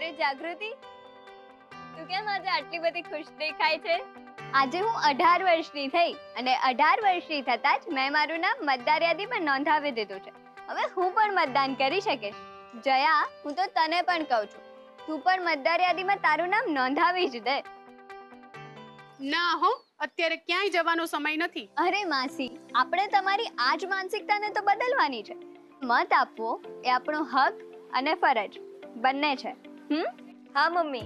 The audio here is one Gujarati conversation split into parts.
અરે જાગૃતિ તું કેમ આજે આટલી બધી ખુશ દેખાય છે? આજે હું અઢાર વર્ષની થઈ અને અઢાર વર્ષની થતાં જ મેં મારું નામ મતદાર યાદીમાં નોંધાવી દીધું છે. હવે હું પણ મતદાન કરી શકીશ. જયા હું તો તને પણ કહું છું. તું પણ મતદાર યાદીમાં તારું નામ નોંધાવી જ દે. ના હો અત્યારે ક્યાંય જવાનો સમય નથી. અરે માસી આપણે તમારી આ જ માનસિકતાને તો બદલવાની છે. મત આપવો એ આપણો હક અને ફરજ. બંને છે. હમ? હા, મમ્મી.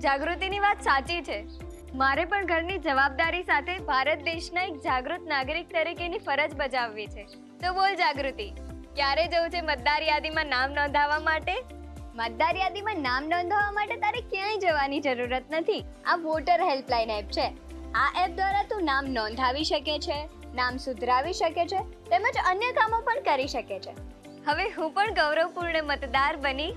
જાગૃતિની વાત સાચી છે. મારે પણ ઘરની જવાબદારી સાથે ભારત દેશના એક જાગૃત નાગરિક તરીકેની ફરજ બજાવવી છે. તો બોલ, જાગૃતિ, ક્યારે જવું છે મતદાર યાદીમાં નામ નોંધાવવા માટે? મતદાર યાદીમાં નામ નોંધાવવા માટે તારે ક્યાંય જવાની જરૂરત નથી. આ વોટર હેલ્પલાઇન એપ છે. આ એપ દ્વારા તું નામ નોંધાવી શકે છે, નામ સુધરાવી શકે છે, તેમજ અન્ય કામો પણ કરી શકે છે. હવે હું પણ ગૌરવપૂર્ણ મતદાર બની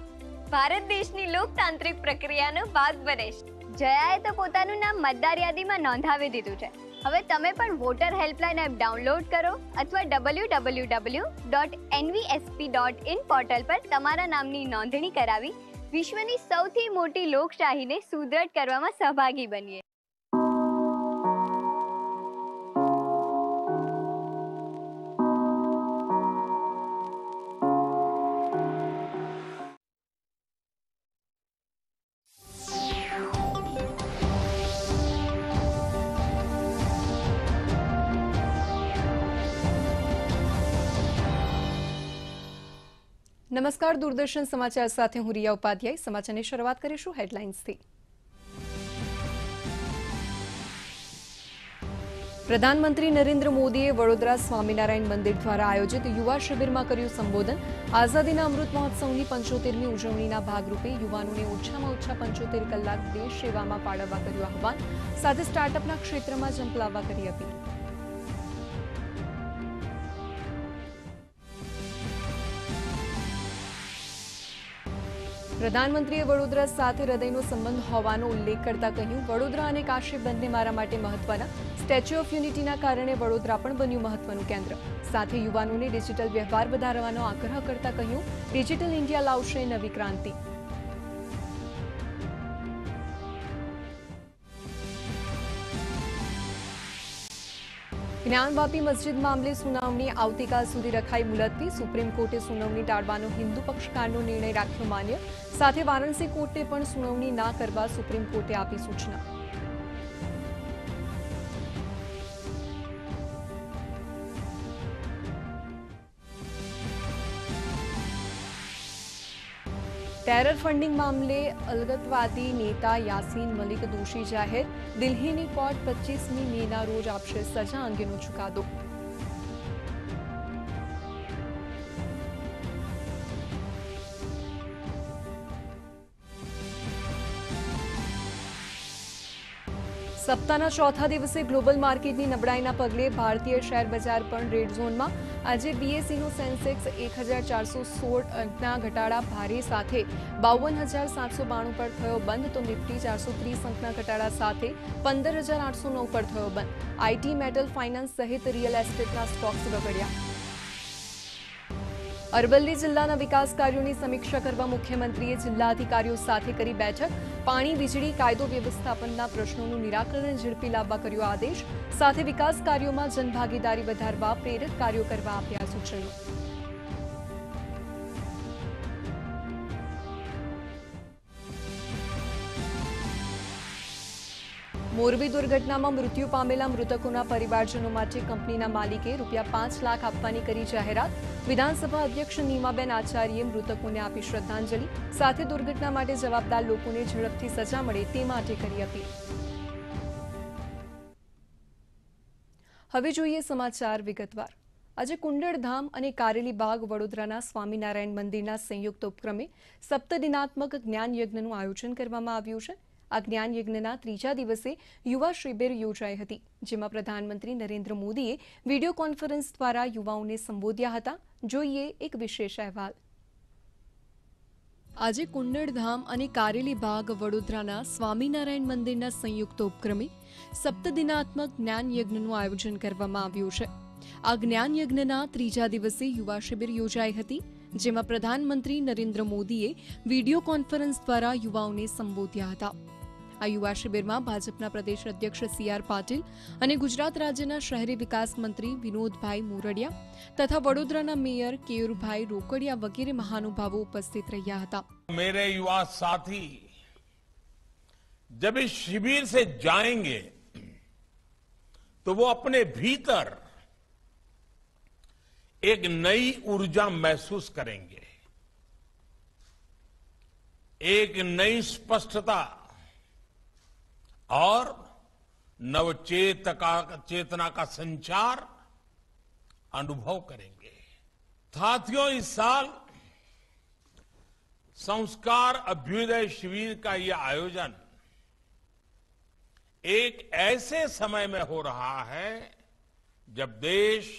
ભારત દેશની લોકતાંત્રિક પ્રક્રિયાનો ભાગ બનીશ જયાએ તો પોતાનું નામ મતદાર યાદીમાં નોંધાવી દીધું છે. હવે તમે પણ વોટર હેલ્પલાઇન એપ ડાઉનલોડ કરો અથવા W W W dot NVSP dot in portal પર તમારા નામની નોંધણી કરાવી વિશ્વની સૌથી મોટી લોકશાહીને સુદૃઢ કરવામાં સહભાગી બનીએ. નમસ્કાર, દૂરદર્શન સમાચાર સાથે હું રિયા ઉપાધ્યાય. સમાચારની શરૂઆત કરીશું હેડલાઇન્સથી. પ્રધાનમંત્રી નરેન્દ્ર મોદીએ વડોદરા સ્વામિનારાયણ મંદિર દ્વારા આયોજિત યુવા શિબિરમાં કર્યું સંબોધન. આઝાદીના અમૃત મહોત્સવની પંચોતેરમી ઉજવણીના ભાગરૂપે યુવાનોને ઓછામાં ઓછા પંચોતેર કલાક દેશ સેવામાં ફાળવવા કર્યું આહવાન. સાથે સ્ટાર્ટઅપના ક્ષેત્રમાં ઝંપલાવવા કરી અપીલ. પ્રધાનમંત્રીએ વડોદરા સાથે હૃદયનો સંબંધ હોવાનો ઉલ્લેખ કરતા કહ્યું, વડોદરા અને કાશી બંને મારા માટે મહત્વના. સ્ટેચ્યુ ઓફ યુનિટીના કારણે વડોદરા પણ બન્યું મહત્વનું કેન્દ્ર. સાથે યુવાનોને ડિજિટલ વ્યવહાર વધારવાનો આગ્રહ કરતા કહ્યું, ડિજિટલ ઇન્ડિયા લાવશે નવી ક્રાંતિ. જ્ઞાનવાપી મસ્જિદ મામલે સુનાવણી આવતીકાલ સુધી રખાઈ મુલતવી. સુપ્રીમ કોર્ટે સુનાવણી ટાળવાનો હિન્દુ પક્ષકારનો નિર્ણય રાખ્યો માન્ય. સાથે વારાણસી કોર્ટે પણ સુનાવણી ના કરવા સુપ્રીમ કોર્ટે આપી સૂચના. ટેરર ફંડિંગ મામલે અલગતવાદી નેતા યાસીન મલિક દોષી જાહેર. દિલ્હીની કોર્ટ પચીસમી મેના રોજ આપશે સજા અંગેનો ચુકાદો. સપ્તાહના ચોથા દિવસે ગ્લોબલ માર્કેટની નબળાઈના પગલે ભારતીય શેર બજાર પણ રેડ ઝોનમાં. આજે બીએસસીનું સેન્સેક્સ એક હજાર ચારસો સોળ અંકના ઘટાડા ભારે સાથે બાવન હજાર સાતસો બાણું પર થયો બંધ તો નિફ્ટી ચારસો ત્રીસ અંકના ઘટાડા સાથે પંદર હજાર આઠસો નવ પર થયો બંધ. આઈટી મેટલ ફાઇનાન્સ સહિત રિયલ એસ્ટેટના સ્ટોક્સ રગડ્યા અરવલ્લી જિલ્લાના વિકાસ કાર્યોની સમીક્ષા કરવા મુખ્યમંત્રીએ જિલ્લા અધિકારીઓ સાથે કરી બેઠક. પાણી, વીજળી, કાયદો વ્યવસ્થાપનના પ્રશ્નોનું નિરાકરણ ઝડપી લાવવા કર્યો આદેશ. સાથે વિકાસ કાર્યોમાં જનભાગીદારી વધારવા, પ્રેરક કાર્યો કરવા આપ્યા સૂચનો. મોરબી દુર્ઘટનામાં મૃત્યુ પામેલા મૃતકોના પરિવારજનો માટે કંપનીના માલિકે રૂપિયા પાંચ લાખ આપવાની કરી જાહેરાત. વિધાનસભા અધ્યક્ષ નીમાબેન આચાર્યે મૃતકોને આપી શ્રદ્ધાંજલિ. સાથે દુર્ઘટના માટે જવાબદાર લોકોને ઝડપથી સજા મળે તે માટે કરી અપીલ. હવે જોઈએ સમાચાર વિગતવાર. આજે કુંડળધામ અને કારેલી બાગ વડોદરાના સ્વામિનારાયણ મંદિરના સંયુક્ત ઉપક્રમે સપ્તદિનાત્મક જ્ઞાન યજ્ઞનું આયોજન કરવામાં આવ્યું છે. આ જ્ઞાન યજ્ઞના ત્રીજા દિવસે યુવા શિબિર યોજાઈ હતી, જેમાં પ્રધાનમંત્રી નરેન્દ્ર મોદીએ વીડિયો કોન્ફરન્સ દ્વારા યુવાઓને સંબોધ્યા હતા. જોઈએ એક વિશેષ અહેવાલ. આજે કુંડળધામ અને કારેલી બાગ વડોદરાના સ્વામિનારાયણ મંદિરના સંયુક્ત ઉપક્રમે સપ્તદિનાત્મક જ્ઞાન યજ્ઞનું આયોજન કરવામાં આવ્યું છે. આ જ્ઞાન યજ્ઞના ત્રીજા દિવસે યુવા શિબિર યોજાઈ હતી, જેમાં પ્રધાનમંત્રી નરેન્દ્ર મોદીએ વીડિયો કોન્ફરન્સ દ્વારા યુવાઓને સંબોધ્યા હતા. આ યુવા શિબિરમાં ભાજપના પ્રદેશ અધ્યક્ષ સી આર પાટીલ અને ગુજરાત રાજ્યના શહેરી વિકાસ મંત્રી વિનોદભાઈ મોરડિયા તથા વડોદરાના મેયર કેયુરભાઈ રોકડિયા વગેરે મહાનુભાવો ઉપસ્થિત રહ્યા હતા मेरे युवा साथी जब इस शिविर से जाएंगे तो वो अपने भीतर एक नई ऊर्जा महसूस करेंगे एक नई स्पष्टता और नवचेतका चेतना का संचार अनुभव करेंगे। साथियों, इस साल संस्कार अभ्युदय शिविर का यह आयोजन एक ऐसे समय में हो रहा है जब देश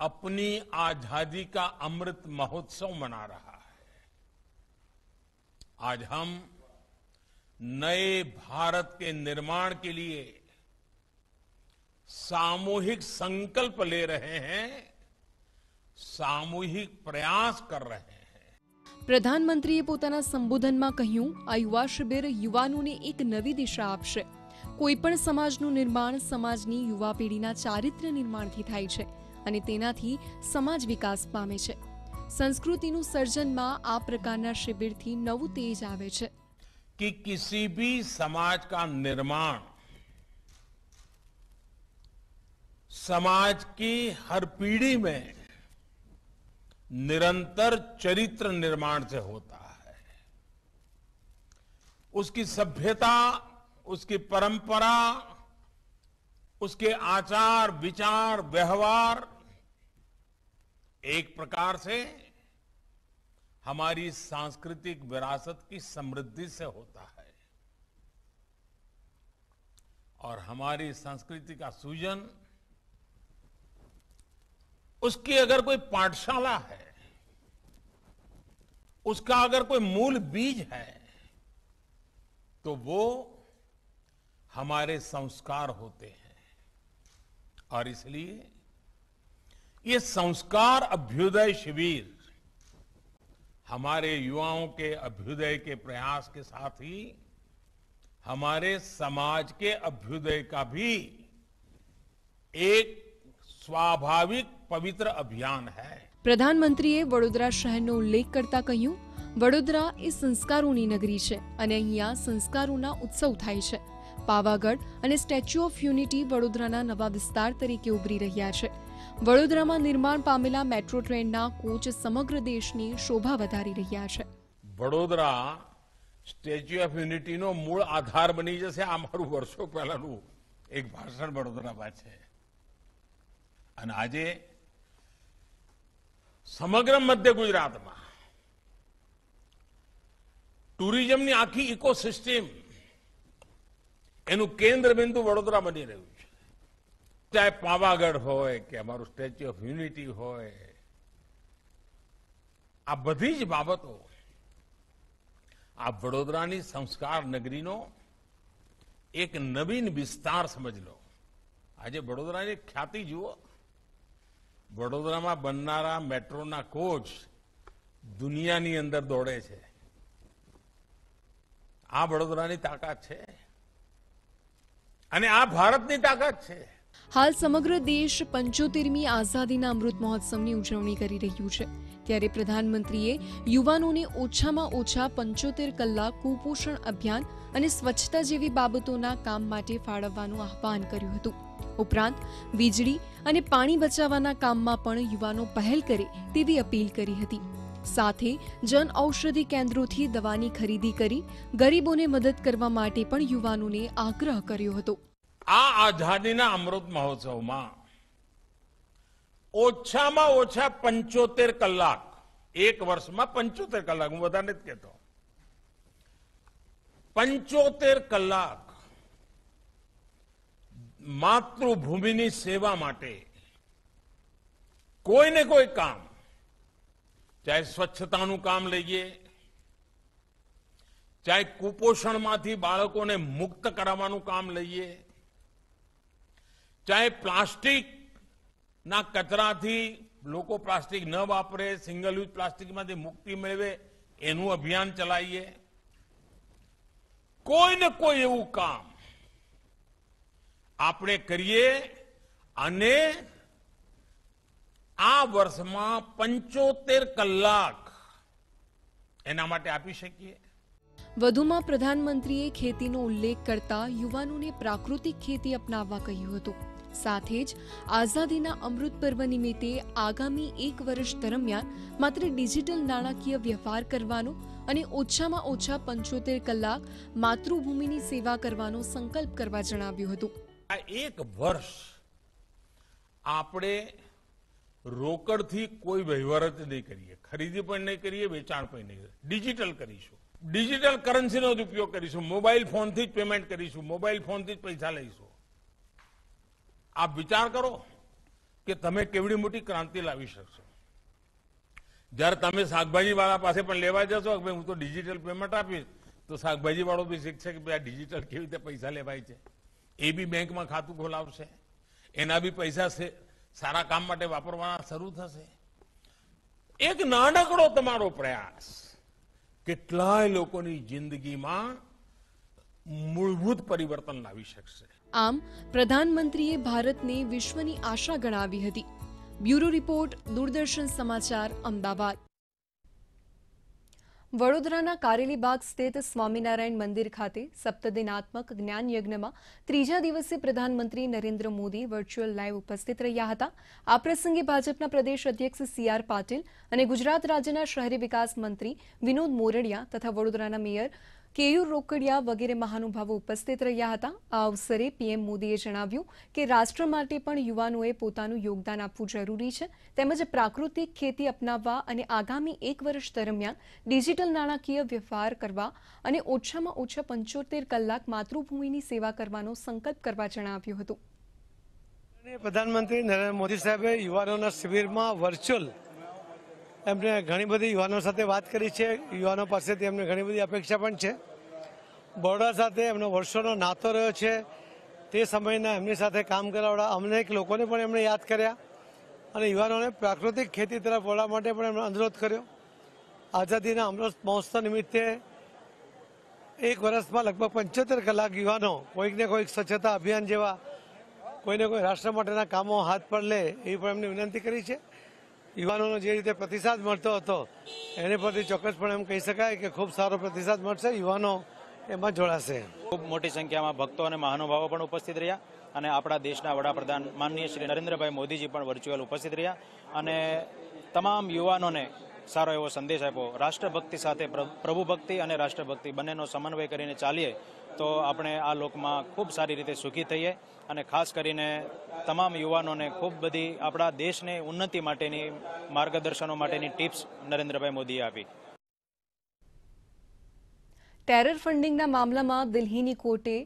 अपनी आज़ादी का अमृत महोत्सव मना रहा है। आज हम नए भारत के निर्माण के लिए सामूहिक संकल्प ले रहे हैं सामूहिक प्रयास कर रहे हैं પ્રધાનમંત્રીએ પોતાના સંબોધનમાં કહ્યું આ યુવા શિબિર યુવાનોને એક નવી દિશા આપશે કોઈપણ સમાજનું નિર્માણ સમાજની યુવા પેઢીના ચારિત્ર્ય નિર્માણથી થાય છે અને તેનાથી સમાજ વિકાસ પામે છે સંસ્કૃતિનું સર્જનમાં આ પ્રકારના શિબિરથી નવું તેજ આવે છે कि किसी भी समाज का निर्माण, समाज की हर पीढ़ी में निरंतर चरित्र निर्माण से होता है। उसकी सभ्यता, उसकी परंपरा, उसके आचार, विचार, व्यवहार एक प्रकार से हमारी सांस्कृतिक विरासत की समृद्धि से होता है। और हमारी संस्कृति का सूजन, उसकी अगर कोई पाठशाला है, उसका अगर कोई मूल बीज है तो वो हमारे संस्कार होते हैं। और इसलिए ये संस्कार अभ्युदय शिविर हमारे युवाओं के अभ्युदय के प्रयास के साथ ही हमारे समाज के अभ्युदय का भी एक स्वाभाविक पवित्र अभियान है પ્રધાનમંત્રીએ વડોદરા શહેરનો ઉલ્લેખ કરતા કહ્યું વડોદરા એ સંસ્કારોની નગરી છે અને અહીંયા સંસ્કારોના ઉત્સવ થાય છે પાવાગઢ અને સ્ટેચ્યુ ઓફ યુનિટી વડોદરાના નવા વિસ્તાર તરીકે ઉભરી રહ્યા છે વડોદરામાં નિર્માણ પામેલા મેટ્રો ટ્રેનના કોચ સમગ્ર દેશની શોભા વધારી રહ્યા છે. વડોદરા સ્ટેચ્યુ ઓફ યુનિટીનો મૂળ આધાર બની જશે આ મારું વર્ષો પહેલાનું એક ભાષણ વડોદરામાં છે. અને આજે સમગ્ર મધ્ય ગુજરાતમાં ટુરિઝમની આખી ઇકોસિસ્ટમ એનું કેન્દ્ર બિંદુ વડોદરા બની રહ્યું છે. ચાહે પાવાગઢ હોય કે અમારું સ્ટેચ્યુ ઓફ યુનિટી હોય, આ બધી જ બાબતો આ વડોદરાની સંસ્કાર નગરીનો એક નવીન વિસ્તાર સમજ લો. આજે વડોદરાની ખ્યાતિ જુઓ. વડોદરામાં બનનારા મેટ્રોના કોચ દુનિયાની અંદર દોડે છે. આ વડોદરાની તાકાત છે. અને આ ભારતની તાકાત છે. હાલ સમગ્ર દેશ પંચોતેરમી આઝાદીના અમૃત મહોત્સવની ઉજવણી કરી રહ્યું છે. ત્યારે પ્રધાનમંત્રીએ યુવાનોને ઓછામાં ઓછા પંચોતેર કલાક કુપોષણ અભિયાન અને સ્વચ્છતા જેવી બાબતોના કામ માટે ફાળવવાનું આહ્વાન કર્યું હતું. ઉપરાંત, વીજળી અને પાણી બચાવવાના કામમાં પણ યુવાનો પહેલ કરે તેવી અપીલ કરી હતી. સાથે જન ઔષધિ કેન્દ્રોથી દવાની ખરીદી કરી ગરીબોને મદદ કરવા માટે પણ યુવાનોને આગ્રહ કર્યો હતો. આ આઝાદીના અમૃત મહોત્સવમાં ઓછામાં ઓછા પંચોતેર કલાક, એક વર્ષમાં પંચોતેર કલાક, હું વધારે નથી કહેતો. પંચોતેર કલાક માતૃભૂમિની સેવા માટે કોઈને કોઈ કામ, ચાહે સ્વચ્છતાનું કામ લઈએ, ચાહે કુપોષણમાંથી બાળકોને મુક્ત કરાવવાનું કામ લઈએ ચાહે પ્લાસ્ટિક ના કચરાથી લોકો પ્લાસ્ટિક ન વાપરે સિંગલ યુઝ પ્લાસ્ટિકમાંથી મુક્તિ મેળવે, એનું અભિયાન ચલાવીએ. કોઈ ને કોઈ એવું કામ આપણે કરીએ અને આ વર્ષમાં પંચોતેર કલાક એના માટે આપી શકીએ. વધુમાં પ્રધાનમંત્રીએ ખેતીનો ઉલ્લેખ કરતા યુવાનોને પ્રાકૃતિક ખેતી અપનાવવા કહ્યું હતું. સાથે જ આઝાદીના અમૃત પર્વ નિમિત્તે આગામી એક વર્ષ દરમિયાન માત્ર ડિજિટલ નાણાકીય વ્યવહાર કરવાનો અને ઓછામાં ઓછા પંચોતેર કલાક માતૃભૂમિની સેવા કરવાનો સંકલ્પ કરવા જણાવ્યું હતું. આ એક વર્ષ આપણે રોકડથી કોઈ જ નહીં કરીએ. ખરીદી પણ નહીં કરીએ, વેચાણ પણ નહીં. ડિજિટલ કરીશું. ડિજિટલ કરન્સીનો જ ઉપયોગ કરીશું. મોબાઈલ ફોનથી જ પેમેન્ટ કરીશું. મોબાઈલ ફોનથી જ પૈસા લઈશું. આપ વિચાર કરો કે તમે કેવડી મોટી ક્રાંતિ લાવી શકશો. જ્યારે તમે શાકભાજીવાળા પાસે પણ લેવા જશો કે ભાઈ હું તો ડિજિટલ પેમેન્ટ આપીશ, તો શાકભાજીવાળો બી શીખશે કે ભાઈ આ ડિજિટલ કેવી રીતે પૈસા લેવાય છે. એ બી બેંકમાં ખાતું ખોલાવશે. એના બી પૈસા સારા કામ માટે વાપરવાના શરૂ થશે. એક નાનકડો તમારો પ્રયાસ, કેટલાય લોકોની જિંદગીમાં મૂળભૂત પરિવર્તન લાવી શકશે. આમ, પ્રધાનમંત્રીએ ભારતને વિશ્વની આશા ગણાવી હતી. બ્યુરો રિપોર્ટ, દૂરદર્શન સમાચાર, અમદાવાદ. વડોદરાના કારેલીબાગ સ્થિત સ્વામિનારાયણ મંદિર ખાતે સપ્તદિનાત્મક જ્ઞાન યજ્ઞમાં ત્રીજા દિવસે પ્રધાનમંત્રી નરેન્દ્ર મોદી વર્ચ્યુઅલ લાઇવ ઉપસ્થિત રહ્યા હતા. આ પ્રસંગે ભાજપના પ્રદેશ અધ્યક્ષ સી આર પાટીલ અને ગુજરાત રાજ્યના શહેરી વિકાસ મંત્રી વિનોદ મોરડિયા તથા વડોદરાના મેયર કેયુર રોકડિયા વગેરે મહાનુભાવો ઉપસ્થિત રહ્યા હતા. આ અવસરે પીએમ મોદીએ જણાવ્યું કે રાષ્ટ્ર માટે પણ યુવાનોએ પોતાનું યોગદાન આપવું જરૂરી છે. તેમજ પ્રાકૃતિક ખેતી અપનાવવા અને આગામી એક વર્ષ દરમિયાન ડિજિટલ નાણાકીય વ્યવહાર કરવા અને ઓછામાં ઓછા પંચોતેર કલાક માતૃભૂમિની સેવા કરવાનો સંકલ્પ કરવા જણાવ્યું હતું. પ્રધાનમંત્રી નરેન્દ્ર મોદી સાહેબે યુવાનોના શિબિરમાં વર્ચ્યુઅલ એમને ઘણી બધી યુવાનો સાથે વાત કરી છે. યુવાનો પાસેથી એમને ઘણી બધી અપેક્ષા પણ છે. બરોડા સાથે એમનો વર્ષોનો નાતો રહ્યો છે. તે સમયના એમની સાથે કામ કરાવડા અનેક લોકોને પણ એમણે યાદ કર્યા અને યુવાનોને પ્રાકૃતિક ખેતી તરફ વળવા માટે પણ એમણે અનુરોધ કર્યો. આઝાદીના અમૃત મહોત્સવ નિમિત્તે એક વર્ષમાં લગભગ પંચોતેર કલાક યુવાનો કોઈકને કોઈક સ્વચ્છતા અભિયાન જેવા કોઈને કોઈ રાષ્ટ્ર માટેના કામો હાથ પર લે એવી પણ એમને વિનંતી કરી છે. યુવાનોનો જે રીતે પ્રતિસાદ મળતો હતો, એની પરથી ચોક્કસપણે એમ કહી શકાય કે ખૂબ સારો પ્રતિસાદ મળશે. યુવાનો એમાં જોડાશે. ખૂબ મોટી સંખ્યામાં ભક્તો અને મહાનુભાવો પણ ઉપસ્થિત રહ્યા અને આપણા દેશના વડાપ્રધાન માનનીય શ્રી નરેન્દ્રભાઈ મોદીજી પણ વર્ચ્યુઅલ ઉપસ્થિત રહ્યા અને તમામ યુવાનોને સારો એવો સંદેશ આપ્યો. રાષ્ટ્રભક્તિ સાથે પ્રભુ ભક્તિ અને રાષ્ટ્રભક્તિ બંનેનો સમન્વય કરીને ચાલીએ તો આપણે આ લોકમાં ખૂબ સારી રીતે સુખી થઈએ. અને ખાસ કરીને તમામ યુવાનોને ખૂબ બધી આપણા દેશને ઉન્નતિ માટેની માર્ગદર્શનો માટેની ટિપ્સ નરેન્દ્રભાઈ મોદીએ આપી. ટેરર ફંડિંગના મામલામાં દિલ્હીની કોર્ટે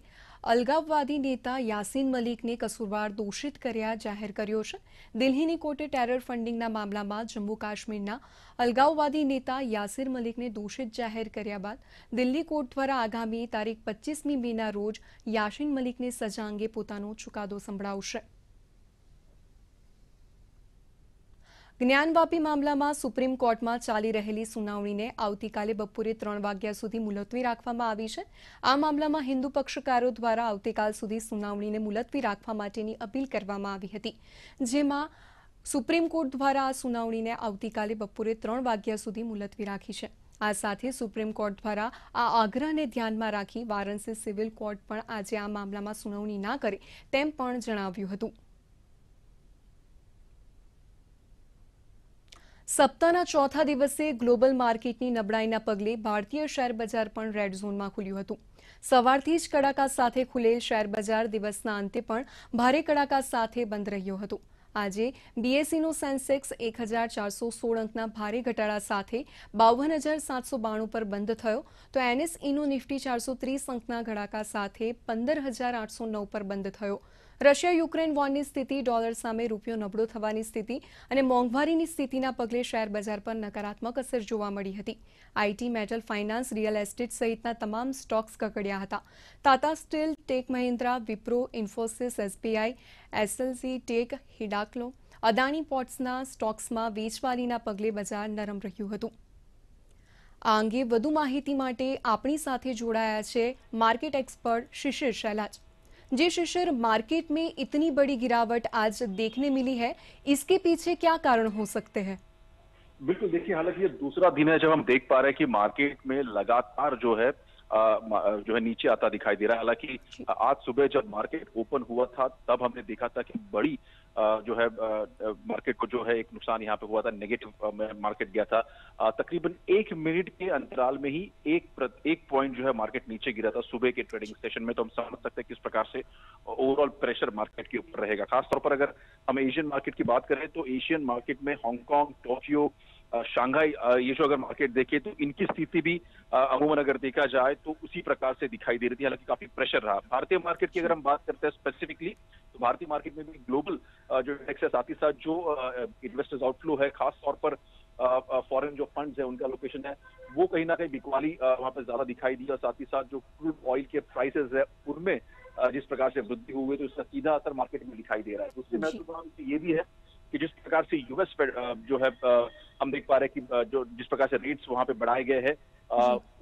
અલગાવવાદી નેતા યાસીન મલિકને કસૂરવાર દોષિત કર્યા જાહેર કર્યો છે. દિલ્હીની કોર્ટે ટેરર ફંડિંગના મામલામાં જમ્મુ કાશ્મીરના અલગાવવાદી નેતા યાસિર મલિકને દોષિત જાહેર કર્યા બાદ દિલ્હી કોર્ટ દ્વારા આગામી તારીખ પચીસમી મેના રોજ યાસીન મલિકને સજા અંગે પોતાનો ચુકાદો સંભળાવશે. જ્ઞાનવાપી મામલામાં સુપ્રીમ કોર્ટમાં ચાલી રહેલી સુનાવણીને આવતીકાલે બપોરે ત્રણ વાગ્યા સુધી મુલતવી રાખવામાં આવી છે. આ મામલામાં હિન્દુ પક્ષકારો દ્વારા આવતીકાલ સુધી સુનાવણીને મુલતવી રાખવા માટેની અપીલ કરવામાં આવી હતી. જેમાં સુપ્રીમ કોર્ટ દ્વારા આ સુનાવણીને આવતીકાલે બપોરે ત્રણ વાગ્યા સુધી મુલતવી રાખી છે. આ સાથે સુપ્રીમ કોર્ટ દ્વારા આ આગ્રહને ધ્યાનમાં રાખી વારાણસી સિવિલ કોર્ટ પણ આજે આ મામલામાં સુનાવણી ના કરે તેમ પણ જણાવ્યું હતું. સપ્તાહના ચોથા દિવસે ગ્લોબલ માર્કેટની નબળાઈના પગલે ભારતીય શેર બજાર પણ રેડ ઝોનમાં ખુલ્યું હતું. સવારથી જ કડાકા સાથે ખુલેલ શેર બજાર દિવસના અંતે પણ ભારે કડાકા સાથે બંધ રહ્યો હતો. આજે બીએસસીનો સેન્સેક્સ એક હજાર ચારસો સોળ અંકના ભારે ઘટાડા સાથે બાવન હજાર સાતસો બાણું પર બંધ થયો. તો એનએસઈનો નિફ્ટી ચારસો ત્રીસ અંકના ઘટાકા સાથે પંદર હજાર આઠસો નવ પર બંધ થયો. રશિયા યુક્રેન વોનની સ્થિતિ, ડોલર સામે રૂપિયો નબળો થવાની સ્થિતિ અને મોંઘવારીની સ્થિતિના પગલે શેર બજાર પર નકારાત્મક અસર જોવા મળી હતી. IT, metal, finance, real estate સહિતના તમામ સ્ટોક્સ કકડ્યા હતા. Tata steel, tech Mahindra, Wipro, Infosys, SBI, એસએલસી, tech, હિડાકલો, અદાણી પોર્ટ્સના સ્ટોક્સમાં વેચવાલીના પગલે બજાર નરમ રહ્યું હતું. આ અંગે વધુ માહિતી માટે આપણી સાથે જોડાયા છે market expert Shishir Shailaj. Ji Shishir, market में इतनी बड़ी गिरावट आज देखने मिली है, इसके पीछे क्या कारण हो सकते हैं? बिल्कुल, देखिए, हालाँकि ये दूसरा दिन है जब हम देख पा रहे हैं कि मार्केट में लगातार जो है जो है नीचे आता दिखाई दे रहा है। हालाँकि आज सुबह जब मार्केट ओपन हुआ था, तब हमने देखा था कि बड़ी जो है मार्केट को जो है एक नुकसान यहाँ पे हुआ था नेगेटिव मार्केट गया था। तकरीबन एक मिनट के अंतराल में ही एक एक पॉइंट जो है मार्केट नीचे गिरा था सुबह के ट्रेडिंग सेशन में। तो हम समझ सकते हैं किस प्रकार से ओवरऑल प्रेशर मार्केट के ऊपर रहेगा। खासतौर पर अगर हम एशियन मार्केट की बात करें तो एशियन मार्केट में हांगकांग टोक्यो शंघाई ये जो अगर मार्केट देखे तो इनकी स्थिति भी अमूमन अगर देखा जाए तो उसी प्रकार से दिखाई दे रही थी। हालाँकि काफ़ी प्रेशर रहा। भारतीय मार्केट की अगर हम बात करते हैं स्पेसिफिकली तो भारतीय मार्केट में भी ग्लोबल जो इंडेक्स है साथ ही साथ जो इन्वेस्टर्स आउटफ्लो है खास तौर पर फॉरेन जो फंड्स है उनका लोकेशन है वो कहीं ना कहीं बिकवाली वहाँ पे ज़्यादा दिखाई दी और साथ ही साथ जो क्रूड ऑयल के प्राइसेस है उनमें जिस प्रकार से वृद्धि हुई है तो इसका सीधा असर मार्केट में दिखाई दे रहा है। दूसरी महत्वपूर्ण ये भी है कि जिस प्रकार से यूएस जो है हम देख पा रहे हैं कि जो जिस प्रकार से रेट्स वहाँ पे बढ़ाए गए हैं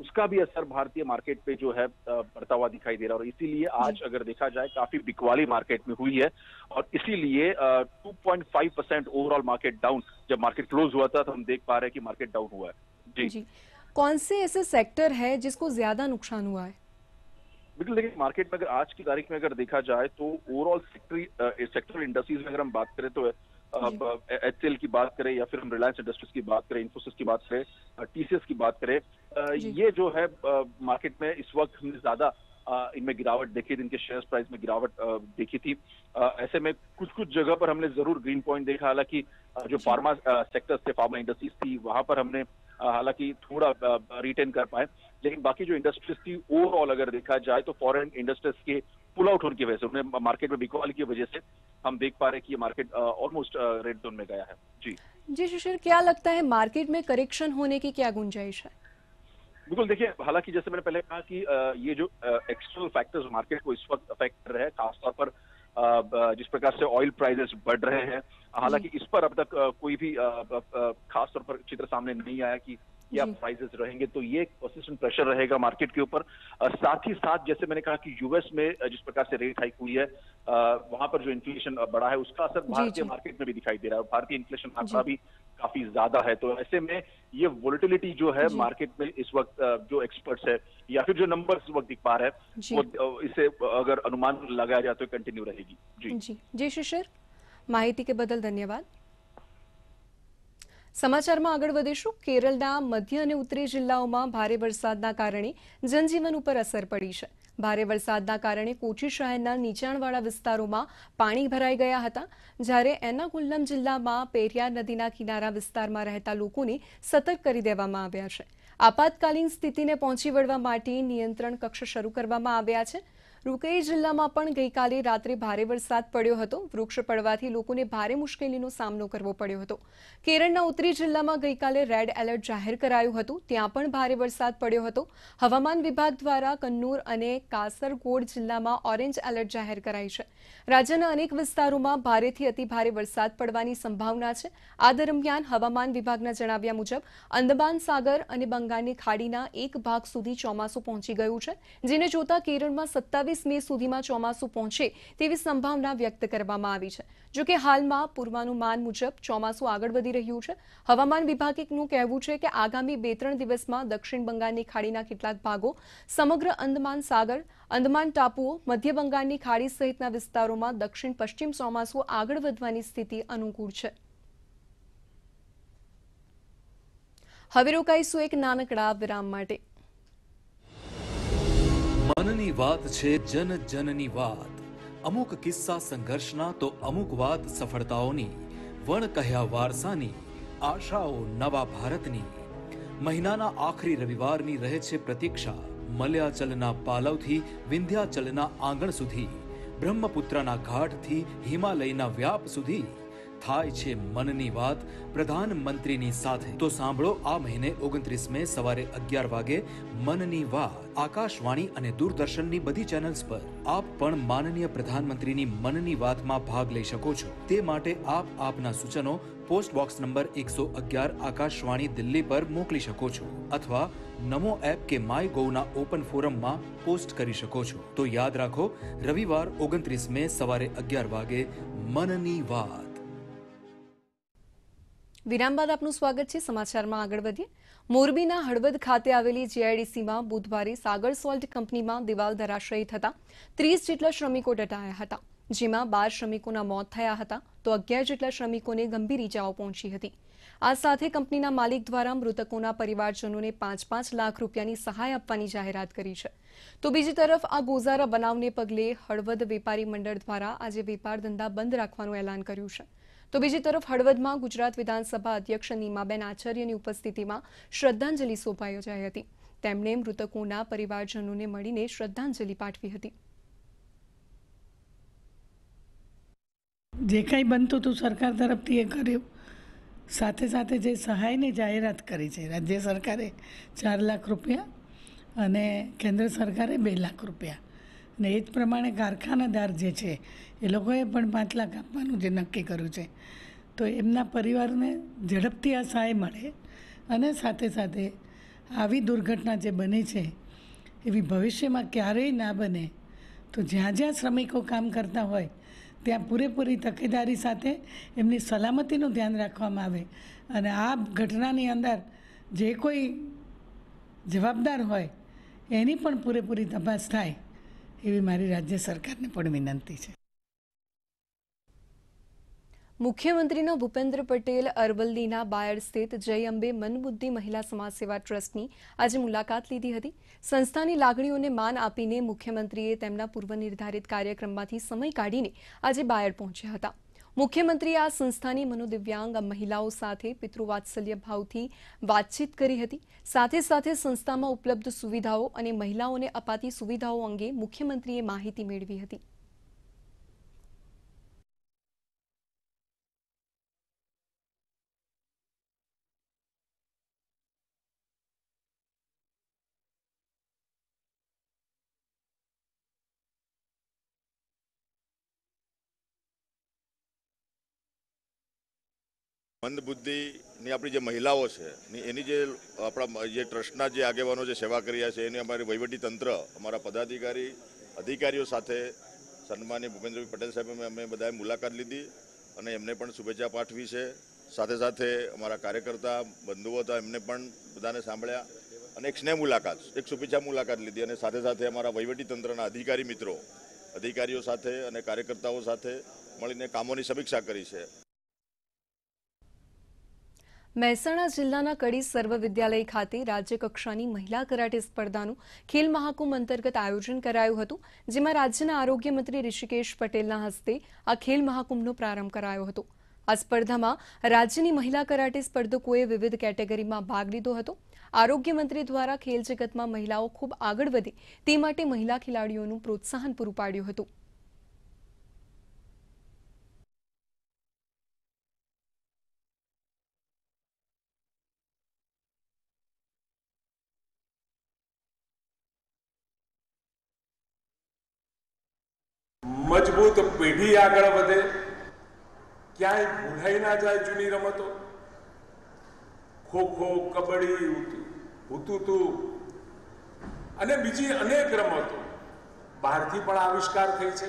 उसका भी असर भारतीय मार्केट पे जो है पड़ता हुआ दिखाई दे रहा है। और इसीलिए आज अगर देखा जाए काफ़ी बिकवाली मार्केट में हुई है। और इसीलिए two point five percent overall market down जब मार्केट क्लोज हुआ था तो हम देख पा रहे हैं कि मार्केट डाउन हुआ है। जी। जी। कौन से ऐसे सेक्टर है जिसको ज़्यादा नुकसान हुआ है? बिल्कुल देखिए मार्केट में अगर आज की तारीख में अगर देखा जाए तो ओवरऑल सेक्टरी सेक्टर इंडस्ट्रीज़ में अगर हम बात करें तो एच की बात करें या फिर हम रिलायंस इंडस्ट्रीज़ की बात करें इन्फोसिस की बात करें टीसीएस की बात करें ये जो है मार्केट में इस वक्त हमने ज़्यादा इनमें गिरावट देखी थी इनके शेयर प्राइस में गिरावट देखी थी। ऐसे में कुछ कुछ जगह पर हमने ज़रूर ग्रीन पॉइंट देखा। हालाँकि जो फार्मा सेक्टर्स थे फार्मा इंडस्ट्रीज़ थी वहाँ पर हमने हालाँकि थोड़ा रिटेन कर पाए। लेकिन बाकी जो इंडस्ट्रीज़ थी ओवरऑल अगर देखा जाए तो फॉरेन इंडस्ट्रीज़ के पुल आउट होने की वजह से उन्हें मार्केट में बिकवाली की वजह से हम देख पा रहे हैं कि ये मार्केट ऑलमोस्ट रेड जोन में गया है। जी। जी शिशिर क्या लगता है मार्केट में करेक्शन होने की क्या गुंजाइश है? बिल्कुल देखिए हालाँकि जैसे मैंने पहले कहा कि ये जो एक्सटर्नल फैक्टर्स मार्केट को इस वक्त अफेक्ट कर रहे हैं खासतौर पर जिस प्रकार से ऑयल प्राइसेस बढ़ रहे हैं हालाँकि इस पर अब तक कोई भी खास तौर पर चित्र सामने नहीं आया कि या प्राइजेस रहेंगे तो ये परसिस्टेंट प्रेशर रहेगा मार्केट के ऊपर। साथ ही साथ जैसे मैंने कहा कि यूएस में जिस प्रकार से रेट हाइक हुई है वहाँ पर जो इन्फ्लेशन बढ़ा है उसका असर भारतीय मार्केट में भी दिखाई दे रहा है। भारतीय इन्फ्लेशन आंकड़ा भी काफ़ी ज़्यादा है। तो ऐसे में ये वोलिटिलिटी जो है मार्केट में इस वक्त जो एक्सपर्ट्स है या फिर जो नंबर इस वक्त दिख पा रहे हैं वो इसे अगर अनुमान लगाया जाए तो कंटिन्यू रहेगी। जी। जी। जी शिशिर माहिती के बदल धन्यवाद। સમાચારમાં આગળ વધીશું. કેરળના મધ્ય અને ઉત્તરી જિલ્લાઓમાં ભારે વરસાદના કારણે જનજીવન ઉપર અસર પડી છે. ભારે વરસાદના કારણે કોચી શહેરના નીચાણવાળા વિસ્તારોમાં પાણી ભરાઈ ગયા હતા. જ્યારે એર્નાકુલમ જિલ્લામાં પેરિયાર નદીના કિનારા વિસ્તારમાં રહેતા લોકોને સતર્ક કરી દેવામાં આવ્યા છે. આપાતકાલીન સ્થિતિને પહોંચી વળવા માટે નિયંત્રણ કક્ષ શરૂ કરવામાં આવ્યા છે. રૂકેઈ જિલ્લામાં પણ ગઈકાલે રાત્રે ભારે વરસાદ પડ્યો હતો. વૃક્ષ પડવાથી લોકોને ભારે મુશ્કેલીનો સામનો કરવો પડ્યો હતો. કેરળના ઉત્તરી જિલ્લામાં ગઈકાલે રેડ એલર્ટ જાહેર કરાયું હતું. ત્યાં પણ ભારે વરસાદ પડ્યો હતો. હવામાન વિભાગ દ્વારા કન્નૂર અને કાસરગોડ જિલ્લામાં ઓરેન્જ એલર્ટ જાહેર કરાઈ છે. રાજ્યના અનેક વિસ્તારોમાં ભારેથી અતિ ભારે વરસાદ પડવાની સંભાવના છે. આ દરમિયાન હવામાન વિભાગના જણાવ્યા મુજબ, અંદમાન સાગર અને બંગાળની ખાડીના એક ભાગ સુધી ચોમાસું પહોંચી ગયું છે, જેને જોતા કેરળમાં સત્તાવીસ મે સુધીમાં ચોમાસું પહોંચે તેવી સંભાવના વ્યક્ત કરવામાં આવી છે. જો કે હાલમાં પૂર્વાનુમાન મુજબ ચોમાસું આગળ વધી રહ્યું છે. હવામાન વિભાગનું કહેવું છે કે આગામી બે ત્રણ દિવસમાં દક્ષિણ બંગાળની ખાડીના કેટલાક ભાગો, સમગ્ર અંદમાન સાગર, અંદમાન ટાપુઓ, મધ્ય બંગાળની ખાડી સહિતના વિસ્તારોમાં દક્ષિણ પશ્ચિમ ચોમાસું આગળ વધવાની સ્થિતિ અનુકૂળ છે. હવે રોકાઈશું એક નાનકડા વિરામ માટે. મનની વાત છે જન જનની વાત. અમુક કિસ્સા સંઘર્ષના તો અમુક વાત સફળતાઓની. વણ કહ્યા વારસાની, આશાઓ નવા ભારતની. મહિનાના આખરી રવિવારની રહે છે પ્રતીક્ષા. મલ્યાચલના પાલવથી, વિંધ્યાચલના આંગણ સુધી. બ્રહ્મપુત્રના ઘાટથી, હિમાલયના વ્યાપ સુધી. થાય છે મનની વાત પ્રધાનમંત્રીની સાથે. તો સાંભળો, આ મહિને ઓગણત્રીસ મે સવારે અગિયાર વાગે મનની વાત, આકાશવાણી અને દૂરદર્શનની બધી ચેનલ્સ પર. આપ પણ માનનીય પ્રધાનમંત્રીની મનની વાતમાં ભાગ લઈ શકો છો. તે માટે આપ આપના સૂચનો પોસ્ટ બોક્સ નંબર એકસો અગિયાર આકાશવાણી દિલ્હી પર મોકલી શકો છો અથવા નમો એપ કે માય ગોવના ઓપન ફોરમમાં પોસ્ટ કરી શકો છો. તો યાદ રાખો, રવિવાર ઓગણત્રીસ મે સવારે અગિયાર વાગે મનની વાત. વિરામ બાદ આપનું સ્વાગત છે સમાચારમાં આગળ વધીએ. મોરબીના હળવદ ખાતે આવેલી જીઆઈડીસીમાં બુધવારે સાગર સોલ્ટ કંપનીમાં દિવાલ ધરાશયી થતા ત્રીસ જેટલા શ્રમિકો દટાયા હતા, જેમાં બાર શ્રમિકોના મોત થયા હતા તો અગિયાર જેટલા શ્રમિકોને ગંભીર ઇજાઓ પહોંચી હતી. આ સાથે કંપનીના માલિક દ્વારા મૃતકોના પરિવારજનોને પાંચ પાંચ લાખ રૂપિયાની સહાય આપવાની જાહેરાત કરી છે. તો બીજી તરફ આ ગોઝારા બનાવને પગલે હળવદ વેપારી મંડળ દ્વારા આજે વેપાર ધંધા બંધ રાખવાનું એલાન કર્યું છે. તો બીજી તરફ હળવદમાં ગુજરાત વિધાનસભા અધ્યક્ષ નીમાબેન આચાર્યની ઉપસ્થિતિમાં શ્રદ્ધાંજલિ સભા યોજાઈ હતી. તેમણે મૃતકોના પરિવારજનોને મળીને શ્રદ્ધાંજલિ પાઠવી હતી. જે કંઈ બનતું હતું સરકાર તરફથી એ કર્યું. સાથે સાથે જે સહાયની જાહેરાત કરી છે, રાજ્ય સરકારે ચાર લાખ રૂપિયા અને કેન્દ્ર સરકારે બે લાખ રૂપિયા. અને એ જ પ્રમાણે કારખાનાદાર જે છે, એ લોકોએ પણ પાંચ લાખ આપવાનું જે નક્કી કર્યું છે. તો એમના પરિવારને ઝડપથી આ સહાય મળે અને સાથે સાથે આવી દુર્ઘટના જે બની છે, એવી ભવિષ્યમાં ક્યારેય ના બને. તો જ્યાં જ્યાં શ્રમિકો કામ કરતા હોય, ત્યાં પૂરેપૂરી તકેદારી સાથે એમની સલામતીનું ધ્યાન રાખવામાં આવે અને આ ઘટનાની અંદર જે કોઈ જવાબદાર હોય, એની પણ પૂરેપૂરી તપાસ થાય. એવી મારી રાજ્ય સરકારને પણ વિનંતી છે. મુખ્યમંત્રીના ભૂપેન્દ્ર પટેલ અરવલ્લીના બાયડ સ્થિત જય અંબે મનબુદ્ધિ મહિલા સમાજ સેવા ટ્રસ્ટની આજે મુલાકાત લીધી હતી. સંસ્થાની લાગણીઓને માન આપીને મુખ્યમંત્રીએ તેમના પૂર્વ નિર્ધારિત કાર્યક્રમમાંથી સમય કાઢીને આજે બાયડ પહોંચ્યા હતા. મુખ્યમંત્રીએ આ સંસ્થાની મનોદિવ્યાંગ મહિલાઓ સાથે પિતૃવાત્સલ્ય ભાવથી વાતચીત કરી હતી. સાથે સાથે સંસ્થામાં ઉપલબ્ધ સુવિધાઓ અને મહિલાઓને અપાતી સુવિધાઓ અંગે મુખ્યમંત્રીએ માહિતી મેળવી હતી. મંદબુદ્ધિની આપણી જે મહિલાઓ છે એની જે આપણા જે ટ્રસ્ટના જે આગેવાનો જે સેવા કરી રહ્યા છે, એની અમારી વહીવટી તંત્ર, અમારા પદાધિકારી, અધિકારીઓ સાથે સન્માનીય ભૂપેન્દ્રભાઈ પટેલ સાહેબ અમે બધાએ મુલાકાત લીધી અને એમને પણ શુભેચ્છા પાઠવી છે. સાથે સાથે અમારા કાર્યકર્તા, બંધુઓ હતા, એમને પણ બધાને સાંભળ્યા અને એક સ્નેહ મુલાકાત, એક શુભેચ્છા મુલાકાત લીધી અને સાથે સાથે અમારા વહીવટી તંત્રના અધિકારી મિત્રો, અધિકારીઓ સાથે અને કાર્યકર્તાઓ સાથે મળીને કામોની સમીક્ષા કરી છે. મહેસાણા જિલ્લાના કડી સર્વ વિદ્યાલય ખાતે રાજ્ય કક્ષાની મહિલા કરાટે સ્પર્ધાનું ખેલ મહાકુંભ અંતર્ગત આયોજન કરાયું હતું, જેમાં રાજ્યના આરોગ્ય મંત્રી ઋષિકેશ પટેલના હસ્તે આ ખેલ મહાકુંભનો પ્રારંભ કરાયો હતો. આ સ્પર્ધામાં રાજ્યની મહિલા કરાટે સ્પર્ધકોએ વિવિધ કેટેગરીમાં ભાગ લીધો હતો. આરોગ્ય મંત્રી દ્વારા ખેલ જગતમાં મહિલાઓ ખૂબ આગળ વધે તે માટે મહિલા ખેલાડીઓનું પ્રોત્સાહન પૂરું પાડ્યું હતું મજબૂત પેઢી આગળ વધે, ક્યાંય ભૂલાઈ ના જાય જૂની રમતો. ખો ખો કબડ્ડી અને બીજી અનેક રમતો બહારથી પણ આવિષ્કાર થઈ છે.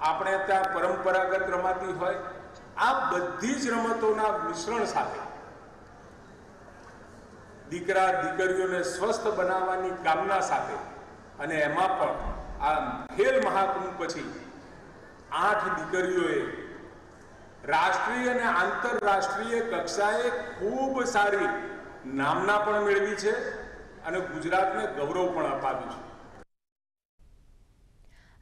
આપણે ત્યાં પરંપરાગત રમાતી હોય, આ બધી જ રમતોના મિશ્રણ સાથે દીકરા, દીકરીઓને સ્વસ્થ બનાવવાની કામના સાથે અને એમાં પણ આ ખેલ મહાકુંભ પછી આઠ દીકરીઓએ રાષ્ટ્રીય અને આંતરરાષ્ટ્રીય કક્ષાએ ખૂબ સારી નામના પણ મેળવી છે અને ગુજરાતને ગૌરવ પણ અપાવ્યું છે.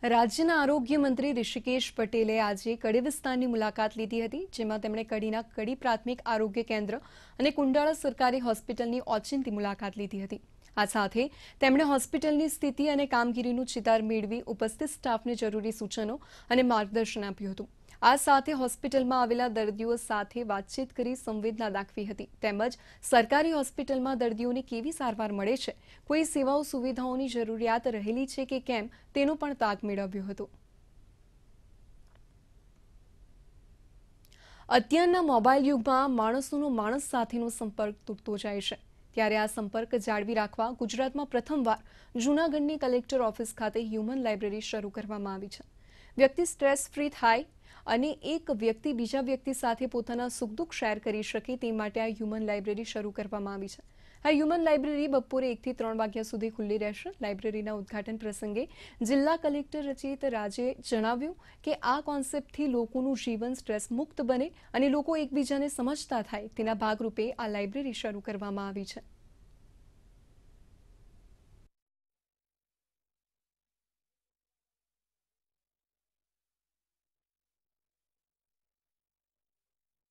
રાજ્યના આરોગ્ય મંત્રી ઋષિકેશ પટેલે આજે કડી વિસ્તારની મુલાકાત લીધી હતી, જેમાં તેમણે કડીના કડી પ્રાથમિક આરોગ્ય કેન્દ્ર અને કુંડાળા સરકારી હોસ્પિટલની ઓચિંતી મુલાકાત લીધી હતી. આ સાથે તેમણે હોસ્પિટલની સ્થિતિ અને કામગીરીનું ચિતાર મેળવી ઉપસ્થિત સ્ટાફને જરૂરી સૂચનો અને માર્ગદર્શન આપ્યું હતું. આ સાથે હોસ્પિટલમાં આવેલા દર્દીઓ સાથે વાતચીત કરી સંવેદના દાખવી હતી. તેમજ સરકારી હોસ્પિટલમાં દર્દીઓને કેવી સારવાર મળે છે? કોઈ સેવાઓ સુવિધાઓની જરૂરિયાત રહેલી છે કે કેમ? તેનો પણ તાક મેળવ્યો હતો. અત્યારના મોબાઈલ યુગમાં માણસોનો માણસ સાથેનો સંપર્ક તૂટતો જાય છે. ત્યારે આ સંપર્ક જાળવી રાખવા ગુજરાતમાં પ્રથમવાર જૂનાગઢની કલેક્ટર ઓફિસ ખાતે હ્યુમન લાઇબ્રેરી શરૂ કરવામાં આવી છે. વ્યક્તિ સ્ટ્રેસ ફ્રી થાય અને એક વ્યક્તિ બીજા વ્યક્તિ સાથે પોતાના સુખ દુઃખ શેર કરી શકે તે માટે આ હ્યુમન લાઇબ્રેરી શરૂ કરવામાં આવી છે. આ હ્યુમન લાઇબ્રેરી બપોરે એકથી ત્રણ વાગ્યા સુધી ખુલ્લી રહેશે લાઇબ્રેરીના ઉદ્ઘાટન પ્રસંગે જિલ્લા કલેક્ટર રચિત રાજે જણાવ્યું કે આ કોન્સેપ્ટથી લોકોનું જીવન સ્ટ્રેસ મુક્ત બને અને લોકો એકબીજાને સમજતા થાય તેના ભાગરૂપે આ લાઇબ્રેરી શરૂ કરવામાં આવી છે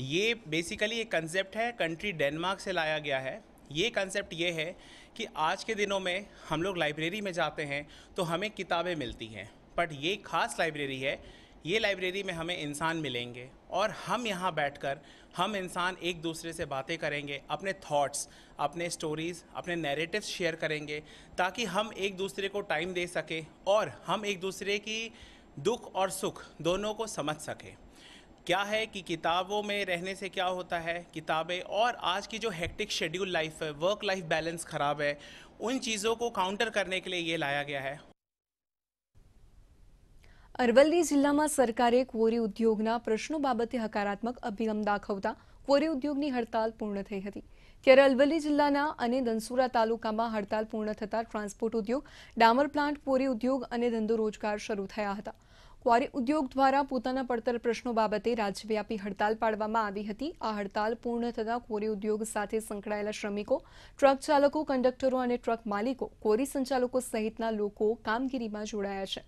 ये बेसिकली एक कंसेप्ट है कंट्री डेनमार्क से लाया गया है ये कंसेप्ट ये है कि आज के दिनों में हम लोग लाइब्रेरी में जाते हैं तो हमें किताबें मिलती हैं। बट ये खास लाइब्रेरी है, ये लाइब्रेरी में हमें इंसान मिलेंगे और हम यहाँ बैठकर हम इंसान एक दूसरे से बातें करेंगे, अपने थॉट्स अपने स्टोरीज़ अपने नैरेटिव्स शेयर करेंगे ताकि हम एक दूसरे को टाइम दे सकें और हम एक दूसरे की दुख और सुख दोनों को समझ सकें। क्या है कि किताबों में रहने से क्या होता है किताबें और आज की जो हेक्टिक शेड्यूल लाइफ है वर्क लाइफ बैलेंस ख़राब है उन चीज़ों को काउंटर करने के लिए ये लाया गया है અરવલ્લી જિલ્લામાં સરકારે ક્વોરી ઉદ્યોગના પ્રશ્નો બાબતે હકારાત્મક અભિગમ દાખવતા ક્વોરી ઉદ્યોગની હડતાલ પૂર્ણ થઈ હતી ત્યારે અરવલ્લી જિલ્લાના અને દનસુરા તાલુકામાં હડતાલ પૂર્ણ થતા ટ્રાન્સપોર્ટ ઉદ્યોગ ડામર પ્લાન્ટ ક્વોરી ઉદ્યોગ અને ધંધો રોજગાર શરૂ થયા હતા ક્વોરી ઉદ્યોગ દ્વારા પોતાના પડતર પ્રશ્નો બાબતે રાજ્યવ્યાપી હડતાલ પાડવામાં આવી હતી. આ હડતાલ પૂર્ણ થતાં કોરી ઉદ્યોગ સાથે સંકળાયેલા શ્રમિકો, ટ્રક ચાલકો, કંડક્ટરો અને ટ્રક માલિકો કોરી સંચાલકો સહિતના લોકો કામગીરીમાં જોડાયા છે.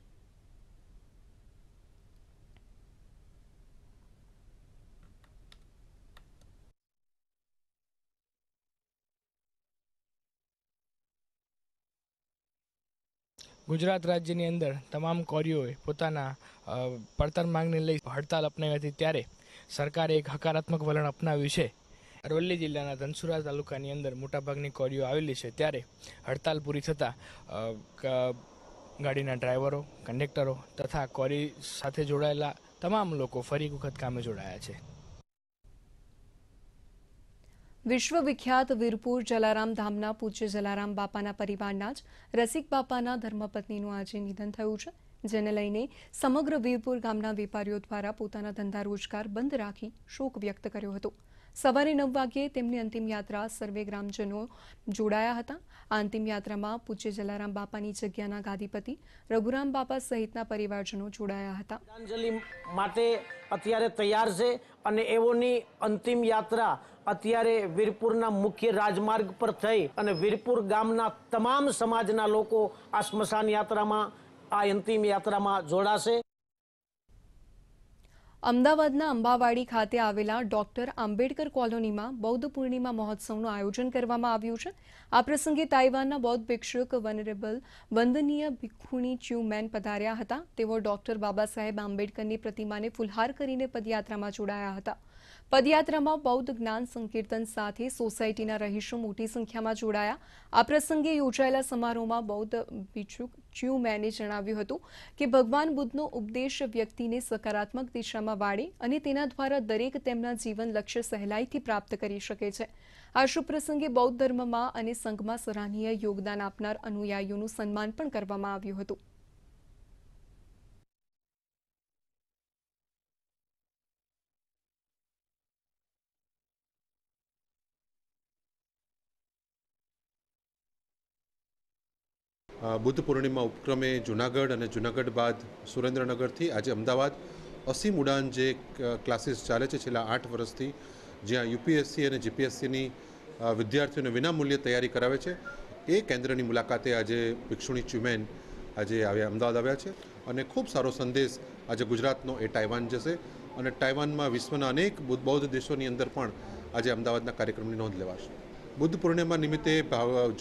ગુજરાત રાજ્યની અંદર તમામ કોરીઓએ પોતાના પડતર માંગને લઈ હડતાલ અપનાવી હતી ત્યારે સરકારે એક હકારાત્મક વલણ અપનાવ્યું છે. અરવલ્લી જિલ્લાના ધનસુરા તાલુકાની અંદર મોટાભાગની કોરીઓ આવેલી છે. ત્યારે હડતાલ પૂરી થતાં ગાડીના ડ્રાઈવરો, કંડક્ટરો તથા કોરી સાથે જોડાયેલા તમામ લોકો ફરી વખત કામે જોડાયા છે. વિશ્વવિખ્યાત વીરપુર જલારામ ધામના પૂજ્ય જલારામ બાપાના પરિવારના જ રસિક બાપાના ધર્મપત્નીનું આજે નિધન થયું છે, જેને લઈને સમગ્ર વીરપુર ગામના વેપારીઓ દ્વારા પોતાના ધંધા રોજગાર બંધ રાખી શોક વ્યક્ત કર્યો હતો. સવારે નવ વાગ્યે તેમની અંતિમ યાત્રા સર્વે ગ્રામજનો જોડાયા હતા. આ અંતિમ યાત્રામાં પૂજ્ય જલારામ બાપાની જગ્યાના ગાદીપતિ રઘુરામ બાપા સહિતના પરિવારજનો જોડાયા હતા. માટે અત્યારે તૈયાર છે અને એવોની અંતિમ યાત્રા અત્યારે વીરપુરના મુખ્ય રાજમાર્ગ પર થઈ અને વીરપુર ગામના તમામ સમાજના લોકો આ સ્મશાન યાત્રામાં, આ અંતિમ યાત્રામાં જોડાશે. અમદાવાદના અંબાવાડી ખાતે આવેલા ડોક્ટર આંબેડકર કોલોનીમાં બૌદ્ધ પૂર્ણિમા મહોત્સવનું આયોજન કરવામાં આવ્યું છે. આ પ્રસંગે તાઇવાનના બૌદ્ધ ભિક્ષુક વનરેબલ વંદનીય ભિક્ષુણી ચ્યુમેન પધાર્યા હતા. તેઓ ડોક્ટર બાબા સાહેબ આંબેડકરની પ્રતિમાને ફુલહાર કરીને પદયાત્રામાં જોડાયા હતા. પદયાત્રામાં બૌદ્ધ જ્ઞાન સંકીર્તન સાથે સોસાયટીના રહીશો મોટી સંખ્યામાં જોડાયા. આ પ્રસંગે યોજાયેલા સમારોહમાં બૌદ્ધ ભિક્ષુક ચ્યુમેને જણાવ્યું હતું કે ભગવાન બુદ્ધનો ઉપદેશ વ્યક્તિને સકારાત્મક દિશામાં વાળે અને તેના દ્વારા દરેક તેમના જીવન લક્ષ્ય સહેલાઈથી પ્રાપ્ત કરી શકે છે. આ શુભ પ્રસંગે બૌદ્ધ ધર્મમાં અને સંઘમાં સરાહનીય યોગદાન આપનાર અનુયાયીઓનું સન્માન પણ કરવામાં આવ્યું હતું. બુદ્ધ પૂર્ણિમા ઉપક્રમે જુનાગઢ અને જુનાગઢ બાદ સુરેન્દ્રનગરથી આજે અમદાવાદ. અસીમ ઉડાન જે ક્લાસીસ ચાલે છે છેલ્લા આઠ વર્ષથી, જ્યાં યુપીએસસી અને જીપીએસસીની વિદ્યાર્થીઓને વિનામૂલ્યે તૈયારી કરાવે છે. એ કેન્દ્રની મુલાકાતે આજે ભિક્ષુણી ચ્યુમેન આજે આવ્યા, અમદાવાદ આવ્યા છે અને ખૂબ સારો સંદેશ આજે ગુજરાતનો એ તાઇવાન જશે અને તાઇવાનમાં વિશ્વના અનેક બુદ્ધ દેશોની અંદર પણ આજે અમદાવાદના કાર્યક્રમની નોંધ લેવાશે. બુદ્ધ પૂર્ણિમા નિમિત્તે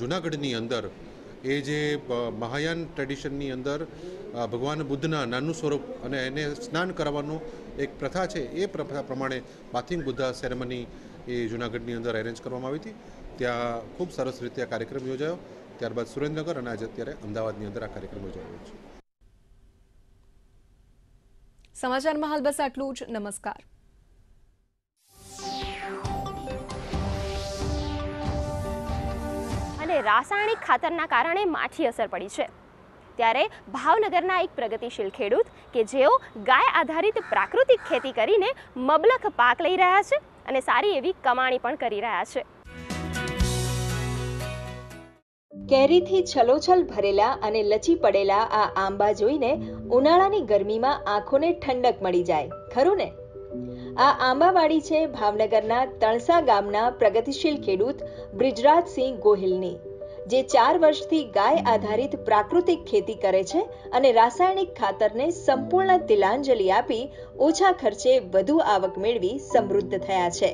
જુનાગઢની અંદર એ જે મહાયાન ટ્રેડિશનની અંદર ભગવાન બુદ્ધના નાનું સ્વરૂપ અને એને સ્નાન કરાવવાનું એક પ્રથા છે, એ પ્રથા પ્રમાણે બાથિંગ બુદ્ધા સેરેમની એ જૂનાગઢની અંદર એરેન્જ કરવામાં આવી હતી. ત્યાં ખૂબ સરસ રીતે આ કાર્યક્રમ યોજાયો. ત્યારબાદ સુરેન્દ્રનગર અને આજે અત્યારે અમદાવાદની અંદર આ કાર્યક્રમ યોજાયો છે. સમાચારમાં હાલ બસ આટલું જ. નમસ્કાર. અને રાસાયણિક ખાતરના કારણે માઠી અસર પડી છે. ત્યારે ભાવનગરના એક પ્રગતિશીલ ખેડૂત કે જેઓ ગાય આધારિત પ્રાકૃતિક ખેતી કરીને મબલખ પાક લઈ રહ્યા છે અને સારી એવી કમાણી પણ કરી રહ્યા છે. કેરીથી છલોછલ ભરેલા અને લચી પડેલા આ આંબા જોઈને ઉનાળાની ગરમીમાં આંખોને ઠંડક મળી જાય. ખરું ને? આ આંબાવાડી છે ભાવનગરના તણસા ગામના પ્રગતિશીલ ખેડૂત બ્રિજરાજસિંહ ગોહિલની, જે ચાર વર્ષથી ગાય આધારિત પ્રાકૃતિક ખેતી કરે છે અને રાસાયણિક ખાતરને સંપૂર્ણ તિલાંજલિ આપી ઓછા ખર્ચે વધુ આવક મેળવી સમૃદ્ધ થયા છે.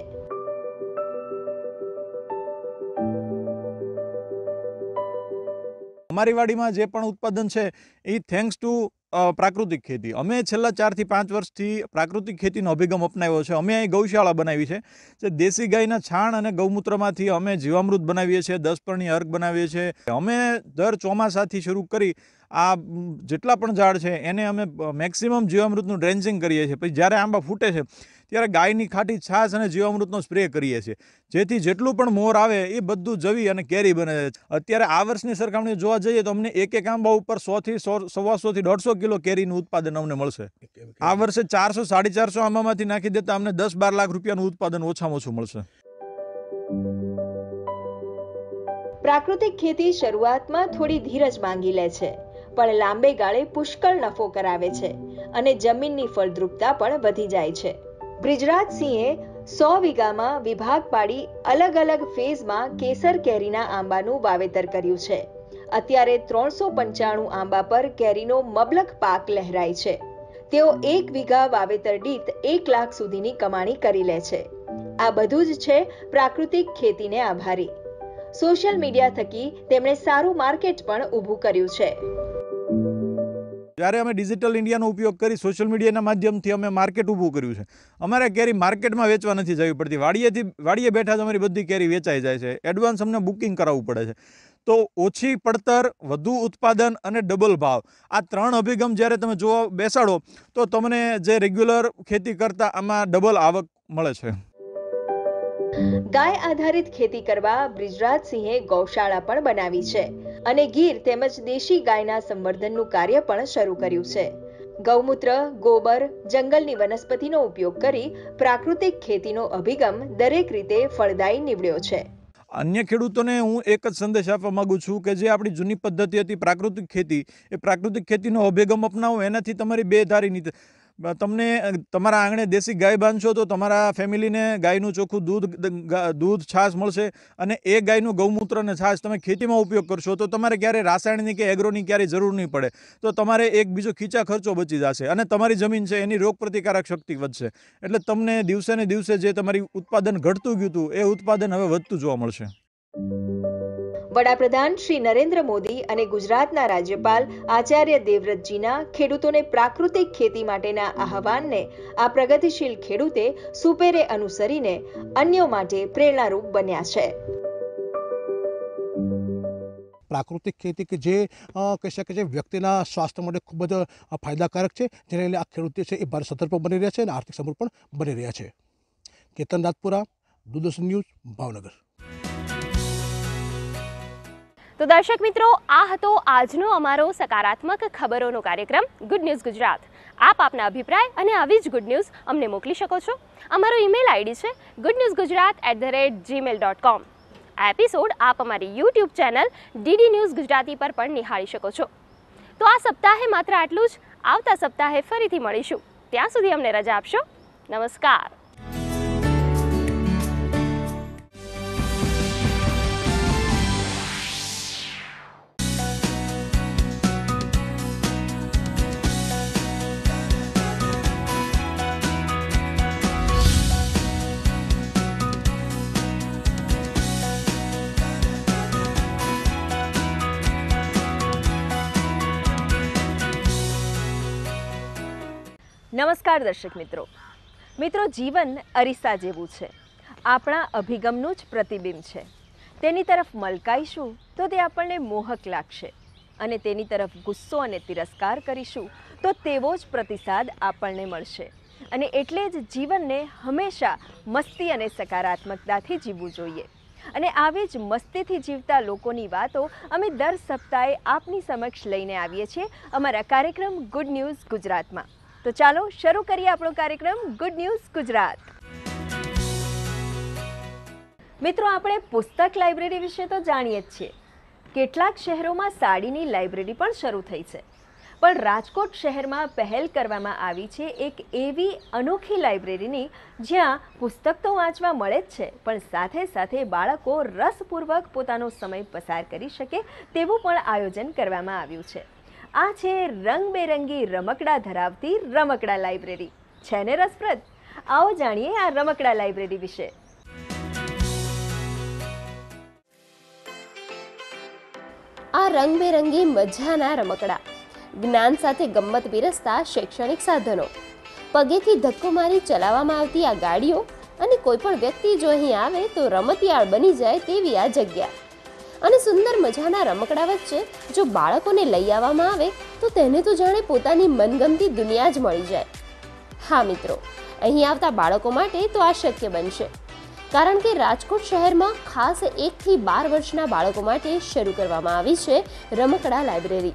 અમારી વાડીમાં જે પણ ઉત્પાદન છે, એ થેન્ક્સ ટુ પ્રાકૃતિક ખેતી. અમે છેલ્લા ચારથી પાંચ વર્ષથી પ્રાકૃતિક ખેતીનો અભિગમ અપનાવ્યો છે. અમે અહીં ગૌશાળા બનાવી છે. જે દેશી ગાયના છાણ અને ગૌમૂત્રમાંથી અમે જીવામૃત બનાવીએ છીએ દસ પરણી અર્ક બનાવીએ છીએ. અમે દર ચોમાસાથી શરૂ કરી આ જેટલા પણ ઝાડ છે, એને અમે મેક્સિમમ જીવામૃતનું ડ્રેન્જિંગ કરીએ છીએ. પછી જ્યારે આંબા ફૂટે છે ત્યારે ગાયની ખાટી છાશ અને જીવામૃતનો સ્પ્રે કરીએ છીએ. જેથી જેટલું પણ મોર આવે એ બધું જવી અને કેરી બને. છે અત્યારે આ વર્ષની સરખામણી જોવા જઈએ તો અમને એક એક આંબા ઉપર સોથી સો, સવાસોથી દોઢસો કિલો કેરીનું ઉત્પાદન અમને મળશે. આ વર્ષે ચારસો, સાડી ચારસો આંબામાંથી નાખી દેતા અમને દસ, બાર લાખ રૂપિયાનું ઉત્પાદન ઓછામાં ઓછું મળશે. પ્રાકૃતિક ખેતી શરૂઆતમાં થોડી ધીરજ માંગી લે છે, પણ લાંબે ગાળે પુષ્કળ નફો કરાવે છે અને જમીનની ફળદ્રુપતા પણ વધી જાય છે. બ્રિજરાજસિંહે સો વીઘામાં વિભાગ પાડી અલગ અલગ ફેઝમાં કેસર કેરીના આંબાનું વાવેતર કર્યું છે. અત્યારે ત્રણસો પંચાણું આંબા પર કેરીનો મબલક પાક લહેરાય છે. તેઓ એક વીઘા વાવેતર દીઠ એક લાખ સુધીની કમાણી કરી લે છે. આ બધું જ છે પ્રાકૃતિક ખેતીને આભારી. સોશિયલ મીડિયા થકી તેમણે સારું માર્કેટ પણ ઊભું કર્યું છે. જ્યારે અમે ડિજિટલ ઇન્ડિયાનો ઉપયોગ કરી સોશિયલ મીડિયાના માધ્યમથી અમે માર્કેટ ઊભું કર્યું છે. અમારે કેરી માર્કેટમાં વેચવા નથી જવી પડતી. વાડીએથી, વાડીએ બેઠા જ અમારી બધી કેરી વેચાઈ જાય છે. એડવાન્સ અમને બુકિંગ કરાવવું પડે છે. તો ઓછી પડતર, વધુ ઉત્પાદન અને ડબલ ભાવ. આ ત્રણ અભિગમ જ્યારે તમે જોવા બેસાડો, તો તમને જે રેગ્યુલર ખેતી કરતાં આમાં ડબલ આવક મળે છે. ગાય આધારિત ખેતી કરવા બ્રિજરાજસિંહે ગૌશાળા પણ બનાવી છે અને ગીર તેમજ દેશી ગાયના સંવર્ધનનું કાર્ય પણ શરૂ કર્યું છે. ગૌમૂત્ર, ગોબર, જંગલની વનસ્પતિનો ઉપયોગ કરી પ્રાકૃતિક ખેતીનો અભિગમ દરેક રીતે ફળદાયી નીવડ્યો છે. અન્ય ખેડૂતોને હું એક જ સંદેશ આપવા માંગુ છું કે જે આપણી જૂની પદ્ધતિ હતી પ્રાકૃતિક ખેતી, એ પ્રાકૃતિક ખેતીનો અભિગમ અપનાવો, એનાથી તમારી બે ધારી નીતિ તમને તમારા આંગણે દેશી ગાય બાંધશો તો તમારા ફેમિલીને ગાયનું ચોખ્ખું દૂધ દૂધ, છાશ મળશે અને એ ગાયનું ગૌમૂત્ર અને છાશ તમે ખેતીમાં ઉપયોગ કરશો તો તમારે ક્યારે રાસાયણિક કે એગ્રોની ક્યારેય જરૂર નહીં પડે. તો તમારે એક બીજો ખીચા ખર્ચો બચી જશે અને તમારી જમીન છે એની રોગ પ્રતિકારક શક્તિ વધશે. એટલે તમને દિવસે ને દિવસે જે તમારી ઉત્પાદન ઘટતું ગયું હતું, એ ઉત્પાદન હવે વધતું જોવા મળશે. વડાપ્રધાન શ્રી નરેન્દ્ર મોદી અને ગુજરાતના રાજ્યપાલ આચાર્ય દેવવ્રતજીના ખેડૂતોને પ્રાકૃતિક ખેતી માટેના આહવાનને આ પ્રગતિશીલ ખેડૂતે સુપેરે અનુસરીને અન્યો માટે પ્રેરણારૂપ બન્યા છે. પ્રાકૃતિક ખેતી કે જે કહી શકે છે વ્યક્તિના સ્વાસ્થ્ય માટે ખૂબ જ ફાયદાકારક છે. જેને લઈને આ ખેડૂત છે એ ભારત સતર્ક બની રહ્યા છે અને આર્થિક સમૃદ્ધ પણ બની રહ્યા છે. કેતન રાજપુરા દૂરદર્શન ન્યૂઝ, ભાવનગર. તો દર્શક મિત્રો, આ હતો આજનો અમારો સકારાત્મક ખબરોનો કાર્યક્રમ ગુડ ન્યૂઝ ગુજરાત. આપ આપના અભિપ્રાય અને આવી જ ગુડ ન્યૂઝ અમને મોકલી શકો છો. અમારો ઈમેલ આઈડી છે good news Gujarat at the rate Gmail dot com આ એપિસોડ આપ અમારી YouTube channel DD news Gujarati પર પણ નિહાળી શકો છો. તો આ સપ્તાહે માત્ર આટલું જ. આવતા સપ્તાહે ફરીથી મળીશું. ત્યાં સુધી અમને રજા આપશો. નમસ્કાર. નમસ્કાર દર્શક મિત્રો. મિત્રો, જીવન અરીસા જેવું છે. આપણા અભિગમનું જ પ્રતિબિંબ છે. તેની તરફ મલકાઈશું તો તે આપણને મોહક લાગશે. અને તેની તરફ ગુસ્સો અને તિરસ્કાર કરીશું તો તેવો જ પ્રતિસાદ આપણને મળશે. અને એટલે જ જીવનને હંમેશા મસ્તી અને સકારાત્મકતાથી જીવવું જોઈએ. અને આવી જ મસ્તીથી જીવતા લોકોની વાતો અમે દર સપ્તાહે આપની સમક્ષ લઈને આવીએ છીએ અમારા કાર્યક્રમ ગુડ ન્યૂઝ ગુજરાતમાં. તો ચાલો શરૂ કરીએ આપણો કાર્યક્રમ ગુડ ન્યૂઝ ગુજરાત. મિત્રો, આપણે પુસ્તક લાઇબ્રેરી વિશે તો જાણીએ જ છીએ. કેટલાક શહેરોમાં સાડીની લાઇબ્રેરી પણ શરૂ થઈ છે. પણ રાજકોટ શહેરમાં પહેલ કરવામાં આવી છે એક એવી અનોખી લાઇબ્રેરીની જ્યાં પુસ્તક તો વાંચવા મળે જ છે, પણ સાથે સાથે બાળકો રસપૂર્વક પોતાનો સમય પસાર કરી શકે તેવું પણ આયોજન કરવામાં આવ્યું છે. આ છે રંગબેરંગી રમકડા ધરાવતી રમકડા લાઇબ્રેરી. છે ને રસપ્રદ? આવો જાણીએ આ રમકડા લાઇબ્રેરી વિશે. આ રંગબેરંગી મજાના રમકડા. જ્ઞાન સાથે ગમ્મત પીરસતા શૈક્ષણિક સાધનો. પગેથી ધક્કો મારી ચલાવવામાં આવતી આ ગાડીઓ અને કોઈ પણ વ્યક્તિ જો અહીં આવે તો રમતિયાળ બની જાય તેવી આ જગ્યા. અને સુંદર મજાના રમકડા વચ્ચે જો બાળકોને લઈ આવવામાં આવે, તો તેને તો જાણે પોતાની મનગમતી દુનિયા જ મળી જાય. હા મિત્રો, અહીં આવતા બાળકો માટે તો આ શક્ય બનશે. કારણ કે રાજકોટ શહેરમાં ખાસ એકથી બાર વર્ષના બાળકો માટે શરૂ કરવામાં આવી છે રમકડા લાઇબ્રેરી.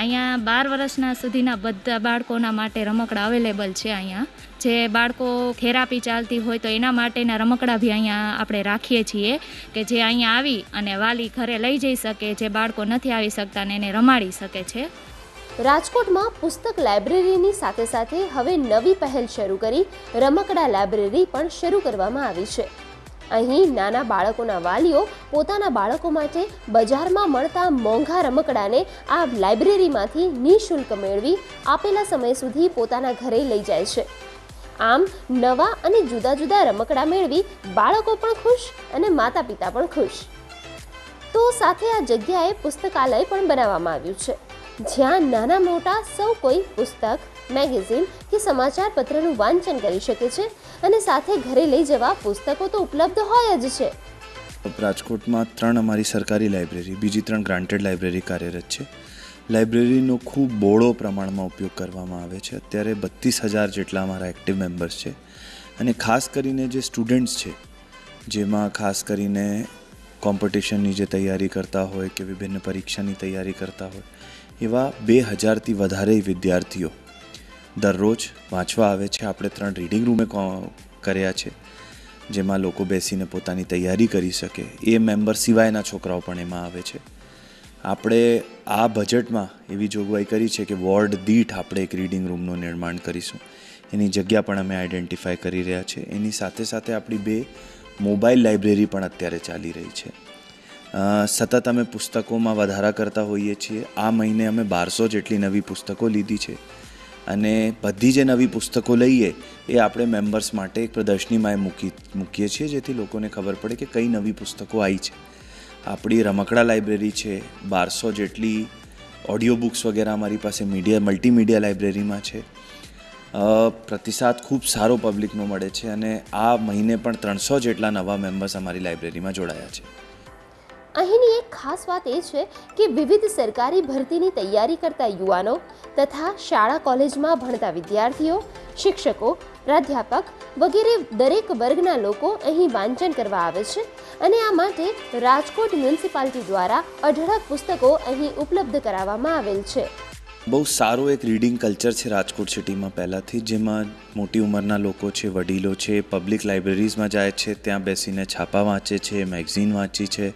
અહીંયા બાર વર્ષના સુધીના બધા બાળકોના માટે રમકડા અવેલેબલ છે અહીંયા. જે બાળકો થેરાપી ચાલતી હોય તો એના માટેના રમકડા બી અહીંયા આપણે રાખીએ છીએ કે જે અહીંયા આવી અને વાલી ઘરે લઈ જઈ શકે, જે બાળકો નથી આવી શકતા એને રમાડી શકે છે. રાજકોટમાં પુસ્તક લાઇબ્રેરીની સાથે સાથે હવે નવી પહેલ શરૂ કરી, રમકડા લાઇબ્રેરી પણ શરૂ કરવામાં આવી છે. અહીં નાના બાળકોના વાલીઓ પોતાના બાળકો માટે બજારમાં મળતા મોંઘા રમકડાને આ લાઇબ્રેરીમાંથી નિઃશુલ્ક મેળવી આપેલા સમય સુધી પોતાના ઘરે લઈ જાય છે. આમ નવા અને જુદા જુદા રમકડા મેળવી બાળકો પણ ખુશ અને માતા પિતા પણ ખુશ. તો સાથે આ જગ્યાએ પુસ્તકાલય પણ બનાવવામાં આવ્યું છે, જ્યાં નાના મોટા સૌ કોઈ પુસ્તક, મેગેઝિન કે સમાચાર પત્રનું વાંચન કરી શકે છે અને સાથે ઘરે લઈ જવા પુસ્તકો તો ઉપલબ્ધ હોય જ છે. રાજકોટમાં ત્રણ અમારી સરકારી લાઇબ્રેરી, બીજી ત્રણ ગ્રાન્ટેડ લાઇબ્રેરી કાર્યરત છે. લાઇબ્રેરીનો ખૂબ બહોળો પ્રમાણમાં ઉપયોગ કરવામાં આવે છે. અત્યારે બત્રીસ હજાર જેટલા અમારા એક્ટિવ મેમ્બર્સ છે. અને ખાસ કરીને જે સ્ટુડન્ટ્સ છે, જેમાં ખાસ કરીને કોમ્પિટિશનની જે તૈયારી કરતા હોય કે વિભિન્ન પરીક્ષાની તૈયારી કરતા હોય, એવા બે હજારથી વધારે વિદ્યાર્થીઓ દરરોજ વાંચવા આવે છે. આપણે ત્રણ રીડિંગ રૂમે કર્યા છે, જેમાં લોકો બેસીને પોતાની તૈયારી કરી શકે. એ મેમ્બર સિવાયના છોકરાઓ પણ એમાં આવે છે. આપણે આ બજેટમાં એવી જોગવાઈ કરી છે કે વોર્ડ દીઠ આપણે એક રીડિંગ રૂમનું નિર્માણ કરીશું. એની જગ્યા પણ અમે આઈડેન્ટિફાય કરી રહ્યા છે. એની સાથે સાથે આપણી બે મોબાઈલ લાઇબ્રેરી પણ અત્યારે ચાલી રહી છે. સતત અમે પુસ્તકોમાં વધારા કરતા હોઈએ છીએ. આ મહિને અમે બારસો જેટલી નવી પુસ્તકો લીધી છે. અને બધી જે નવી પુસ્તકો લઈએ એ આપણે મેમ્બર્સ માટે એક પ્રદર્શનીમાં મૂકી, મૂકીએ છીએ જેથી લોકોને ખબર પડે કે કઈ નવી પુસ્તકો આવી છે. આપણી રમકડા લાઇબ્રેરી છે, બારસો જેટલી ઓડિયો બુક્સ વગેરે અમારી પાસે મીડિયા મલ્ટીમીડિયા લાઇબ્રેરીમાં છે. પ્રતિસાદ ખૂબ સારો પબ્લિકનો મળે છે અને આ મહિને પણ ત્રણસો જેટલા નવા મેમ્બર્સ અમારી લાઇબ્રેરીમાં જોડાયા છે. અહીંની એક ખાસ વાત એ છે કે વિવિધ સરકારી ભરતીની તૈયારી કરતા યુવાનો તથા શાળા કોલેજમાં ભણતા વિદ્યાર્થીઓ, શિક્ષકો પ્રાધ્યાપક વગેરે દરેક વર્ગના લોકો અહીં વાંચન કરવા આવે છે અને આ માટે રાજકોટ મ્યુનિસિપાલિટી દ્વારા અઢળક પુસ્તકો અહીં ઉપલબ્ધ કરાવવામાં આવેલ છે. બહુ સારું એક રીડિંગ કલ્ચર છે રાજકોટ સિટીમાં પહેલાંથી, જેમાં મોટી ઉંમરના લોકો છે, વડીલો છે પબ્લિક લાઇબ્રેરીઝમાં જાય છે, ત્યાં બેસીને છાપા વાંચે છે મેગઝીન વાંચી છે,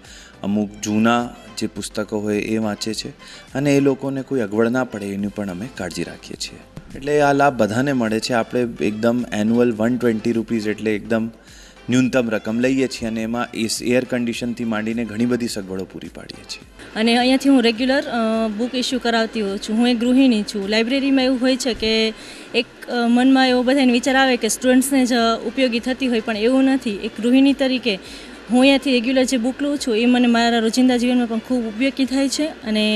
અમુક જૂના જે પુસ્તકો હોય એ વાંચે છે અને એ લોકોને કોઈ અગવડ ના પડે એની પણ અમે કાળજી રાખીએ છીએ. એટલે આ લાભ બધાને મળે છે. આપણે એકદમ એન્યુઅલ વન ટ્વેન્ટી રૂપીઝ એટલે એકદમ ન્યૂનતમ રકમ લઈએ છીએ અને એમાં એર કન્ડિશનથી માંડીને ઘણી બધી સગવડો પૂરી પાડીએ છીએ. અને અહીંયાથી હું રેગ્યુલર બુક ઇસ્યુ કરાવતી હોઉં છું. હું એક ગૃહિણી છું. લાઇબ્રેરીમાં એવું હોય છે કે એક મનમાં એવો બધાને વિચાર આવે કે સ્ટુડન્ટ્સને જ ઉપયોગી થતી હોય, પણ એવું નથી. એક ગૃહિણી તરીકે હું અહીંયાથી રેગ્યુલર જે બુક લઉં છું, એ મને મારા રોજિંદા જીવનમાં પણ ખૂબ ઉપયોગી થાય છે. અને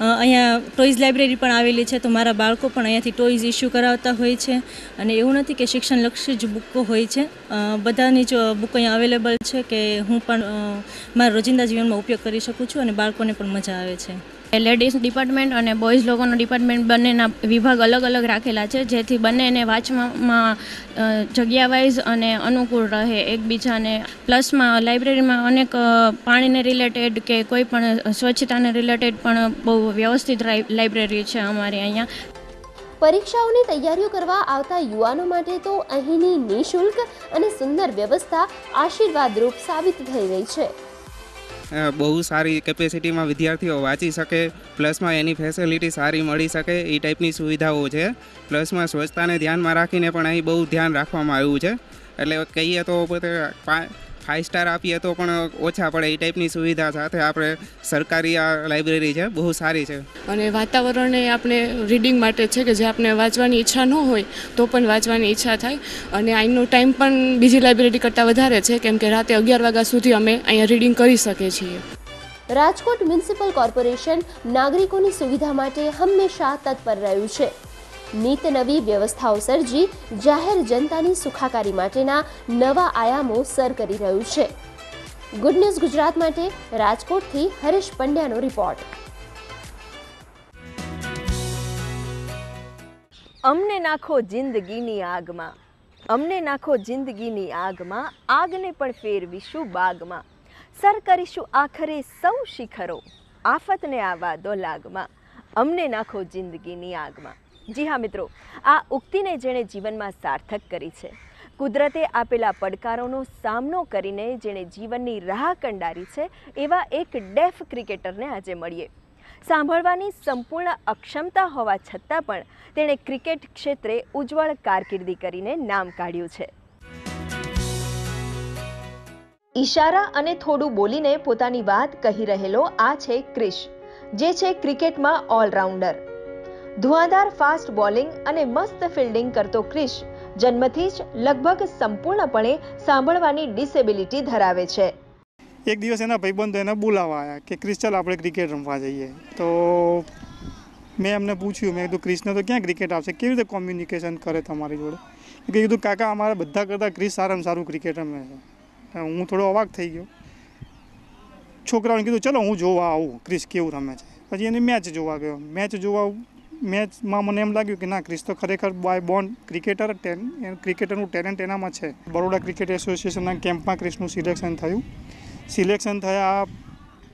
અહીંયા ટોયઝ લાઇબ્રેરી પણ આવેલી છે, તો મારા બાળકો પણ અહીંયાથી ટોઈઝ ઇસ્યુ કરાવતા હોય છે. અને એવું નથી કે શિક્ષણલક્ષી જ બુકો હોય છે. બધાની જ બુક અહીંયા અવેલેબલ છે કે હું પણ મારા રોજિંદા જીવનમાં ઉપયોગ કરી શકું છું અને બાળકોને પણ મજા આવે છે. લેડીઝ ડિપાર્ટમેન્ટ અને બોયઝ લોકોનો ડિપાર્ટમેન્ટ બંનેના વિભાગ અલગ અલગ રાખેલા છે, જેથી બંનેને વાંચવામાં જગ્યા વાઇઝ અને અનુકૂળ રહે એકબીજાને. પ્લસમાં લાઇબ્રેરીમાં અનેક પાણીને રિલેટેડ કે કોઈ પણ સ્વચ્છતાને રિલેટેડ પણ બહુ વ્યવસ્થિત લાઇબ્રેરી છે અમારી અહીંયા. પરીક્ષાઓની તૈયારીઓ કરવા આવતા યુવાનો માટે તો અહીંની નિઃશુલ્ક અને સુંદર વ્યવસ્થા આશીર્વાદરૂપ સાબિત થઈ રહી છે. બહુ સારી કેપેસિટીમાં વિદ્યાર્થીઓ વાંચી શકે પ્લસમાં એની ફેસિલિટી સારી મળી શકે, એ ટાઈપની સુવિધાઓ છે. પ્લસમાં સ્વચ્છતાને ધ્યાનમાં રાખીને પણ અહીં બહુ ધ્યાન રાખવામાં આવ્યું છે. એટલે કહીએ તો પોતે ફાઇવ સ્ટાર આપીએ તો પણ ઓછા પડે એ ટાઈપની સુવિધા સાથે આપણે સરકારી આ લાઇબ્રેરી છે બહુ સારી છે. અને વાતાવરણ એ આપણે રીડિંગ માટે છે કે જે આપણે વાંચવાની ઈચ્છા ન હોય તો પણ વાંચવાની ઈચ્છા થાય. અને અહીંનો ટાઈમ પણ બીજી લાઇબ્રેરી કરતાં વધારે છે કેમ કે રાતે અગિયાર વાગ્યા સુધી અમે અહીંયા રીડિંગ કરી શકીએ છીએ. રાજકોટ મ્યુનિસિપલ કોર્પોરેશન નાગરિકોની સુવિધા માટે હંમેશા તત્પર રહ્યું છે. નીત નવી વ્યવસ્થાઓ સર્જી જાહેર જનતાની સુખાકારી માટેના નવા આયામો સર કરી રહ્યું છે. ગુડ ન્યૂઝ ગુજરાત માટે રાજકોટથી હરેશ પંડ્યાનો રિપોર્ટ અમને નાખો જિંદગીની આગમાં. અમને નાખો જિંદગીની આગમાં, આગને પણ ફેરવીશું બાગમાં. સર કરીશું આખરે સૌ શિખરો, આફતને આવા દો લાગમાં. અમને નાખો જિંદગીની આગમાં. જી હા, મિત્રો. આ ઉક્તિને જેણે જીવનમાં સાર્થક કરી છે. કુદરતે આપેલા પડકારોનો સામનો કરીને જેણે જીવનની રાહ કંડારી છે, એવા એક ડેફ ક્રિકેટરને આજે મળીએ. સાંભળવાની સંપૂર્ણ અક્ષમતા હોવા છતાં પણ તેણે ક્રિકેટ ક્ષેત્રે ઉજ્જવળ કારકિર્દી કરીને નામ કાઢ્યું છે. ઈશારા અને થોડું બોલીને પોતાની વાત કહી રહેલો આ છે ક્રિશ, જે છે ક્રિકેટમાં ઓલરાઉન્ડર. ધુઆધાર ફાસ્ટ બોલિંગ અને મસ્ત ફિલ્ડિંગ કરતો ક્રિશ જન્મથી જ લગભગ સંપૂર્ણપણે સાંભળવાની ડિસેબિલિટી ધરાવે છે. એક દિવસ એના ભાઈબંધો એને બોલાવવા આવ્યા કે ક્રિસ ચાલ આપણે ક્રિકેટ રમવા જઈએ. તો મેં એમને પૂછ્યું, મેં કીધું ક્રિસને તો ક્યાં ક્રિકેટ આવશે? કેવી રીતે કોમ્યુનિકેશન કરે તમારી જોડે? કે કીધું, કાકા, અમારા બધા કરતાં ક્રિસ સારામાં સારું ક્રિકેટ રમે છે. હું થોડો અવાક થઈ ગયો. છોકરાઓને કીધું, ચલો, હું જોવા આવું ક્રિસ કેવું રમે છે? પછી એને મેચ જોવા ગયો. મેચ જોવા મેચમાં મને એમ લાગ્યું કે ના ક્રિસ તો ખરેખર બાય બોર્ન ક્રિકેટર ક્રિકેટરનું ટેલેન્ટ એનામાં છે. બરોડા ક્રિકેટ એસોસિએશનના કેમ્પમાં ક્રિસનું સિલેક્શન થયું. સિલેક્શન થયા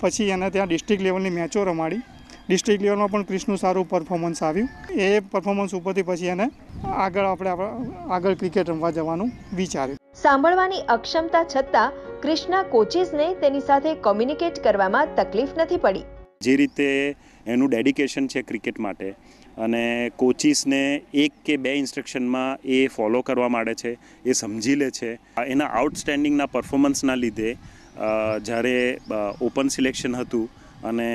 પછી એને ત્યાં ડિસ્ટ્રિક્ટ લેવલની મેચો રમાડી. ડિસ્ટ્રિક્ટ લેવલમાં પણ ક્રિસનું સારું પરફોર્મન્સ આવ્યું. એ પરફોર્મન્સ ઉપરથી પછી એને આગળ આપણે આગળ ક્રિકેટ રમવા જવાનું વિચાર્યું. સાંભળવાની અક્ષમતા છતાં ક્રિષ્ના કોચિસને તેની સાથે કોમ્યુનિકેટ કરવામાં તકલીફ નથી પડી. જે રીતે એનું ડેડિકેશન છે ક્રિકેટ માટે અને કોચિસને એક કે બે ઇન્સ્ટ્રક્શનમાં એ ફોલો કરવા માંડે છે, એ સમજી લે છે. એના આઉટસ્ટેન્ડિંગના પરફોર્મન્સના લીધે જ્યારે ઓપન સિલેક્શન હતું અને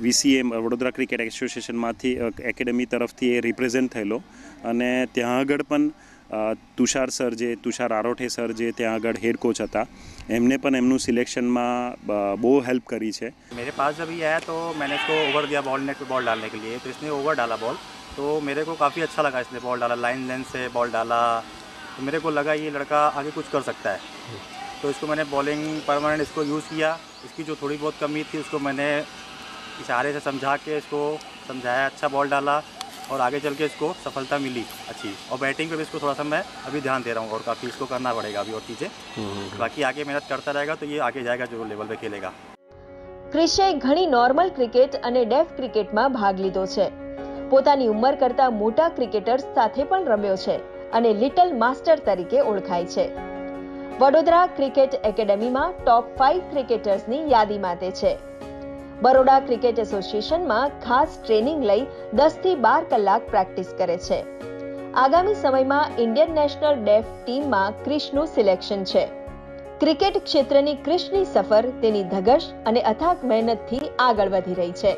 વીસીએ વડોદરા ક્રિકેટ એસોસિએશનમાંથી એકેડમી તરફથી એ રિપ્રેઝેન્ટ થયેલો. અને ત્યાં આગળ પણ તુષાર સર જે, તુષાર આરોઠે સર જે ત્યાં આગળ હેડ કોચ હતા. એમને પણ એમનું સિલેક્શનમાં બહુ હેલ્પ કરી છે मेरे पास जब ये आया तो मैंने इसको ओवर दिया बॉल नेट पे बॉल डालने के लिए तो इसने ओवर डाला बॉल तो मेरे को काफ़ी अच्छा लगा इसने बॉल डाला लाइन लेंथ से बॉल डाला तो मेरे को लगा ये लड़का आगे कुछ कर सकता है तो इसको मैंने बॉलिंग परमानेंट इसको यूज़ किया इसकी जो थोड़ी बहुत कमी थी उसको मैंने इशारे से समझा के इसको समझाया अच्छा बॉल डाला और आगे चल के इसको सफलता मिली अच्छी और बैटिंग पे भी इसको थोड़ा सा मैं अभी ध्यान दे रहा हूँ और काफ़ी इसको करना पड़ेगा अभी और चीज़ें बाकी आगे मेहनत करता रहेगा तो ये आगे जाएगा जो लेवल पे खेलेगा ક્રિશે ઘણી નોર્મલ ક્રિકેટ અને ડેફ ક્રિકેટમાં ભાગ લીધો છે પોતાની ઉંમર કરતા મોટા ક્રિકેટર્સ સાથે પણ રમ્યો છે અને લિટલ માસ્ટર તરીકે ઓળખાય છે વડોદરા ક્રિકેટ એકેડમીમાં ટોપ ફાઇવ ક્રિકેટર્સની યાદીમાં તે છે બરોડા ક્રિકેટ એસોસિએશનમાં ખાસ ટ્રેનિંગ લઈ દસથી બાર કલાક પ્રેક્ટિસ કરે છે. આગામી સમયમાં ઇન્ડિયન નેશનલ ડેફ ટીમમાં ક્રિશનું સિલેક્શન છે. ક્રિકેટ ક્ષેત્રની ક્રિશની સફર, તેની ધગશ અને અથાગ મહેનતથી આગળ વધી રહી છે.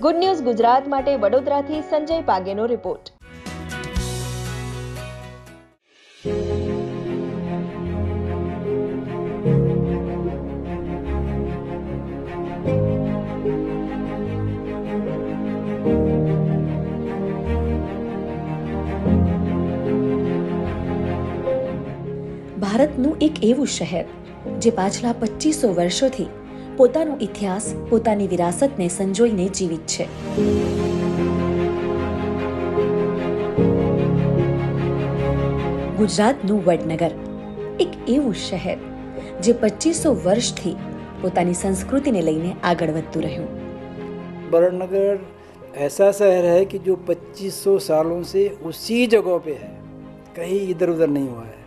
ગુડ ન્યૂઝ ગુજરાત માટે વડોદરાથી સંજય પાગેનો રિપોર્ટ. ભારતનું એક એવું શહેર જે પાછલા પચીસો વર્ષોથી પોતાનો ઇતિહાસ પોતાની વિરાસતને સંજોઈને જીવિત છે ગુજરાતનું વડનગર એક એવું શહેર જે પચીસો વર્ષથી પોતાની સંસ્કૃતિને લઈને આગળ વધતું રહ્યું बड़नगर ऐसा शहर है कि जो 2500 सालों से उसी जगह पे है कहीं इधर उधर नहीं हुआ है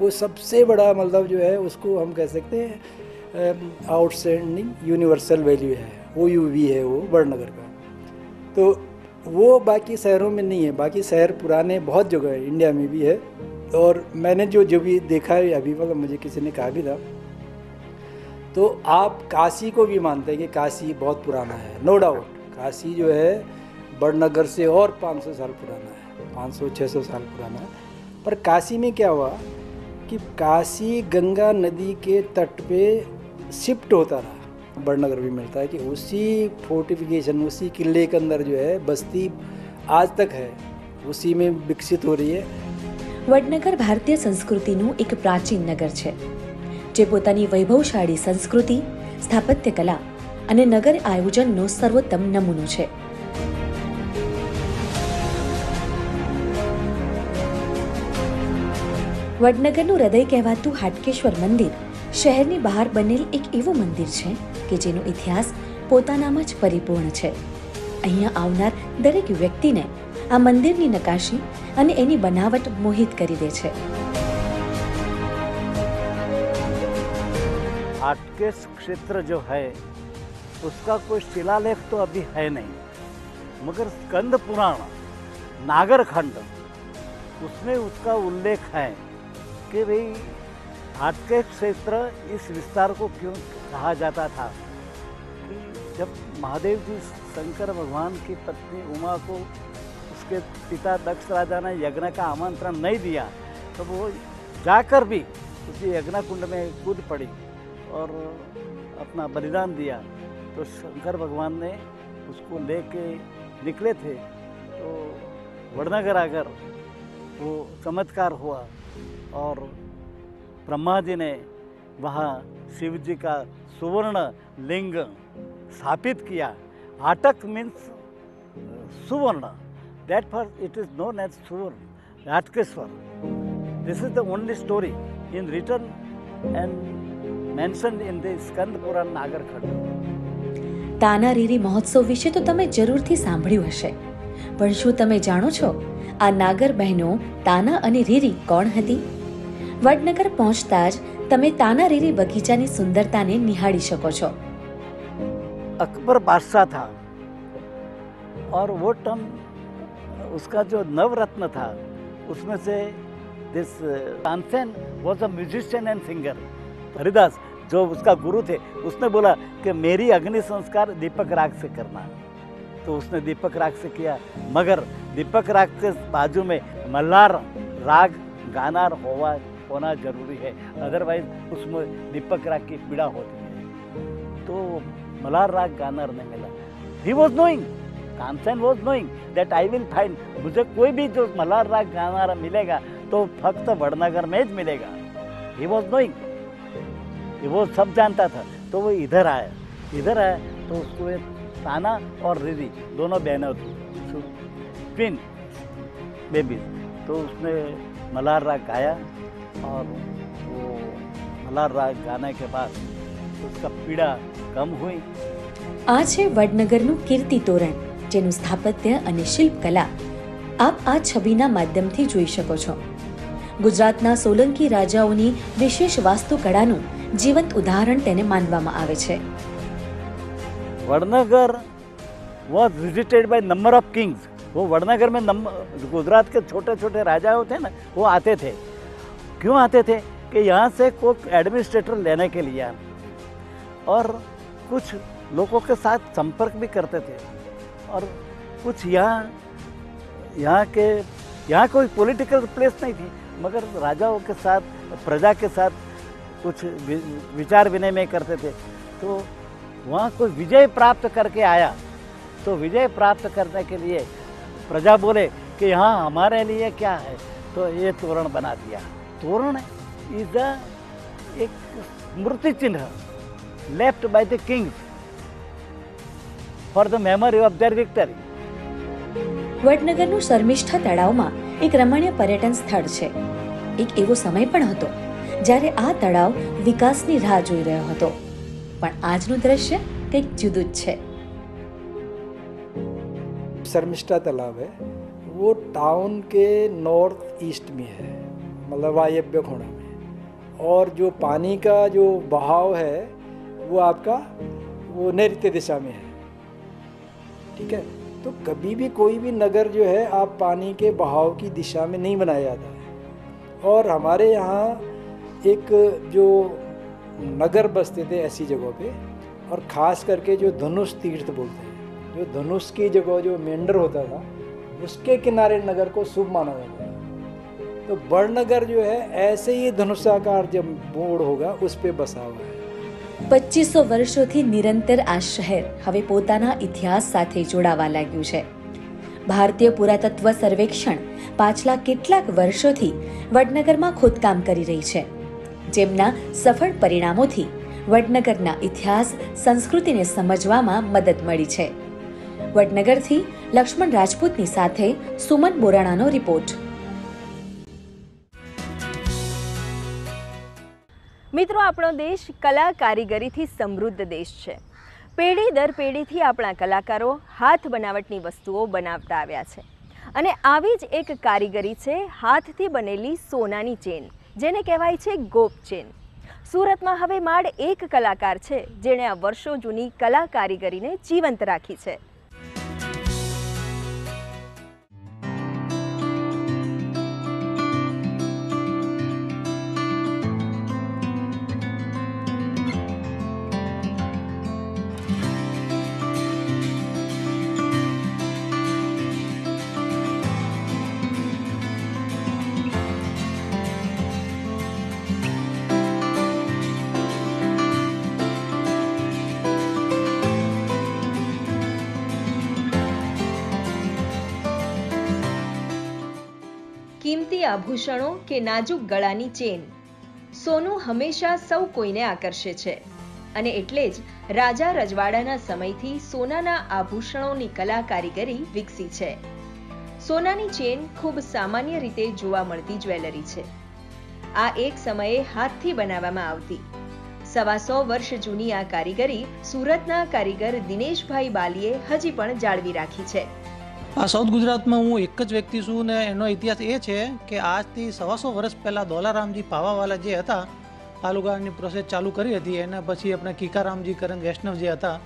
वो सबसे बड़ा मतलब जो है, उसको हम कह सकते हैं आउटस्टैंडिंग यूनिवर्सल वैल्यू है। ओ यू वी है वो बड़नगर का। तो वो बाकी शहरों में नहीं है, बाकी शहर पुराने बहुत जगह है इंडिया में भी है। और मैंने जो जो भी देखा है, अभी मतलब मुझे किसी ने कहा भी था। तो आप काशी को भी मानते हैं कि काशी बहुत पुराना है नो डाउट काशी जो है बड़नगर से और 500 साल पुराना है 500-600 साल पुराना है। पर काशी में क्या हुआ? कि काशी गंगा नदी के तट पे शिफ्ट होता रहा बड़नगर भी मिलता है कि उसी फोर्टिफिकेशन उसी किले के अंदर जो है बस्ती आज तक है उसी में विकसित हो रही है વડનગર ભારતીય સંસ્કૃતિનું એક પ્રાચીન નગર છે જે પોતાની વૈભવશાળી સંસ્કૃતિ સ્થાપત્ય કલા અને નગર આયોજનનો સર્વોત્તમ નમૂનો છે વડનગરનું હૃદય કહેવાતું હાટકેશ્વર મંદિર શહેરની બહાર બનેલ એક એવું મંદિર છે કે જેનો ઇતિહાસ પોતાનામાં જ પરિપૂર્ણ છે અહીંયા આવનાર દરેક વ્યક્તિને આ મંદિરની નકાશી અને એની બનાવટ મોહિત કરી દે છે हाटकेश क्षेत्र जो है उसका कोई शिलालेख तो अभी है नहीं मगर स्कंद पुराण नागरखंड उसमें उसका उल्लेख है कि भाई हाटकेश क्षेत्र इस विस्तार को क्यों कहा जाता था? कि जब महादेव जी शंकर भगवान की पत्नी उमा को उसके पिता दक्ष राजा ने यज्ञ का आमंत्रण नहीं दिया तो वो जाकर भी उसी यज्ञ कुंड में कूद पड़ी और अपना बलिदान दिया। तो शंकर भगवान ने उसको लेके निकले थे तो वड़नगर आकर वो चमत्कार हुआ। और ब्रह्मा जी ने वहाँ शिव जी का सुवर्ण लिंग स्थापित किया आटक means suvarna that for it is known as Suvarna Ratkeshwar this is the only story in return and mentioned in the Skanda Purana Nagarkhand Tana Riri મહોત્સવ વિશે તો તમે જરૂરથી સાંભળ્યું હશે પણ શું તમે જાણો છો આ નાગર બહેનો તાના અને રીરી કોણ હતી વડનગર પહોંચતા જ તમે તાના રીરી બગીચાની સુંદરતાને નિહાળી શકો છો अकबर बादशाह था और वो टर्म उसका जो नवरत्न था उसमें से this Tansen was a musician and singer Haridas जो उसका गुरु थे उसने बोला कि मेरी अग्नि संस्कार दीपक राग से करना तो उसने दीपक राग से किया मगर दीपक राग के बाजू में मल्हार राग गाना होवा होना ज़रूरी है। अदरवाइज़ उसमें दीपक राग की पीड़ा होती है। तो मल्हार राग गानर नहीं मिला he was knowing Tansen was knowing that I will find मुझे कोई भी जो मलार राग गाना मिलेगा तो फक्त वड़नगर में ज मिलेगा। ही वॉज़ नोइंग वो सब जानता था तो वो इधर आया। इधर आया तो उसको ताना और रिरी, दोनों बहनों थी। ट्विन बेबीज तो उसने मलार राग गाया। और वो मल्हार राग गाने के बाद उसका पीड़ा कम हुई આ છે વડનગરનું કીર્તિ તોરણ જેનું સ્થાપત્ય અને શિલ્પકલા આપ આ છબીના માધ્યમથી જોઈ શકો છો ગુજરાતના સોલંકી રાજાઓની વિશેષ વાસ્તુકળાનું જીવંત ઉદાહરણ તેને માનવામાં આવે છે Vadnagar was visited by number of kings वो वड़नगर में नंबर गुजरात के छोटे छोटे राजाओं थे ना वो आते थे क्यों आते थे कि यहाँ से कोई एडमिनिस्ट्रेटर लेने के लिए और कुछ लोगों के साथ संपर्क भी करते थे। और कुछ यहाँ यहाँ के, यहाँ कोई पॉलिटिकल प्लेस नहीं थी, मगर राजाओं के साथ, प्रजा के साथ कुछ विचार विनिमय करते थे। तो वहाँ कोई विजय प्राप्त करके आया तो विजय प्राप्त करने के लिए प्रजा बोले कि यहाँ हमारे लिए क्या है? तो ये तोरण बना दिया। तोरण है is the एक स्मृति चिन्ह left by the kings for the memory of their victory. વડનગરનું Sharmishtha તળાવમાં એક રમણીય પર્યટન સ્થળ છે એક એવો સમય પણ હતો જ્યારે આ તળાવ વિકાસની રાહ જોઈ રહ્યો હતો પણ આજનું દ્રશ્ય કંઈક જુદું જ છે शर्मिष्ठा तालाब है वो टाउन के नॉर्थ ईस्ट में है मतलब वायव्य कोना में। और जो पानी का जो बहाव है, वो आपका, वो नैऋत्य दिशा में है। ठीक है? तो कभी भी कोई भी नगर जो है, आप पानी के बहाव की दिशा में नहीं बनाया जाता है। और हमारे यहाँ एक जो नगर बसते थे ऐसी जगहों पे, और ख़ास करके जो धनुष तीर्थ बोलते हैं, जो धनुष की जगह जो मेंढर होता था, उसके किनारे नगर को शुभ माना जाता तो बड़नगर जो है ऐसे ही धनुषाकार जब बोर्ड होगा उस पे बसा हुआ है પચીસો વર્ષોથી નિરંતર આ શહેર હવે પોતાના ઇતિહાસ સાથે જોડાવા લાગ્યું છે ભારતીય પુરાતત્વ સર્વેક્ષણ પાછલા કેટલાક વર્ષોથી વડનગરમાં ખોદકામ કરી રહી છે જેમના સફળ પરિણામોથી વડનગરના ઇતિહાસ સંસ્કૃતિને સમજવામાં મદદ મળી છે વડનગરથી લક્ષ્મણ રાજપૂતની સાથે સુમન બોરાણાનો રિપોર્ટ મિત્રો, આપણો દેશ કલા કારીગરીથી સમૃદ્ધ દેશ છે. પેઢી દર પેઢીથી આપણા કલાકારો હાથ બનાવટની વસ્તુઓ બનાવતા આવ્યા છે. અને આવી જ એક કારીગરી છે, હાથથી બનેલી સોનાની ચેન. જેને કહેવાય છે ગોપ ચેન. સુરતમાં હવે માડ એક કલાકાર છે, જેણે આ વર્ષો જૂની કલા કારીગરીને જીવંત રાખી છે. આભૂષણો કે નાજુક ગળાની ચેન. સોનું હંમેશા સૌ કોઈને આકર્ષે છે. અને એટલે જ રાજા રજવાડાના સમયથી સોનાના આભૂષણોની કલા કારીગરી વિકસી છે. સોનાની ચેન ખૂબ સામાન્ય રીતે જોવા મળતી જ્વેલરી છે. આ એક સમયે હાથથી બનાવવામાં આવતી. સવા સો વર્ષ જૂની આ કારીગરી સુરતના કારીગર દિનેશભાઈ બાલીએ હજી પણ જાળવી રાખી છે. આ સાઉથ ગુજરાતમાં હું એક જ વ્યક્તિ છું ને એનો ઇતિહાસ એ છે કે આજથી સવાસો વર્ષ પહેલાં દોલારામજી પાવાવાલા જે હતા આ લોકોની પ્રોસેસ ચાલુ કરી હતી, એના પછી આપણે કીકારામજી કરણ વૈષ્ણવ જે હતા,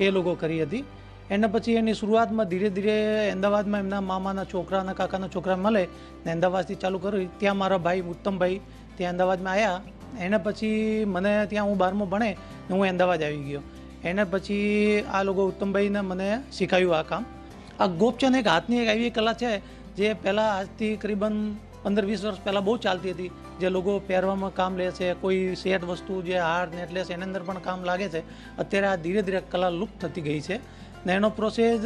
એ લોકો કરી હતી. એના પછી એની શરૂઆતમાં ધીરે ધીરે અમદાવાદમાં એમના મામાના છોકરાના કાકાના છોકરા મળે ને અમદાવાદથી ચાલુ કર્યું ત્યાં મારા ભાઈ ઉત્તમભાઈ ત્યાં અમદાવાદમાં આવ્યા એના પછી મને ત્યાં હું બારમું ભણે હું અમદાવાદ આવી ગયો. એના પછી આ લોકો ઉત્તમભાઈને મને શીખાયું આ કામ. આ ગોપચંદ એક હાથની એક એવી કલા છે જે પહેલાં આજથી કરીબન પંદર વીસ વર્ષ પહેલાં બહુ ચાલતી હતી. જે લોકો પહેરવામાં કામ લે છે, કોઈ સેટ વસ્તુ જે હાર નેકલેસ એની અંદર પણ કામ લાગે છે. અત્યારે આ ધીરે ધીરે કલા લુપ્ત થતી ગઈ છે ને એનો પ્રોસેસ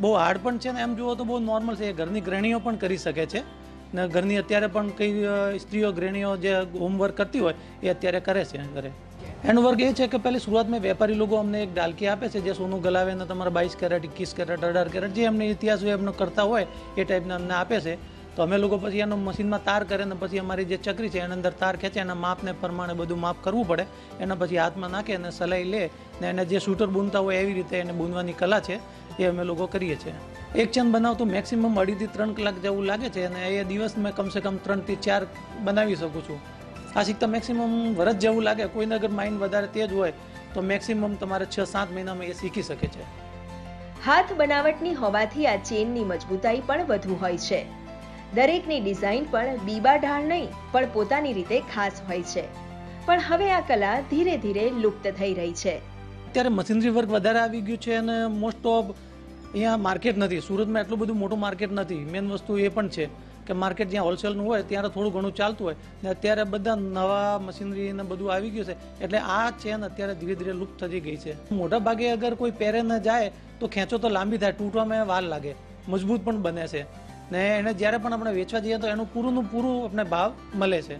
બહુ હાર્ડ પણ છે ને એમ જુઓ તો બહુ નોર્મલ છે. એ ઘરની ગૃહિણીઓ પણ કરી શકે છે ને ઘરની અત્યારે પણ કઈ સ્ત્રીઓ ગૃહિણીઓ જે હોમવર્ક કરતી હોય એ અત્યારે કરે છે ઘરે. એનો વર્ગ એ છે કે પહેલી શરૂઆતમાં વેપારી લોકો અમને એક ડાલકી આપે છે, જે સોનું ગલાવે અને તમારા બાવીસ કેરેટ, એકવીસ કેરેટ, અઢાર કેરેટ, જે એમને ઇતિહાસ હોય, એમનો કરતા હોય, એ ટાઈપના અમને આપે છે. તો અમે લોકો પછી એનો મશીનમાં તાર કરે અને પછી અમારી જે ચકરી છે, એના અંદર તાર ખેંચે એના માપને પ્રમાણે બધું માપ કરવું પડે. એના પછી હાથમાં નાખે અને સલાઈ લે ને એને જે શૂટર બૂનતા હોય એવી રીતે એને બૂનવાની કલા છે, એ અમે લોકો કરીએ છીએ. એક ચેન બનાવતો મેક્સિમમ અઢીથી ત્રણ કલાક જેવું લાગે છે અને એ દિવસ મેં કમસે કમ ત્રણથી ચાર બનાવી શકું છું. આ શીખતા મેક્સિમમ વરસ જેવું લાગે કોઈને અગર માઇન્ડ વધારે તેજ હોય તો મેક્સિમમ તમારે છ સાત મહિનામાં એ શીખી શકે છે. હાથ બનાવટની હોવાથી આ ચેનની મજબૂતાઈ પણ વધુ હોય છે. દરેકની ડિઝાઇન પણ બીબા ઢાળ નહીં પણ પોતાની રીતે ખાસ હોય છે. પણ હવે આ કલા ધીરે ધીરે લુપ્ત થઈ રહી છે. અત્યારે મશીનરી વર્ક વધારે આવી ગયું છે અને મોસ્ટ ઓફ અહીંયા માર્કેટ નથી. સુરતમાં એટલું બધું મોટું માર્કેટ નથી. મેન વસ્તુ એ પણ છે. કે માર્કેટ જ્યાં હોલસેલનું હોય ત્યારે થોડું ઘણું ચાલતું હોય. ને અત્યારે બધા નવા મશીનરી ને બધું આવી ગયું છે. એટલે આ ચેન અત્યારે ધીરે ધીરે લુપ્ત થતી ગઈ છે. મોટા ભાગે અગર કોઈ પહેરે ન જાય, તો ખેંચો તો લાંબી થાય, તૂટવામાં વાર લાગે. મજબૂત પણ બને છે. ને એને જ્યારે પણ આપણે વેચવા જઈએ, તો એનું પૂરુંનું પૂરું આપણે ભાવ મળે છે.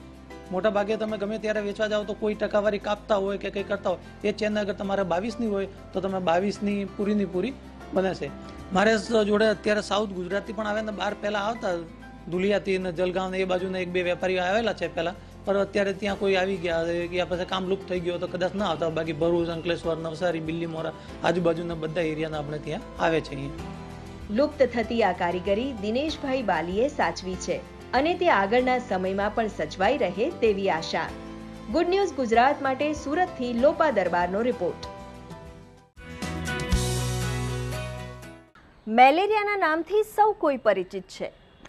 મોટા ભાગે તમે ગમે ત્યારે વેચવા જાઓ, તો કોઈ ટકાવારી કાપતા હોય કે કંઈ કરતા હોય, એ ચેન અગર તમારે બાવીસની હોય, તો તમે બાવીસની પૂરીની પૂરી બને છે. મારે જોડે અત્યારે સાઉથ ગુજરાતથી પણ આવે ને બહાર પહેલાં આવતા ધુલિયાથી ને જલગાંવ ને એ બાજુના એક બે વેપારીઓ આવેલા છે પહેલાં. પણ અત્યારે ત્યાં કોઈ આવી ગયા ગયા પછી કામ લુપ્ત થઈ ગયો તો કદાચ ના આવતા. બાકી ભરૂચ, અંકલેશ્વર, નવસારી બિલ્લીમોરા આજુબાજુના બધા એરિયાના આપણે ત્યાં આવે છે લુપ્ત થતી આ કારીગરી દિનેશભાઈ બાલીએ સાચવી છે અને તે આગળના સમયમાં પણ સચવાઈ રહે તેવી આશા. ગુડ ન્યૂઝ ગુજરાત માટે સુરતથી લોપા દરબારનો રિપોર્ટ મેલેરિયાના નામથી સૌ કોઈ પરિચિત છે.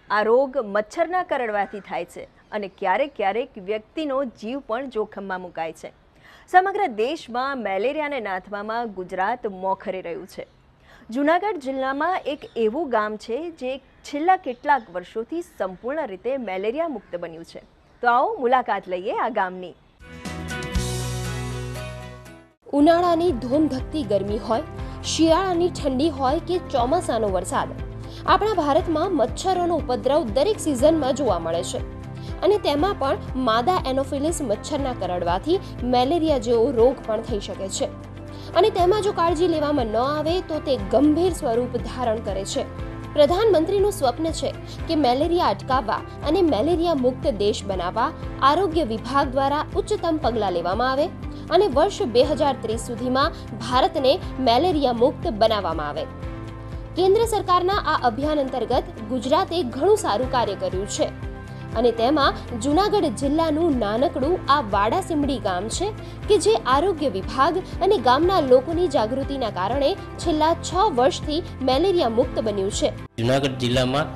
આ રોગ મચ્છરના કરડવાથી થાય છે અને ક્યારેક ક્યારેક વ્યક્તિનો જીવ પણ જોખમમાં મુકાય છે. સમગ્ર દેશમાં મેલેરિયાને નાથવામાં ગુજરાત મોખરે રહ્યું છે. જૂનાગઢ જિલ્લામાં એક એવું ગામ છે જે છેલ્લા કેટલાક વર્ષોથી સંપૂર્ણ રીતે મેલેરિયા મુક્ત બન્યું છે. તો આવો મુલાકાત લઈએ આ ગામની. ઉનાળાની ધોમધકતી ગરમી હોય, શિયાળાની ઠંડી હોય કે ચોમાસાનો વરસાદ આપણા ભારતમાં મચ્છરોનો ઉપદ્રવ દરેક સિઝનમાં જોવા મળે છે. અને તેમાં પણ માદા એનોફિલિસ મચ્છરના કરડવાથી મેલેરિયા જેવો રોગ પણ થઈ શકે છે. અને તેમાં જો કાળજી લેવામાં ન આવે તો તે ગંભીર સ્વરૂપ ધારણ કરે છે. પ્રધાનમંત્રીનું સ્વપ્ન છે કે મેલેરિયા અટકાવવા અને મેલેરિયા મુક્ત દેશ બનાવવા આરોગ્ય વિભાગ દ્વારા ઉચ્ચતમ પગલાં લેવામાં આવે અને વર્ષ બે હજાર ત્રીસ સુધીમાં ભારતને મેલેરિયા મુક્ત બનાવવામાં આવે. કેન્દ્ર સરકારના આ અભિયાન અંતર્ગત ગુજરાતે ઘણું સારું કાર્ય કર્યું છે. અને તેમાં જૂનાગઢ જિલ્લાનું નાનકડું આ વાડાસીમડી ગામ છે કે જે આરોગ્ય વિભાગ અને ગામના લોકોની જાગૃતિના કારણે છેલ્લા છ વર્ષથી મેલેરિયા મુક્ત બન્યું છે. જુનાગઢ જિલ્લામાં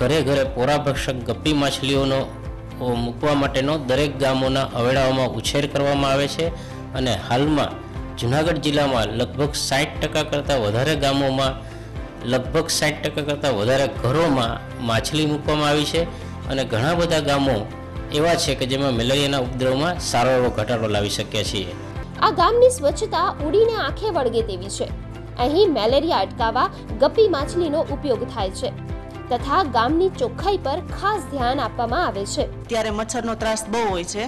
ઘરે ઘરે પોરાભક્ષક ગપ્પી માછલીઓનો મૂકવા માટેનો દરેક ગામોના અવેડાઓમાં ઉછેર કરવામાં આવે છે. અને હાલમાં જુનાગઢ જિલ્લામાં લગભગ સાઠ ટકા કરતાં વધારે ગામોમાં લગભગ સાઠ ટકા કરતાં વધારે ઘરોમાં માછલી મૂકવામાં આવી છે અને ઘણા બધા ગામો એવા છે કે જેમાં મેલેરિયાના ઉપદ્રવમાં સારો એવો ઘટાડો લાવી શકીએ છીએ. આ ગામની સ્વચ્છતા ઉડીને આંખે વળગે તેવી છે. અહીં મેલેરિયા અટકાવવા ગપ્પી માછલીનો ઉપયોગ થાય છે તથા ગામની ચોખ્ખાઈ પર ખાસ ધ્યાન આપવામાં આવે છે. ત્યારે મચ્છરનો ત્રાસ બહુ હોય છે.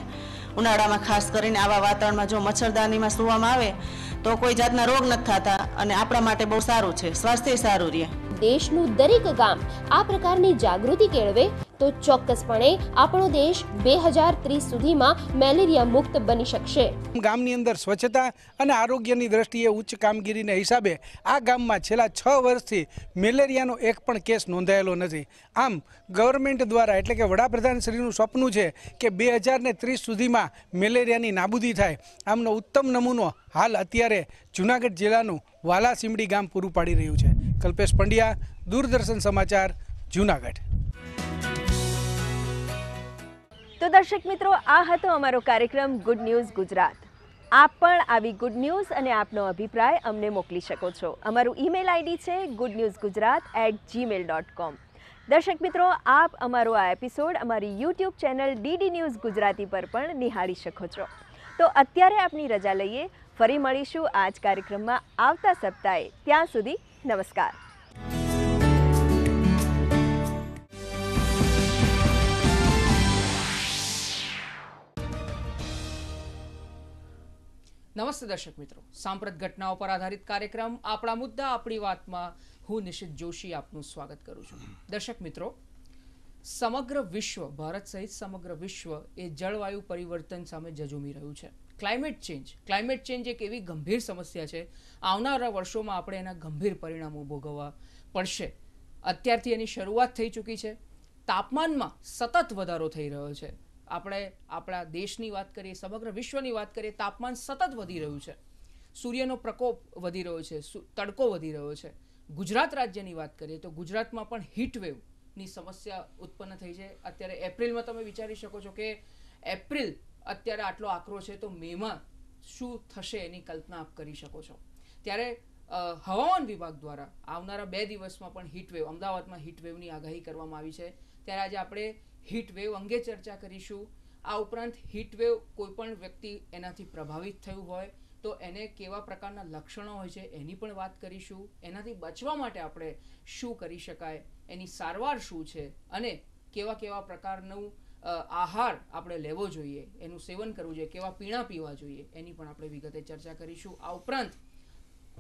ઉનાળામાં ખાસ કરીને આવા વાતાવરણમાં જો મચ્છરદાનીમાં સૂવામાં આવે, તો કોઈ જાતના રોગ નથી થતા અને આપણા માટે બહુ સારું છે. સ્વાસ્થ્ય સારું રહે. દેશનું દરેક ગામ આ પ્રકારની જાગૃતિ કેળવે, તો ચોક્કસપણે આપણો દેશ બે હજાર ત્રીસ સુધીમાં મેલેરિયા મુક્ત બની શકશે. ગામની અંદર સ્વચ્છતા અને આરોગ્યની દ્રષ્ટિએ ઉચ્ચ કામગીરીને હિસાબે આ ગામમાં છેલ્લા છ વર્ષથી મેલેરિયાનો એક પણ કેસ નોંધાયેલો નથી. આમ, ગવર્મેન્ટ દ્વારા એટલે કે વડાપ્રધાન શ્રીનું સપનું છે કે બે હજારને ત્રીસ સુધીમાં મેલેરિયાની નાબૂદી થાય. આમનો ઉત્તમ નમૂનો હાલ અત્યારે જૂનાગઢ જિલ્લાનું વાલા સીમડી ગામ પૂરું પાડી રહ્યું છે. કલ્પેશ પંડ્યા, દૂરદર્શન સમાચાર, જૂનાગઢ. તો દર્શક મિત્રો, આ હતો અમારો કાર્યક્રમ ગુડ ન્યૂઝ ગુજરાત આપ પણ આવી ગુડ ન્યૂઝ અને આપનો અભિપ્રાય અમને મોકલી શકો છો. અમારું ઈમેલ આઈડી છે good news Gujarat at Gmail dot com દર્શક મિત્રો, આપ અમારો આ એપિસોડ અમારી YouTube channel DD news Gujarati પર પણ નિહાળી શકો છો. તો અત્યારે આપની રજા લઈએ, ફરી મળીશું આ જ કાર્યક્રમમાં આવતા સપ્તાહે. ત્યાં સુધી નમસ્કાર નમસ્તે દર્શક મિત્રો. સાંપ્રત ઘટનાઓ પર આધારિત કાર્યક્રમ આપણા મુદ્દા, આપણી વાતમાં હું નિશિત જોશી આપનું સ્વાગત કરું છું. દર્શક મિત્રો, સમગ્ર વિશ્વ, ભારત સહિત સમગ્ર વિશ્વ એ જળવાયુ પરિવર્તન સામે જજુમી રહ્યું છે. ક્લાઇમેટ ચેન્જ ક્લાઇમેટ ચેન્જ એક એવી ગંભીર સમસ્યા છે. આવનારા વર્ષોમાં આપણે એના ગંભીર પરિણામો ભોગવવા પડશે. અત્યારથી એની શરૂઆત થઈ ચૂકી છે. તાપમાનમાં સતત વધારો થઈ રહ્યો છે. આપણે આપણા દેશની વાત કરીએ, સમગ્ર વિશ્વની વાત કરીએ, તાપમાન સતત વધી રહ્યું છે. સૂર્યનો પ્રકોપ વધી રહ્યો છે. તડકો વધી રહ્યો છે. ગુજરાત રાજ્યની વાત કરીએ તો ગુજરાતમાં પણ હીટ વેવની સમસ્યા ઉત્પન્ન થઈ છે. અત્યારે એપ્રિલમાં તમે વિચારી શકો છો કે એપ્રિલ અત્યારે આટલો આકરો છે, તો મેમાં શું થશે એની કલ્પના આપ કરી શકો છો. ત્યારે હવામાન વિભાગ દ્વારા આવનારા બે દિવસમાં પણ હીટવેવ અમદાવાદમાં હીટવેવની આગાહી કરવામાં આવી છે. ત્યારે આજે આપણે હીટવેવ અંગે ચર્ચા કરીશું. આ ઉપરાંત હીટવેવ કોઈપણ કોઈ પણ વ્યક્તિ એનાથી પ્રભાવિત થયું હોય, તો એને કેવા પ્રકારના લક્ષણો હોય છે એની પણ વાત કરીશું. એનાથી બચવા માટે આપણે શું કરી શકાય, એની સારવાર શું છે અને કેવા કેવા પ્રકારનું આહાર આપણે લેવો જોઈએ, એનું સેવન કરવું જોઈએ, કેવા પીણા પીવા જોઈએ, એની પણ આપણે વિગતે ચર્ચા કરીશું. આ ઉપરાંત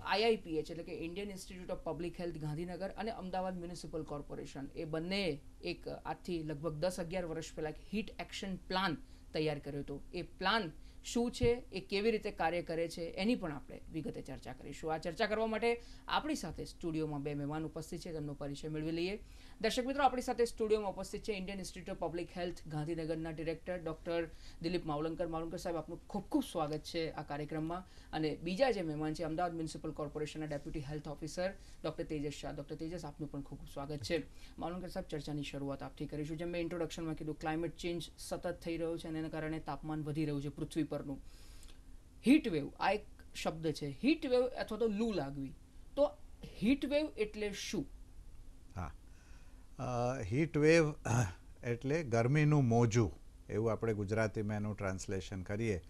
આઈઆઈપીએચ એટલે કે Indian institute of public health Gandhinagar અને અમદાવાદ મ્યુનિસિપલ કોર્પોરેશન એ બંને એક આજથી લગભગ દસ અગિયાર વર્ષ પહેલાં એક હિટ એક્શન પ્લાન તૈયાર કર્યો હતો. એ પ્લાન શું છે, એ કેવી રીતે કાર્ય કરે છે, એની પણ આપણે વિગતે ચર્ચા કરીશું. આ ચર્ચા કરવા માટે આપણી સાથે સ્ટુડિયોમાં બે મહેમાન ઉપસ્થિત છે, તેમનો પરિચય મેળવી લઈએ. દર્શક મિત્રો, આપણી સાથે સ્ટુડિયોમાં ઉપસ્થિત છે Indian institute of public health ગાંધીનગરના ડિરેક્ટર ડૉક્ટર દિલીપ માવલંકર. માવલંકર સાહેબ, આપનું ખૂબ ખૂબ સ્વાગત છે આ કાર્યક્રમમાં. અને બીજા જે મહેમાન છે, અમદાવાદ મ્યુનિસિપલ કોર્પોરેશનના deputy health officer doctor Tejas Shah. Doctor Tejas, આપનું પણ ખૂબ સ્વાગત છે. માવલંકર સાહેબ, ચર્ચાની શરૂઆત આપથી કરીશું. જેમ મેં ઇન્ટ્રોડક્શનમાં કીધું ક્લાઇમેટ ચેન્જ સતત થઈ રહ્યું છે અને એના કારણે તાપમાન વધી રહ્યું છે પૃથ્વી પરનું. હીટ વેવ આ એક શબ્દ છે. હીટ વેવ અથવા તો લૂ લાગવી. તો હીટ વેવ એટલે શું? હીટ વેવ એટલે ગરમીનું મોજું એવું આપણે ગુજરાતીમાં એનું ટ્રાન્સલેશન કરીએ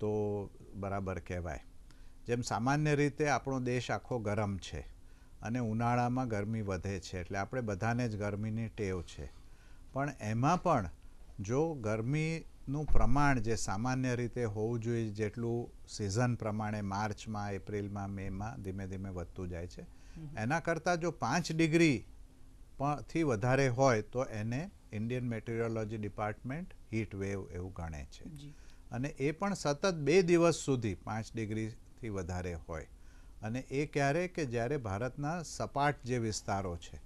તો બરાબર કહેવાય. જેમ સામાન્ય રીતે આપણો દેશ આખો ગરમ છે અને ઉનાળામાં ગરમી વધે છે એટલે આપણે બધાને જ ગરમીની ટેવ છે. પણ એમાં પણ જો ગરમીનું પ્રમાણ જે સામાન્ય રીતે હોવું જોઈએ જેટલું સિઝન પ્રમાણે માર્ચમાં એપ્રિલમાં મેમાં ધીમે ધીમે વધતું જાય છે એના કરતાં જો પાંચ ડિગ્રી થી વધારે હોય તો એને Indian meteorology department heat wave એવું ગણે છે. અને એ પણ સતત બે દિવસ સુધી પાંચ ડિગ્રીથી વધારે હોય. અને એ ક્યારે કે જ્યારે ભારતના સપાટ જે વિસ્તારો છે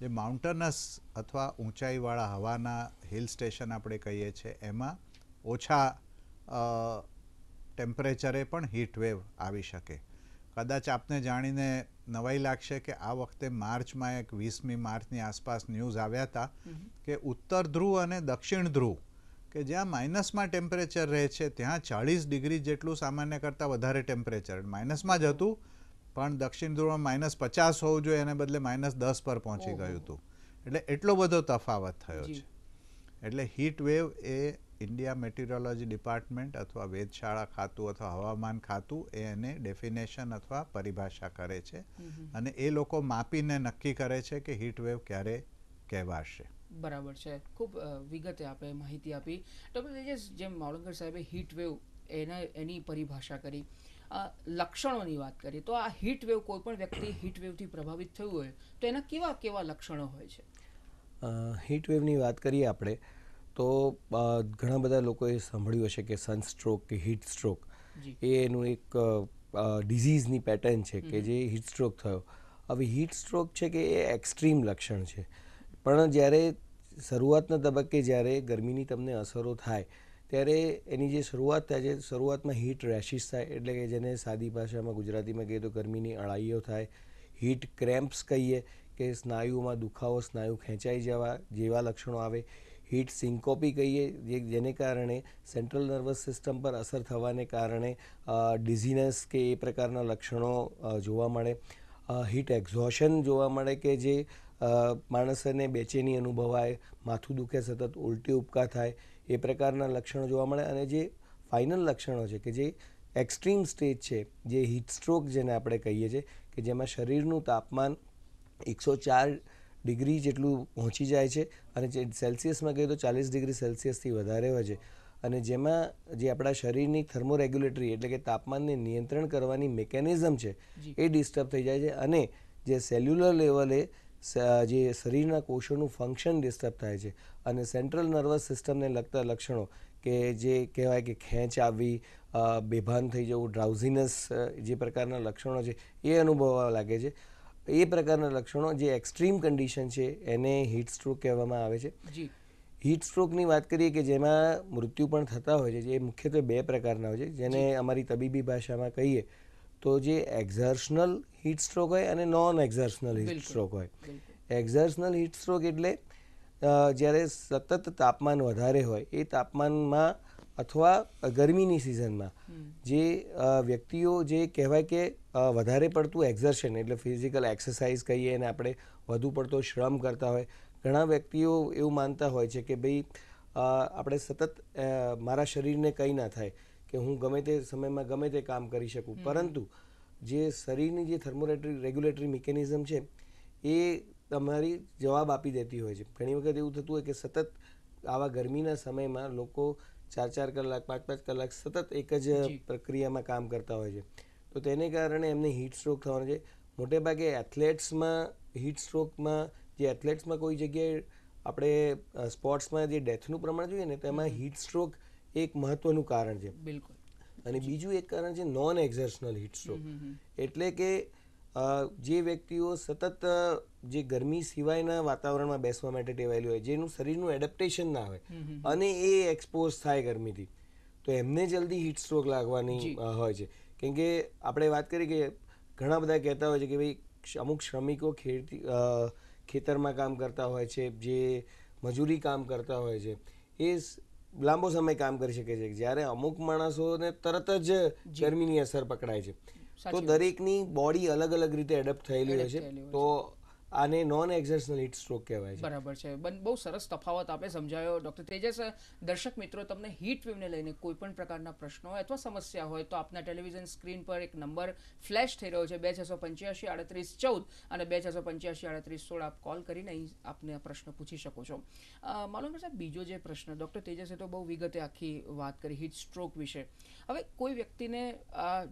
જે માઉન્ટનસ અથવા ઊંચાઈવાળા હવાના હિલ સ્ટેશન આપણે કહીએ છીએ એમાં ઓછા ટેમ્પરેચરે પણ હીટ વેવ આવી શકે. કદાચ આપને જાણીને નવાઈ લાગશે કે આ વખતે માર્ચમાં એક વીસમી માર્ચની આસપાસ ન્યૂઝ આવ્યા હતા કે ઉત્તર ધ્રુવ અને દક્ષિણ ધ્રુવ કે જ્યાં માઇનસમાં ટેમ્પરેચર રહે છે ત્યાં ચાળીસ ડિગ્રી જેટલું સામાન્ય કરતાં વધારે ટેમ્પરેચર. માઇનસમાં જ હતું પણ દક્ષિણ ધ્રુવમાં માઇનસ પચાસ હોવું જોઈએ એને બદલે માઇનસ દસ પર પહોંચી ગયું હતું. એટલે એટલો બધો તફાવત થયો છે. એટલે હીટ વેવ એ ઇન્ડિયા મેટિરોલોજી ડિપાર્ટમેન્ટ અથવા વેધશાળા ખાતું અથવા હવામાન ખાતું એ એને ડેફિનેશન અથવા પરિભાષા કરે છે. અને એ લોકો માપીને નક્કી કરે છે કે હીટ વેવ ક્યારે કહેવાશે. બરાબર છે. ખૂબ વિગતે આપણે માહિતી આપી. ડૉક્ટર તેજસ જેમ માવલંકર સાહેબે હીટવેવ એના એની પરિભાષા કરી. લક્ષણોની વાત કરીએ તો આ હીટવેવ કોઈ પણ વ્યક્તિ હીટવેવથી પ્રભાવિત થયું હોય તો એના કેવા કેવા લક્ષણો હોય છે? હીટવેવની વાત કરીએ આપણે તો ઘણા બધા લોકોએ સાંભળ્યું હશે કે સનસ્ટ્રોક કે હીટ સ્ટ્રોક એ એનું એક ડિઝીઝની પેટર્ન છે કે જે હીટ સ્ટ્રોક થયો. હવે હીટ સ્ટ્રોક છે કે એ એક્સ્ટ્રીમ લક્ષણ છે. પણ જ્યારે શરૂઆતના તબક્કે જ્યારે ગરમીની તમને અસરો થાય ત્યારે એની જે શરૂઆત થાય છે શરૂઆતમાં હીટ રેશિસ થાય એટલે કે જેને સાદી ભાષામાં ગુજરાતીમાં કહીએ તો ગરમીની અળાઈઓ થાય હીટ ક્રેમ્પ્સ કહીએ કે સ્નાયુમાં દુખાવો સ્નાયુ ખેંચાઈ જવા જેવા લક્ષણો આવે હીટ સિન્કોપી કહીએ, જે જેને કારણે સેન્ટ્રલ નર્વસ સિસ્ટમ પર અસર થવાને કારણે ડિઝીનેસ કે એ પ્રકારના લક્ષણો જોવા મળે. હીટ એક્ઝોશન જોવા મળે કે જે માણસને બેચેની અનુભવાય, માથું દુખે, સતત ઉલટી ઉપકા થાય, એ પ્રકારના લક્ષણો જોવા મળે. અને જે ફાઇનલ લક્ષણો છે કે જે એક્સ્ટ્રીમ સ્ટેજ છે, જે હીટ સ્ટ્રોક જેને આપણે કહીએ છીએ, કે જેમાં શરીરનું તાપમાન એકસો ચાર ડિગ્રી જેટલું પહોંચી જાય છે અને જે સેલ્સિયસમાં કહીએ તો ચાલીસ ડિગ્રી સેલ્સિયસથી વધારે હોય છે. અને જેમાં જે આપણા શરીરની થર્મોરેગ્યુલેટરી એટલે કે તાપમાનને નિયંત્રણ કરવાની મિકેનિઝમ છે એ ડિસ્ટર્બ થઈ જાય છે અને જે સેલ્યુલર લેવલે જે શરીરના કોષોનું ફંક્શન ડિસ્ટર્બ થાય છે. અને સેન્ટ્રલ નર્વસ સિસ્ટમને લગતા લક્ષણો કે જે કહેવાય કે ખેંચ આવવી બેભાન થઈ જવું ડ્રાઉઝીનેસ જે પ્રકારના લક્ષણો છે એ અનુભવવા લાગે છે. એ પ્રકારના લક્ષણો જે એક્સ્ટ્રીમ કન્ડિશન છે એને હીટ સ્ટ્રોક કહેવામાં આવે છે. હીટ સ્ટ્રોકની વાત કરીએ કે જેમાં મૃત્યુ પણ થતા હોય છે જે મુખ્યત્વે બે પ્રકારના હોય છે. જેને અમારી તબીબી ભાષામાં કહીએ તો જે એક્ઝર્શનલ હીટ સ્ટ્રોક હોય અને નોન એક્ઝર્શનલ હીટ સ્ટ્રોક હોય. એક્ઝર્શનલ હીટ સ્ટ્રોક એટલે જ્યારે સતત તાપમાન વધારે હોય એ તાપમાનમાં અથવા ગરમીની સિઝનમાં. જે વ્યક્તિઓ જે કહેવાય કે વધારે પડતું એક્ઝર્શન એટલે ફિઝિકલ એક્સરસાઇઝ કહીએ અને આપણે વધુ પડતો શ્રમ કરતા હોય. ઘણા વ્યક્તિઓ એવું માનતા હોય છે કે ભાઈ આપણે સતત મારા શરીરને કંઈ ના થાય કે હું ગમે તે સમયમાં ગમે તે કામ કરી શકું. પરંતુ જે શરીરની જે થર્મોરેટરી રેગ્યુલેટરી મિકેનિઝમ છે એ તમારી જવાબ આપી દેતી હોય છે. ઘણી વખત એવું થતું હોય કે સતત આવા ગરમીના સમયમાં લોકો ચાર ચાર કલાક પાંચ પાંચ કલાક સતત એક જ પ્રક્રિયામાં કામ કરતા હોય છે. તો તેને કારણે એમને હીટ સ્ટ્રોક થવાનો છે. મોટે ભાગે એથ્લેટ્સમાં હીટ સ્ટ્રોકમાં જે એથ્લેટ્સમાં કોઈ જગ્યાએ આપણે સ્પોર્ટ્સમાં જે ડેથનું પ્રમાણ જોઈએ ને તેમાં હીટ સ્ટ્રોક એક મહત્વનું કારણ છે. બિલકુલ. અને બીજું એક કારણ છે નોન એક્ઝર્શનલ હીટ સ્ટ્રોક એટલે કે જે વ્યક્તિઓ સતત જે ગરમી સિવાયના વાતાવરણમાં બેસવા માટે ટેવાયેલી હોય જેનું શરીરનું એડપ્ટેશન ના હોય. અને એ એક્સપોઝ થાય ગરમીથી તો એમને જલ્દી હીટ સ્ટ્રોક લાગવાની હોય છે. કેમ કે આપણે વાત કરી કે ઘણા બધા કહેતા હોય છે કે ભાઈ અમુક શ્રમિકો ખેતી ખેતરમાં કામ કરતા હોય છે જે મજૂરી કામ કરતા હોય છે એ લાંબો સમય કામ કરી શકે છે. જ્યારે અમુક માણસોને તરત જ. ગરમીની અસર પકડાય છે. તો દરેકની બોડી અલગ અલગ રીતે એડપ્ટ થયેલી હોય છે. તો આને નોન એક્ઝર્શનલ હીટ સ્ટ્રોક કહેવાય છે. બરાબર છે. બહુ સરસ તફાવત આપણે સમજાયો. ડૉક્ટર તેજસ, દર્શક મિત્રો, તમને હીટ વેવને લઈને કોઈ પણ પ્રકારના પ્રશ્નો હોય અથવા સમસ્યા હોય તો આપના ટેલિવિઝન સ્ક્રીન પર એક નંબર ફ્લેશ થઈ રહ્યો છે. બે છસો પંચ્યાસી, આડત્રીસ, ચૌદ અને બે છસો પંચ્યાસી, આડત્રીસ, સોળ આપ કોલ કરીને અહીં આપને આ પ્રશ્ન પૂછી શકો છો. માલુમ સાહેબ, બીજો જે પ્રશ્ન, ડૉક્ટર તેજસે તો બહુ વિગતે આખી વાત કરી હીટ સ્ટ્રોક વિશે. હવે કોઈ વ્યક્તિને આ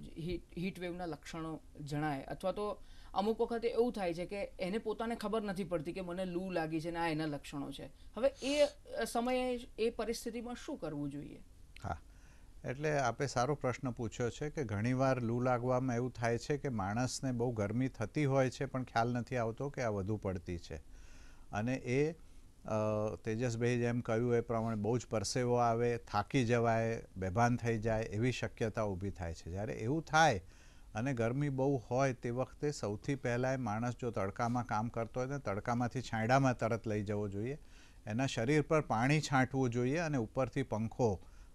હીટ વેવના લક્ષણો જણાય અથવા તો અમુક વખતે એવું થાય છે કે એને પોતાને ખબર નથી પડતી કે મને લૂ લાગી છે ને આ એના લક્ષણો છે. હવે એ સમયે એ પરિસ્થિતિમાં શું કરવું જોઈએ? હા. એટલે આપે સારો પ્રશ્ન પૂછ્યો છે કે ઘણીવાર લૂ લાગવામાં એવું થાય છે કે માણસને બહુ ગરમી થતી હોય છે પણ ખ્યાલ નથી આવતો કે આ વધુ પડતી છે. અને એ તેજસભાઈ જેમ કહ્યું એ પ્રમાણે બહુ જ પરસેવો આવે, થાકી જવાય, બેભાન થઈ જાય એવી શક્યતા ઊભી થાય છે. જ્યારે એવું થાય અને ગરમી બહુ હોય તે વખતે સૌથી પહેલાં એ માણસ જો તડકામાં કામ કરતો હોય તો તડકામાંથી છાંયડામાં તરત લઈ જવો જોઈએ. એના શરીર પર પાણી છાંટવું જોઈએ અને ઉપરથી પંખો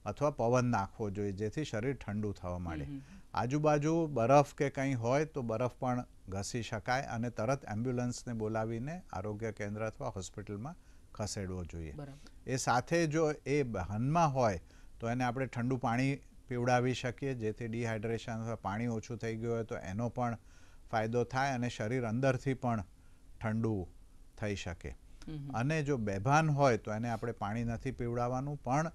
અથવા પવન નાખવો જોઈએ જેથી શરીર ઠંડુ થવા માંડે. આજુબાજુ બરફ કે કંઈ હોય તો બરફ પણ ઘસી શકાય અને તરત એમ્બ્યુલન્સને બોલાવીને આરોગ્ય કેન્દ્ર અથવા હોસ્પિટલમાં ખસેડવો જોઈએ. એ સાથે જો એ બહનમાં હોય તો એને આપણે ઠંડુ પાણી પીવડાવી શકીએ જેથી ડિહાઇડ્રેશન અથવા પાણી ઓછું થઈ ગયું હોય તો એનો પણ ફાયદો થાય અને શરીર અંદરથી પણ ઠંડુ થઈ શકે. અને જો બેભાન હોય તો એને આપણે પાણી નથી પીવડાવવાનું પણ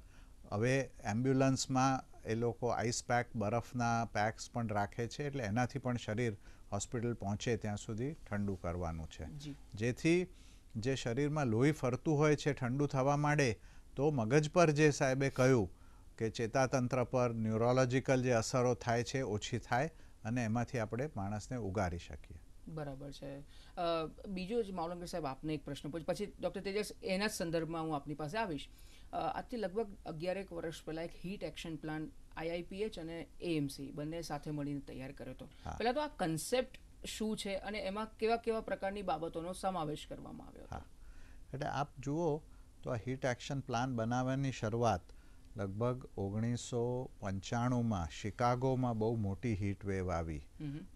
હવે એમ્બ્યુલન્સમાં એ લોકો આઈસ પેક બરફના પેક્સ પણ રાખે છે એટલે એનાથી પણ શરીર હોસ્પિટલ પહોંચે ત્યાં સુધી ઠંડુ કરવાનું છે. જેથી જે શરીરમાં લોહી ફરતું હોય છે ઠંડુ થવા માંડે તો મગજ પર જે સાહેબે કહ્યું કે ચેતાતંત્ર પર ન્યુરોલોજીકલ જે અસરો થાય છે ઓછી થાય અને એમાંથી આપણે માણસને ઉગારી શકીએ. બરાબર છે. બીજો જ માવલંકર સાહેબ આપને એક પ્રશ્ન પૂછ પછી ડૉક્ટર તેજસ એના જ સંદર્ભમાં હું આપની પાસે આવીશ. આજથી લગભગ અગિયારેક વર્ષ પહેલાં એક હીટ એક્શન પ્લાન આઈઆઈપીએચ અને એએમસી બંને સાથે મળીને તૈયાર કર્યો હતો. પહેલાં તો આ કન્સેપ્ટ શું છે અને એમાં કેવા કેવા પ્રકારની બાબતોનો સમાવેશ કરવામાં આવ્યો હતો? એટલે આપ જુઓ તો આ હીટ એક્શન પ્લાન બનાવવાની શરૂઆત લગભગ ઓગણીસો પંચાણુંમાં શિકાગોમાં બહુ મોટી હીટ વેવ આવી.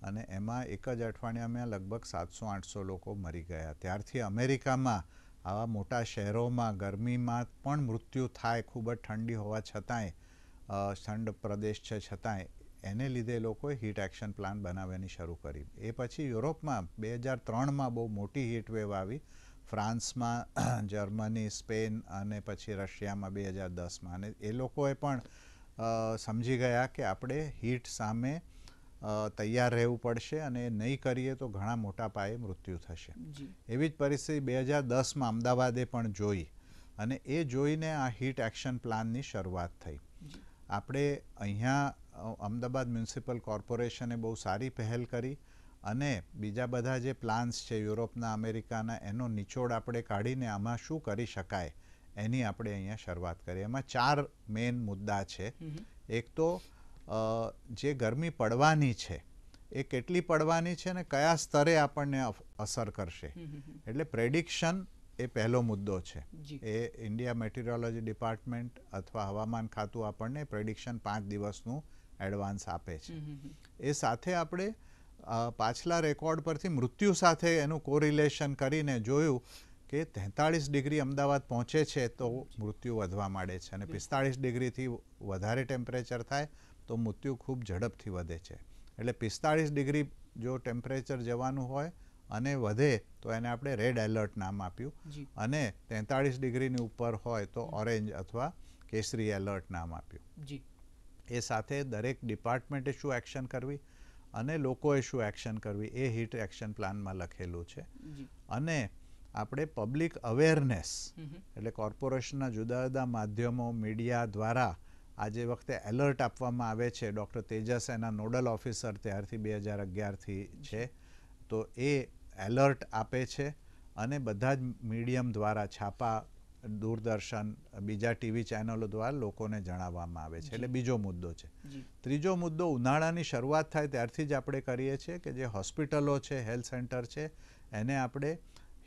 અને એમાં એક જ અઠવાડિયામાં લગભગ સાતસો આઠસો લોકો મરી ગયા. ત્યારથી અમેરિકામાં આવા મોટા શહેરોમાં ગરમીમાં પણ મૃત્યુ થાય ખૂબ જ ઠંડી હોવા છતાંય ઠંડ પ્રદેશ છે છતાંય એને લીધે લોકોએ હીટ એક્શન પ્લાન બનાવવાની શરૂ કરી. એ પછી યુરોપમાં બે હજાર ત્રણમાં બહુ મોટી હીટ વેવ આવી. ફ્રાન્સમાં જર્મની સ્પેન અને પછી રશિયામાં બે હજાર દસમાં. અને એ લોકોએ પણ સમજી ગયા કે આપણે હીટ સામે તૈયાર રહેવું પડશે અને નહીં કરીએ તો ઘણા મોટા પાયે મૃત્યુ થશે. એવી જ પરિસ્થિતિ બે હજાર દસમાં અમદાવાદે પણ જોઈ. અને એ જોઈને આ હીટ એક્શન પ્લાનની શરૂઆત થઈ. આપણે અહીંયા અમદાવાદ મ્યુનિસિપલ કોર્પોરેશને બહુ સારી પહેલ કરી. અને બીજા બધા જે પ્લાન્સ છે યુરોપના અમેરિકાના એનો નિચોડ આપણે કાઢીને આમાં શું કરી શકાય એની આપણે અહીંયા શરૂઆત કરીએ એમાં ચાર મેઇન મુદ્દા છે. એક તો જે ગરમી પડવાની છે એ કેટલી પડવાની છે ને કયા સ્તરે આપણને અસર કરશે. એટલે પ્રેડિક્શન એ પહેલો મુદ્દો છે. એ ઇન્ડિયા મેટિરોલોજી ડિપાર્ટમેન્ટ અથવા હવામાન ખાતું આપણને પ્રેડિક્શન પાંચ દિવસનું એડવાન્સ આપે છે. એ સાથે આપણે પાછલા રેકોર્ડ પરથી મૃત્યુ સાથે એનું કોરિલેશન કરીને જોયું કે તેતાળીસ ડિગ્રી અમદાવાદ પહોંચે છે તો મૃત્યુ વધવા માંડે છે અને પિસ્તાળીસ ડિગ્રીથી વધારે ટેમ્પરેચર થાય તો મૃત્યુ ખૂબ ઝડપથી વધે છે. એટલે પિસ્તાળીસ ડિગ્રી જો ટેમ્પરેચર જવાનું હોય અને વધે તો એને આપણે રેડ એલર્ટ નામ આપ્યું. અને તેતાળીસ ડિગ્રીની ઉપર હોય તો ઓરેન્જ અથવા કેસરી એલર્ટ નામ આપ્યું. એ સાથે દરેક ડિપાર્ટમેન્ટે શું એક્શન કરવી? અને લોકોએ શું એક્શન કરવી એ હિટ એક્શન પ્લાનમાં લખેલું છે. અને આપણે પબ્લિક અવેરનેસ એટલે કોર્પોરેશનના જુદા જુદા માધ્યમો મીડિયા દ્વારા આજે વખતે એલર્ટ આપવામાં આવે છે. ડૉક્ટર તેજસ એના નોડલ ઓફિસર ત્યારથી બે હજાર અગિયારથી છે. તો એ એલર્ટ આપે છે અને બધા જ મીડિયમ દ્વારા છાપા દૂરદર્શન બીજા ટીવી ચેનલો દ્વારા લોકોને જણાવવામાં આવે છે. એટલે બીજો મુદ્દો છે. ત્રીજો મુદ્દો ઉનાળાની શરૂઆત થાય ત્યારથી જ આપણે કરીએ છીએ કે જે હોસ્પિટલો છે હેલ્થ સેન્ટર છે એને આપણે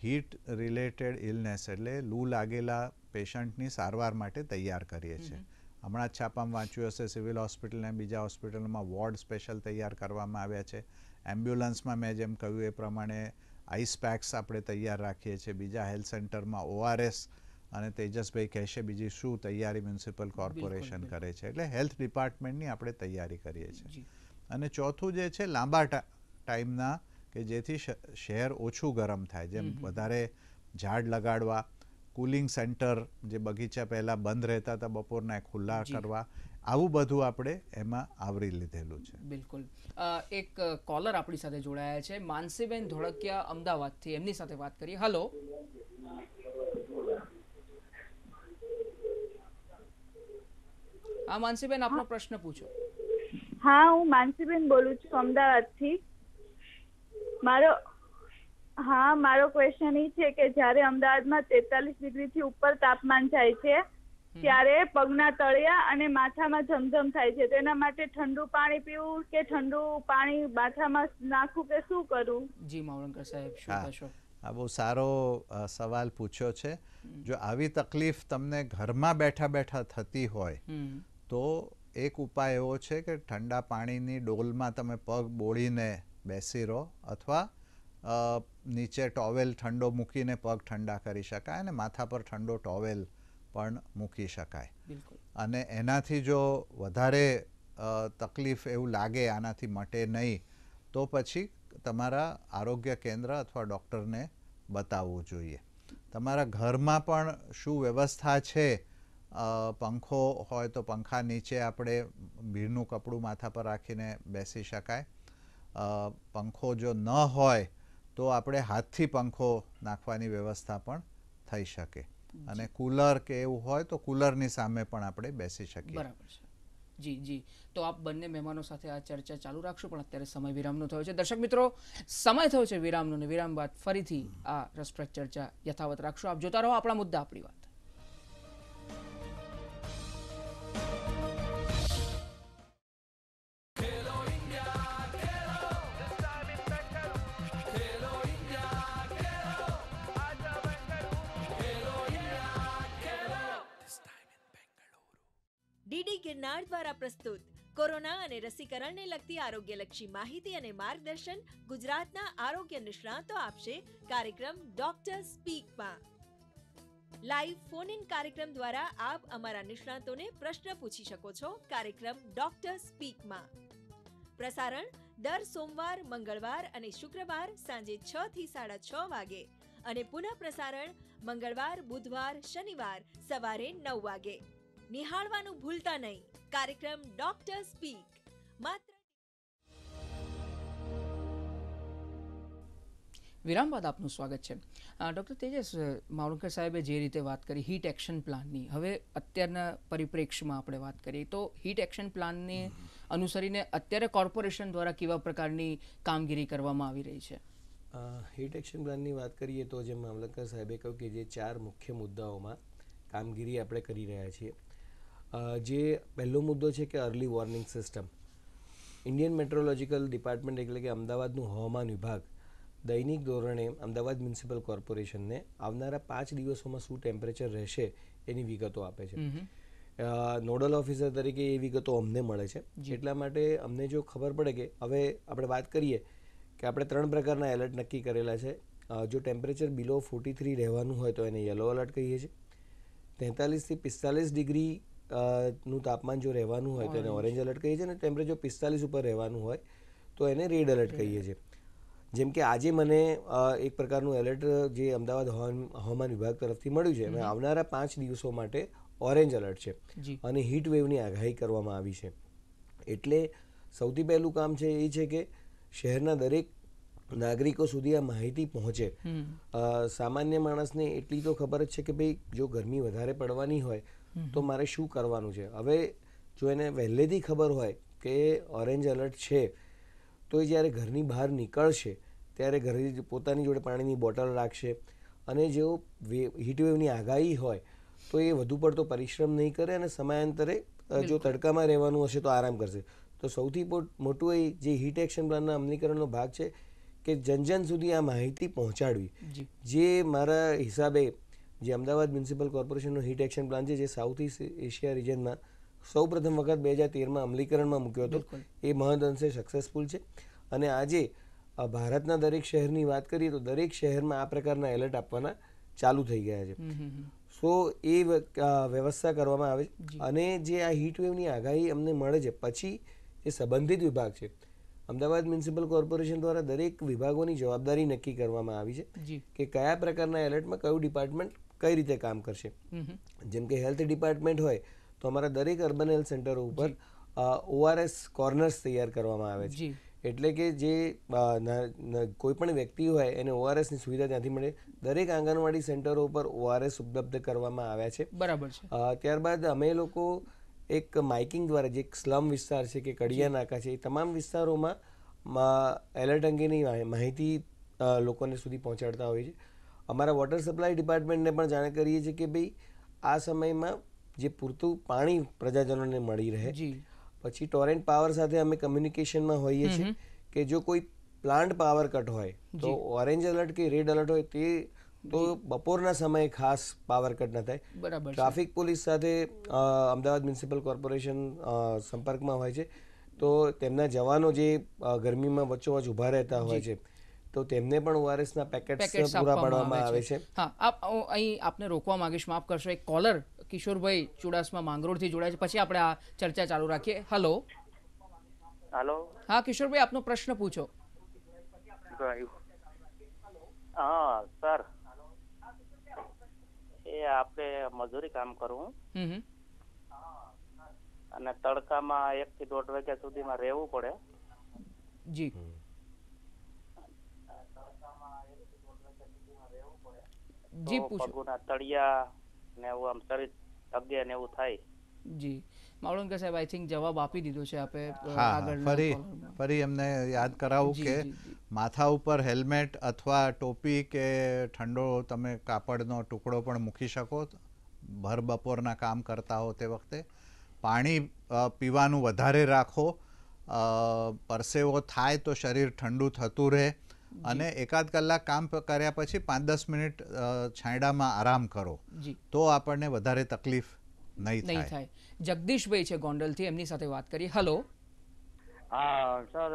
હીટ રિલેટેડ ઇલનેસ એટલે લૂ લાગેલા પેશન્ટની સારવાર માટે તૈયાર કરીએ છીએ. હમણાં જ છાપામાં વાંચ્યું હશે સિવિલ હોસ્પિટલને બીજા હોસ્પિટલમાં વોર્ડ સ્પેશિયલ તૈયાર કરવામાં આવ્યા છે. એમ્બ્યુલન્સમાં મેં જેમ કહ્યું એ પ્રમાણે આઈસ પેક્સ આપણે તૈયાર રાખીએ છીએ. બીજા હેલ્થ સેન્ટરમાં ઓઆરએસ અને તેજસભાઈ કહેશે બીજી શું તૈયારી મ્યુનિસિપલ કોર્પોરેશન કરે છે. એટલે હેલ્થ ડિપાર્ટમેન્ટની આપણે તૈયારી કરીએ છીએ. અને ચોથું જે છે લાંબા ટાઈમના કે જેથી શહેર ઓછું ગરમ થાય. જેમ. વધારે ઝાડ લગાડવા કુલિંગ સેન્ટર જે બગીચા પહેલાં બંધ રહેતા હતા બપોરના ખુલ્લા કરવા આવું બધું આપણે એમાં આવરી લીધેલું છે. બિલકુલ. એક કોલર આપણી સાથે જોડાયા છે. માનસીબેન ધોળકિયા અમદાવાદથી. એમની સાથે વાત કરીએ. હલો. હા માનસીબેન આપનો પ્રશ્ન પૂછો. હા હું માનસીબેન બોલું છું અમદાવાદથી. મારો હા મારો ક્વેશ્ચન એ છે કે જ્યારે અમદાવાદમાં તેતાલીસ ડિગ્રીથી ઉપર તાપમાન જાય છે ત્યારે પગના તળિયા અને માથામાં ઝમઝમ થાય છે. તેના માટે ઠંડુ પાણી પીવું કે ઠંડુ પાણી માથામાં નાખવું કે શું કરવું જી માવળંકર સાહેબ શું કહેશો આ બહુ સારો સવાલ પૂછ્યો છે. જો આવી તકલીફ તમને ઘરમાં બેઠા બેઠા થતી હોય તો એક ઉપાય એવો છે કે ઠંડા પાણીની ડોલમાં તમે પગ બોળીને બેસી રહો અથવા નીચે ટોવેલ ઠંડો મૂકીને પગ ઠંડા કરી શકાય અને માથા પર ઠંડો ટોવેલ પણ મૂકી શકાય. અને એનાથી જો વધારે તકલીફ એવું લાગે આનાથી મટે નહીં તો પછી તમારા આરોગ્ય કેન્દ્ર અથવા ડૉક્ટરને બતાવવું જોઈએ. તમારા ઘરમાં પણ શું વ્યવસ્થા છે? પંખો હોય તો પંખા નીચે આપણે ભીડનું કપડું માથા પર રાખીને બેસી શકાય. પંખો જો ન હોય તો આપણે હાથથી પંખો નાખવાની વ્યવસ્થા પણ થઈ શકે. અને કુલર કે એવું હોય તો કુલરની સામે પણ આપણે બેસી શકીએ. બરાબર છે. જી જી. તો આપ બંને મહેમાનો સાથે આ ચર્ચા ચાલુ રાખશું પણ અત્યારે સમય વિરામનો થયો છે. દર્શક મિત્રો સમય થયો છે વિરામનો અને વિરામ બાદ ફરીથી આ રસપ્રદ ચર્ચા યથાવત રાખશું. આપ જોતા રહો આપણા મુદ્દા આપણી વાત. ગિરનાર દ્વારા પ્રસ્તુત. કોરોના અને રસીકરણને લગતી આરોગ્યલક્ષી માહિતી અને માર્ગદર્શન ગુજરાતના આરોગ્ય નિષ્ણાતો આપશે કાર્યક્રમ ડોક્ટર સ્પીકમાં. લાઈવ ફોન ઇન કાર્યક્રમ દ્વારા આપ અમારા નિષ્ણાતોને પ્રશ્ન પૂછી શકો છો. કાર્યક્રમ ડોક્ટર સ્પીકમાં. પ્રસારણ દર સોમવાર, મંગળવાર અને શુક્રવાર સાંજે છ થી સાડા છ વાગે અને પુનઃ પ્રસારણ મંગળવાર, બુધવાર, શનિવાર સવારે નવ વાગે. નિહાળવાનું ભૂલતા નહીં. કાર્યક્રમ ડોક્ટર સ્પીક માત્ર વિરામ બાદ આપનું સ્વાગત છે. ડૉક્ટર તેજસ માવળંકર સાહેબે જે રીતે વાત કરી હીટ એક્શન પ્લાનની હવે અત્યારના પરિપ્રેક્ષ્યમાં આપણે વાત કરીએ તો હીટ એક્શન પ્લાનને અનુસરીને અત્યારે કોર્પોરેશન દ્વારા કેવા પ્રકારની કામગીરી કરવામાં આવી રહી છે? હીટ એક્શન પ્લાનની વાત કરીએ તો જેમ મામલતદાર સાહેબે કહ્યું કે જે ચાર મુખ્ય મુદ્દાઓમાં કામગીરી આપણે કરી રહ્યા છીએ. જે પહેલો મુદ્દો છે કે early warning system Indian meteorological department એટલે કે અમદાવાદનું હવામાન વિભાગ દૈનિક ધોરણે અમદાવાદ મ્યુનિસિપલ કોર્પોરેશનને આવનારા પાંચ દિવસોમાં શું ટેમ્પરેચર રહેશે એની વિગતો આપે છે. નોડલ ઓફિસર તરીકે એ વિગતો અમને મળે છે. એટલા માટે અમને જો ખબર પડે કે હવે આપણે વાત કરીએ કે આપણે ત્રણ પ્રકારના એલર્ટ નક્કી કરેલા છે. જો ટેમ્પરેચર બિલો ફોર્ટી થ્રી રહેવાનું હોય તો એને યલો એલર્ટ કહીએ છીએ. તેતાલીસથી પિસ્તાલીસ ડિગ્રી નું તાપમાન જો રહેવાનું હોય તો એને ઓરેન્જ એલર્ટ કહીએ છીએ અને ટેમ્પરેચર પિસ્તાલીસ ઉપર રહેવાનું હોય તો એને રેડ એલર્ટ કહીએ છીએ. જેમ કે આજે મને એક પ્રકારનું એલર્ટ જે અમદાવાદ હવામાન વિભાગ તરફથી મળ્યું છે. અને આવનારા પાંચ દિવસો માટે ઓરેન્જ એલર્ટ છે અને હીટ વેવની આગાહી કરવામાં આવી છે. એટલે સૌથી પહેલું કામ છે એ છે કે શહેરના દરેક નાગરિકો સુધી આ માહિતી પહોંચે. સામાન્ય માણસને એટલી તો ખબર જ છે કે ભાઈ જો ગરમી વધારે પડવાની હોય. તો મારે શું કરવાનું છે? હવે જો એને વહેલેથી ખબર હોય કે ઓરેન્જ એલર્ટ છે તો એ જ્યારે ઘરની બહાર નીકળશે ત્યારે ઘરે પોતાની જોડે પાણીની બોટલ રાખશે અને જેઓ હીટવેવની આગાહી હોય તો એ વધુ પડતો પરિશ્રમ નહીં કરે અને સમયાંતરે જો તડકામાં રહેવાનું હશે તો આરામ કરશે. તો સૌથી મોટું એ જે હીટ એક્શન પ્લાનના અમલીકરણનો ભાગ છે કે જન જન સુધી આ માહિતી પહોંચાડવી. જે મારા હિસાબે જે અમદાવાદ મ્યુનિસિપલ કોર્પોરેશનનો હીટ એક્શન પ્લાન છે જે સાઉથ ઇસ્ટ એશિયા રિજનમાં સૌ પ્રથમ વખત બે હજાર તેરમાં અમલીકરણમાં મૂક્યો હતો. એ એ મહદઅંશે સક્સેસફુલ છે. અને આજે ભારતના દરેક શહેરની વાત કરીએ તો દરેક શહેરમાં આ પ્રકારના એલર્ટ આપવાના ચાલુ થઈ ગયા છે. સો એ વ્યવસ્થા કરવામાં આવે છે. અને જે આ હીટ વેવની આગાહી અમને મળે છે પછી જે સંબંધિત વિભાગ છે. અમદાવાદ મ્યુનિસિપલ કોર્પોરેશન દ્વારા દરેક વિભાગોની જવાબદારી નક્કી કરવામાં આવી છે કે કયા પ્રકારના એલર્ટમાં કયું ડિપાર્ટમેન્ટ કઈ રીતે કામ કરશે. જેમ કે હેલ્થ ડિપાર્ટમેન્ટ હોય તો અમારા દરેક અર્બન હેલ્થ સેન્ટરો ઉપર ઓઆરએસ કોર્નર્સ તૈયાર કરવામાં આવે છે. એટલે કે જે કોઈ પણ વ્યક્તિ હોય એને ઓઆરએસની સુવિધા ત્યાંથી મળે. દરેક આંગણવાડી સેન્ટરો ઉપર ઓઆરએસ ઉપલબ્ધ કરવામાં આવ્યા છે. બરાબર છે. ત્યારબાદ અમે લોકો એક માઇકિંગ દ્વારા જે સ્લમ વિસ્તાર છે કે કડિયા નાકા છે એ તમામ વિસ્તારોમાં એલર્ટ અંગેની માહિતી લોકોને સુધી પહોંચાડતા હોય છીએ અમારા વોટર સપ્લાય ડિપાર્ટમેન્ટને પણ જાણ કરીએ છીએ કે ભાઈ આ સમયમાં જે પૂરતું પાણી પ્રજાજનોને મળી રહે પછી ટોરેન્ટ પાવર સાથે અમે કમ્યુનિકેશનમાં હોઈએ છીએ કે જો કોઈ પ્લાન્ટ પાવર કટ હોય તો ઓરેન્જ એલર્ટ કે રેડ એલર્ટ હોય તે તો બપોરના સમયે ખાસ પાવર કટ ન થાય. બરાબર ટ્રાફિક પોલીસ સાથે અમદાવાદ મ્યુનિસિપલ કોર્પોરેશન સંપર્કમાં હોય છે. તો તેમના જવાનો જે ગરમીમાં વચ્ચોવચ ઊભા રહેતા હોય છે તો તેમને પણ ઓઆરએસના પેકેટ્સ પેકેટ્સ પૂરા પાડવામાં આવે છે. હા આપ અહીં આપને રોકવા માંગીશ માફ કરશો એક કોલર કિશોરભાઈ ચુડાસમા માંગરોળથી જોડાય છે. પછી આપણે આ ચર્ચા ચાલુ રાખીએ. હલો હલો હા કિશોરભાઈ આપનો પ્રશ્ન પૂછો. હા સર. એ આપણે મજૂરી કામ કરું હમ હમ. અને તડકામાં એક થી દોઢ વાગ્યા સુધીમાં રહેવું પડે. જી. જી પૂછો. પગોના તળિયા ને એવું આમ શરીર અગે ને એવું થાય. જી. માવળંકર સાહેબ આઈ થિંક જવાબ આપી દીધો છે આપે આગળના ફરી ફરી એમને યાદ કરાવું કે માથા ઉપર હેલ્મેટ અથવા ટોપી કે ઠંડો તમે કાપડનો ટુકડો પણ મૂકી શકો. ભર બપોરના કામ કરતા હો તે વખતે. પાણી પીવાનું વધારે રાખો. પરસેવો થાય તો શરીર ઠંડુ થતું રહે. અને એકાદ કલાક કામ કર્યા પછી પાંચ દસ મિનિટ છાંયડામાં આરામ કરો જી. તો આપણને વધારે તકલીફ નહીં નહીં થાય. જગદીશભાઈ છે ગોંડલથી એમની સાથે વાત કરીએ. હલો. હા સર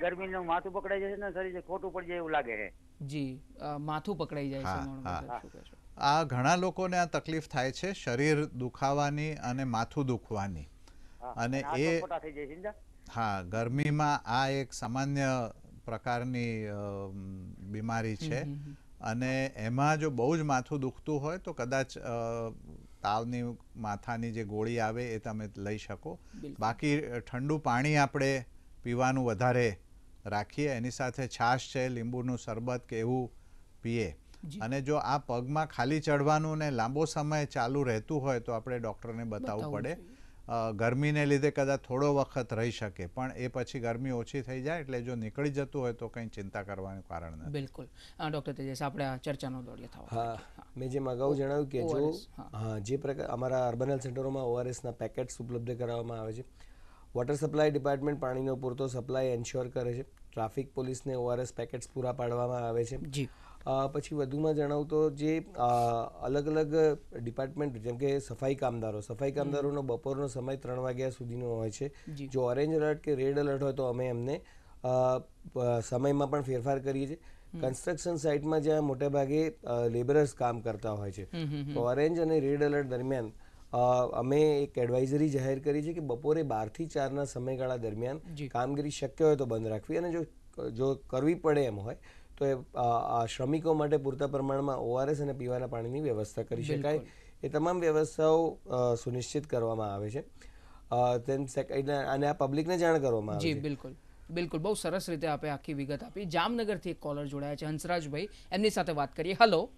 ગરમીનું માથું પકડાઈ જશે ને શરીર ખોટું પડી જાય એવું લાગે છે. જી માથું પકડાઈ જાય છે? આ ઘણા લોકોને આ તકલીફ થાય છે શરીર દુખાવાની અને માથું દુખવાની. અને એ? હા ગરમીમાં આ એક સામાન્ય પ્રકારની બીમારી છે. અને એમાં જો બહુ જ માથું દુખતું હોય તો કદાચ તાવની માથાની જે ગોળી આવે એ તમે લઈ શકો. બાકી ઠંડુ પાણી આપણે પીવાનું વધારે રાખીએ. એની સાથે છાશ છે લીંબુનું શરબત કે એવું પીએ. અને જો આ પગમાં ખાલી ચડવાનું ને લાંબો સમય ચાલુ રહેતું હોય તો આપણે ડૉક્ટરને બતાવવું પડે. ગરમીને લીધે કદાચ થોડો વખત રહી શકે પણ એ પછી ગરમી ઓછી થઈ જાય એટલે જો નીકળી જતું હોય તો કંઈ ચિંતા કરવાનું કારણ નથી. બિલકુલ. ડૉક્ટર તેજસ આપણે આ ચર્ચાનો દોડીએ થવા હા મેં જેમ અગાઉ જણાવ્યું કે જો હા. હા જે પ્રકાર અમારા અર્બન હેલ્થ સેન્ટરોમાં ઓઆરએસના પેકેટ્સ ઉપલબ્ધ કરાવવામાં આવે છે. વોટર સપ્લાય ડિપાર્ટમેન્ટ પાણીનો પૂરતો સપ્લાય એન્શ્યોર કરે છે. ટ્રાફિક પોલીસને ઓઆરએસ પેકેટ્સ પૂરા પાડવામાં આવે છે. જી. પછી વધુમાં જણાવું તો જે અલગ અલગ ડિપાર્ટમેન્ટ જેમ કે સફાઈ કામદારો. સફાઈ કામદારોનો બપોરનો સમય ત્રણ વાગ્યા સુધીનો હોય છે. જો. ઓરેન્જ એલર્ટ કે રેડ એલર્ટ હોય તો અમે એમને સમયમાં પણ ફેરફાર કરીએ છીએ. કન્સ્ટ્રક્શન સાઇટમાં જ્યાં મોટે ભાગે લેબરર્સ કામ કરતા હોય છે. તો ઓરેન્જ અને રેડ એલર્ટ દરમિયાન અમે એક એડવાઇઝરી જાહેર કરી છે કે બપોરે બારથી ચારના સમયગાળા દરમિયાન કામગીરી શક્ય હોય તો બંધ રાખવી. અને જો જો કરવી પડે એમ હોય તો એ આ શ્રમિકો માટે પૂરતા પ્રમાણમાં ઓઆરએસ અને પીવાના પાણીની વ્યવસ્થા કરી શકાય. એ તમામ વ્યવસ્થાઓ સુનિશ્ચિત કરવામાં આવે છે. તેમ અને આ પબ્લિકને જાણ કરવામાં આવે છે. બિલકુલ. બિલકુલ. બહુ સરસ રીતે આપે આખી વિગત આપી. જામનગરથી એક કોલર જોડાયા છે હંસરાજભાઈ. એમની સાથે વાત કરીએ. હલો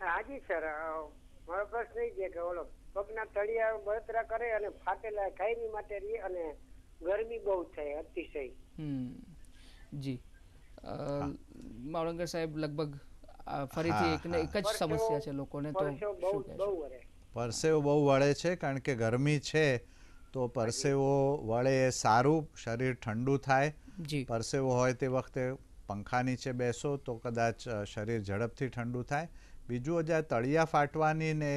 હાજી સર. મારો પ્રશ્ન એ છે કે ઓલો પગના તળિયા બળતરા કરે અને ફાટેલા ખાઈની માટે રહી અને ગરમી બહુ થાય અતિશય. હમ. જી. અ, માવળંગર સાહેબ લગભગ ફરીથી એક ને એક જ સમસ્યા છે લોકોને તો પરસેવો બહુ શું કહેશો? પરસેવો બહુ વળે છે કારણ કે ગરમી છે તો પરસેવો વળે એ સારું શરીર ઠંડુ થાય. પરસેવો હોય તે વખતે પંખા નીચે બેસો તો કદાચ શરીર ઝડપથી ઠંડુ થાય. બીજું જે તળિયા ફાટવાની ને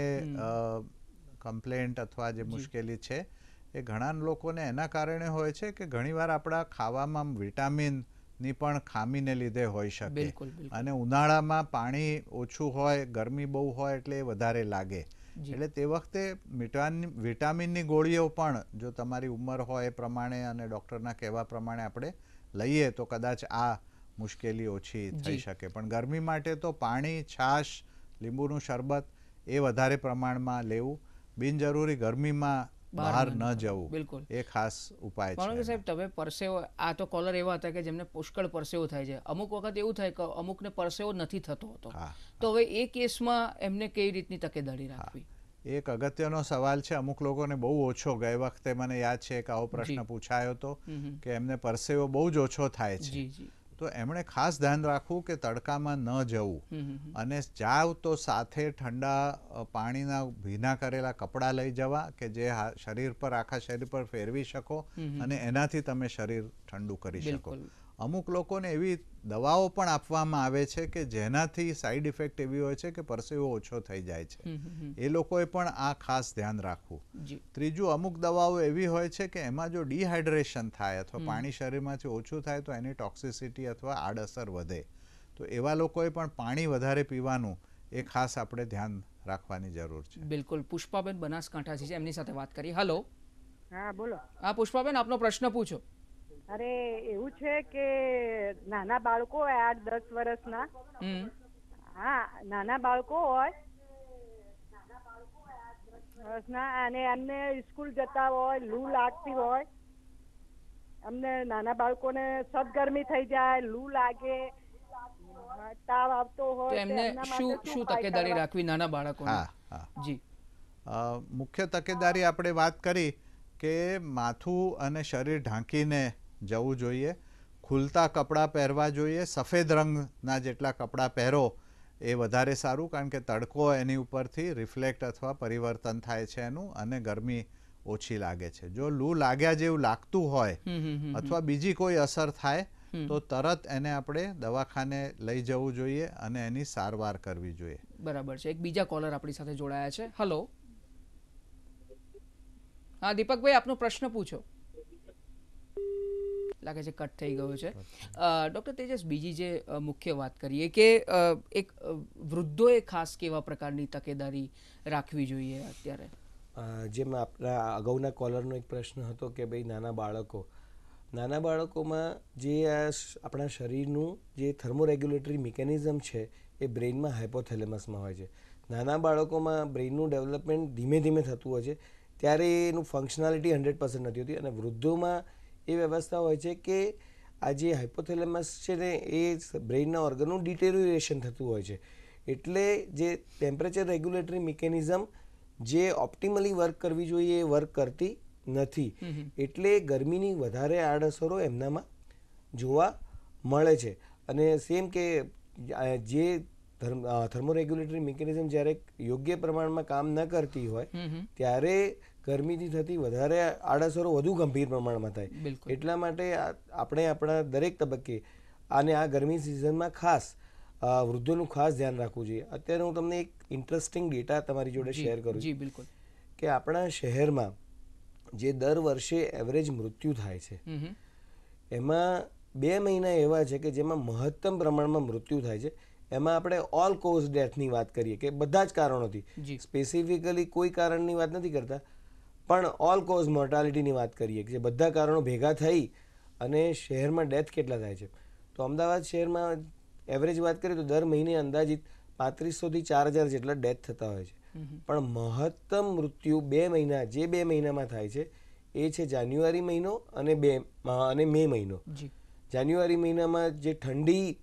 કમ્પ્લેન્ટ અથવા જે મુશ્કેલી છે એ ઘણા લોકોને એના કારણે હોય છે કે ઘણીવાર આપણા ખાવામાં વિટામિનની પણ ખામીને લીધે હોઈ શકે. અને ઉનાળામાં પાણી ઓછું હોય ગરમી બહુ હોય એટલે એ વધારે લાગે. એટલે તે વખતે વિટામિન વિટામિનની ગોળીઓ પણ જો તમારી ઉંમર હોય એ પ્રમાણે અને ડૉક્ટરના કહેવા પ્રમાણે આપણે લઈએ તો કદાચ આ મુશ્કેલી ઓછી થઈ શકે. પણ ગરમી માટે તો પાણી છાશ લીંબુનું શરબત એ વધારે પ્રમાણમાં લેવું. બિનજરૂરી ગરમીમાં બહાર ન જવું. બિલકુલ. એ ખાસ ઉપાય છે માવળંગર સાહેબ તમે પરસેવો આ તો કોલર એવા હતા કે જેમને પુષ્કળ પરસેવો થાય છે. અમુક વખત એવું થાય કે અમુકને પરસેવો નથી થતો હતો. તો હવે એ કેસમાં એમને કઈ રીતની તકેદારી રાખવી? એક અગત્યનો સવાલ છે અમુક લોકોને બહુ ઓછો. ગઈ વખતે મને યાદ છે કે આવો પ્રશ્ન પૂછાયો હતો. કે એમને પરસેવો બહુ જ ઓછો થાય છે. જી જી. તો એમણે ખાસ ધ્યાન રાખવું કે તડકામાં ન જવું. અને જાવ તો સાથે ઠંડા પાણીના ભીના કરેલા કપડાં લઈ જવા કે જે શરીર પર આખા શરીર પર ફેરવી શકો. અને એનાથી તમે શરીર ઠંડુ કરી શકો. અમુક લોકોને એવી દવાઓ પણ આપવામાં આવે છે કે જેનાથી સાઈડ ઇફેક્ટ એવી હોય છે કે પરસેવો ઓછો થઈ જાય છે. એ લોકોએ પણ આ ખાસ ધ્યાન રાખવું. ત્રીજું અમુક દવાઓ એવી હોય છે કે એમાં જો ડિહાઇડ્રેશન થાય અથવા. પાણી શરીરમાંથી ઓછું થાય તો એની ટોક્સિસિટી અથવા આડઅસર વધે. તો એવા લોકોએ પણ પાણી વધારે પીવાનું એ ખાસ આપણે ધ્યાન રાખવાની જરૂર છે. બિલકુલ. પુષ્પાબેન બનાસકાંઠાથી છે. એમની સાથે વાત કરી. હલો હા બોલો. હા પુષ્પાબેન આપનો પ્રશ્ન પૂછો. અરે એવું છે કે નાના બાળકો હોય આઠ દસ વર્ષના. હા નાના બાળકો હોય. વર્ષના અને એમને સ્કૂલ જતા હોય લૂ લાગતી હોય. અમને નાના બાળકોને સદગરમી થઈ જાય લૂ લાગે તાવ આવતો હોય એમને શું શું તકેદારી રાખવી નાના બાળકોને? હા, હા. જી. મુખ્ય તકેદારી આપણે વાત કરી કે માથું અને શરીર ઢાંકીને જવું જોઈએ. ખુલતા કપડાં પહેરવા જોઈએ. સફેદ રંગના જેટલા કપડાં પહેરો એ વધારે સારું કારણ કે તડકો એની ઉપરથી રિફ્લેક્ટ અથવા પરિવર્તન થાય છે એનું અને ગરમી ઓછી લાગે છે. જો લૂ લાગ્યા જેવું લાગતું હોય. અથવા બીજી કોઈ અસર થાય તો તરત એને આપણે દવાખાને લઈ જવું જોઈએ અને એની સારવાર કરવી જોઈએ. બરાબર છે. એક બીજા કોલર આપણી સાથે જોડાયા છે. હલો હા દીપકભાઈ આપનો પ્રશ્ન પૂછો. લાગે છે કટ થઈ ગયો છે. ડૉક્ટર તેજસ બીજી જે મુખ્ય વાત કરીએ કે એક વૃદ્ધોએ ખાસ કેવા પ્રકારની તકેદારી રાખવી જોઈએ અત્યારે? જેમ આપણા અગાઉના કોલરનો એક પ્રશ્ન હતો કે ભાઈ નાના બાળકો નાના બાળકોમાં જે આ આપણા શરીરનું જે થર્મોરેગ્યુલેટરી મિકેનિઝમ છે એ બ્રેઇનમાં હાઇપોથેલેમસમાં હોય છે. નાના બાળકોમાં બ્રેઇનનું ડેવલપમેન્ટ ધીમે ધીમે થતું હોય છે. ત્યારે એનું ફંક્શનાલિટી હંડ્રેડ પર્સન્ટ નથી હોતી અને વૃદ્ધોમાં એ વ્યવસ્થા હોય છે કે આ જે હાઇપોથેલેમસ છે ને એ બ્રેઇનના ઓર્ગનનું ડિટેરિયરેશન થતું હોય છે એટલે જે ટેમ્પરેચર રેગ્યુલેટરી મિકેનિઝમ જે ઓપ્ટિમલી વર્ક કરવી જોઈએ એ વર્ક કરતી નથી. એટલે ગરમીની વધારે આડઅસરો એમનામાં જોવા મળે છે અને સેમ કે જે થર્મોરેગ્યુલેટરી મિકેનિઝમ જ્યારે યોગ્ય પ્રમાણમાં કામ ન કરતી હોય. ત્યારે ગરમીથી થતી વધારે આડઅસરો વધુ ગંભીર પ્રમાણમાં થાય. એટલા માટે આપણે આપણા દરેક તબક્કે અને આ ગરમી સિઝનમાં ખાસ વૃદ્ધોનું ખાસ ધ્યાન રાખવું જોઈએ. અત્યારે હું તમને એક ઇન્ટરેસ્ટિંગ ડેટા તમારી જોડે શેર કરું જી છું બિલકુલ. કે આપણા શહેરમાં જે દર વર્ષે એવરેજ મૃત્યુ થાય છે. એમાં બે મહિના એવા છે કે જેમાં મહત્તમ પ્રમાણમાં મૃત્યુ થાય છે. એમાં આપણે ઓલ કોઝ ડેથની વાત કરીએ કે બધા જ કારણોથી. સ્પેસિફિકલી કોઈ કારણની વાત નથી કરતા. પણ ઓલ કોઝ મોર્ટાલિટીની વાત કરીએ કે જે બધા કારણો ભેગા થઈ અને શહેરમાં ડેથ કેટલા થાય છે. તો અમદાવાદ શહેરમાં એવરેજ વાત કરીએ તો દર મહિને અંદાજિત પાંત્રીસોથી ચાર હજાર જેટલા ડેથ થતા હોય છે. પણ મહત્તમ મૃત્યુ બે મહિના જે બે મહિનામાં થાય છે એ છે જાન્યુઆરી મહિનો અને બે અને મે મહિનો. જાન્યુઆરી મહિનામાં જે ઠંડી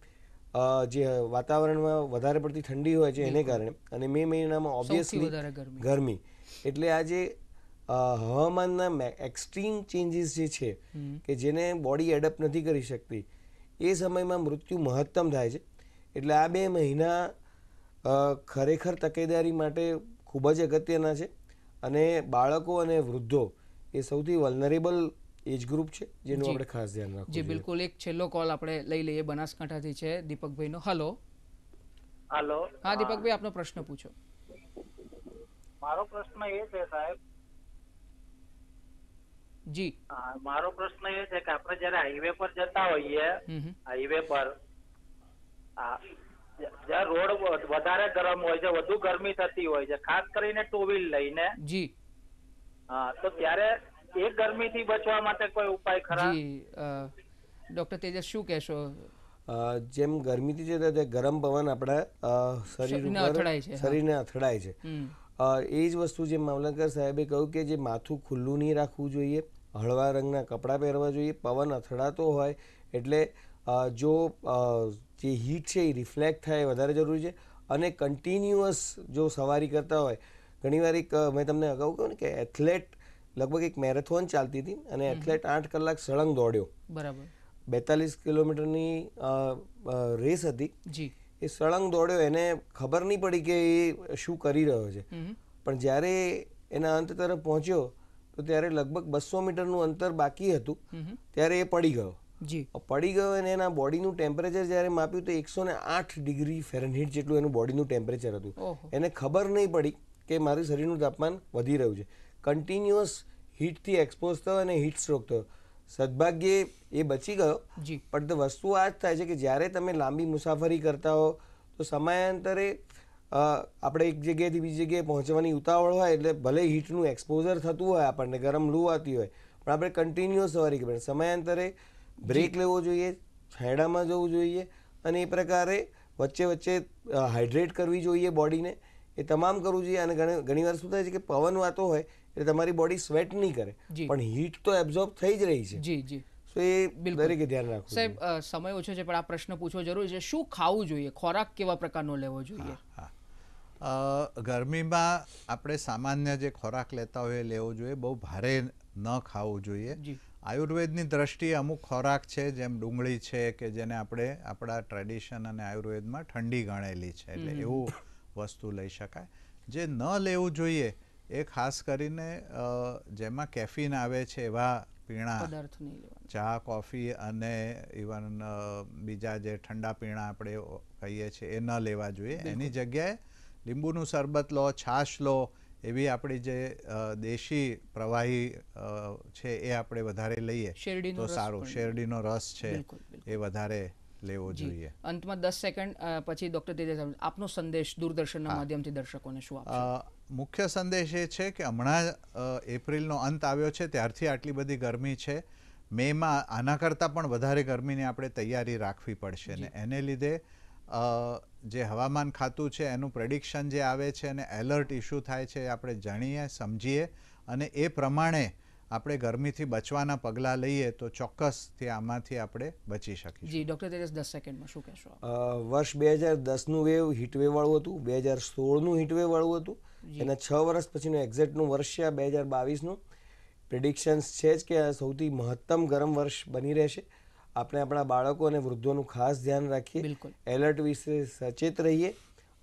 જે વાતાવરણમાં વધારે પડતી ઠંડી હોય છે એને કારણે અને મે મહિનામાં ઓબ્વિયસલી ગરમી. એટલે આ જે અ, હવામાનના એક્સ્ટ્રીમ ચેન્જીસ જે છે કે જેને બોડી એડપ્ટ નથી કરી શકતી એ સમયમાં મૃત્યુ મહત્તમ થાય છે. એટલે આ બે મહિના ખરેખર તકેદારી માટે ખૂબ જ અગત્યના છે. અને બાળકો અને વૃદ્ધો એ સૌથી વલનરેબલ એજ ગ્રુપ છે જેનું આપણે ખાસ ધ્યાન રાખવું જી જોઈએ. બિલકુલ. એક છેલ્લો કોલ આપણે લઈ લઈએ. બનાસકાંઠાથી છે દીપકભાઈનો. હલો હાલો હા. દીપકભાઈ આપનો પ્રશ્ન પૂછો. મારો પ્રશ્ન એ છે સાહેબ જી. મારો પ્રશ્ન એ છે કે આપણે જયારે હાઈવે પર જતા હોઈએ. હાઈવે પર જ્યાં રોડ વધારે ગરમ હોય છે વધુ ગરમી થતી હોય છે ખાસ કરીને ટુ વ્હીલ લઈને જી. હા તો ત્યારે એ ગરમીથી બચવા માટે કોઈ ઉપાય ખરા? જી ડોક્ટર તેજસ શું કહેશો? જેમ ગરમીથી જતા તે ગરમ પવન આપણા શરીર ઉપર અથડાય છે, શરીરને અથડાય છે. એ જ વસ્તુ જે મામલતદાર સાહેબે કહ્યું કે જે માથું ખુલ્લું નહીં રાખવું જોઈએ હળવા રંગના કપડાં પહેરવા જોઈએ પવન અથડાતો હોય એટલે જો જે હીટ છે એ રિફ્લેક્ટ થાય વધારે જરૂરી છે. અને કન્ટિન્યુઅસ જો સવારી કરતા હોય ઘણીવાર એક મેં તમને અગાઉ કહ્યું ને કે એથ્લેટ લગભગ એક મેરેથોન ચાલતી હતી અને. એથ્લેટ આઠ કલાક સળંગ દોડ્યો. બરાબર. બેતાલીસ કિલોમીટરની રેસ હતી. જી. એ સળંગ દોડ્યો એને ખબર નહીં પડી કે એ શું કરી રહ્યો છે. પણ જ્યારે એના અંત તરફ પહોંચ્યો તો ત્યારે લગભગ બસો મીટરનું અંતર બાકી હતું. ત્યારે એ પડી ગયો. જી. પડી ગયો અને એના બોડીનું ટેમ્પરેચર જ્યારે માપ્યું તો એકસો ને આઠ ડિગ્રી ફેરનહીટ જેટલું એનું બોડીનું ટેમ્પરેચર હતું. એને ખબર નહીં પડી કે મારું શરીરનું તાપમાન વધી રહ્યું છે. કન્ટિન્યુઅસ હીટથી એક્સપોઝ થયો અને હીટ સ્ટ્રોક થયો. સદભાગ્યે એ બચી ગયો. જી. પણ તો વસ્તુ આ જ થાય છે કે જ્યારે તમે લાંબી મુસાફરી કરતા હો તો સમયાંતરે આપણે એક જગ્યાએથી બીજી જગ્યાએ પહોંચવાની ઉતાવળ હોય એટલે ભલે હીટનું એક્સપોઝર થતું હોય આપણને ગરમ લૂ આવતી હોય પણ આપણે કન્ટિન્યુઅસ સવારી કે. સમયાંતરે બ્રેક લેવો જોઈએ છાંયડામાં જવું જોઈએ અને એ પ્રકારે વચ્ચે વચ્ચે હાઇડ્રેટ કરવી જોઈએ બોડીને. એ તમામ કરવું જોઈએ અને ઘણી ઘણીવાર શું થાય છે કે પવન વાતો હોય એટલે તમારી બોડી સ્વેટ નહીં કરે પણ હીટ તો એબ્ઝોર્બ થઈ જ રહી છે. જી જી. સો એ બિલકુલ. દરેકે ધ્યાન રાખવું સાહેબ સમય ઓછો છે પણ આ પ્રશ્ન પૂછવો જરૂરી છે. શું ખાવું જોઈએ? ખોરાક કેવા પ્રકારનો લેવો જોઈએ? અ, ગરમીમાં આપણે સામાન્ય જે ખોરાક લેતા હોઈએ એ લેવો જોઈએ બહુ ભારે ન ખાવું જોઈએ. આયુર્વેદની દ્રષ્ટિએ અમુક ખોરાક છે જેમ ડુંગળી છે કે જેને આપણે આપણા ટ્રેડિશન અને આયુર્વેદમાં ઠંડી ગણેલી છે એટલે એવું વસ્તુ લઈ શકાય. જે ન લેવું જોઈએ એ ખાસ કરીને જેમાં કેફીન આવે છે એવા પીણા ચા કોફી અને ઇવન બીજા જે ઠંડા પીણા આપણે કહીએ છીએ એ ન લેવા જોઈએ. એની જગ્યાએ લીંબુનું શરબત લો છાશ લો એવી આપણી જે દેશી પ્રવાહી છે એ આપણે વધારે લઈએ તો સારું. શેરડીનો રસ છે એ વધારે લેવો જોઈએ. અંતમાં દસ સેકન્ડ પછી ડોક્ટર તેજસ આપનો સંદેશ દૂરદર્શનના માધ્યમથી દર્શકોને શું આપશો? મુખ્ય સંદેશ એ છે કે હમણાં એપ્રિલનો અંત આવ્યો છે ત્યારથી આટલી બધી ગરમી છે. મેમાં આના કરતાં પણ વધારે ગરમીની આપણે તૈયારી રાખવી પડશે ને. એને લીધે જે હવામાન ખાતું છે એનું પ્રેડિક્શન જે આવે છે અને એલર્ટ ઇસ્યુ થાય છે એ આપણે જાણીએ સમજીએ અને એ પ્રમાણે આપણે ગરમીથી બચવાના પગલાં લઈએ તો ચોક્કસથી આમાંથી આપણે બચી શકીશું. જી ડૉક્ટર તેજસ દસ સેકન્ડમાં શું કહેશો વર્ષ બે હજાર દસનું વેવ હીટવેવ વાળું હતું બે હજાર સોળનું હીટવેવ વાળું હતું. એના છ વર્ષ પછીનું એક્ઝેક્ટનું વર્ષ છે બે હજાર બાવીસનું. પ્રિડિક્શન્સ છે જ કે સૌથી મહત્તમ ગરમ વર્ષ બની રહેશે. આપણે આપણા બાળકો અને વૃદ્ધોનું ખાસ ધ્યાન રાખીએ. એલર્ટ વિશે સચેત રહીએ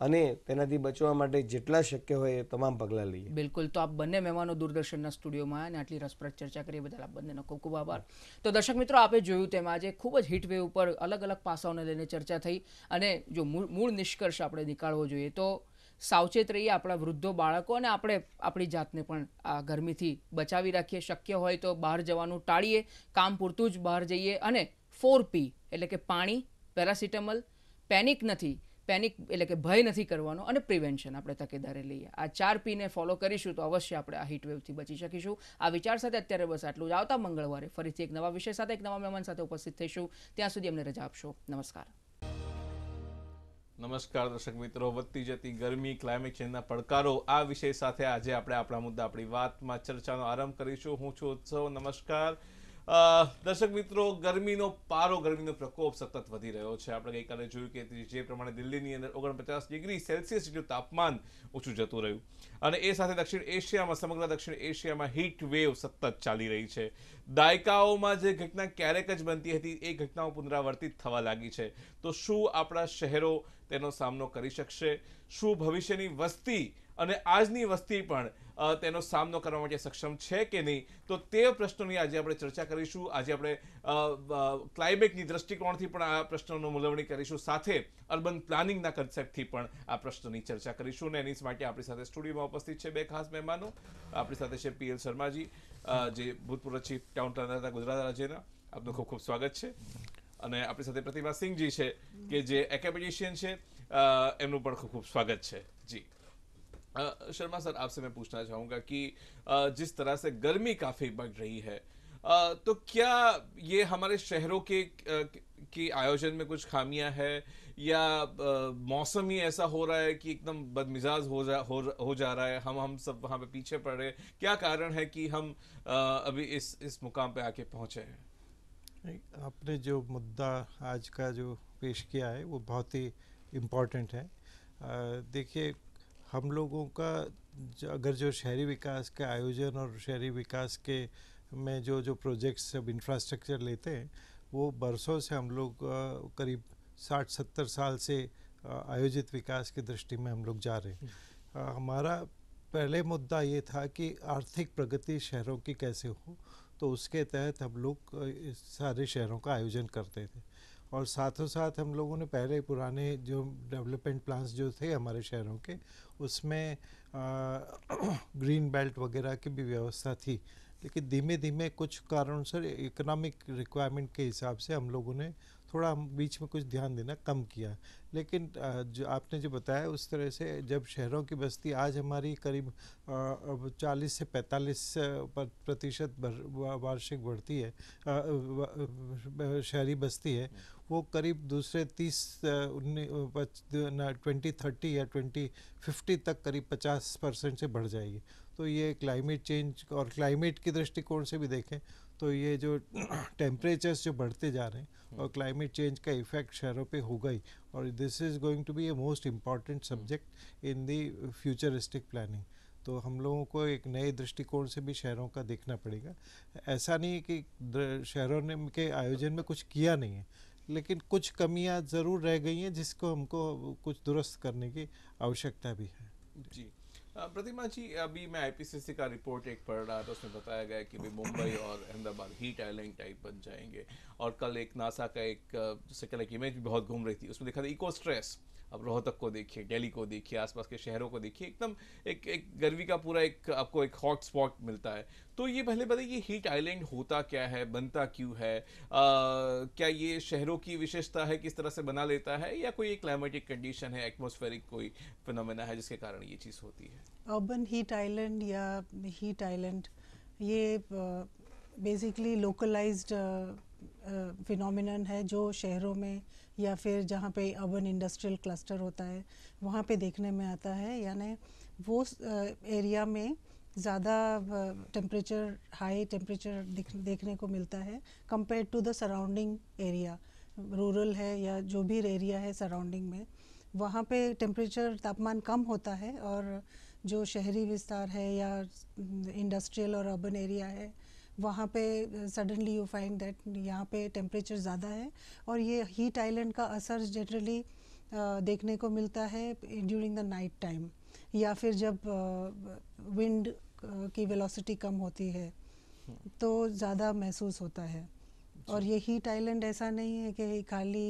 અને તેનાથી બચવા માટે જેટલા શક્ય હોય એ તમામ પગલાં લઈએ. બિલકુલ. તો આપ બંને મહેમાનો દૂરદર્શનના સ્ટુડિયોમાં અને આટલી રસપ્રદ ચર્ચા કરી બદલ આપ બંનેનો ખૂબ ખૂબ આભાર. તો દર્શક મિત્રો આપે જોયું તેમ આજે ખૂબ જ હિટ વે ઉપર અલગ અલગ પાસાઓને લઈને ચર્ચા થઈ અને જો મૂળ મૂળ નિષ્કર્ષ આપણે નીકાળવો જોઈએ તો સાવચેત રહીએ આપણા વૃદ્ધો બાળકો અને આપણે આપણી જાતને પણ આ ગરમીથી બચાવી રાખીએ. શક્ય હોય તો બહાર જવાનું ટાળીએ કામ પૂરતું જ બહાર જઈએ અને ફોર પી એટલે કે પાણી, પેરાસિટામલ, પેનિક નથી, પેનિક એટલે કે ભય નથી કરવાનો અને પ્રિવેન્શન આપણે તકેદારે લઈએ. આ ચાર પીને ફોલો કરીશું તો અવશ્ય આપણે આ હીટવેવથી બચી શકીશું. આ વિચાર સાથે અત્યારે બસ આટલું જ. આવતા મંગળવારે ફરીથી એક નવા વિષય સાથે, એક નવા મહેમાન સાથે ઉપસ્થિત થઈશું. ત્યાં સુધી અમને રજા આપશો. નમસ્કાર. નમસ્કાર દર્શક મિત્રો. વધતી જતી ગરમી ક્લાઇમેટ ચેન્જના પડકારો, આ વિષય સાથે આજે આપણે આપણા મુદ્દા આપણી વાતમાં ચર્ચાનો આરંભ કરીશું. હું છું ઉત્સવ. નમસ્કાર. દર્શક મિત્રો, ગરમીનો પારો, ગરમીનો પ્રકોપ સતત વધી રહ્યો છે. આપણે ગઈકાલે જોયું કે જે પ્રમાણે દિલ્હીની અંદર ઓગણપચાસ ડિગ્રી સેલ્સિયસ જેટલું તાપમાન ઊંચું જતું રહ્યું. અને એ સાથે દક્ષિણ એશિયામાં, સમગ્ર દક્ષિણ એશિયામાં હીટ વેવ સતત ચાલી રહી છે. દાયકાઓમાં જે ઘટના ક્યારેક જ બનતી હતી, એ ઘટનાઓ પુનરાવર્તિત થવા લાગી છે. તો શું આપણા શહેરો તેનો સામનો કરી શકશે? શું ભવિષ્યની વસ્તી અને આજની વસ્તી પણ તેનો સામનો કરવા માટે સક્ષમ છે કે નહીં? તો તે પ્રશ્નોની આજે આપણે ચર્ચા કરીશું. આજે આપણે ક્લાઇમેટની દ્રષ્ટિકોણથી પણ આ પ્રશ્નોનો મૂલવણી કરીશું. સાથે અર્બન પ્લાનિંગના કન્સેપ્ટથી પણ આ પ્રશ્નોની ચર્ચા કરીશું. અને એની માટે આપણી સાથે સ્ટુડિયોમાં ઉપસ્થિત છે બે ખાસ મહેમાનો. આપણી સાથે છે પીએલ શર્માજી જે ભૂતપૂર્વ ચીફ ટાઉન પ્લાનર હતા ગુજરાત રાજ્યના. આપનું ખૂબ ખૂબ સ્વાગત છે. અને આપણી સાથે પ્રતિભા સિંહજી છે કે જે એકેડેમિશિયન છે. એમનું પણ ખૂબ ખૂબ સ્વાગત છે. જી. शर्मा सर आपसे मैं पूछना चाहूँगा कि जिस तरह से गर्मी काफ़ी बढ़ रही है तो क्या ये हमारे शहरों के के आयोजन में कुछ खामियाँ है? या मौसम ही ऐसा हो रहा है कि एकदम बदमिजाज हो जा हो, हो जा रहा है हम हम सब वहाँ पे पीछे पड़ रहे हैं। क्या कारण है कि हम अभी इस इस मुकाम पे आके पहुँचे हैं? आपने जो मुद्दा आज का जो पेश किया है वो बहुत ही इम्पोर्टेंट है। देखिए हम लोगों का अगर जो शहरी विकास के आयोजन और शहरी विकास के में जो जो प्रोजेक्ट्स सब इंफ्रास्ट्रक्चर लेते हैं, वो बरसों से हम लोग करीब साठ, सत्तर साल से आयोजित विकास की दृष्टि में हम लोग जा रहे हैं। हमारा पहले मुद्दा ये था कि आर्थिक प्रगति शहरों की कैसे हो तो उसके तहत हम लोग सारे शहरों का आयोजन करते थे। और साथों साथ हम लोगों ने पहले पुराने जो डेवलपमेंट प्लान्स जो थे हमारे शहरों के, उसमें ग्रीन बेल्ट वगैरह की भी व्यवस्था थी। लेकिन धीमे धीमे कुछ कारण से इकोनॉमिक रिक्वायरमेंट के हिसाब से हम लोगों ने थोड़ा हम बीच में कुछ ध्यान देना कम किया। लेकिन जो आपने जो बताया उस तरह से जब शहरों की बस्ती आज हमारी करीब चालीस से पैंतालीस प्रतिशत वार्षिक बढ़ती है शहरी बस्ती है, वो करीब दूसरे तीस ट्वेंटी थर्टी या ट्वेंटी फिफ्टी तक करीब पचास परसेंट से बढ़ जाएगी। तो ये क्लाइमेट चेंज और क्लाइमेट की दृष्टिकोण से भी देखें तो ये जो टेम्परेचर्स जो बढ़ते जा रहे हैं और क्लाइमेट चेंज का इफ़ेक्ट शहरों पे होगा ही। और this is going to be a most important subject in the futuristic planning तो हम लोगों को एक नए दृष्टिकोण से भी शहरों का देखना पड़ेगा। ऐसा नहीं है कि शहरों ने के आयोजन में कुछ किया नहीं है लेकिन कुछ कमियाँ ज़रूर रह गई हैं जिसको हमको कुछ दुरुस्त करने की आवश्यकता भी है। जी। प्रतिमा जी, अभी मैं आईपीसीसी का रिपोर्ट एक पढ़ रहा था, उसमें बताया गया कि भी मुंबई और अहमदाबाद हीट आइलैंड टाइप बन जाएँगे। और कल एक नासा का एक जैसे कल एक इमेज भी बहुत घूम रही थी, उसमें देखा था इको स्ट्रेस अब रोहतक को देखिए दिल्ली को देखिए आसपास के शहरों को देखिए एकदम एक एक गर्मी का पूरा एक आपको एक हॉट स्पॉट मिलता है। तो ये पहले बताइए ये हीट आइलैंड होता क्या है बनता क्यों है? अ, क्या ये शहरों की विशेषता है किस तरह से बना लेता है या कोई क्लाइमेटिक कंडीशन है एटमोस्फेरिक कोई फिनोमेना है जिसके कारण ये चीज़ होती है? अर्बन हीट आइलैंड या हीट आइलैंड ये बेसिकली लोकलाइज्ड फिनोमिनन है जो शहरों में या फिर जहाँ पे अर्बन इंडस्ट्रियल क्लस्टर होता है, वहाँ पे देखने में आता है। यानी वो एरिया में ज़्यादा टेम्परेचर हाई टेम्परेचर देखने को मिलता है compare to the surrounding area rural है या जो भी एरिया है सराउंडिंग में, वहाँ पे टेम्परेचर तापमान कम होता है और जो शहरी विस्तार है या इंडस्ट्रियल और अर्बन एरिया है वहाँ पे सडनली यू फाइंड दैट यहाँ पे टेम्परेचर ज़्यादा है और ये हीट आइलैंड का असर जनरली देखने को मिलता है ड्यूरिंग द नाइट टाइम या फिर जब विंड की वेलोसिटी कम होती है तो ज़्यादा महसूस होता है. और ये हीट आइलैंड ऐसा नहीं है कि खाली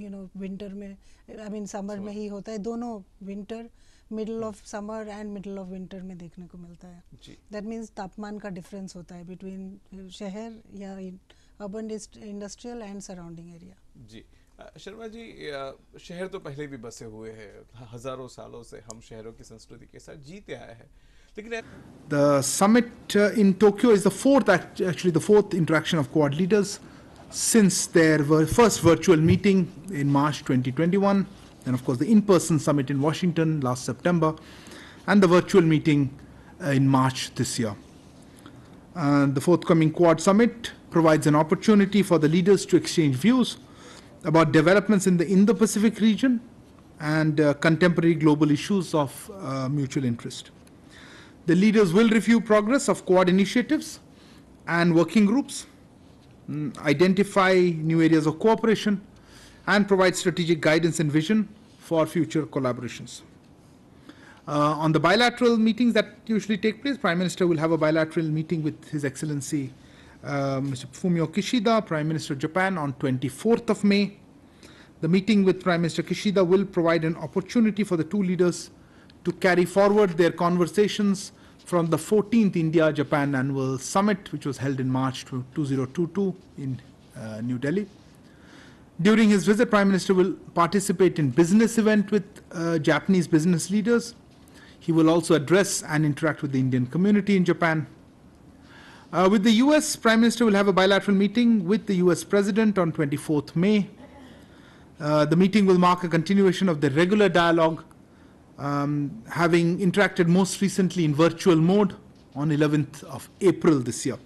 यू नो विंटर में आई मीन समर में ही होता है दोनों winter middle of summer and middle of winter में देखने को मिलता है दैट मीन्स तापमान का डिफरेंस होता है बिटवीन शहर या urban industrial and surrounding area ji Sharma ji अ, शहर तो पहले भी बसे हुए हैं हजारों सालों से हम शहरों की संस्कृति के साथ जीते आए हैं लेकिन The summit uh, in Tokyo is the fourth, act- actually, the fourth interaction of Quad leaders since their ver- first virtual meeting in March 2021, then, of course, the in person summit in Washington last September, and the virtual meeting uh, in March this year. Uh, the forthcoming Quad summit provides an opportunity for the leaders to exchange views about developments in the Indo Pacific region and uh, contemporary global issues of uh, mutual interest. The leaders will review progress of Quad initiatives and working groups, mm, identify new areas of cooperation, and provide strategic guidance and vision for future collaborations. Uh, on the bilateral meetings that usually take place, Prime Minister will have a bilateral meeting with His Excellency uh, Mr. Fumio Kishida, Prime Minister of Japan, on 24th of May. The meeting with Prime Minister Kishida will provide an opportunity for the two leaders to carry forward their conversations from the 14th India Japan Annual Summit, which was held in March 2022 in uh, New Delhi. During his visit, Prime Minister will participate in business event with uh, Japanese business leaders. He will also address and interact with the Indian community in Japan. Uh, with the US, Prime Minister will have a bilateral meeting with the US President on 24th May. Uh, the meeting will mark a continuation of the regular dialogue, um, having interacted most recently in virtual mode on 11th of April this year.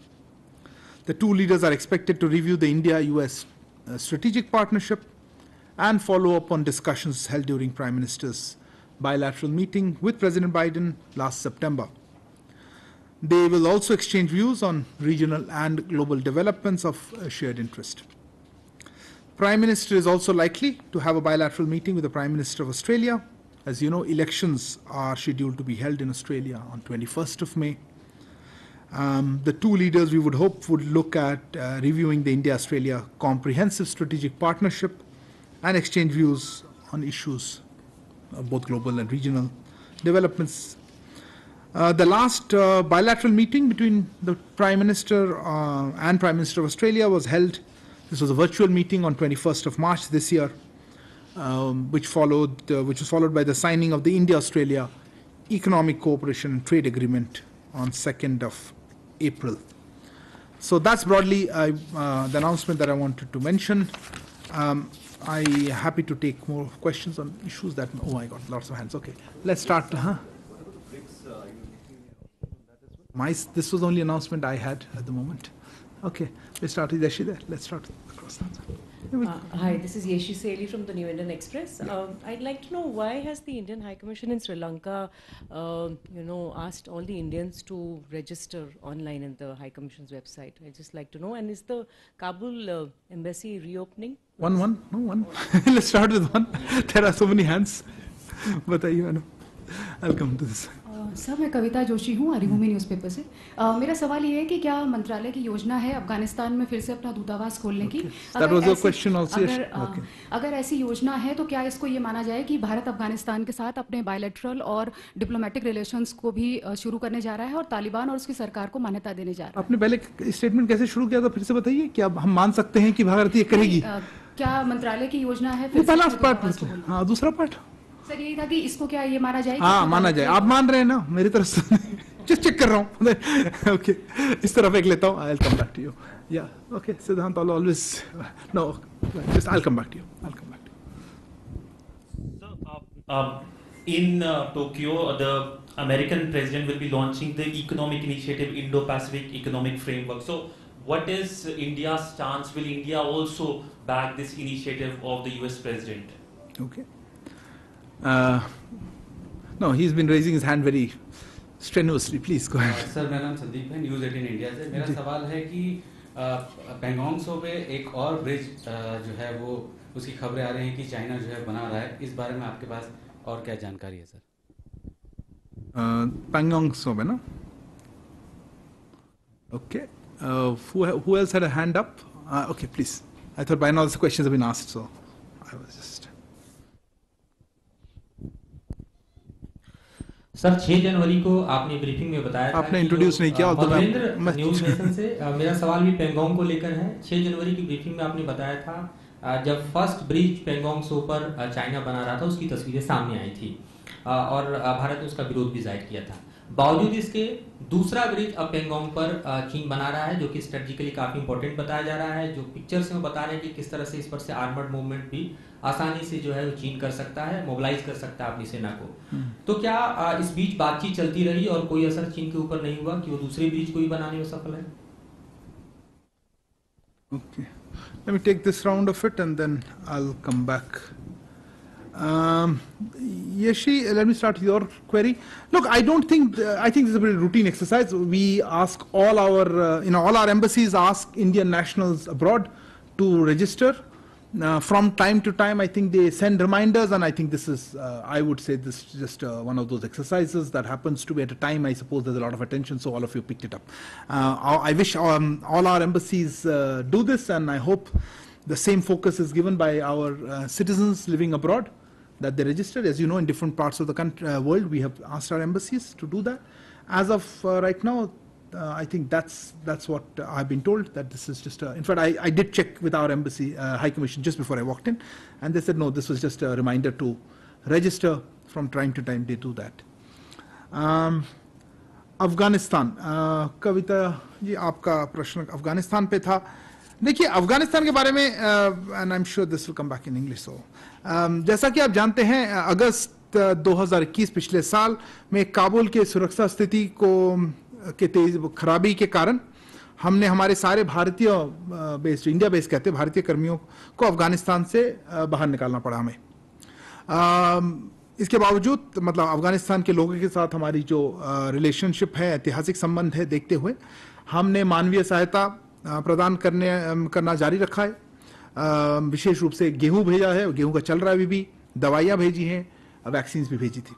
The two leaders are expected to review the India US strategic partnership and follow up on discussions held during Prime Minister's bilateral meeting with President Biden last September. They will also exchange views on regional and global developments of uh, shared interest. Prime Minister is also likely to have a bilateral meeting with the Prime Minister of Australia. As you know, elections are scheduled to be held in Australia on 21st of May. Um, the two leaders, we would hope, would look at uh, reviewing the India Australia Comprehensive Strategic Partnership and exchange views on issues, uh, both global and regional developments. Uh, the last uh, bilateral meeting between the Prime Minister uh, and Prime Minister of Australia was held. This was a virtual meeting on 21st of March this year, um, which followed, uh, which was followed by the signing of the India-Australia Economic Cooperation and Trade Agreement on 2nd of April. So that's broadly uh, the announcement that I wanted to mention. Um, I happy to take more questions on issues that. Oh, I got lots of hands. Okay, let's start. Huh? My this was the only announcement I had at the moment. Okay, let's start with Yashi there. Let's start across that. Uh, hi, this is Yeshi Seli from the New Indian Express. Um, I'd like to know why has the Indian High Commission in Sri Lanka, uh, you know, asked all the Indians to register online in the High Commission's website? I'd just like to know. And is the Kabul uh, embassy reopening? One, one, no one. Let's start with one. there are so many hands, but I, you know, I'll come to this. Sir मैं कविता जोशी हूँ हरिभूमि न्यूज़पेपर से। अ, मेरा सवाल ये है कि क्या मंत्रालय की योजना है अफ़गानिस्तान में फिर से अपना दूतावास खोलने की? Your question also, yes? अगर, Okay. अगर ऐसी योजना है तो क्या इसको ये माना जाए कि भारत अफ़गानिस्तान के साथ अपने बायोलेटरल और डिप्लोमेटिक रिलेशन को भी शुरू करने जा रहा है और तालिबान और उसकी सरकार को मान्यता देने जा रहा है? आपने पहले स्टेटमेंट कैसे शुरू किया था? फिर से बताइए क्या हम मान सकते हैं कि भारत ये करेगी? क्या मंत्रालय की योजना है फिर पहला पार्ट हाँ दूसरा पार्ट सर यही था कि इसको क्या ये माना जाए हाँ माना जाए आप मान रहे हैं ना मेरी तरफ़ से जस्ट चेक कर रहा हूँ ओके इस तरफ़ एक लेता हूँ I come back to you या okay Siddhant always no just I come back to you I come back Um, in uh, Tokyo, the American president will be launching the economic initiative Indo-Pacific Economic Framework. So, what is India's stance? Will India also back this initiative of the U.S. president? Okay. Uh, no, he's been raising his hand very strenuously. Please go ahead. Sir मेरा नाम संदीप है न्यूज़ एटीन इंडिया से मेरा। सवाल है कि पेंगोंग सो पे एक और ब्रिज जो है वो उसकी खबरें आ रही हैं कि चाइना जो है बना रहा है इस बारे में आपके पास और क्या जानकारी है sir Uh, Pangong Sobe, no? Okay. Uh, who, who else had a hand up? Uh, okay, please. I thought by now the questions have been asked, so I was just. Sir 6 जनवरी को आपने ब्रीफिंग में बताया आपने जो, नहीं किया, although मैं- मैं- न्यूज़ नेशन से अ, मेरा सवाल भी पेंगोंग को लेकर है। 6 जनवरी की ब्रीफिंग में आपने बताया था अ, जब फ़र्स्ट ब्रिज पेंगोंग सो पर चाइना बना रहा था उसकी तस्वीरें सामने आई थी अ, और भारत ने उसका विरोध भी ज़ाहिर किया था। बावजूद इसके दूसरा ब्रिज अब पेंगोंग पर चीन बना रहा है जो कि स्ट्रेटेजिकली काफ़ी इंपॉर्टेंट बताया जा रहा है जो पिक्चर्स में बता रहे हैं कि किस तरह से इस पर से आर्मर्ड मूवमेंट भी आसानी से जो है वो चीन कर सकता है मोबिलाइज कर सकता है अपनी सेना को तो क्या इस बीच बातचीत चलती रही और कोई असर चीन के ऊपर नहीं हुआ कि वो दूसरे ब्रिज को ही बनाने में सफल है Okay. Let me take this round of it and then I'll come back. Um, Yeshi, let me start with your query. Look, I don't think, uh, I think this is a very routine exercise. We ask all our, uh, you know, all our embassies ask Indian nationals abroad to register. Uh, from time to time, I think they send reminders, and I think this is, uh, I would say, this is just uh, one of those exercises that happens to be at a time. I suppose there's a lot of attention, so all of you picked it up. Uh, I wish um, all our embassies uh, do this, and I hope the same focus is given by our uh, citizens living abroad that they register. As you know, in different parts of the country, world, we have asked our embassies to do that. As of right now, uh, I think that's that's what uh, I've been told. That this is just. A, in fact, I, I did check with our embassy uh, high commission just before I walked in, and they said no, this was just a reminder to register. From time to time, they do that. Um, Afghanistan अ, कविता जी आपका प्रश्न अफगानिस्तान पे था देखिए अफगानिस्तान के बारे में and I am sure this will come back in English so जैसा कि आप जानते हैं अ, अगस्त अ, 2021 पिछले साल में काबुल के सुरक्षा स्थिति को अ, के तेज खराबी के कारण हमने हमारे सारे भारतीय बेस्ड इंडिया बेस्ड कहते हैं, भारतीय कर्मियों को अफ़गानिस्तान से बाहर निकालना पड़ा हमें। इसके बावजूद मतलब अफ़गानिस्तान के लोगों के साथ हमारी जो रिलेशनशिप है, ऐतिहासिक संबंध है, देखते हुए हमने मानवीय सहायता प्रदान करने करना जारी रखा है। विशेष रूप से गेहूँ भेजा है गेहूँ का चल रहा है अभी भी। दवाइयाँ भेजी हैं वैक्सीन भी भेजी थी।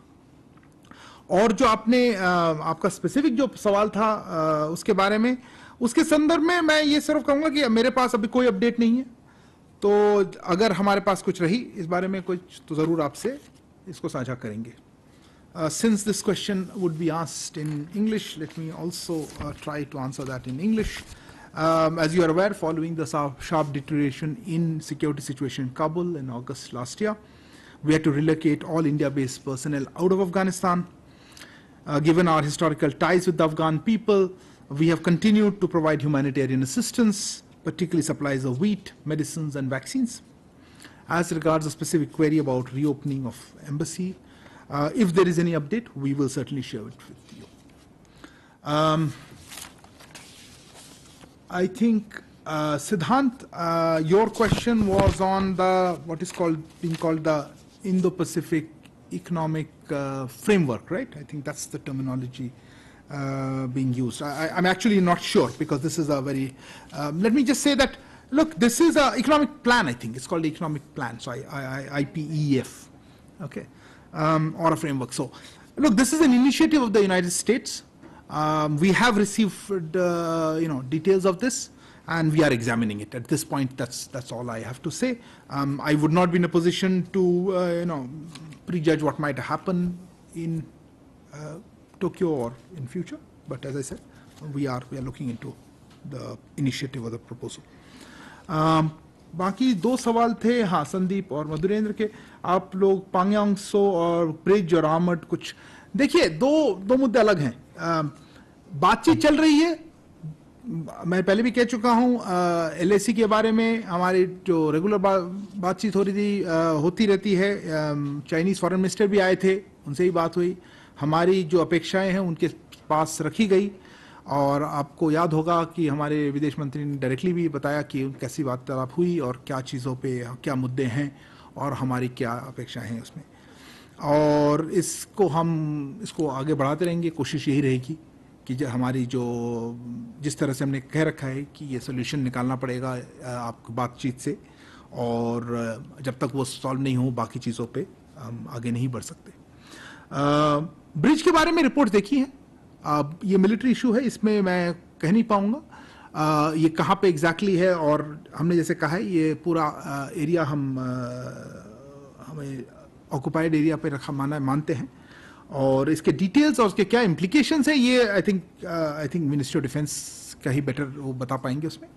और जो आपने आपका स्पेसिफिक जो सवाल था उसके बारे में उसके संदर्भ में मैं ये सिर्फ़ कहूँगा कि मेरे पास अभी कोई अपडेट नहीं है तो अगर हमारे पास कुछ रही इस बारे में कुछ तो ज़रूर आपसे इसको साझा करेंगे since this question would be asked in English let me also try to answer that in English Um, as you are aware, following the sharp, deterioration in security situation in Kabul in August last year, we had to relocate all India-based personnel out of Afghanistan. Uh, given our historical ties with the Afghan people, we have continued to provide humanitarian assistance, particularly supplies of wheat, medicines, and vaccines. As regards a specific query about reopening of embassy, uh, if there is any update, we will certainly share it with you. Um, I think, uh, Siddhant, uh, your question was on the, what is called, being called the Indo-Pacific Economic uh, Framework, right? I think that's the terminology uh, being used. I, I'm actually not sure because this is a very, um, let me just say that, look, this is an economic plan, I think. It's called the economic plan, so I, I, I- IPEF, okay, um, or a framework. So, look, this is an initiative of the United States. Um, we have received, uh, you know, details of this, and we are examining it. At this point, that's that's all I have to say. Um, I would not be in a position to, uh, you know, prejudge what might happen in uh, Tokyo or in future. But as I said, we are we are looking into the initiative or the proposal. Um, बाकी दो सवाल थे हाँ संदीप और मधुरेंद्र के आप लोग पांग्यांग सो और ब्रिज और आमट कुछ देखिए दो दो मुद्दे अलग हैं बातचीत चल रही है मैं पहले भी कह चुका हूँ एल के बारे में हमारी जो रेगुलर बा, बातचीत हो रही थी अ, होती रहती है। चाइनीज़ फॉरेन मिनिस्टर भी आए थे उनसे ही बात हुई। हमारी जो अपेक्षाएँ हैं उनके पास रखी गई। और आपको याद होगा कि हमारे विदेश मंत्री ने डायरेक्टली भी बताया कि कैसी वार्तालाप हुई और क्या चीज़ों पे क्या मुद्दे हैं और हमारी क्या अपेक्षाएँ हैं उसमें। और इसको हम इसको आगे बढ़ाते रहेंगे कोशिश यही रहेगी। कि जो, हमारी जो, जिस तरह से हमने कह रखा है कि ये सोल्यूशन निकालना पड़ेगा आपको बातचीत से और जब तक वो सॉल्व नहीं हो बाकी चीज़ों पे हम आगे नहीं बढ़ सकते। ब्रिज के बारे में रिपोर्ट देखी है? अब ये मिलिट्री इशू है, इसमें मैं कह नहीं पाऊँगा। ये कहाँ पे एग्जैक्टली है और हमने जैसे कहा है, ये पूरा एरिया हम हमें ऑक्युपाइड एरिया पे रखा माना, मानते हैं। और इसके डिटेल्स और उसके क्या इम्प्लीकेशंस है ये I think I think ministry of defence का ही बेटर वो बता पाएँगे उसमें।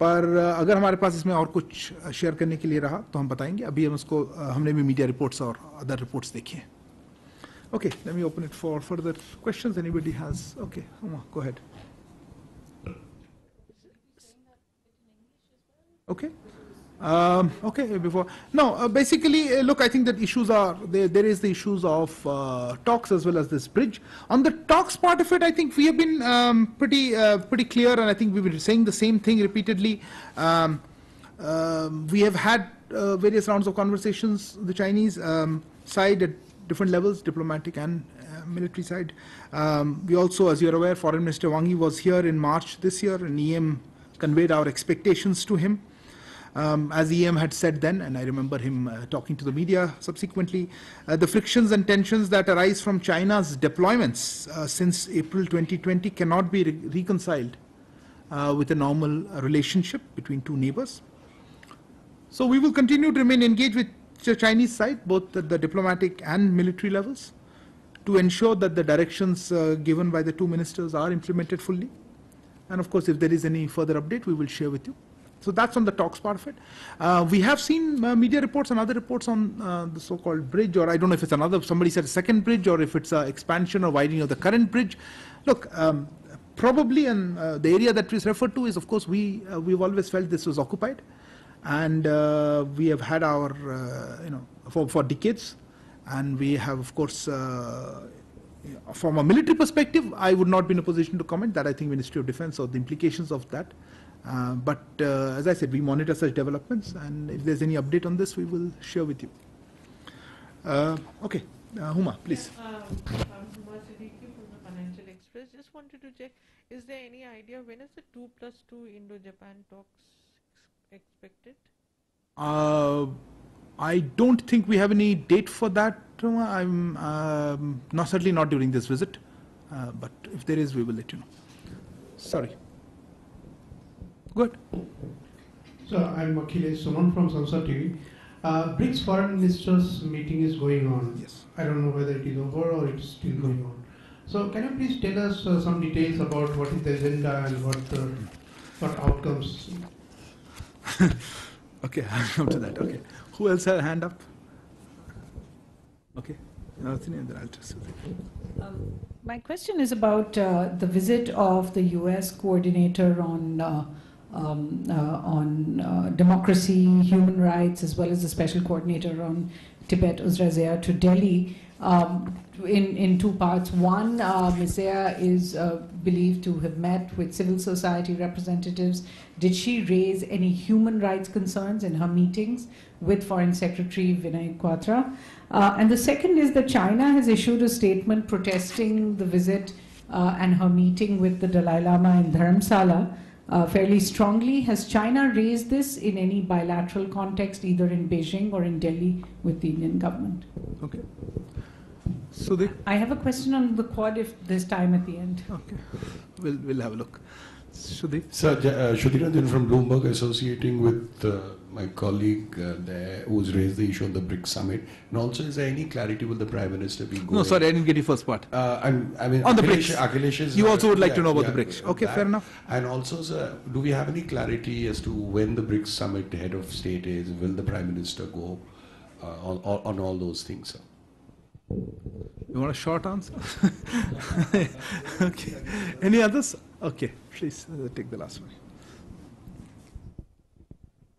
पर uh, अगर हमारे पास इसमें और कुछ शेयर करने के लिए रहा तो हम बताएँगे। अभी हम उसको uh, हमने भी मीडिया रिपोर्ट्स और अदर रिपोर्ट्स देखी हैं। Okay let me open it for further questions anybody has okay go Okay. Um, okay, before no, uh, basically, uh, look, I think that issues are there. There is the issues of uh, talks as well as this bridge. On the talks part of it, I think we have been um, pretty uh, pretty clear, and I think we've been saying the same thing repeatedly. Um, um, we have had uh, various rounds of conversations. The Chinese um, side at different levels, diplomatic and uh, military side. Um, we also, as you're aware, Foreign Minister Wang Yi was here in March this year, and EM conveyed our expectations to him. Um, as EM had said then, and I remember him uh, talking to the media subsequently, uh, the frictions and tensions that arise from China's deployments uh, since April 2020 cannot be re- reconciled uh, with a normal relationship between two neighbors. So we will continue to remain engaged with the Chinese side, both at the diplomatic and military levels, to ensure that the directions uh, given by the two ministers are implemented fully. And of course, if there is any further update, we will share with you. So that's on the talks part of it. Uh, we have seen uh, media reports and other reports on uh, the so-called bridge, or I don't know if it's another, somebody said a second bridge, or if it's an expansion or widening of the current bridge. Look, um, probably, and uh, the area that is referred to is, of course, we uh, we've always felt this was occupied, and uh, we have had our, you know, for for decades, and we have, of course. From a military perspective, I would not be in a position to comment that. I think Ministry of Defense or the implications of that. Uh, but uh, as I said, we monitor such developments, and if there's any update on this, we will share with you. Uh, okay, uh, Huma, please. Yeah, uh, Huma Siddiqui from the Financial Express. Just wanted to check, is there any idea when is the 2 plus 2 Indo-Japan talks expected? Uh, I don't think we have any date for that. Huma. I'm um, not certainly not during this visit, uh, but if there is, we will let you know. Sorry. Good. So I'm Akhilesh Suman from Samsung TV. Uh, BRICS foreign ministers meeting is going on. Yes. I don't know whether it is over or it's still going on. So can you please tell us uh, some details about what is the agenda and what uh, what outcomes? Okay, I'll come to that. Okay. Who else had a hand up? Okay. Nothing, and then I'll just. My question is about uh, the visit of the U.S. coordinator on uh, um, uh, on uh, democracy, human rights, as well as the special coordinator on Tibet, Uzra to Delhi. Um, in, in two parts. One, uh, Ms. Zaya is uh, believed to have met with civil society representatives. Did she raise any human rights concerns in her meetings with Foreign Secretary Vinay Quatra? Uh, and the second is that China has issued a statement protesting the visit uh, and her meeting with the Dalai Lama in Dharamsala uh, fairly strongly. Has China raised this in any bilateral context, either in Beijing or in Delhi with the Indian government? Okay. So they. I have a question on the Quad if there's time at the end. Okay. We'll, we'll have a look. Sudhir? Sir, J- uh, Shudhiranjan from Bloomberg associating with uh, my colleague uh, there who's raised the issue on the BRICS summit. And also, is there any clarity will the Prime Minister be going? No, sorry, I didn't get your first part. Uh, I'm, I mean, On the BRICS. Akhilesh is, You also would like to know about yeah, the BRICS. Okay, fair enough. And also, sir, do we have any clarity as to when the BRICS summit head of state is? Will the Prime Minister go uh, on, on, on all those things, sir? You want a short answer? okay. Any others? Okay, please uh, take the last one.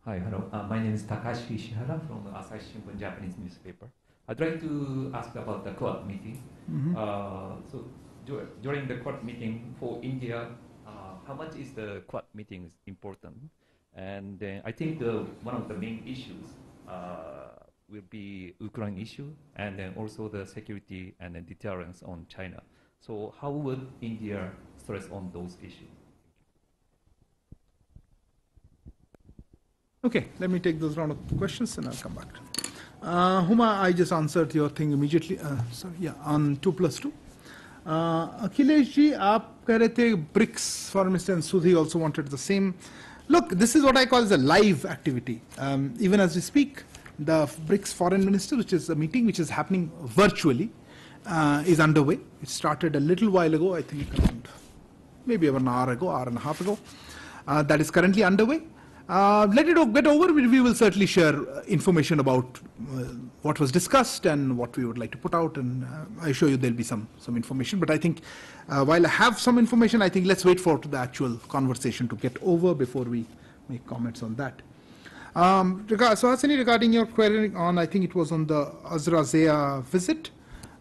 Hi, hello. Uh, my name is Takashi Ishihara from the Asahi Shimbun Japanese newspaper. I'd like to ask about the Quad meeting. Mhm. Uh, so dur- during the Quad meeting for India, uh, how much is the Quad meeting is important? And I think the one of the main issues uh, will be Ukraine issue, and then also the security and the deterrence on China. So how would India stress on those issues? Okay, let me take those round of questions and I'll come back. Uh, Huma, I just answered your thing immediately. Uh, sorry, yeah, on 2 plus 2. Uh, Akhilesh ji, aap keh rahe the BRICS, Foreign Minister and Sudhi also wanted the same. Look, this is what I call as a live activity. Um, even as we speak, the BRICS Foreign Minister, which is a meeting which is happening virtually, uh, is underway. It started a little while ago, I think around maybe an hour ago, hour and a half ago. uh, that is currently underway. Uh, let it get over. We, will certainly share uh, information about uh, what was discussed and what we would like to put out. And uh, I assure you there'll be some some information. But I think uh, while I have some information, I think let's wait for the actual conversation to get over before we make comments on that. Um, so, Hasani, regarding your query on, I think it was on the Azra Azrazea visit.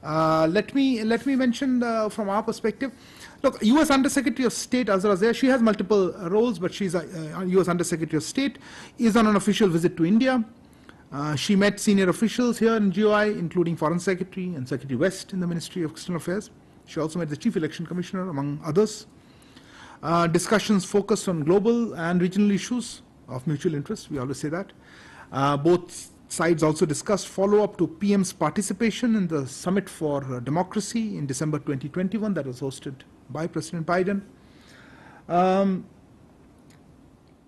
Uh, let me let me mention uh, from our perspective. Look, U.S. Undersecretary of State Azrazea, she has multiple roles, but she's a U.S. Undersecretary of State, is on an official visit to India. Uh, she met senior officials here in GOI, including Foreign Secretary and Secretary West in the Ministry of External Affairs. She also met the Chief Election Commissioner, among others. Uh, discussions focused on global and regional issues of mutual interest. We always say that. Uh, both sides also discussed follow-up to PM's participation in the Summit for uh, Democracy in December 2021 that was hosted by President Biden. Um,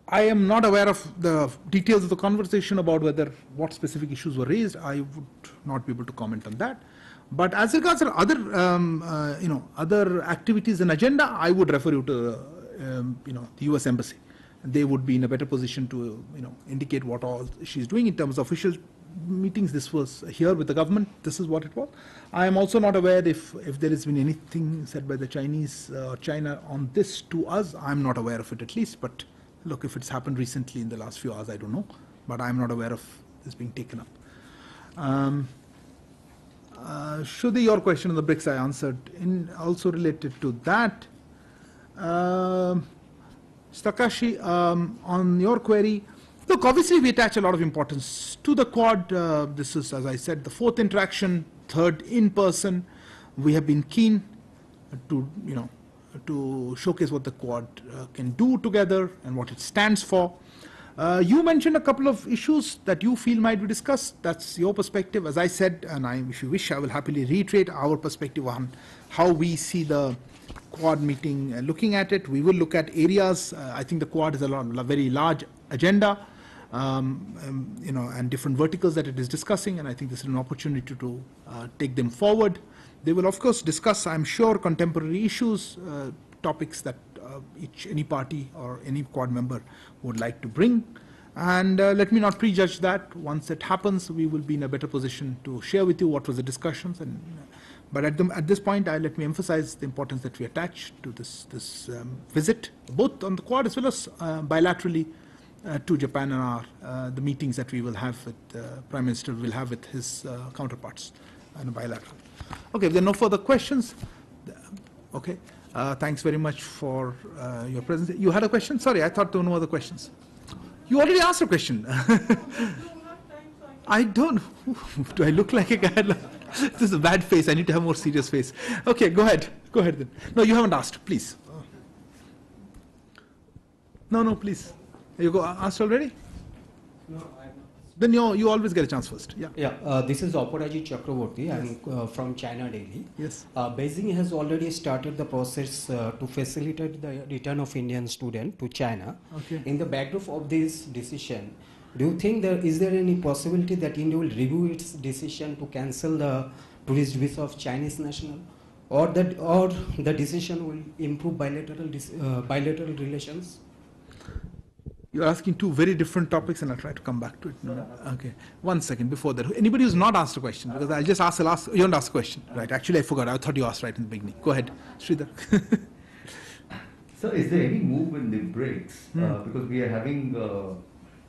I am not aware of the details of the conversation about whether what specific issues were raised. I would not be able to comment on that. But as regards other, um, uh, you know, other activities and agenda, I would refer you to, um, you know, the U.S. Embassy. They would be in a better position to, you know, indicate what all she's doing in terms of official meetings. This was here with the government. This is what it was. I am also not aware if if there has been anything said by the Chinese uh, or China on this to us. I'm not aware of it at least. But look, if it's happened recently in the last few hours, I don't know. But I'm not aware of this being taken up. Um, uh, Shruti, your question on the BRICS I answered. In also related to that, um, Takashi, um, on your query, look, obviously we attach a lot of importance to the Quad. Uh, this is, as I said, the fourth interaction, third in person. We have been keen to, you know, to showcase what the Quad uh, can do together and what it stands for. Uh, you mentioned a couple of issues that you feel might be discussed. That's your perspective. As I said, and I, if you wish, I will happily reiterate our perspective on how we see the Quad meeting uh, looking at it. We will look at areas. Uh, I think the Quad is a, lot, a very large agenda, um, um, you know, and different verticals that it is discussing. And I think this is an opportunity to uh, take them forward. They will, of course, discuss, I'm sure, contemporary issues, uh, topics that uh, each any party or any Quad member would like to bring. And uh, let me not prejudge that. Once it happens, we will be in a better position to share with you what was the discussions. And but at, the, at this point, I, let me emphasize the importance that we attach to this this um, visit, both on the Quad as well as uh, bilaterally to Japan and our uh, the meetings that we will have with uh, Prime Minister will have with his uh, counterparts on a bilateral. Okay, if there are no further questions, okay. Uh, thanks very much for uh, your presence. You had a question? Sorry, I thought there were no other questions. You already asked a question. I don't. Do I look like a guy? this is a bad face. I need to have a more serious face. Okay, go ahead. Go ahead then. No, you haven't asked. Please. No, no, please. You go asked already. No, I Then you you always get a chance first. Yeah. Yeah, uh, this is Operaji Chakraborty. I'm uh, from China Daily. Yes. Uh, Beijing has already started the process uh, to facilitate the return of Indian student to China. Okay. In the backdrop of this decision, do you think there is there any possibility that India will review its decision to cancel the tourist visa of Chinese national, or that or the decision will improve bilateral uh, bilateral relations? You're asking two very different topics, and I'll try to come back to it. No. Okay. One second before that. Anybody who's not asked a question, because I'll just ask the last. You don't ask a question, right? Actually, I forgot. I thought you asked right in the beginning. Go ahead, Sridhar. So, is there any move in the breaks? Hmm. Uh, because we are having uh,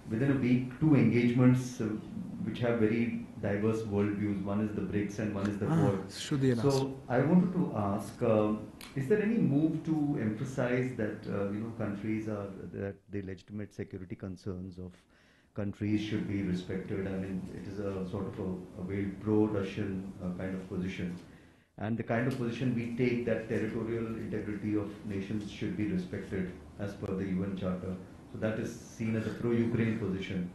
within a week two engagements uh, which have very diverse worldviews. One is the BRICS and one is the Ah, Quad. Shruti. So, I wanted to ask: um, Is there any move to emphasize that uh, you know countries are that the legitimate security concerns of countries should be respected? I mean, it is a sort of a, a very pro-Russian uh, kind of position and the kind of position we take that territorial integrity of nations should be respected as per the UN Charter. So that is seen as a pro-Ukraine position.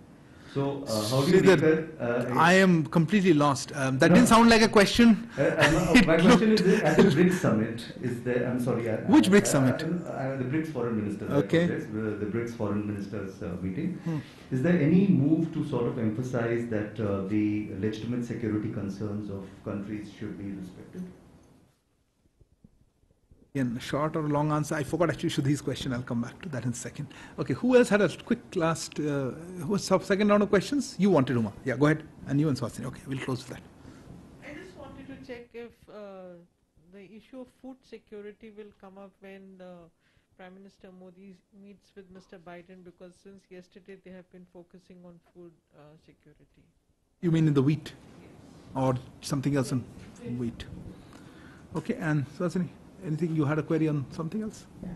So uh, how do you make a, uh, I am completely lost. Um, that No. didn't sound like a question. Uh, uh, It my question is at the BRICS summit, is there, I'm sorry. I, Which BRICS summit? The BRICS foreign ministers. Okay. The, BRICS foreign ministers uh, meeting. Hmm. Is there any move to sort of emphasize that uh, the legitimate security concerns of countries should be respected? Again, short or long answer. I forgot actually Shudhi's question. I'll come back to that in a second. Okay, who else had a quick last, uh, who was up second round of questions? You wanted, Uma. Yeah, go ahead. And you and Swasini. Okay, we'll close with that. I just wanted to check if uh, the issue of food security will come up when the Prime Minister Modi meets with Mr. Biden because since yesterday they have been focusing on food uh, security. You mean in the wheat? Or something else in wheat? Okay, and Swasini, anything, you had a query on something else?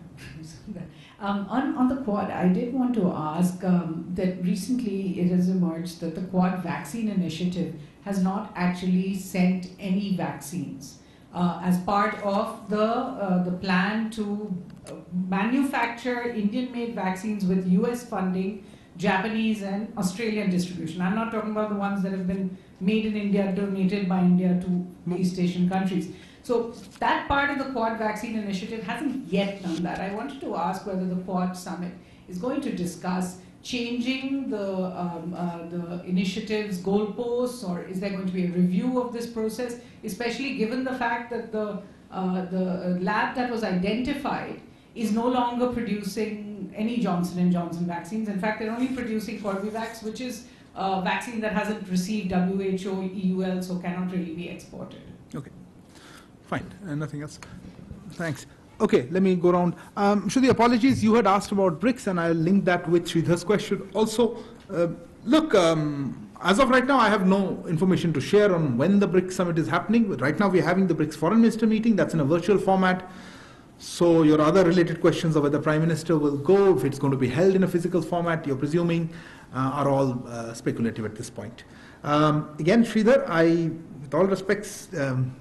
Um, on, on the Quad, I did want to ask um, that recently it has emerged that the Quad vaccine initiative has not actually sent any vaccines uh, as part of the, uh, the plan to uh, manufacture Indian-made vaccines with US funding, Japanese and Australian distribution. I'm not talking about the ones that have been made in India, donated by India to East Asian countries. So that part of the Quad vaccine initiative hasn't yet done that. I wanted to ask whether the Quad summit is going to discuss changing the um, uh, the initiative's goalposts, or is there going to be a review of this process, especially given the fact that the uh, the lab that was identified is no longer producing any Johnson and Johnson vaccines. In fact, they're only producing Corbevax, which is a vaccine that hasn't received WHO EUL, so cannot really be exported. Fine. Uh, nothing else. Thanks. Okay, let me go around. Um, Shruti, apologies. You had asked about BRICS, and I'll link that with Sridhar's question. Also, uh, look, um, as of right now, I have no information to share on when the BRICS summit is happening. But right now, we're having the BRICS foreign minister meeting. That's in a virtual format. So your other related questions of whether Prime Minister will go, if it's going to be held in a physical format, you're presuming, uh, are all uh, speculative at this point. Um, again, Sridhar, I, with all respects, um,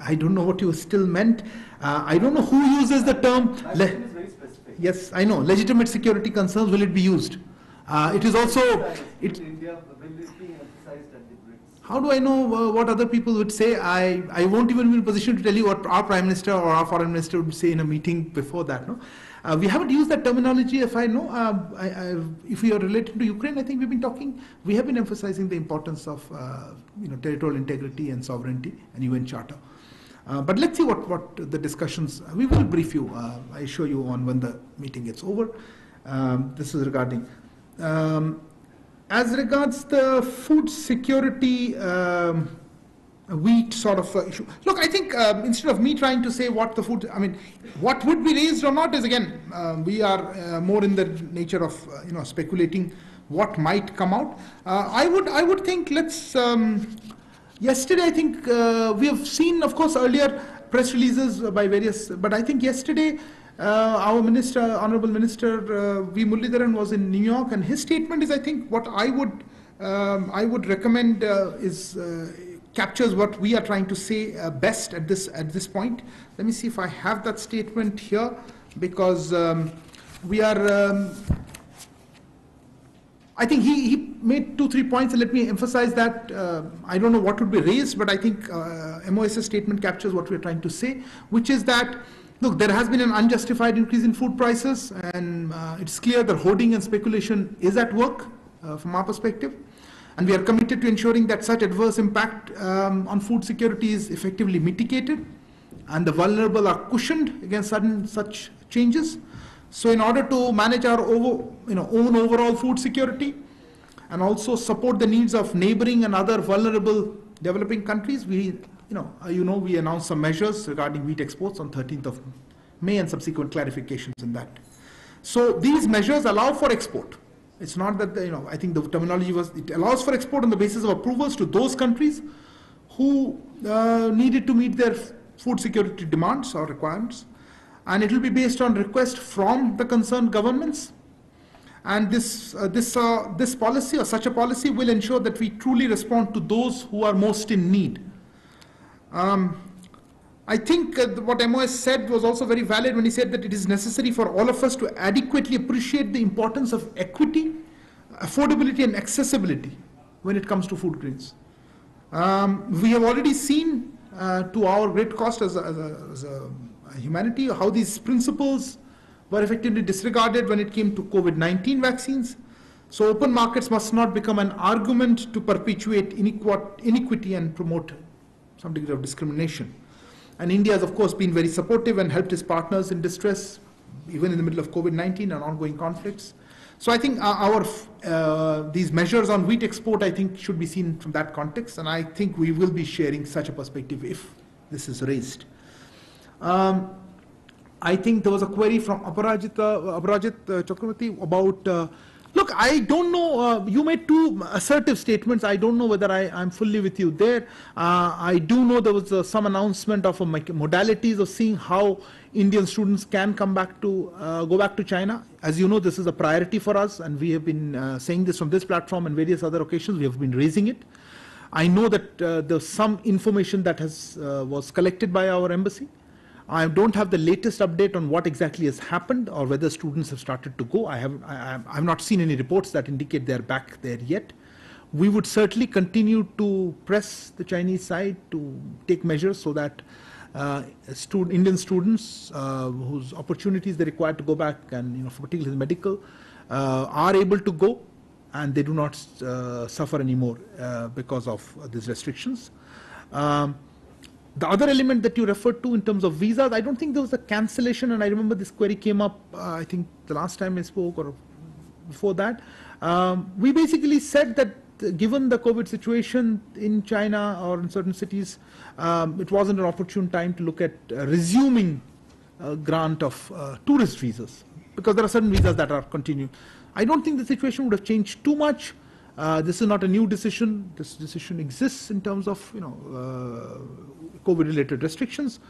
I don't know what you still meant. Uh, I don't know who uses the term. Yes, I know. Legitimate security concerns. Will it be used? Uh, it is also. It, how do I know uh, what other people would say? I, I won't even be in a position to tell you what our prime minister or our foreign minister would say in a meeting before that. No, uh, we haven't used that terminology. If I know, uh, I, I, if we are related to Ukraine, I think we've been talking. We have been emphasizing the importance of uh, you know territorial integrity and sovereignty and UN Charter. Uh, but let's see what, what the discussions. We will brief you. Uh, I assure you on when the meeting gets over. Um, this is regarding. Um, as regards the food security um, wheat sort of uh, issue, look, I think um, instead of me trying to say what the food, I mean, what would be raised or not is again, um, we are uh, more in the nature of uh, you know speculating what might come out. Uh, I would I would think let's. Um, yesterday, I think uh, we have seen, of course, earlier press releases by various, but I think yesterday. Uh, our minister, honorable minister uh, V. Muralidharan was in New York, and his statement is, I think, what I would um, I would recommend uh, is uh, captures what we are trying to say uh, best at this at this point. Let me see if I have that statement here, because um, we are. Um, I think he, he made two, three points, and let me emphasize that. Uh, I don't know what would be raised, but I think uh, MOS's statement captures what we're trying to say, which is that, look, there has been an unjustified increase in food prices, and uh, it's clear that hoarding and speculation is at work uh, from our perspective. And we are committed to ensuring that such adverse impact um, on food security is effectively mitigated, and the vulnerable are cushioned against sudden such changes. So in order to manage our over, you know, own overall food security and also support the needs of neighboring and other vulnerable developing countries, we, you know, uh, you know, we announced some measures regarding wheat exports on 13th of May and subsequent clarifications in that. So these measures allow for export. It's not that, the, you know, I think the terminology was, it allows for export on the basis of approvals to those countries who uh, needed to meet their food security demands or requirements and it will be based on request from the concerned governments. And this, uh, this, uh, this policy or such a policy will ensure that we truly respond to those who are most in need. Um, I think uh, what MOS said was also very valid when he said that it is necessary for all of us to adequately appreciate the importance of equity, affordability, and accessibility when it comes to food grains. Um, we have already seen, uh, to our great cost as a, as a, as a humanity, how these principles were effectively disregarded when it came to COVID 19 vaccines. So, open markets must not become an argument to perpetuate inequity and promote some degree of discrimination. And India has, of course, been very supportive and helped its partners in distress, even in the middle of COVID 19 and ongoing conflicts. So I think our, our uh, these measures on wheat export, I think, should be seen from that context, and I think we will be sharing such a perspective if this is raised. Um, I think there was a query from Aparajita, Aparajit uh, Chakravarti about. Uh, look, I don't know. Uh, you made two assertive statements. I don't know whether I, am fully with you there. Uh, I do know there was uh, some announcement of modalities of seeing how Indian students can come back to uh, go back to China. As you know, this is a priority for us, and we have been saying this from this platform and various other occasions. We have been raising it. I know that there's some information that has was collected by our embassy. I don't have the latest update on what exactly has happened or whether students have started to go. I have I, have not seen any reports that indicate they're back there yet. We would certainly continue to press the Chinese side to take measures so that uh, Indian students uh, whose opportunities they require to go back and you know particularly medical uh, are able to go and they do not uh, suffer anymore uh, because of these restrictions. Um, the other element that you referred to in terms of visas, I don't think there was a cancellation, and I remember this query came up, uh, I think the last time I spoke or before that. Um, we basically said that given the COVID situation in China or in certain cities, um, it wasn't an opportune time to look at uh, resuming grant of uh, tourist visas because there are certain visas that are continuing. I don't think the situation would have changed too much. Uh, this is not a new decision. This decision exists in terms of you know uh, COVID-related restrictions.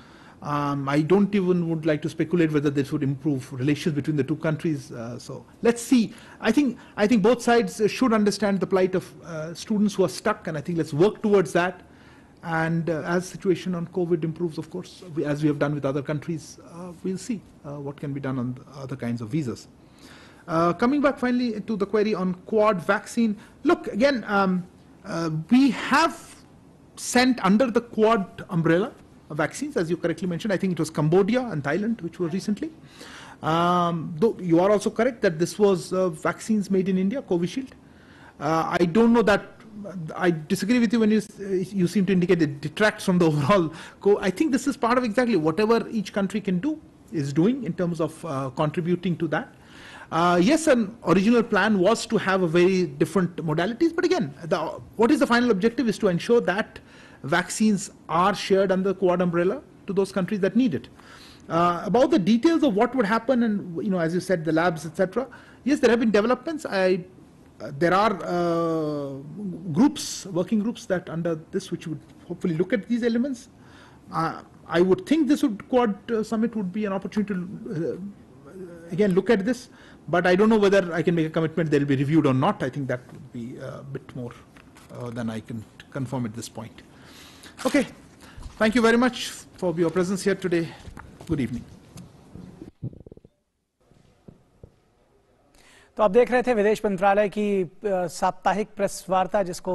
Um, I don't even would like to speculate whether this would improve relations between the two countries. Uh, so let's see. I think I think both sides should understand the plight of uh, students who are stuck, and I think let's work towards that. And uh, as situation on COVID improves, of course, we, as we have done with other countries, uh, we'll see what can be done on other kinds of visas. Uh, coming back finally to the query on quad vaccine, look, again, um, uh, we have sent under the quad umbrella vaccines, as you correctly mentioned. I think it was Cambodia and Thailand, which were recently. Um, though you are also correct that this was uh, vaccines made in India, Covishield. Uh, I don't know that. I disagree with you when you you seem to indicate it detracts from the overall. Co- I think this is part of exactly whatever each country can do is doing in terms of uh, contributing to that. Uh, yes, an original plan was to have a very different modalities, but again, the, what is the final objective is to ensure that vaccines are shared under the Quad umbrella to those countries that need it. Uh, about the details of what would happen, and you know, as you said, the labs, etc. Yes, there have been developments. I, uh, there are uh, groups, working groups that under this, which would hopefully look at these elements. Uh, I would think this would Quad uh, summit would be an opportunity to again look at this. But I don't know whether I can make a commitment they'll be reviewed or not. I think that would be a bit more uh, than I can confirm at this point. Okay. Thank you very much for your presence here today. Good evening. तो आप देख रहे थे विदेश मंत्रालय की साप्ताहिक प्रेस वार्ता जिसको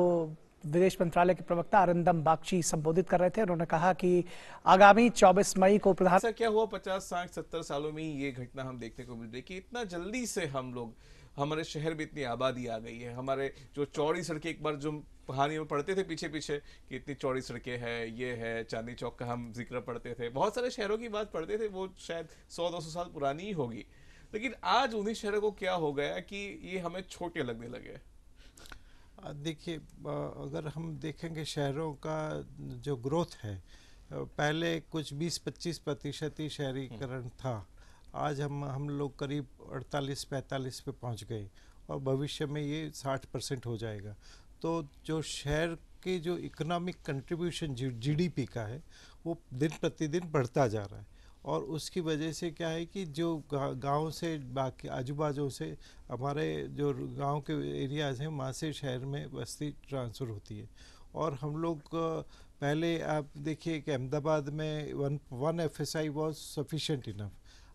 विदेश मंत्रालय के प्रवक्ता अरिंदम बागची संबोधित कर रहे थे। उन्होंने कहा कि आगामी 24 मई को प्रधान क्या हुआ? 50 साठ 70 सालों में ये घटना हम देखने को मिल। रही कि इतना जल्दी से हम लोग हमारे शहर में इतनी आबादी आ गई है। हमारे जो चौड़ी सड़कें, एक बार जो कहानी में पढ़ते थे पीछे पीछे कि इतनी चौड़ी सड़कें हैं, ये है चांदी चौक का हम ज़िक्र पढ़ते थे। बहुत सारे शहरों की बात पढ़ते थे, वो शायद सौ, दो साल पुरानी ही होगी। लेकिन आज उन्हीं शहरों को क्या हो गया कि ये हमें छोटे लगने लगे देखिए अगर हम देखेंगे शहरों का जो ग्रोथ है पहले कुछ 20-25 प्रतिशत ही शहरीकरण था। आज हम हम लोग करीब 48-45 पे पहुँच गए और भविष्य में ये 60 परसेंट हो जाएगा। तो जो शहर के जो इकोनॉमिक कंट्रीब्यूशन जीडीपी का है वो दिन प्रतिदिन बढ़ता जा रहा है। और उसकी वजह से क्या है कि जो गाँव से बाकी आजू बाजू से हमारे जो गाँव के एरियाज़ हैं वहाँ से शहर में बस्ती ट्रांसफ़र होती है। और हम लोग, पहले आप देखिए कि अहमदाबाद में one one F S I was sufficient enough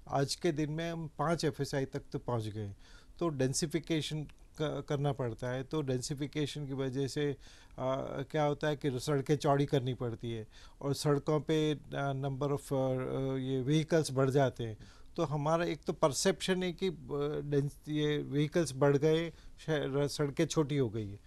आज के दिन में हम पाँच एफ़ एस आई तक तो पहुँच गए। तो डेंसिफिकेशन करना पड़ता है। तो डेंसिफिकेशन की वजह से आ, क्या होता है कि सड़कें चौड़ी करनी पड़ती है और सड़कों पे नंबर ऑफ़ ये व्हीकल्स बढ़ जाते हैं। तो हमारा एक तो परसेप्शन है कि ये व्हीकल्स बढ़ गए सड़कें छोटी हो गई है।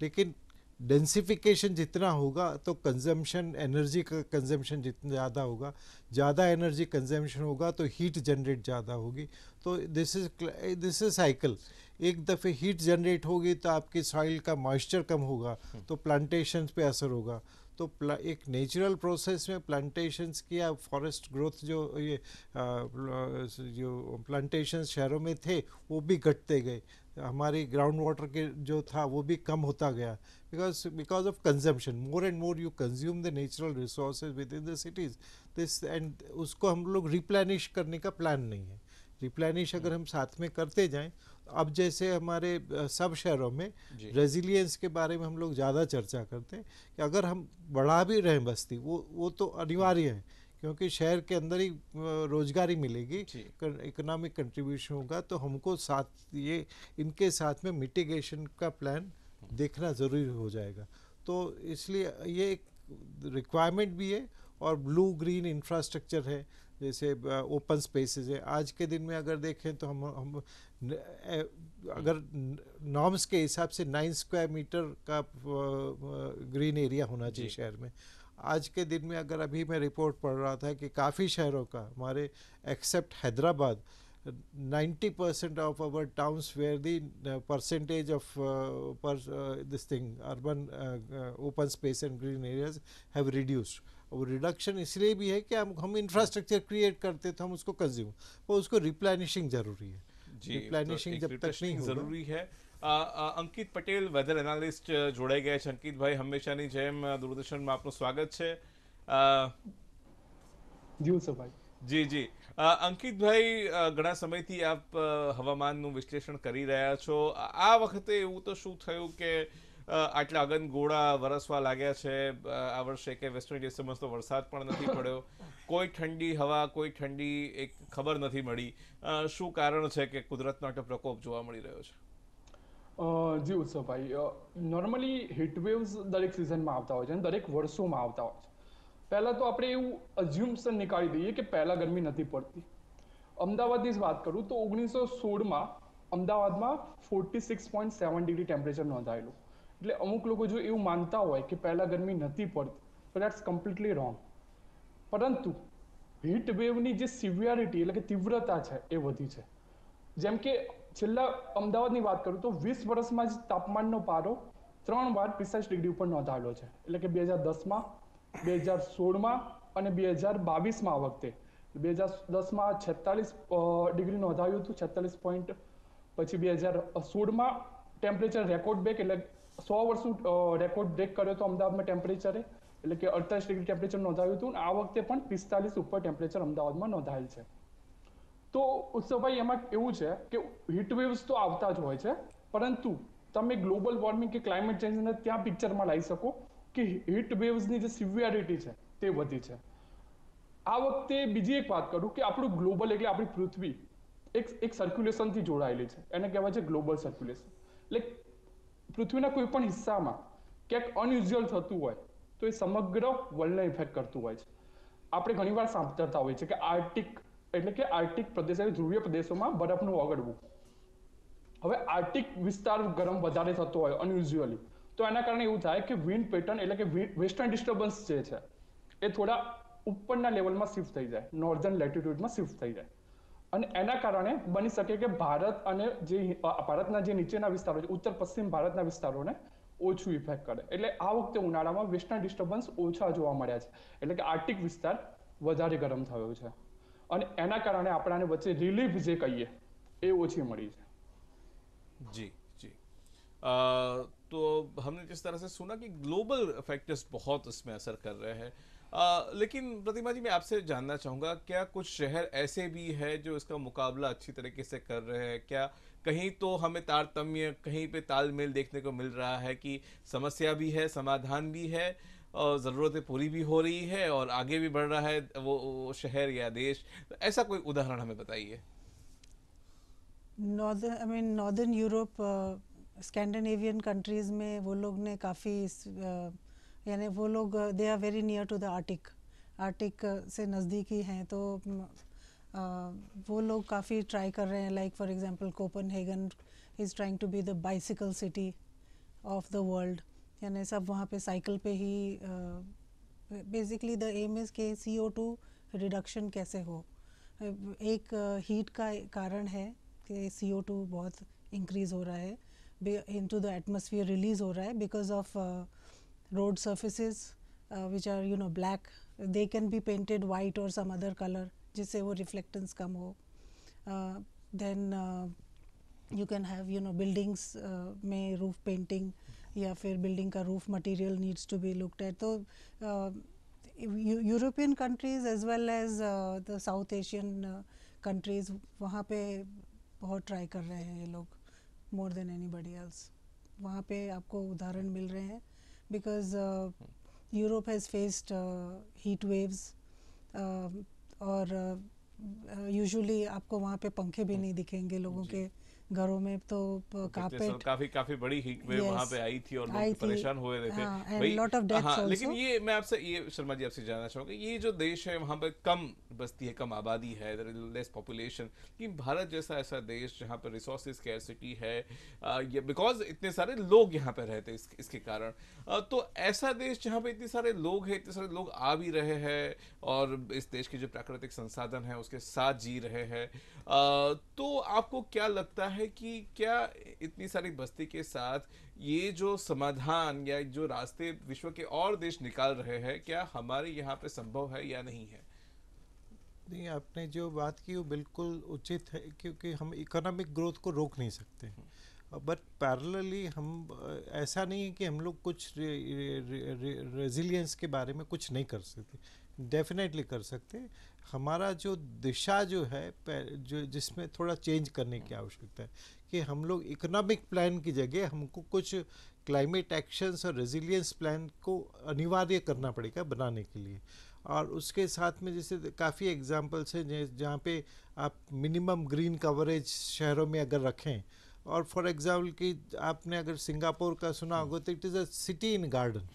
लेकिन डेंसिफिकेशन जितना होगा तो कंजम्पशन एनर्जी का कंजम्पशन जितना ज़्यादा होगा ज़्यादा एनर्जी कंजम्पशन होगा तो हीट जनरेट ज़्यादा होगी। तो this is this is cycle एक दफ़े हीट जनरेट होगी तो आपकी सॉइल का मॉइस्चर कम होगा तो प्लांटेशन पे असर होगा। तो एक नेचुरल प्रोसेस में प्लांटेशंस की या फॉरेस्ट ग्रोथ जो ये जो प्लांटेशन शहरों में थे, वो भी घटते गए। हमारी ग्राउंड वाटर के जो था, वो भी कम होता गया। Because because of consumption more and more you consume the natural resources within the cities this and उसको हम लोग रिप्लेनिश करने का प्लान नहीं है। रिप्लेनिश अगर हम साथ में करते जाएँ अब जैसे हमारे सब शहरों में। रेजिलियंस के बारे में हम लोग ज़्यादा चर्चा करते हैं कि अगर हम बढ़ा भी रहे बस्ती वो वो तो अनिवार्य है क्योंकि शहर के अंदर ही रोजगारी मिलेगी इकोनॉमिक कंट्रीब्यूशन होगा तो हमको साथ ये इनके साथ में मिटिगेशन का प्लान देखना ज़रूरी हो जाएगा। तो इसलिए ये एक रिक्वायरमेंट भी है और ब्लू ग्रीन इंफ्रास्ट्रक्चर है जैसे ओपन स्पेसेस है। आज के दिन में अगर देखें तो हम हम अगर नॉर्म्स के हिसाब से नाइन स्क्वायर मीटर का ग्रीन एरिया होना चाहिए शहर में। आज के दिन में अगर अभी मैं रिपोर्ट पढ़ रहा था कि काफ़ी शहरों का हमारे except Hyderabad 90 percent of our towns where the uh, percentage of uh, per, uh, this thing urban open space and green areas have reduced. वो रिडक्शन इसलिए भी है कि हम हम इंफ्रास्ट्रक्चर क्रिएट करते तो हम उसको कंज्यूम वो उसको रिप्लानिशिंग ज़रूरी है। जी रिप्लेनिशिंग तो जब एक तक नहीं replenishing होगा જરૂરી है અ, અ, અંકિત પટેલ વેધર એનાલિસ્ટ જોડાઈ ગયા છે અંકિતભાઈ હંમેશાની જેમ અ, દૂરદર્શનમાં આપનું સ્વાગત છે અ, જી સભાઈ જી જી અ, અંકિતભાઈ અ, ઘણા સમયથી આપ અ, હવામાનનું વિશ્લેષણ કરી રહ્યા છો આ આ વખતે એવું તો શું થયું કે આટલા અગનગોળા વરસવા લાગ્યા છે. આ વર્ષે કે વેસ્ટર્ન ડિસ્ટર્બન્સ તો વરસાદ પણ નથી પડ્યો. કોઈ ઠંડી હવા, કોઈ ઠંડી એક ખબર નથી મળી. શું કારણ છે કે કુદરતનો આટલો પ્રકોપ જોવા મળી રહ્યો છે? જી ઉત્સવભાઈ નોર્મલી હીટ વેવ્સ દરેક સિઝનમાં આવતા હોય છે અને દરેક વર્ષોમાં આવતા હોય છે. પહેલાં તો આપણે એવું અઝ્યુમ્સન નીકાળી દઈએ કે પહેલાં ગરમી નથી પડતી. અમદાવાદની જ વાત કરું તો ઓગણીસો સોળમાં અમદાવાદમાં forty six point seven degree temperature નોંધાયેલું. એટલે અમુક લોકો જો એવું માનતા હોય કે પહેલાં ગરમી નથી પડતી, તો દેટ્સ કમ્પ્લીટલી રોંગ પરંતુ હીટ વેવની જે સિવિયરિટી એટલે કે તીવ્રતા છે એ વધી છે. જેમ કે છેલ્લા અમદાવાદની વાત કરું તો વીસ વર્ષમાં જ તાપમાનનો પારો ત્રણ વાર પિસ્તાલીસ ડિગ્રી ઉપર નોંધાયેલો છે. એટલે કે બે હજાર દસમાં, બે હજાર સોળમાં અને બે હજાર બાવીસમાં આ વખતે. બે હજાર દસમાં છેતાલીસ ડિગ્રી નોંધાયું હતું છેતાલીસ પોઈન્ટ, પછી બે હજાર સોળમાં ટેમ્પરેચર રેકોર્ડ બેક એટલે સો વર્ષનું રેકોર્ડ બ્રેક કર્યો હતો અમદાવાદમાં ટેમ્પરેચરે એટલે કે અડતાલીસ ડિગ્રી ટેમ્પરેચર નોંધાયું હતું. આ વખતે પણ પિસ્તાલીસ ઉપર ટેમ્પરેચર અમદાવાદમાં નોંધાયેલ છે. તો ઉત્સવભાઈ, એમાં એવું છે કે હીટ વેવ્સ તો આવતા જ હોય છે. પરંતુ તમે ગ્લોબલ વોર્મિંગ કે ક્લાઇમેટ ચેન્જને ત્યાં પિક્ચરમાં લાવી શકો કે હીટ વેવ્સની જે સિવિયરિટી છે તે વધી છે. આ વખતે બીજી એક વાત કરું કે આપણું ગ્લોબલ એટલે આપણી પૃથ્વી એક એક સર્ક્યુલેશનથી જોડાયેલી છે. એને કહેવાય છે ગ્લોબલ સર્ક્યુલેશન એટલે પૃથ્વીના કોઈ પણ હિસ્સામાં ક્યાંક અનયુઝ્યુઅલ થતું હોય, તો એ સમગ્ર વર્લ્ડને ઇફેક્ટ કરતું હોય છે. આપણે ઘણીવાર સાંભળતા હોઈએ છીએ કે આર્ટિક, એટલે કે આર્ટિક પ્રદેશ અને ધ્રુવીય પ્રદેશોમાં બરફનું ઓગળવું. હવે આર્ટિક વિસ્તાર ગરમ વધારે થતો હોય અનયુઝ્યુઅલી તો એના કારણે એવું થાય કે વિન્ડ પેટર્ન એટલે કે વેસ્ટર્ન ડિસ્ટર્બન્સ જે છે, એ થોડા ઉપરના લેવલમાં શિફ્ટ થઈ જાય નોર્ધન લેટિટ્યુડમાં શિફ્ટ થઈ જાય. અને એના કારણે બની શકે કે ભારત અને જે ભારતના જે નીચેના વિસ્તારો છે ઉત્તર પશ્ચિમ ભારતના વિસ્તારોને ઓછું ઇફેક્ટ કરે એટલે આ વખતે ઉનાળામાં વેસ્ટર્ન ડિસ્ટર્બન્સ ઓછા જોવા મળ્યા છે એટલે કે આર્ટિક વિસ્તાર વધારે ગરમ થયો છે અને એના કારણે આપણાને વચ્ચે રિલીફ જે કહીએ એ ઓછી મળી છે जी जी आ, तो हमने जिस तरह से सुना कि ग्लोबल फैक्टर्स बहुत इसमें असर कर रहे हैं लेकिन प्रतिमा जी मैं आपसे जानना चाहूँगा क्या कुछ शहर ऐसे भी है जो इसका मुकाबला अच्छी तरीके से कर रहे हैं? क्या कहीं तो हमें तारतम्य कहीं पे तालमेल देखने को मिल रहा है कि समस्या भी है समाधान भी है और ज़रूरतें पूरी भी हो रही है और आगे भी बढ़ रहा है वो, वो शहर या देश? तो ऐसा कोई उदाहरण हमें बताइए। Northern I mean northern Europe Scandinavian countries में वो लोग ने काफ़ी यानी वो लोग they are very near to the arctic arctic से नज़दीकी हैं तो uh, वो लोग काफ़ी ट्राई कर रहे हैं like for example Copenhagen is trying to be the bicycle city of the world यानी सब वहाँ पे साइकिल पे ही बेसिकली द एम इज़ के सी ओ टू रिडक्शन कैसे हो। एक हीट का कारण है कि सी ओ टू बहुत इंक्रीज हो रहा है into the atmosphere release हो रहा है because of road surfaces uh, which are you know black they can be painted white or some other color जिससे वो reflectance कम हो uh, then uh, you can have you know buildings uh, में roof painting या फिर building का roof material needs to be looked at तो uh, as well as uh, the South Asian uh, countries वहाँ पे बहुत try कर रहे हैं ये लोग more than anybody else वहाँ पे आपको उदाहरण मिल रहे हैं because uh, Europe has faced uh, heat waves uh, और यूजुअली आपको वहाँ पे पंखे भी नहीं दिखेंगे लोगों के घरों में तो साल कारपेट काफ़ी काफ़ी बड़ी हीट वेव Yes. वहाँ पे आई थी और लोग परेशान हो रहे थे भाई- deaths हाँ, लेकिन ये मैं आपसे ये शर्मा जी आपसे जानना चाहूँगा ये जो देश है वहाँ पे कम बस्ती है कम आबादी है लेस पॉपुलेशन कि भारत जैसा ऐसा देश जहाँ पर रिसोर्सेज स्कैरसिटी है ये बिकॉज़ इतने सारे लोग यहाँ पे रहते इस, इसके कारण। तो ऐसा देश जहाँ पे इतने सारे लोग हैं इतने सारे लोग आ भी रहे हैं और इस देश के जो प्राकृतिक संसाधन है उसके साथ जी रहे हैं। तो आपको क्या लगता है कि क्या इतनी सारी बस्ती के साथ ये जो समाधान या जो रास्ते विश्व के और देश निकाल रहे हैं क्या हमारे यहाँ पे संभव है या नहीं है? नहीं आपने जो बात की वो बिल्कुल उचित है क्योंकि हम इकोनॉमिक ग्रोथ को रोक नहीं सकते। बट पैरेलली हम ऐसा नहीं है कि हम लोग कुछ रेजिलियंस के बारे में कुछ नहीं कर सकते। डेफिनेटली कर सकते। हमारा जो दिशा जो है जो, जिसमें थोड़ा चेंज करने की आवश्यकता है कि हम लोग इकोनॉमिक प्लान की जगह हमको कुछ क्लाइमेट एक्शंस और रेजिलियंस प्लान को अनिवार्य करना पड़ेगा बनाने के लिए। और उसके साथ में जैसे काफ़ी एग्जांपल्स हैं जहाँ पे आप मिनिमम ग्रीन कवरेज शहरों में अगर रखें और फॉर एग्जांपल कि आपने अगर सिंगापुर का सुना होगा तो it is a city in garden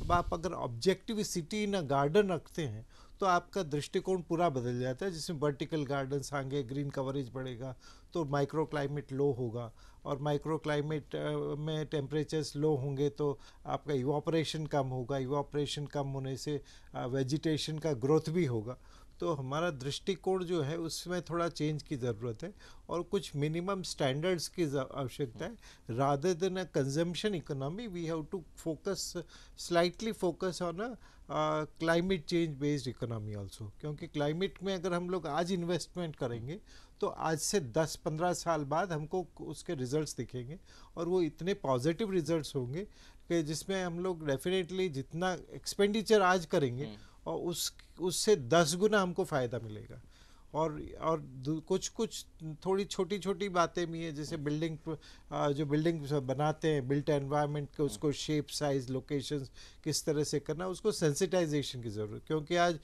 अब आप अगर objective city in a garden रखते हैं तो आपका दृष्टिकोण पूरा बदल जाता है, जिसमें वर्टिकल गार्डन्स आएँगे ग्रीन कवरेज बढ़ेगा तो माइक्रो क्लाइमेट लो होगा। और माइक्रो क्लाइमेट में टेम्परेचर्स लो होंगे तो आपका इवापरेशन कम होगा। इवापरेशन कम होने से वेजिटेशन का ग्रोथ भी होगा। तो हमारा दृष्टिकोण जो है, उसमें थोड़ा चेंज की ज़रूरत है और कुछ मिनिमम स्टैंडर्ड्स की आवश्यकता है। Rather than a consumption economy we have to focus slightly focus on a climate change based economy also क्योंकि क्लाइमेट में अगर हम लोग आज इन्वेस्टमेंट करेंगे तो आज से 10-15 साल बाद हमको उसके रिजल्ट्स दिखेंगे और वो इतने पॉजिटिव रिजल्ट्स होंगे कि जिसमें हम लोग डेफिनेटली जितना एक्सपेंडिचर आज करेंगे और उस, उससे दस गुना हमको फ़ायदा मिलेगा। और और कुछ कुछ थोड़ी छोटी छोटी बातें भी हैं, जैसे बिल्डिंग जो बिल्डिंग बनाते हैं बिल्ट एनवायरनमेंट के उसको शेप साइज़ लोकेशंस किस तरह से करना, उसको सेंसिटाइजेशन की ज़रूरत, क्योंकि आज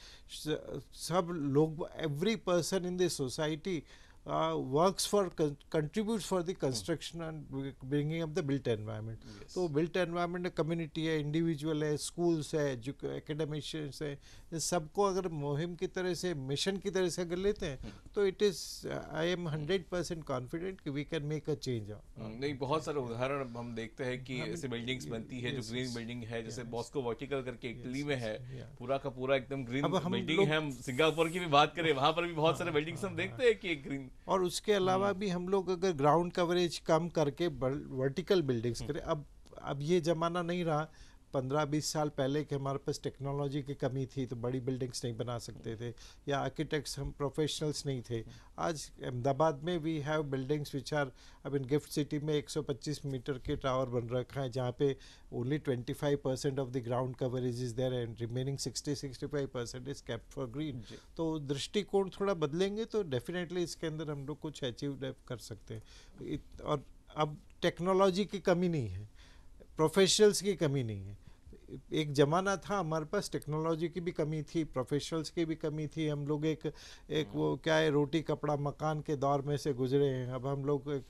सब लोग every person in this society works for contribute for the construction and bringing up the built environment तो बिल्ट एनवायरनमेंट में है इंडिविजुअल है स्कूल्स है एकेडमिशियंस है इन सबको अगर मुहिम की तरह से मिशन की तरह से अगर लेते हैं तो it is I am hundred percent confident कि we can make a change नहीं बहुत सारे उदाहरण हम देखते हैं कि हाँ, ऐसे बिल्डिंग्स बनती है जो ग्रीन बिल्डिंग है जैसे बॉस्को वर्टिकल करके इटली में है पूरा का पूरा एकदम ग्रीन बिल्डिंग है हम सिंगापुर की भी बात करें वहाँ पर भी बहुत सारे बिल्डिंग्स हम देखते हैं कि ग्रीन और उसके अलावा भी हम लोग अगर ग्राउंड कवरेज कम करके वर्टिकल बिल्डिंग्स करें अब अब ये ज़माना नहीं रहा पंद्रह बीस साल पहले कि हमारे पास टेक्नोलॉजी की कमी थी तो बड़ी बिल्डिंग्स नहीं बना सकते थे या आर्किटेक्ट्स हम प्रोफेशनल्स नहीं थे। आज अहमदाबाद में we have buildings which are अब इन गिफ्ट सिटी में 125 मीटर के टावर बन रखा है जहाँ पे only 25 percent of the ground coverage is there and remaining 60 65 percent is kept for green तो दृष्टिकोण थोड़ा बदलेंगे तो डेफिनेटली इसके अंदर हम लोग कुछ अचीव कर सकते हैं। और अब टेक्नोलॉजी की कमी नहीं है प्रोफेशनल्स की कमी नहीं है। एक ज़माना था हमारे पास टेक्नोलॉजी की भी कमी थी प्रोफेशनल्स की भी कमी थी हम लोग एक एक वो क्या है रोटी कपड़ा मकान के दौर में से गुजरे हैं अब हम लोग एक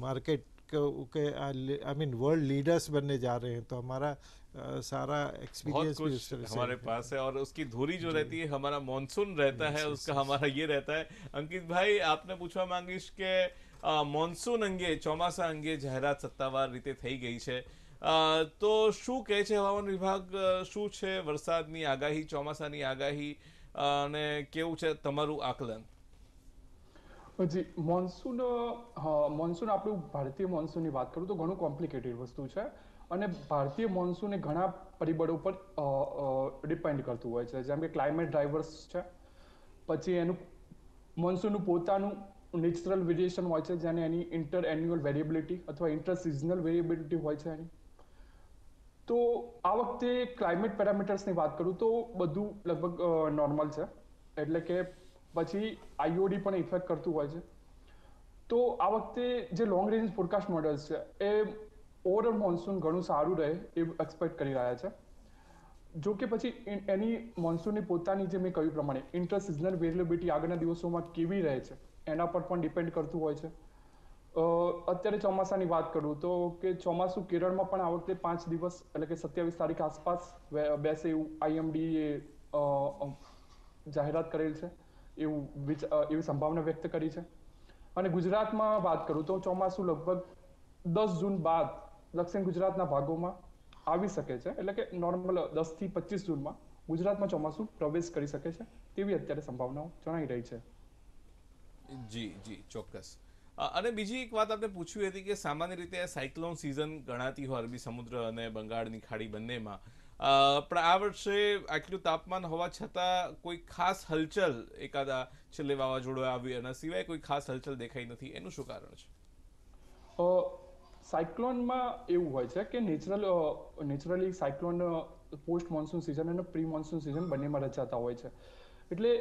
मार्केट के आई मीन वर्ल्ड लीडर्स बनने जा रहे हैं तो हमारा आ, सारा बहुत एक्सपीरियंस भी उस कुछ तरह से हमारे पास है और उसकी धुरी जो रहती है हमारा मॉनसून रहता है उसका हमारा ये रहता है अंकित भाई आपने પૂછવા માંગીશ કે મોન્સૂન અંગે ચોમાસા અંગે જાહેરાત સત્તાવાર રીતે થઈ ગઈ છે અ, તો શું કહે છે હવામાન વિભાગ? શું છે વરસાદની આગાહી, ચોમાસાની આગાહી? અને કેવું છે તમારું આકલન? જી, મોન્સૂન મોન્સૂન આપણું ભારતીય મોન્સૂનની વાત કરું તો ઘણું કોમ્પ્લિકેટેડ વસ્તુ છે અને ભારતીય મોન્સૂન ઘણા પરિબળો પર ડિપેન્ડ કરતું હોય છે. જેમ કે ક્લાઇમેટ ડ્રાઈવર્સ છે, પછી એનું મોન્સૂનનું પોતાનું નેચરલ વેરિએશન હોય છે, જેને એની ઇન્ટર એન્યુઅલ વેરિએબિલિટી અથવા ઇન્ટર સિઝનલ વેરિએબિલિટી હોય છે એની. તો આ વખતે ક્લાઇમેટ પેરામીટર્સની વાત કરું તો બધું લગભગ નોર્મલ છે. એટલે કે પછી આઈઓડી પણ ઇફેક્ટ કરતું હોય છે. તો આ વખતે જે લોંગ રેન્જ ફોરકાસ્ટ મોડલ્સ છે, એ ઓવરઓલ મોન્સૂન ઘણું સારું રહે એ એક્સપેક્ટ કરી રહ્યા છે. જો કે પછી એની મોન્સૂનની પોતાની જે મેં કહ્યું પ્રમાણે ઇન્ટર સિઝનલ વેરિયેબિલિટી આગળના દિવસોમાં કેવી રહે છે, એના પર પણ ડિપેન્ડ કરતું હોય છે. અત્યારે ચોમાસાની વાત કરું તો કે ચોમાસું કેરળમાં પણ આ વખતે પાંચ દિવસ એટલે કે સત્યાવીસ તારીખ આસપાસ બેસે એવું આઈએમડી એ અ, અ, જાહેરાત કરેલ છે એવું એવી સંભાવના વ્યક્ત કરી છે. અને ગુજરાતમાં વાત કરું તો ચોમાસું લગભગ દસ જૂન બાદ દક્ષિણ ગુજરાતના ભાગોમાં આવી શકે છે એટલે કે નોર્મલ દસથી પચીસ જૂનમાં ગુજરાતમાં ચોમાસું પ્રવેશ કરી શકે છે તેવી અત્યારે સંભાવનાઓ જણાઈ રહી છે. જી જી ચોક્કસ. અને બીજી એક વાત આપણે પૂછવી હતી કે સામાન્ય રીતે સાયક્લોન સિઝન ગણાતી હોય અરબી સમુદ્ર અને બંગાળની ખાડી બંનેમાં. પણ આ વર્ષે આટલું તાપમાન હોવા છતાં કોઈ ખાસ હલચલ એકાદા છેલ્લે વાવાઝોડું આવ્યું એના સિવાય કોઈ ખાસ હલચલ દેખાઈ નથી. એનું શું કારણ છે? સાયક્લોનમાં એવું હોય છે કે natural naturally cyclone post monsoon season અને પ્રી મોન્સૂન સિઝન બંનેમાં રચાતા હોય છે. એટલે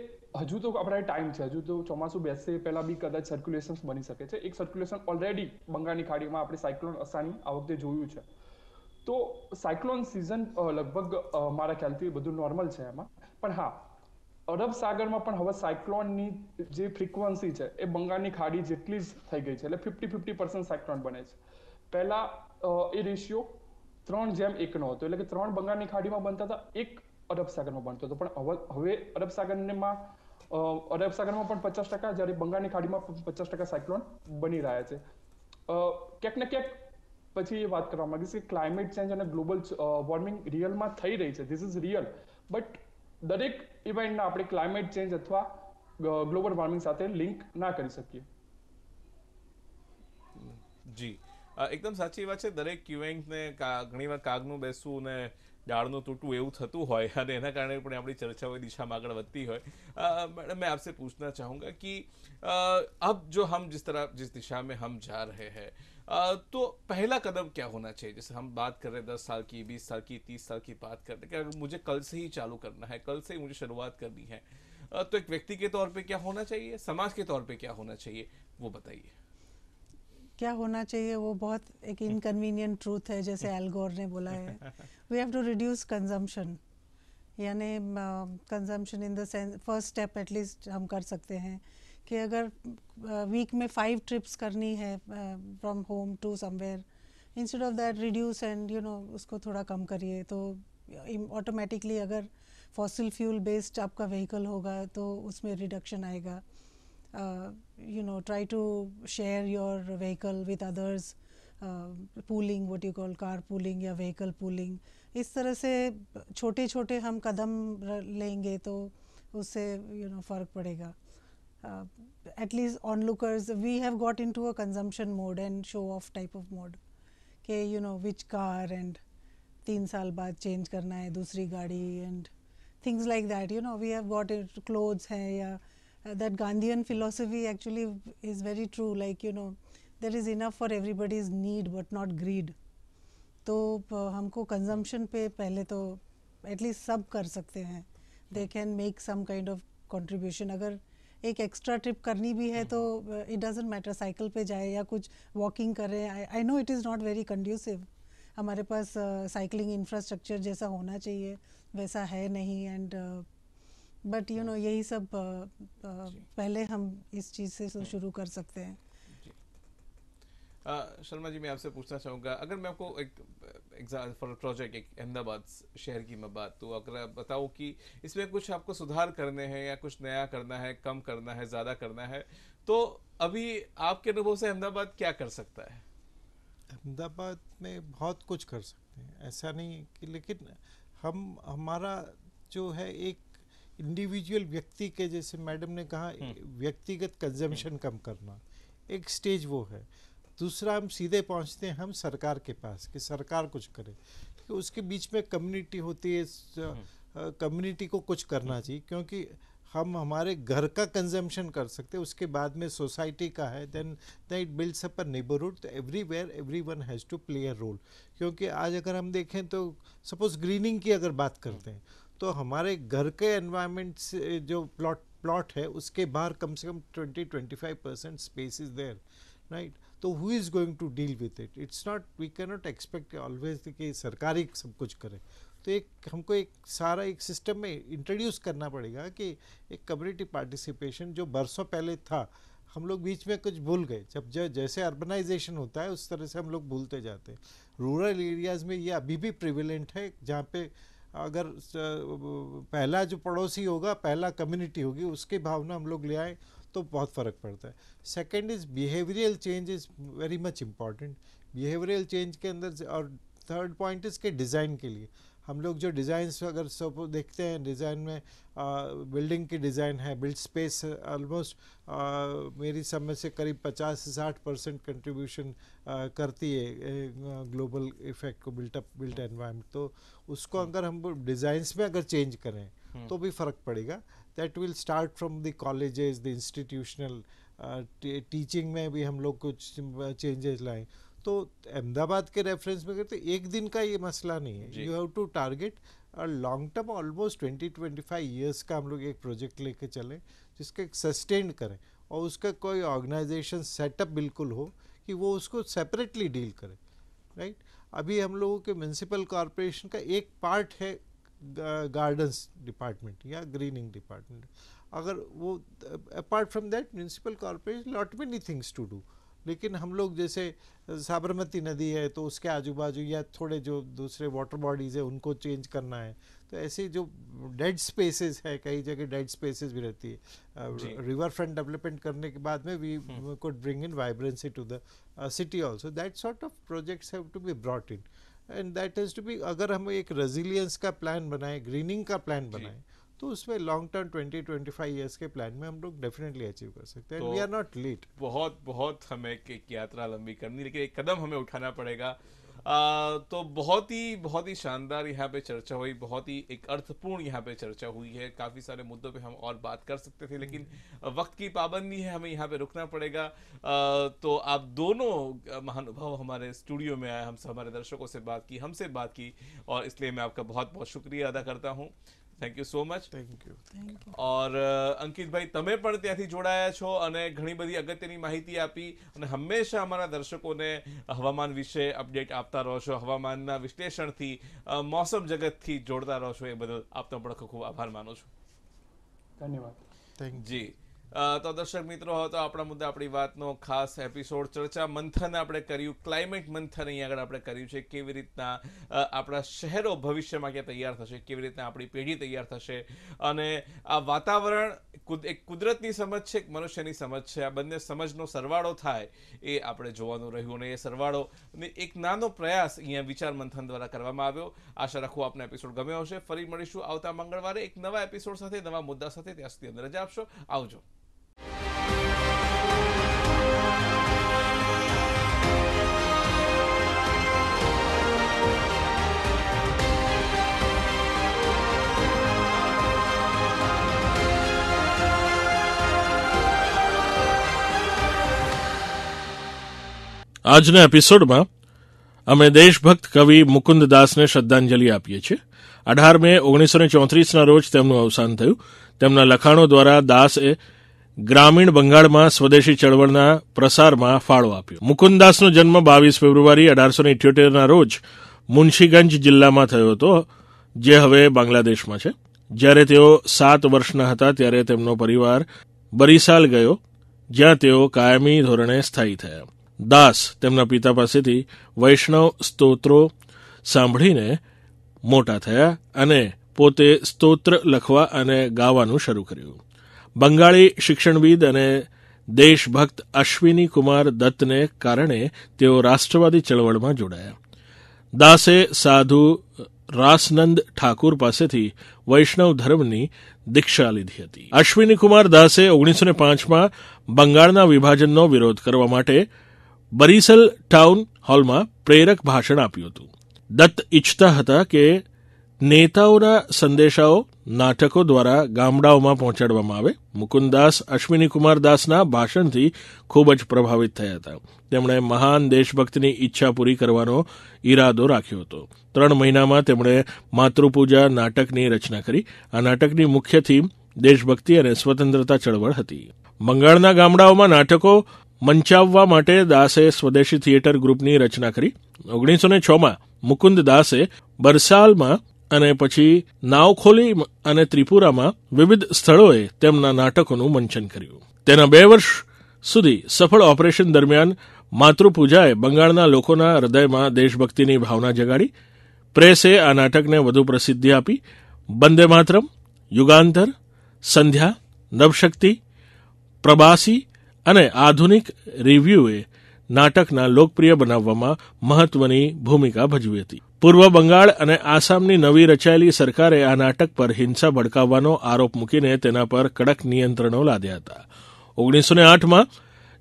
હજુ તો આપણે ટાઈમ છે. હજુ તો ચોમાસું બેસે પહેલા બી કદાચ સર્ક્યુલેશન બની શકે છે. એક સર્ક્યુલેશન ઓલરેડી બંગાળની ખાડીમાં આપણે સાયક્લોન અસાની આ વખતે જોયું છે. તો સાયક્લોન સિઝન લગભગ મારા ખ્યાલથી બધું નોર્મલ છે એમાં. પણ હા, અરબ સાગરમાં પણ હવે સાયક્લોનની જે ફ્રિકવન્સી છે એ બંગાળની ખાડી જેટલી જ થઈ ગઈ છે. એટલે ફિફ્ટી ફિફ્ટી પર્સન્ટ સાયક્લોન બને છે. પહેલા એ રેશિયો ત્રણ જેમ એકનો હતો. એટલે કે ત્રણ બંગાળની ખાડીમાં બનતા હતા, એક અરબ સાગરમાં બનતો હતો. પણ હવે હવે અરબ સાગરમાં અરબ સાગરમાં પણ પચાસ ટકા, જ્યારે બંગાળની ખાડીમાં પચાસ ટકા સાયક્લોન બની રહ્યા છે. ક્યાંક ને ક્યાંક પછી વાત કરવા માંગીશ કે ક્લાઇમેટ ચેન્જ અને ગ્લોબલ વોર્મિંગ રિયલમાં થઈ રહી છે. ધીસ ઇઝ રિયલ બટ દરેક ઇવેન્ટના આપણે ક્લાઇમેટ ચેન્જ અથવા ગ્લોબલ વોર્મિંગ સાથે લિંક ના કરી શકીએ. જી. એકદમ સાચી વાત છે. દરેક ઇવેન્ટને ઘણીવાર કાગનું બેસવું ને ડાળનું તૂટવું એવું થતું હોય અને એના કારણે પણ આપણી ચર્ચાઓ દિશામાં આગળ मैडम मैं आपसे पूछना चाहूँगा कि अब जो हम जिस तरह जिस दिशा में हम जा रहे हैं तो पहला कदम क्या होना चाहिए जैसे हम बात कर रहे हैं दस साल की बीस साल की तीस साल की बात कर रहे हैं मुझे कल से ही चालू करना है कल से ही मुझे शुरुआत करनी है तो एक व्यक्ति के तौर पर क्या होना चाहिए समाज के तौर पर क्या होना चाहिए वो बताइए क्या होना चाहिए? वो बहुत एक इनकन्वीनियंट ट्रूथ है जैसे एल्गोर ने बोला है। We have to reduce consumption यानी consumption in the sense first step at least हम कर सकते हैं कि अगर वीक में फाइव ट्रिप्स करनी है from home to somewhere instead of that reduce and you know उसको थोड़ा कम करिए। तो ऑटोमेटिकली अगर फॉसिल फ्यूल बेस्ड आपका व्हीकल होगा तो उसमें रिडक्शन आएगा। Uh, you know, try to share your vehicle with others pooling what you call car pooling या व्हीकल पूलिंग इस तरह से छोटे छोटे हम कदम लेंगे तो उससे यू नो फ़र्क पड़ेगा। At least onlookers we have got into a consumption mode and show off type of mode के you know which car and तीन साल बाद चेंज करना है, दूसरी गाड़ी and things like that you know we have got it clothes हैं या that Gandhian philosophy actually is very true like you know there is enough for everybody's need but not greed तो प- हमको कंजम्पशन पे पहले तो एटलीस्ट सब कर सकते हैं। They can make some kind of contribution अगर एक एक्स्ट्रा ट्रिप करनी भी है तो इट डजेंट मैटर साइकिल पे जाए या कुछ वॉकिंग करें। I know it is not very conducive हमारे पास साइकिलिंग इंफ्रास्ट्रक्चर जैसा होना चाहिए, वैसा है नहीं एंड बट यू नो यही सब uh, uh, पहले हम इस चीज़ से शुरू कर सकते हैं। शर्मा जी मैं आपसे पूछना चाहूँगा अगर मैं आपको एक एग्ज़ाम फॉर प्रोजेक्ट एक अहमदाबाद शहर की मैं बात तो अगर आप बताओ कि इसमें कुछ आपको सुधार करने हैं या कुछ नया करना है कम करना है ज़्यादा करना है तो अभी आपके अनुभव से अहमदाबाद क्या कर सकता है? अहमदाबाद में बहुत कुछ कर सकते हैं ऐसा नहीं कि लेकिन हम हमारा जो है एक इंडिविजुअल व्यक्ति के जैसे मैडम ने कहा व्यक्तिगत कंजम्पशन कम करना एक स्टेज वो है। दूसरा हम सीधे पहुँचते हैं हम सरकार के पास कि सरकार कुछ करे। कि उसके बीच में कम्युनिटी होती है कम्युनिटी को कुछ करना चाहिए क्योंकि हम हमारे घर का कंजम्पशन कर सकते हैं उसके बाद में सोसाइटी का है then then it builds up a neighbourhood तो everywhere everyone has to play a role क्योंकि आज अगर हम देखें तो सपोज़ ग्रीनिंग की अगर बात करते हैं तो हमारे घर के एनवायरनमेंट से, जो प्लॉट प्लॉट है, उसके बाहर कम से कम twenty twenty five percent space is there right तो who is going to deal with it it's not we can not expect always कि सरकार ही सब कुछ करे। तो एक, हमको एक सारा एक सिस्टम में इंट्रोड्यूस करना पड़ेगा कि एक कम्युनिटी पार्टिसिपेशन जो बरसों पहले था, हम लोग बीच में कुछ भूल गए। जब जो, जैसे अर्बनाइजेशन होता है, उस तरह से हम लोग भूलते जाते हैं। रूरल एरियाज़ में ये अभी भी प्रिविलेंट है, जहाँ पे अगर पहला जो पड़ोसी होगा, पहला कम्युनिटी होगी, उसकी भावना हम लोग ले आए तो बहुत फ़र्क पड़ता है। Second is behavioural change is very much important behavioural change के अंदर और थर्ड पॉइंट इसके डिज़ाइन के लिए। हम लोग जो डिज़ाइंस अगर सब देखते हैं डिज़ाइन में बिल्डिंग की डिज़ाइन है बिल्ड स्पेस ऑलमोस्ट मेरी समझ से करीब 50 से 60 परसेंट कंट्रीब्यूशन करती है ग्लोबल इफ़ेक्ट को बिल्टअप बिल्ट एनवायरनमेंट तो उसको अगर हम डिज़ाइंस में अगर चेंज करें तो भी फ़र्क पड़ेगा। That will start from the colleges the institutional teaching में भी हम लोग कुछ चेंजेस लाएँ। तो अहमदाबाद के रेफरेंस में करते एक दिन का ये मसला नहीं है। यू हैव टू टारगेट और long term almost twenty twenty five years का हम लोग एक प्रोजेक्ट लेके चलें जिसका एक सस्टेन करें और उसका कोई ऑर्गेनाइजेशन सेटअप बिल्कुल हो कि वो उसको सेपरेटली डील करे राइट अभी हम लोगों के म्यूनसिपल कॉरपोरेशन का एक पार्ट है गार्डन्स डिपार्टमेंट या ग्रीनिंग डिपार्टमेंट अगर वो apart from that municipal corporation lot many things to do लेकिन हम लोग जैसे साबरमती नदी है तो उसके आजू बाजू या थोड़े जो दूसरे वाटर बॉडीज़ है उनको चेंज करना है। तो ऐसे जो डेड स्पेसेस है कई जगह डेड स्पेसेस भी रहती है। रिवर फ्रंट डेवलपमेंट करने के बाद में we could bring in vibrancy to the city also that sort of projects have to be brought in and that has to be अगर हम एक रेजिलियंस का प्लान बनाएँ ग्रीनिंग का प्लान बनाएँ तो उसमें long term twenty twenty five years के प्लान में हम लोग डेफिनेटली अचीव कर सकते हैं. वी आर नॉट लेट बहुत बहुत हमें एक यात्रा लंबी करनी लेकिन एक कदम हमें उठाना पड़ेगा. आ, तो बहुत ही बहुत ही शानदार यहाँ पे चर्चा हुई बहुत ही एक अर्थपूर्ण यहाँ पे चर्चा हुई है. काफ़ी सारे मुद्दों पे हम और बात कर सकते थे लेकिन वक्त की पाबंदी है हमें यहाँ पे रुकना पड़ेगा. आ, तो आप दोनों महानुभाव हमारे स्टूडियो में आए हमसे हमारे दर्शकों से बात की हमसे बात की और इसलिए मैं आपका बहुत बहुत शुक्रिया अदा करता हूँ. Thank you so much thank you ઓર અંકિતભાઈ તમે પણ ત્યાંથી જોડાયા છો અને ઘણી બધી અગત્યની માહિતી આપી અને હંમેશા અમારા દર્શકોને હવામાન વિશે અપડેટ આપતા રહો છો હવામાનના વિશ્લેષણથી મોસમ જગતથી જોડતા રહો છો એ બદલ આપનો પણ ખૂબ આભાર માનું છું. ધન્યવાદ. જી. તો દર્શક મિત્રો તો આપણા મુદ્દા આપણી વાતનો ખાસ એપિસોડ ચર્ચા મંથન આપણે કર્યું. ક્લાઇમેટ મંથન અહીં આગળ આપણે કર્યું છે. કેવી રીતના આપણા શહેરો ભવિષ્યમાં ક્યાં તૈયાર થશે? કેવી રીતના આપણી પેઢી તૈયાર થશે? અને આ વાતાવરણ એક કુદરતની સમજ છે, એક મનુષ્યની સમજ છે. આ બંને સમજનો સરવાળો થાય એ આપણે જોવાનું રહ્યું અને એ સરવાળો એક નાનો પ્રયાસ અહીંયા વિચાર મંથન દ્વારા કરવામાં આવ્યો. આશા રાખું આપને એપિસોડ ગમ્યો હશે. ફરી મળીશું આવતા મંગળવારે એક નવા એપિસોડ સાથે, નવા મુદ્દા સાથે. ત્યાં સુધી અંદર રજા આપશો. આવજો. આજના એપિસોડમાં અમે દેશભક્ત કવિ મુકુંદ દાસને શ્રદ્ધાંજલિ આપીએ છીએ. અઢાર મે ઓગણીસો ચોત્રીસના રોજ તેમનું અવસાન થયું. તેમના લખાણો દ્વારા દાસે ગ્રામીણ બંગાળમાં સ્વદેશી ચળવળના પ્રસારમાં ફાળો આપ્યો. મુકુંદાસનો જન્મ બાવીસ ફેબ્રુઆરી અઢારસો ઇઠ્યોતેરના રોજ મુન્શીગંજ જિલ્લામાં થયો હતો, જે હવે બાંગ્લાદેશમાં છે. જ્યારે તેઓ સાત વર્ષના હતા, ત્યારે તેમનો પરિવાર બરીસાલ ગયો, જ્યાં તેઓ કાયમી ધોરણે સ્થાયી થયા. દાસ તેમના પિતા પાસેથી વૈષ્ણવ સ્તોત્રો સાંભળીને મોટા થયા અને પોતે સ્તોત્ર લખવા અને ગાવાનું શરૂ કર્યું. બંગાળી શિક્ષણવિદ અને દેશભક્ત અશ્વિની કુમાર દત્તને કારણે તેઓ રાષ્ટ્રવાદી ચળવળમાં જોડાયા. દાસે સાધુ રાસનંદ ઠાકુર પાસેથી વૈષ્ણવ ધર્મની દીક્ષા લીધી હતી. અશ્વિની કુમાર દાસે ઓગણીસો પાંચમાં બંગાળના વિભાજનનો વિરોધ કરવા માટે બરીસલ ટાઉન હોલમાં પ્રેરક ભાષણ આપ્યું હતું. દત્ત ઈચ્છતા હતા કે નેતાઓના સંદેશાઓ નાટકો દ્વારા ગામડાઓમાં પહોંચાડવામાં આવે. મુકુંદાસ અશ્વિની કુમાર દાસના ભાષણથી ખૂબ જ પ્રભાવિત થયા હતા. તેમણે મહાન દેશભક્તિની ઈચ્છા પૂરી કરવાનો ઈરાદો રાખ્યો હતો. ત્રણ મહિનામાં તેમણે માતૃપૂજા નાટકની રચના કરી. આ નાટકની મુખ્ય થીમ દેશભક્તિ અને સ્વતંત્રતા ચળવળ હતી. બંગાળના ગામડાઓમાં નાટકો મંચાવવા માટે દાસે સ્વદેશી થિયેટર ગ્રુપની રચના કરી. ઓગણીસો છમાં મુકુંદ દાસે બરસાલમાં અને પછી નાવખોલી અને ત્રિપુરામાં વિવિધ સ્થળોએ તેમના નાટકોનું મંચન કર્યું. તેના બે વર્ષ સુધી સફળ ઓપરેશન દરમિયાન માતૃપૂજાએ બંગાળના લોકોના હૃદયમાં દેશભક્તિની ભાવના જગાડી, પ્રેસે આ નાટકને વધુ પ્રસિદ્ધિ આપી. વંદે માતરમ, યુગાંતર, સંધ્યા, નવશક્તિ, પ્રવાસી અને આધુનિક રિવ્યુએ નાટકના લોકપ્રિય બનાવવામાં મહત્વની ભૂમિકા ભજવી હતી. પૂર્વ બંગાળ અને આસામની નવી રચાયેલી સરકારે આ નાટક પર હિંસા ભડકાવવાનો આરોપ મૂકીને તેના પર કડક નિયંત્રણો લાદ્યા હતા. ઓગણીસો આઠમાં,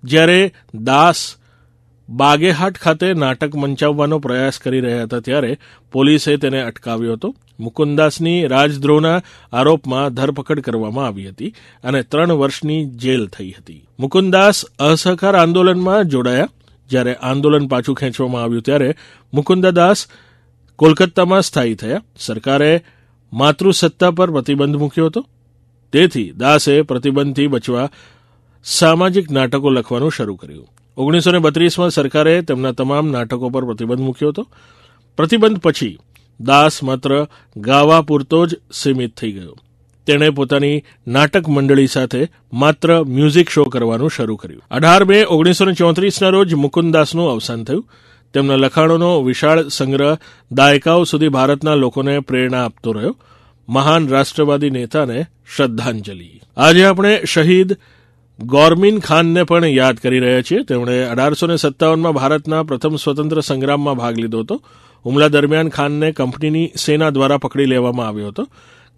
જ્યારે દાસ બાગેહાટ ખાતે નાટક મંચાવવાનો પ્રયાસ કરી રહ્યા હતા, ત્યારે પોલીસે તેને અટકાવ્યો હતો. મુકુંદાસની રાજદ્રોહના આરોપમાં ધરપકડ કરવામાં આવી હતી અને ત્રણ વર્ષની જેલ થઈ હતી. મુકુંદાસ અસહકાર આંદોલનમાં જોડાયા. જ્યારે આંદોલન પાછું ખેંચવામાં આવ્યું, ત્યારે મુકુંદાદાસ કોલકાતામાં સ્થાયી થયા. સરકારે માતૃસત્તા પર પ્રતિબંધ મૂક્યો હતો. તેથી દાસે પ્રતિબંધથી બચવા સામાજિક નાટકો લખવાનું શરૂ કર્યું. ઓગણીસો ને બત્રીસમાં સરકારે તેમના તમામ નાટકો પર પ્રતિબંધ મૂક્યો હતો. પ્રતિબંધ પછી દાસ માત્ર ગાવા પૂરતો જ સીમિત થઈ ગયો. તેણે પોતાની નાટક મંડળી સાથે માત્ર મ્યુઝિક શો કરવાનું શરૂ કર્યું. અઢાર મે ઓગણીસો ચોત્રીસના રોજ મુકુંદાસનું અવસાન થયું. તેમના લખાણોનો વિશાળ સંગ્રહ દાયકાઓ સુધી ભારતના લોકોને પ્રેરણા આપતો રહ્યો. મહાન રાષ્ટ્રવાદી નેતાને શ્રદ્ધાંજલિ. આજે આપણે શહીદ ગોરમીન ખાનને પણ યાદ કરી રહ્યા છીએ. તેમણે અઢારસો ને સત્તાવનમાં ભારતના પ્રથમ સ્વતંત્ર સંગ્રામમાં ભાગ લીધો હતો. હુમલા દરમિયાન ખાનને કંપનીની સેના દ્વારા પકડી લેવામાં આવ્યો હતો.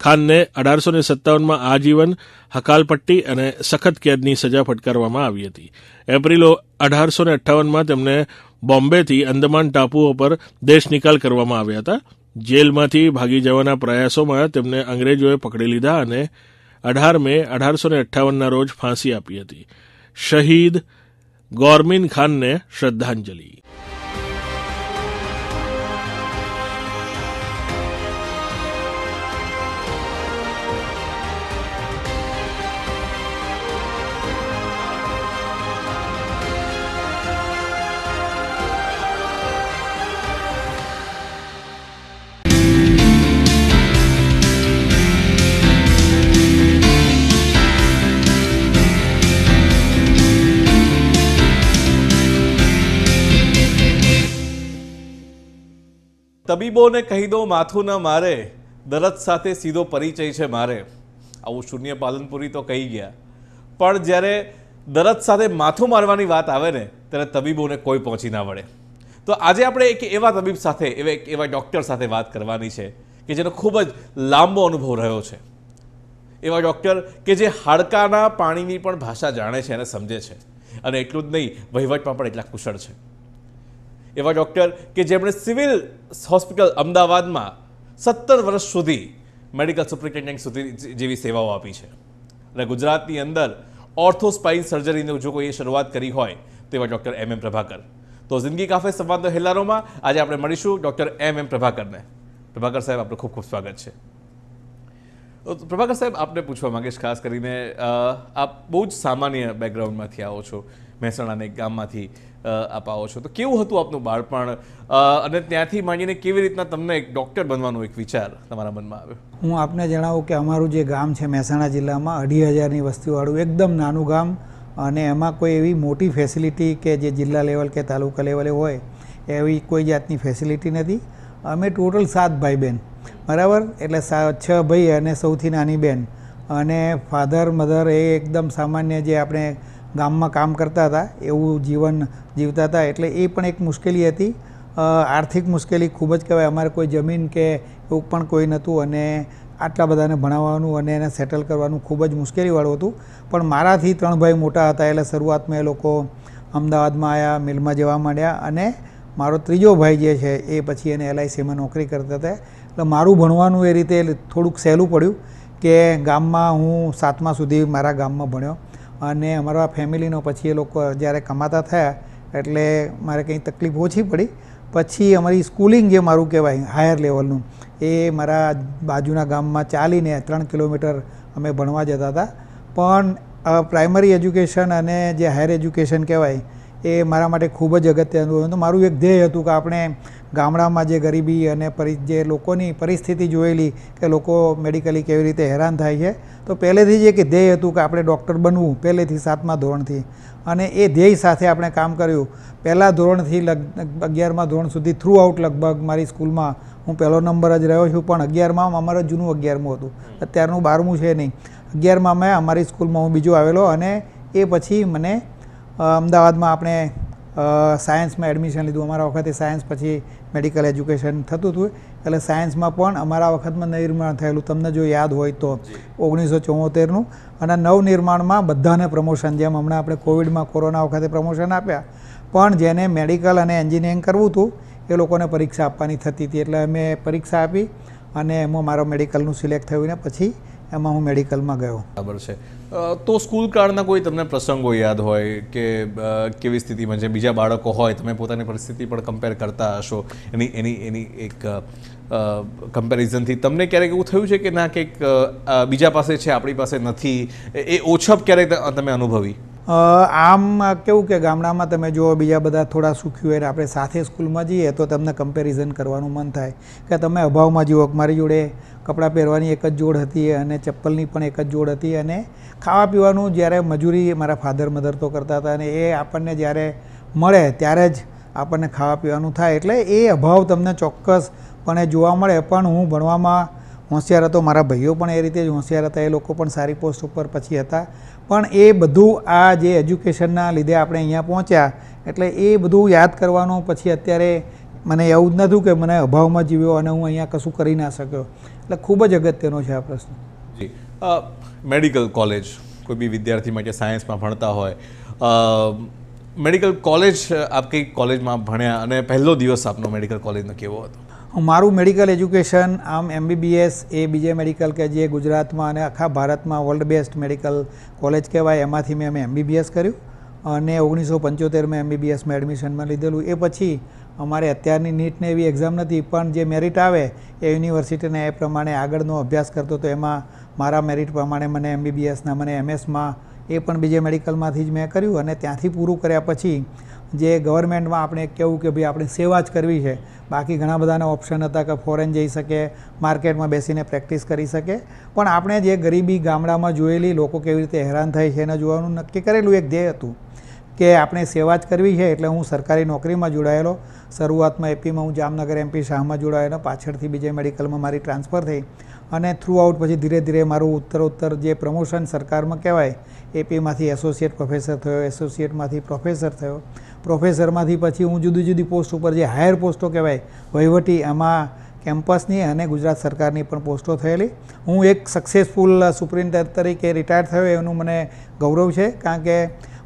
ખાનને અઢારસો ને સત્તાવનમાં આજીવન, હકાલપટ્ટી અને સખત કેદની સજા ફટકારવામાં આવી હતી. એપ્રિલ અઢારસો ને અઠ્ઠાવનમાં તેમને બોમ્બેથી અંદમાન ટાપુઓ પર દેશ નિકાલ કરવામાં આવ્યા હતા. જેલમાંથી ભાગી જવાના પ્રયાસોમાં તેમને અંગ્રેજોએ પકડી લીધા અને અઢાર મે અઢારસો ને અઠ્ઠાવનના રોજ ફાંસી આપી હતી. શહીદ ગોરમીન ખાનને શ્રદ્ધાંજલિ. તબીબોને કહી દો, માથું ન મારે, દરદ સાથે સીધો પરિચય છે મારે. આવું શૂન્ય પાલનપુરી તો કહી ગયા. પણ જ્યારે દરદ સાથે માથું મારવાની વાત આવે ને, ત્યારે તબીબોને કોઈ પહોંચી ના વળે. તો આજે આપણે એક એવા તબીબ સાથે, એવા એક, એવા ડૉક્ટર સાથે વાત કરવાની છે કે જેનો ખૂબ જ લાંબો અનુભવ રહ્યો છે. એવા ડૉક્ટર કે જે હાડકાના પાણીની પણ ભાષા જાણે છે અને સમજે છે. અને એટલું જ નહીં, વહીવટમાં પણ એટલા કુશળ છે. એવા ડૉક્ટર કે જેમણે સિવિલ હોસ્પિટલ અમદાવાદમાં સત્તર વર્ષ સુધી મેડિકલ સુપ્રિન્ટેન્ડન્ટ સુધી જેવી સેવાઓ આપી છે. અને ગુજરાતની અંદર ઓર્થોસ્પાઇન સર્જરીની જો કોઈએ શરૂઆત કરી હોય તેવા ડૉક્ટર એમ એમ પ્રભાકર. તો જિંદગી કાફે સંવાદનો હેલારોમાં આજે આપણે મળીશું ડૉક્ટર એમ એમ પ્રભાકરને. પ્રભાકર સાહેબ, આપનું ખૂબ ખૂબ સ્વાગત છે. પ્રભાકર સાહેબ, આપને પૂછવા માંગીશ ખાસ કરીને આપ બહુ જ સામાન્ય બેકગ્રાઉન્ડમાંથી આવો છો. મહેસાણાના ગામમાંથી આપ આવો છો. તો કેવું હતું આપનું બાળપણ? અને ત્યાંથી માંડીને કેવી રીતના તમને એક ડૉક્ટર બનવાનો એક વિચાર તમારા મનમાં આવ્યો? હું આપને જણાવું કે અમારું જે ગામ છે મહેસાણા જિલ્લામાં અઢી હજારની વસ્તીવાળું એકદમ નાનું ગામ અને એમાં કોઈ એવી મોટી ફેસિલિટી કે જે જિલ્લા લેવલ કે તાલુકા લેવલે હોય, એવી કોઈ જાતની ફેસિલિટી નથી. અમે ટોટલ સાત ભાઈ બહેન બરાબર? એટલે છ ભાઈ અને સૌથી નાની બેન. અને ફાધર મધર એ એકદમ સામાન્ય જે આપણે ગામમાં કામ કરતા હતા, એવું જીવન જીવતા હતા, એટલે એ પણ એક મુશ્કેલી હતી. આર્થિક મુશ્કેલી ખૂબ જ કહેવાય. અમારે કોઈ જમીન કે એવું પણ કોઈ નહોતું અને આટલા બધાને ભણાવવાનું અને એને સેટલ કરવાનું ખૂબ જ મુશ્કેલીવાળું હતું. પણ મારાથી ત્રણ ભાઈ મોટા હતા, એટલે શરૂઆતમાં એ લોકો અમદાવાદમાં આવ્યા મિલમાં જવા માંડ્યા અને મારો ત્રીજો ભાઈ જે છે એ પછી એને એલઆઈસીમાં નોકરી કરતા હતા. એટલે મારું ભણવાનું એ રીતે થોડુંક સહેલું પડ્યું કે ગામમાં હું સાતમા સુધી મારા ગામમાં ભણ્યો. અને અમારા ફેમિલીનો પછી એ લોકો જ્યારે કમાતા થયા, એટલે મારે કંઈ તકલીફ ઓછી પડી. પછી અમારી સ્કૂલિંગ જે મારું કહેવાય, હાયર લેવલનું, એ મારા બાજુના ગામમાં ચાલીને ત્રણ કિલોમીટર અમે ભણવા જતા હતા. પણ પ્રાઇમરી એજ્યુકેશન અને જે હાયર એજ્યુકેશન કહેવાય, એ મારા માટે ખૂબ જ અગત્યનું હતું. મારું એક ધ્યેય હતું કે આપણે ગામડામાં જે ગરીબી અને પરી, જે લોકોની પરિસ્થિતિ જોયેલી કે લોકો મેડિકલી કેવી રીતે હેરાન થાય છે, તો પહેલેથી જ એક ધ્યેય હતું કે આપણે ડૉક્ટર બનવું, પહેલેથી સાતમા ધોરણથી. અને એ ધ્યેય સાથે આપણે કામ કર્યું. પહેલાં ધોરણથી લગ, અગિયારમાં ધોરણ સુધી થ્રુ આઉટ લગભગ મારી સ્કૂલમાં હું પહેલો નંબર જ રહ્યો છું, પણ અગિયારમાં અમારું જૂનું અગિયારમું હતું. અત્યારનું બારમું છે નહીં. અગિયારમાં મેં અમારી સ્કૂલમાં હું બીજો આવેલો અને એ પછી મને અમદાવાદમાં આપણે સાયન્સમાં એડમિશન લીધું. અમારા વખતે સાયન્સ પછી મેડિકલ એજ્યુકેશન થતું હતું. એટલે સાયન્સમાં પણ અમારા વખતમાં નિર્માણ થયેલું. તમને જો યાદ હોય તો ઓગણીસો ચોમોતેરનું અને નવનિર્માણમાં બધાને પ્રમોશન જેમ હમણાં આપણે કોવિડમાં કોરોના વખતે પ્રમોશન આપ્યા. પણ જેને મેડિકલ અને એન્જિનિયરિંગ કરવું હતું એ લોકોને પરીક્ષા આપવાની થતી હતી. એટલે અમે પરીક્ષા આપી અને એમાં મારો મેડિકલનું સિલેક્ટ થયું ને પછી એમાં હું મેડિકલમાં ગયો. બરાબર છે. તો સ્કૂલ કાળના કોઈ તમને પ્રસંગો યાદ હોય કે કેવી સ્થિતિમાં જે બીજા બાળકો હોય, તમે પોતાની પરિસ્થિતિ પણ કમ્પેર કરતા હશો. એની એની એની એક કમ્પેરિઝનથી તમને ક્યારેક એવું થયું છે કે ના, કંઈક બીજા પાસે છે, આપણી પાસે નથી? એ ઓછપ ક્યારેક તમે અનુભવી? આમ કેવું કે ગામડામાં તમે જુઓ, બીજા બધા થોડા સુખી હોય આપણે સાથે સ્કૂલમાં જઈએ તો તમને કમ્પેરિઝન કરવાનું મન થાય. કે તમે અભાવમાં જુઓ, મારી જોડે કપડાં પહેરવાની એક જ જોડ હતી અને ચપ્પલની પણ એક જ જોડ હતી અને ખાવા પીવાનું જ્યારે મજૂરી મારા ફાધર મધર તો કરતા હતા અને એ આપણને જ્યારે મળે ત્યારે જ આપણને ખાવા પીવાનું થાય. એટલે એ અભાવ તમને ચોક્કસપણે જોવા મળે. પણ હું ભણવામાં હોશિયાર હતો, મારા ભાઈઓ પણ એ રીતે જ હોશિયાર હતા. એ લોકો પણ સારી પોસ્ટ ઉપર પછી હતા. પણ એ બધું આ જે એજ્યુકેશનના લીધે આપણે અહીંયા પહોંચ્યા, એટલે એ બધું યાદ કરવાનું પછી અત્યારે મને એવું જ નહોતું કે મને અભાવમાં જીવ્યો અને હું અહીંયા કશું કરી ના શક્યો. એટલે ખૂબ જ અગત્યનો છે આ પ્રશ્ન. જી. મેડિકલ કોલેજ, કોઈ બી વિદ્યાર્થી માટે સાયન્સમાં ભણતા હોય મેડિકલ કોલેજ, આપ કઈ કોલેજમાં ભણ્યા અને પહેલો દિવસ આપનો મેડિકલ કોલેજનો કેવો હતો? મારું મેડિકલ એજ્યુકેશન, આમ એમબીબીએસ, એ બીજે મેડિકલ કે જે ગુજરાતમાં અને આખા ભારતમાં વર્લ્ડ બેસ્ટ મેડિકલ કોલેજ કહેવાય, એમાંથી મેં અમે એમબીબીએસ કર્યું અને ઓગણીસો પંચોતેરમાં એમબીબીએસમાં એડમિશનમાં લીધેલું. એ પછી અમારે અત્યારની નીટને એવી એક્ઝામ નથી, પણ જે મેરિટ આવે એ યુનિવર્સિટીને એ પ્રમાણે આગળનો અભ્યાસ કરતો તો એમાં મારા મેરિટ પ્રમાણે મને એમબીબીએસના મને એમએસમાં એ પણ બીજે મેડિકલમાંથી જ મેં કર્યું અને ત્યાંથી પૂરું કર્યા પછી જે ગવર્મેન્ટમાં આપણે કહેવું કે ભાઈ આપણે સેવા જ કરવી છે. બાકી ઘણા બધાના ઓપ્શન હતા કે ફોરેન જઈ શકે માર્કેટમાં બેસીને પ્રેક્ટિસ કરી શકે. પણ આપણે જે ગરીબી ગામડામાં જોયેલી, લોકો કેવી રીતે હેરાન થાય છે એને જોવાનું નક્કી કરેલું એક ધ્યેય હતું કે આપણે સેવા જ કરવી છે એટલે હું સરકારી નોકરીમાં જોડાયેલો. શરૂઆતમાં એપીમાં હું જામનગર એમપી શાહમાં જોડાયેલો પાછળથી બીજે મેડિકલમાં મારી ટ્રાન્સફર થઈ. અને થ્રુ આઉટ પછી ધીરે ધીરે મારું ઉત્તરોત્તર જે પ્રમોશન સરકારમાં કહેવાય એપીમાંથી એસોસિએટ પ્રોફેસર થયો એસોસિએટમાંથી પ્રોફેસર થયો. પ્રોફેસરમાંથી પછી હું જુદી જુદી પોસ્ટ ઉપર જે હાયર પોસ્ટો કહેવાય, વહીવટી, એમાં કેમ્પસની અને ગુજરાત સરકારની પણ પોસ્ટો થયેલી. હું એક સક્સેસફુલ સુપ્રિન્ટેન્ડન્ટ તરીકે રિટાયર થયો, એનું મને ગૌરવ છે, કારણ કે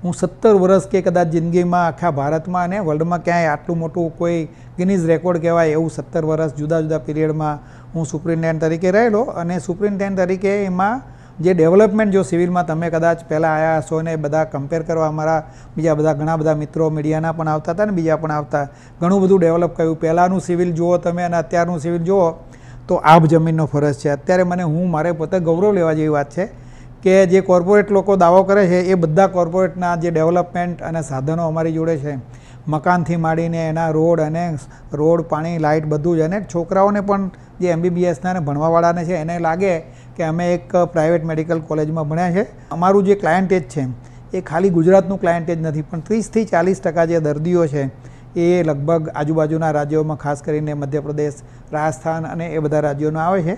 હું સત્તર વર્ષ કે કદાચ જિંદગીમાં આખા ભારતમાં અને વર્લ્ડમાં ક્યાંય આટલું મોટું કોઈ ગિનીઝ રેકોર્ડ કહેવાય એવું સત્તર વર્ષ જુદા જુદા પીરિયડમાં હું સુપ્રિન્ટેન્ડન્ટ તરીકે રહેલો અને સુપ્રિન્ટેન્ડન્ટ તરીકે એમાં જે ડેવલપમેન્ટ જો સિવિલમાં તમે કદાચ પહેલાં આવ્યા હશો ને બધા કમ્પેર કરવા અમારા બીજા બધા ઘણા બધા મિત્રો મીડિયાના પણ આવતા હતા ને બીજા પણ આવતા. ઘણું બધું ડેવલપ કર્યું. પહેલાંનું સિવિલ જુઓ તમે અને અત્યારનું સિવિલ જુઓ તો આબ જમીનનો ફરજ છે. અત્યારે મને હું, મારે પોતે ગૌરવ લેવા જેવી વાત છે કે જે કોર્પોરેટ લોકો દાવો કરે છે એ બધા કોર્પોરેટના જે ડેવલપમેન્ટ અને સાધનો અમારી જોડે છે. મકાનથી માંડીને એના રોડ અને રોડ, પાણી લાઇટ બધું જ અને છોકરાઓને પણ જે એમબીબીએસના અને ભણવાવાળાને છે એને લાગે કે અમે એક પ્રાઇવેટ મેડિકલ કોલેજમાં ભણ્યા છે. અમારું જે ક્લાયન્ટેજ છે એ ખાલી ગુજરાતનું ક્લાયન્ટેજ નથી પણ ત્રીસથી ચાલીસ ટકા જે દર્દીઓ છે એ લગભગ આજુબાજુના રાજ્યોમાં ખાસ કરીને મધ્યપ્રદેશ રાજસ્થાન અને એ બધા રાજ્યોના આવે છે.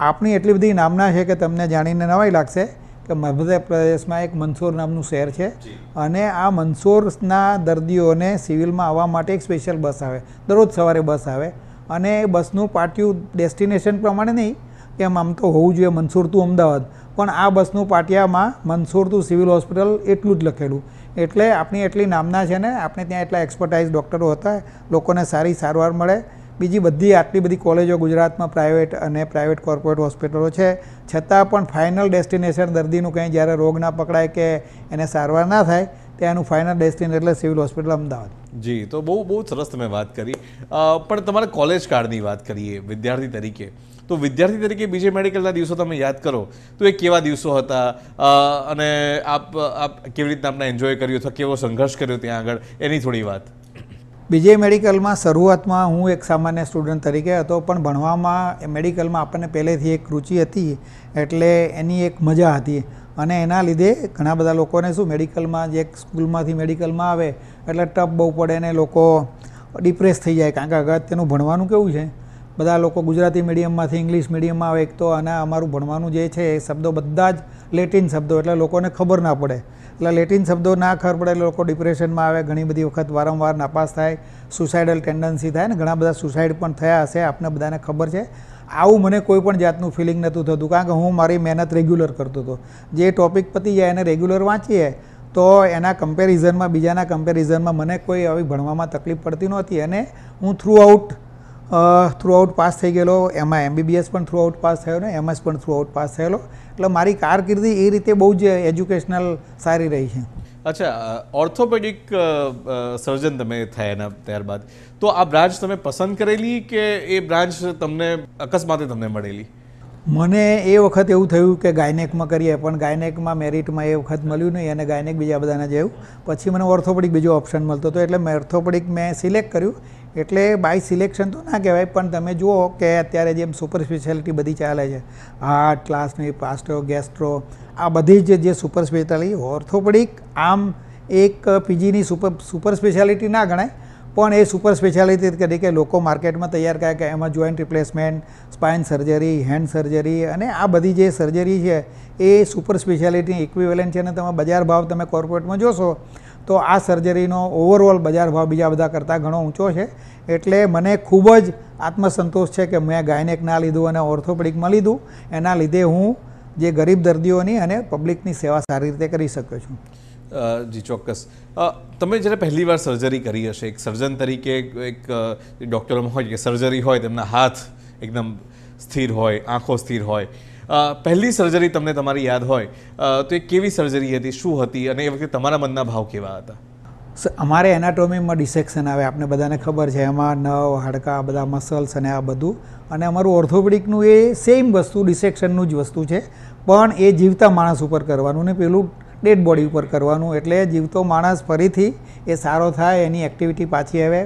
આપણી એટલી બધી નામના છે કે તમને જાણીને નવાઈ લાગશે કે મધ્યપ્રદેશમાં એક મંસોર નામનું શહેર છે અને આ મંસોરના દર્દીઓને સિવિલમાં આવવા માટે એક સ્પેશિયલ બસ આવે. દરરોજ સવારે બસ આવે અને એ બસનું પાટિયું ડેસ્ટિનેશન પ્રમાણે નહીં કે આમ તો હોવું જોઈએ મનસુર ટુ અમદાવાદ. પણ આ બસનું પાટિયામાં મનસુર ટુ સિવિલ હોસ્પિટલ એટલું જ લખેલું. એટલે આપણી એટલી નામના છે ને, આપણે ત્યાં એટલા એક્સપર્ટાઇઝ ડૉક્ટરો હતા, લોકોને સારી સારવાર મળે. બીજી બધી આટલી બધી કોલેજો ગુજરાતમાં પ્રાઇવેટ અને પ્રાઇવેટ કોર્પોરેટ હોસ્પિટલો છે. છતાં પણ ફાઇનલ ડેસ્ટિનેશન દર્દીનું કંઈ જ્યારે રોગ ના પકડાય કે એને સારવાર ના થાય, ત્યાંનું ફાઇનલ ડેસ્ટિનેશન એટલે સિવિલ હોસ્પિટલ અમદાવાદ. જી, તો બહુ બહુ સરસ તમે વાત કરી. પણ તમારા કોલેજ કાળની વાત કરીએ, વિદ્યાર્થી તરીકે. તો વિદ્યાર્થી તરીકે બીજે મેડિકલના દિવસો તમે યાદ કરો. તો એ કેવા દિવસો હતા? અને આપ આપ કેવી રીતના આપણે એન્જોય કર્યું? અથવા કેવો સંઘર્ષ કર્યો ત્યાં આગળ? એની થોડી વાત. બીજે મેડિકલમાં શરૂઆતમાં હું એક સામાન્ય સ્ટુડન્ટ તરીકે હતો, પણ ભણવામાં મેડિકલમાં આપણને પહેલેથી એક રુચિ હતી, એટલે એની એક મજા હતી. અને એના લીધે ઘણા બધા લોકોને શું, મેડિકલમાં જે સ્કૂલમાંથી મેડિકલમાં આવે, એટલે ટફ બહુ પડે ને લોકો ડિપ્રેસ થઈ જાય, કારણ કે અગત્યનું ભણવાનું કેવું છે? બધા લોકો ગુજરાતી મીડિયમમાંથી ઇંગ્લિશ મીડિયમમાં આવે એક તો અને અમારું ભણવાનું જે છે એ શબ્દો બધા જ લેટિન શબ્દો, એટલે લોકોને ખબર ના પડે. એટલે લેટિન શબ્દો ના ખબર પડે એટલે લોકો ડિપ્રેશનમાં આવે, ઘણી બધી વખત વારંવાર નાપાસ થાય સુસાઇડલ ટેન્ડન્સી થાય ને ઘણા બધા સુસાઇડ પણ થયા હશે, આપને બધાને ખબર છે. આવું મને કોઈ પણ જાતનું ફિલિંગ નહોતું થતું, કારણ કે હું મારી મહેનત રેગ્યુલર કરતો હતો. જે ટોપિક પતી જાય એને રેગ્યુલર વાંચીએ, તો એના કમ્પેરિઝનમાં બીજાના કમ્પેરિઝનમાં મને કોઈ આવી ભણવામાં તકલીફ પડતી નહોતી. અને હું throughout throughout pass થઈ ગયેલો. એમાં એમબીબીએસ પણ થ્રુ આઉટ પાસ થયો ને એમએસ પણ થ્રુ આઉટ પાસ થયેલો. એટલે મારી કારકિર્દી એ રીતે બહુ જ એજ્યુકેશનલ સારી રહી છે. અચ્છા ઓર્થોપેડિક સર્જન તમે થયા એના ત્યારબાદ. તો આ બ્રાન્ચ તમે પસંદ કરેલી કે એ બ્રાન્ચ તમને અકસ્માતે તમને મળેલી? મને એ વખત એવું થયું કે ગાયનેકમાં કરીએ પણ ગાયનેકમાં મેરિટમાં એ વખત મળ્યું નહીં અને ગાયનેક બીજા બધાને જેવું પછી મને ઓર્થોપેડિક બીજો ઓપ્શન મળતો હતો. એટલે મેં ઓર્થોપેડિક મેં સિલેક્ટ કર્યું. એટલે બાય સિલેક્શન તો ના કહેવાય, પણ તમે જુઓ કે અત્યારે જેમ સુપર સ્પેશિયાલિટી બધી ચાલે છે. હાર્ટ ક્લાસની પાસ્ટ્રો ગેસ્ટ્રો આ બધી જ જે સુપર સ્પેશિયાલિટી ઓર્થોપેડિક આમ એક પીજીની સુપર સુપર સ્પેશિયાલિટી ના ગણાય, પણ એ સુપર સ્પેશિયાલિટી તરીકે લોકો માર્કેટમાં તૈયાર કરે કે એમાં joint replacement spine surgery hand surgery અને આ બધી જે સર્જરી છે, એ સુપર સ્પેશિયાલિટી ઇક્વિવેલન્ટ છે અને તમે બજાર ભાવ તમે કોર્પોરેટમાં જોશો તો આ સર્જરીનો ઓવરઓલ બજાર ભાવ બીજા બધા કરતાં ઘણો ઊંચો છે. એટલે મને ખૂબ જ આત્મસંતોષ છે કે મેં ગાયનેક ના લીધું અને ઓર્થોપેડિકમાં લીધું. એના લીધે હું જે ગરીબ દર્દીઓની અને પબ્લિકની સેવા સારી રીતે કરી શક્યો છું. જી, ચોક્કસ. તમે જ્યારે પહેલી વાર સર્જરી કરી હશે, એક સર્જન તરીકે એક- ડૉક્ટરોમાં હોય કે સર્જરી હોય, તેમના હાથ એકદમ સ્થિર હોય, આંખો સ્થિર હોય પહેલી સર્જરી તમને તમારી યાદ હોય તો એ કેવી સર્જરી હતી, શું હતી અને એ વખતે તમારા મનના ભાવ કેવા હતા? અમારે એનાટોમીમાં ડિસેક્શન આવે આપણે બધાને ખબર છે, એમાં નવ, હાડકાં બધા મસલ્સ અને આ બધું. અને અમારું ઓર્થોપેડિકનું એ સેમ વસ્તુ ડિસેક્શનનું જ વસ્તુ છે. પણ એ જીવતા માણસ ઉપર કરવાનું ને પેલું ડેડ બોડી ઉપર કરવાનું. એટલે જીવતો માણસ ફરીથી એ સારો થાય, એની એક્ટિવિટી પાછી આવે.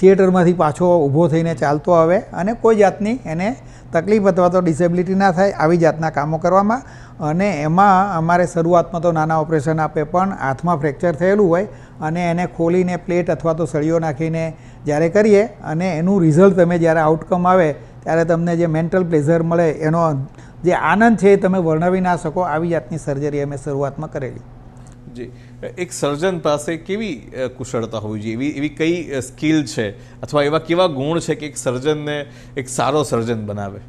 થિયેટરમાંથી પાછો ઊભો થઈને ચાલતો આવે અને કોઈ જાતની એને તકલીફ અથવા તો ડિસેબિલિટી ના થાય આવી જાતના કામો કરવામાં. અને એમાં અમારે શરૂઆતમાં તો નાના ઓપરેશન આપે પણ હાથમાં ફ્રેક્ચર થયેલું હોય અને એને ખોલીને પ્લેટ અથવા તો સળીઓ નાખીને જ્યારે કરીએ અને એનું રિઝલ્ટ તમે જ્યારે આઉટકમ આવે ત્યારે તમને જે મેન્ટલ પ્લેઝર મળે એનો જે આનંદ છે એ તમે વર્ણવી ના શકો. આવી જાતની સર્જરી અમે શરૂઆતમાં કરેલી. જી. એક સર્જન પાસે કેવી કુશળતા હોવી જોઈએ? એવી એવી કઈ સ્કિલ છે? અથવા એવા કેવા ગુણ છે કે એક સર્જનને એક સારો સર્જન બનાવે?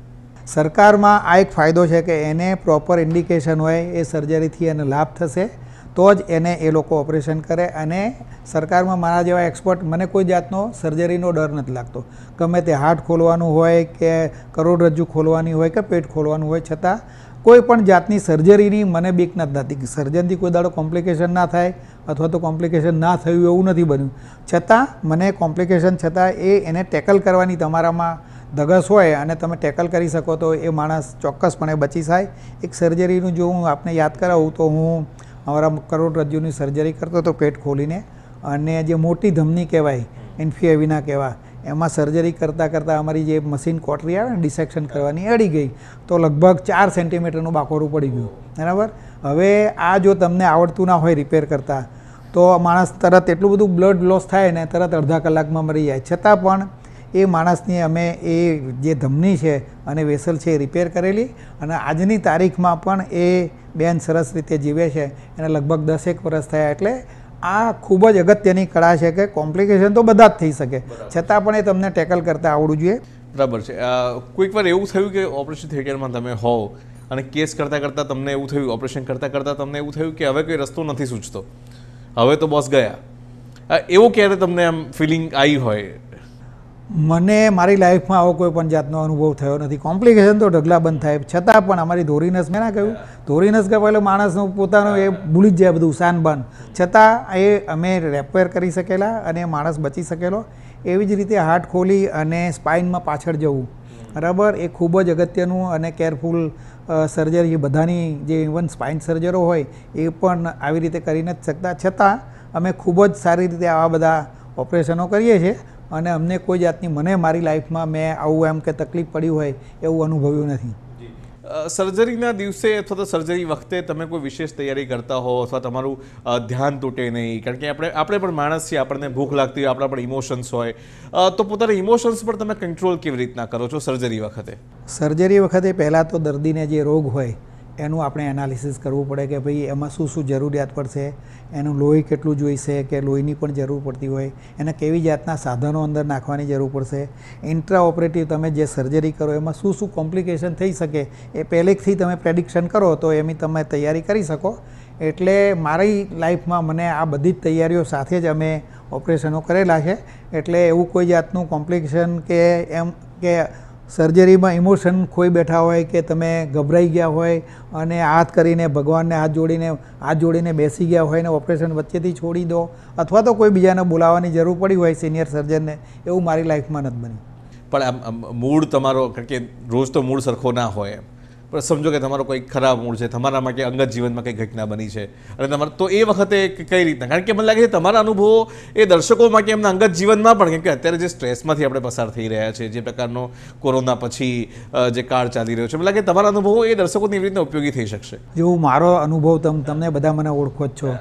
સરકારમાં આ એક ફાયદો છે કે એને પ્રોપર ઇન્ડિકેશન હોય, એ સર્જરીથી એને લાભ થશે, તો જ એને એ લોકો ઓપરેશન કરે અને સરકારમાં મારા જેવા એક્સપર્ટ મને કોઈ જાતનો સર્જરીનો ડર નથી લાગતો. ગમે તે હાર્ટ ખોલવાનું હોય કે કરોડરજ્જુ ખોલવાની હોય કે પેટ ખોલવાનું હોય, છતાં કોઈ પણ જાતની સર્જરીની મને બીક નથી થતી સર્જનથી કોઈ દાડો કોમ્પ્લિકેશન ના થાય અથવા તો કોમ્પ્લિકેશન ના થયું એવું નથી બન્યું. છતાં મને કોમ્પ્લિકેશન છતાં એ એને ટેકલ કરવાની તમારામાં ધગસ હોય અને તમે ટેકલ કરી શકો તો એ માણસ ચોક્કસપણે બચી જાય. એક સર્જરીનું જો હું આપને યાદ કરાવું તો હું અમારા કરોડરજ્જુની સર્જરી કરતો હતો પેટ ખોલીને અને જે મોટી ધમની કહેવાય ઇન્ફિએવિના કહેવાય એમાં સર્જરી કરતાં કરતાં અમારી જે મશીન કોટરી આવે ને ડિસેક્શન કરવાની અડી ગઈ. તો લગભગ ચાર સેન્ટીમીટરનું બાકોરું પડી ગયું. બરાબર? હવે આ જો તમને આવડતું ના હોય રિપેર કરતાં, તો માણસ તરત એટલું બધું બ્લડ લોસ થાય ને તરત અડધા કલાકમાં મરી જાય. છતાં પણ એ માણસની અમે એ જે ધમની છે અને વેસલ છે એ રિપેર કરેલી અને આજની તારીખમાં પણ એ બેન સરસ રીતે જીવે છે. એને લગભગ દસેક વર્ષ થયા એટલે આ ખૂબ જ અગત્યની કળા છે કે કોમ્પ્લિકેશન તો બધા જ થઈ શકે. છતાં પણ એ તમને ટેકલ કરતા આવડવું જોઈએ. બરાબર છે. કોઈક વાર એવું થયું કે ઓપરેશન થિયેટરમાં તમે હોવ અને કેસ કરતાં કરતાં તમને એવું થયું ઓપરેશન કરતાં કરતાં તમને એવું થયું કે હવે કોઈ રસ્તો નથી સૂચતો. હવે તો બોસ ગયા. એવો એવું ક્યારે તમને આમ ફિલિંગ આવી હોય? મને, મારી લાઈફમાં આવો કોઈ પણ જાતનો અનુભવ થયો નથી. કોમ્પ્લિકેશન તો ઢગલા બંધ થાય. છતાં પણ અમારી ધોરીનસ, મેં ના કહ્યું? ધોરીનસ કે પહેલો માણસનો પોતાનું એ ભૂલી જ જાય બધું શાન બંધ છતાં એ અમે રેપેર કરી શકેલા અને માણસ બચી શકેલો. એવી જ રીતે હાર્ટ ખોલી અને સ્પાઇનમાં પાછળ જવું. બરાબર? એ ખૂબ જ અગત્યનું અને કેરફુલ સર્જરી બધાની જે ઇવન સ્પાઇન સર્જરો હોય, એ પણ આવી રીતે કરી નથી શકતા. છતાં અમે ખૂબ જ સારી રીતે આવા બધા ઓપરેશનો કરીએ છીએ. અને અમને કોઈ જાતની મને મારી લાઈફમાં મેં આવું એમ કે તકલીફ પડી હોય એવું અનુભવ્યું નથી. સર્જરીના દિવસે અથવા તો સર્જરી વખતે તમે કોઈ વિશેષ તૈયારી કરતા હો અથવા તમારું ધ્યાન તૂટે નહીં? કારણ કે આપણે આપણે પણ માણસ છીએ આપણને ભૂખ લાગતી હોય આપણા પણ ઇમોશન્સ હોય. તો પોતાના ઇમોશન્સ પર તમે કંટ્રોલ કેવી રીતના કરો છો સર્જરી વખતે? સર્જરી વખતે પહેલાં તો દર્દીને જે રોગ હોય એનું આપણે એનાલિસિસ કરવું પડે કે ભાઈ એમાં શું શું જરૂરિયાત પડશે, એનું લોહી કેટલું જોઈશે, કે લોહીની પણ જરૂર પડતી હોય, એને કેવી જાતના સાધનો અંદર નાખવાની જરૂર પડશે. ઇન્ટ્રા ઓપરેટિવ તમે જે સર્જરી કરો, એમાં શું શું કોમ્પ્લિકેશન થઈ શકે, એ પહેલેથી તમે પ્રેડિક્શન કરો, તો એની તમે તૈયારી કરી શકો. એટલે મારી લાઈફમાં મને આ બધી જ તૈયારીઓ સાથે જ અમે ઓપરેશનો કરેલા છે. એટલે એવું કોઈ જાતનું કોમ્પ્લિકેશન કે એમ, કે સર્જરીમાં ઇમોશન ખોઈ બેઠા હોય કે તમે ગભરાઈ ગયા હોય અને હાથ કરીને ભગવાનને હાથ જોડીને હાથ જોડીને બેસી ગયા હોય ને ઓપરેશન વચ્ચેથી છોડી દો અથવા તો કોઈ બીજાને બોલાવવાની જરૂર પડી હોય સિનિયર સર્જનને, એવું મારી લાઈફમાં નથી બન્યું. પણ આમ તમારો, કારણ કે રોજ તો મૂળ સરખો ના હોય એમ. પણ સમજો કે તમારો કોઈ ખરાબ મૂળ છે તમારા માટે અંગત જીવનમાં કંઈ ઘટના બની છે. અને તમારે તો એ વખતે કઈ રીતના? કારણ કે મને લાગે છે તમારા અનુભવો એ દર્શકો માટે એમના અંગત જીવનમાં પણ કેમ કે અત્યારે જે સ્ટ્રેસમાંથી આપણે પસાર થઈ રહ્યા છે જે પ્રકારનો કોરોના પછી જે કાળ ચાલી રહ્યો છે મને લાગે તમારા અનુભવો એ દર્શકોને એવી રીતના ઉપયોગી થઈ શકશે. જો મારો અનુભવ તમ તમને બધા મને ઓળખો જ છો.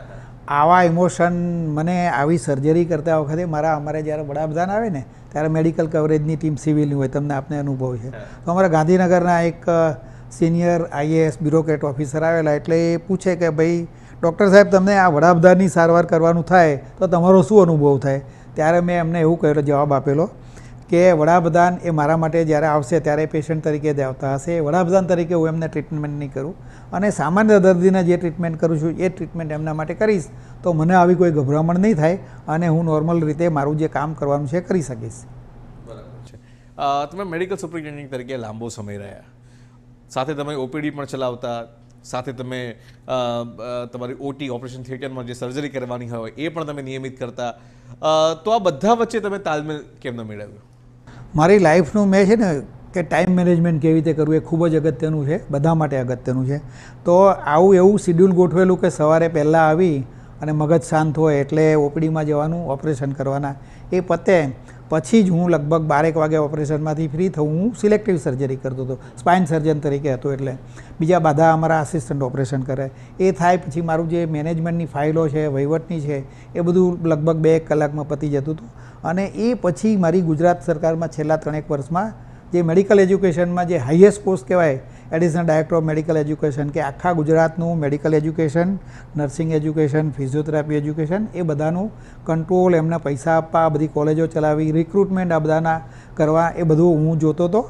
આવા ઇમોશન મને આવી સર્જરી કરતા વખતે મારા અમારે જ્યારે વડાપ્રધાન આવે ને ત્યારે મેડિકલ કવરેજની ટીમ સિવિલની હોય તમને આપને અનુભવ છે. તો અમારા ગાંધીનગરના એક સિનિયર આઈએએસ બ્યુરોક્રેટ ઓફિસર આવેલા એટલે એ પૂછે કે ભાઈ, ડૉક્ટર સાહેબ, તમને આ વડાપ્રધાનની સારવાર કરવાનું થાય તો તમારો શું અનુભવ થાય? ત્યારે મેં એમને એવું કહેલો જવાબ આપેલો કે, વડાપ્રધાન એ મારા માટે જ્યારે આવશે ત્યારે પેશન્ટ તરીકે જ આવતા હશે. વડાપ્રધાન તરીકે હું એમને ટ્રીટમેન્ટ નહીં કરું અને સામાન્ય દર્દીને જે ટ્રીટમેન્ટ કરું છું, એ ટ્રીટમેન્ટ એમના માટે કરીશ. તો મને આવી કોઈ ગભરામણ નહીં થાય અને હું નોર્મલ રીતે મારું જે કામ કરવાનું છે કરી શકીશ. બરાબર છે. તમે મેડિકલ સુપ્રિન્ટેન્ડન્ટ તરીકે લાંબો સમય રહ્યા. સાથે તમે ઓપીડી પણ ચલાવતા, સાથે તમે તમારી ઓટી ઓપરેશન થિયેટરમાં જે સર્જરી કરવાની હોય એ પણ તમે નિયમિત કરતા. તો આ બધા વચ્ચે તમે તાલમેલ કેમ ન મેળવ્યો? મારી લાઈફનું મેં છે ને કે ટાઈમ મેનેજમેન્ટ કેવી રીતે કરવું એ ખૂબ જ અગત્યનું છે, બધા માટે અગત્યનું છે. તો આવું એવું શિડ્યુલ ગોઠવેલું કે સવારે પહેલાં આવી અને મગજ શાંત હોય એટલે ઓપીડીમાં જવાનું, ઓપરેશન કરવાના, એ પતે પછી જ હું લગભગ બારેક વાગે ઓપરેશનમાંથી ફ્રી થઉં. હું સિલેક્ટિવ સર્જરી કરતો હતો. સ્પાઇન સર્જન તરીકે હતો એટલે. બીજા બધા અમારા આસિસ્ટન્ટ ઓપરેશન કરે. એ થાય પછી મારું જે મેનેજમેન્ટની ફાઇલો છે, વહીવટની છે, એ બધું લગભગ બે કલાકમાં પતી જતું હતું. અને એ પછી મારી ગુજરાત સરકારમાં છેલ્લા ત્રણેક વર્ષમાં જે મેડિકલ એજ્યુકેશનમાં જે હાઈએસ્ટ પોસ્ટ કહેવાય additional director of medical education કે આખા ગુજરાતનું medical education, nursing education, physiotherapy education એ બધાનું કંટ્રોલ, એમને પૈસા આપવા બધી કોલેજો ચલાવી રિક્રુટમેન્ટ આ બધાના કરવા એ બધું હું જોતો હતો.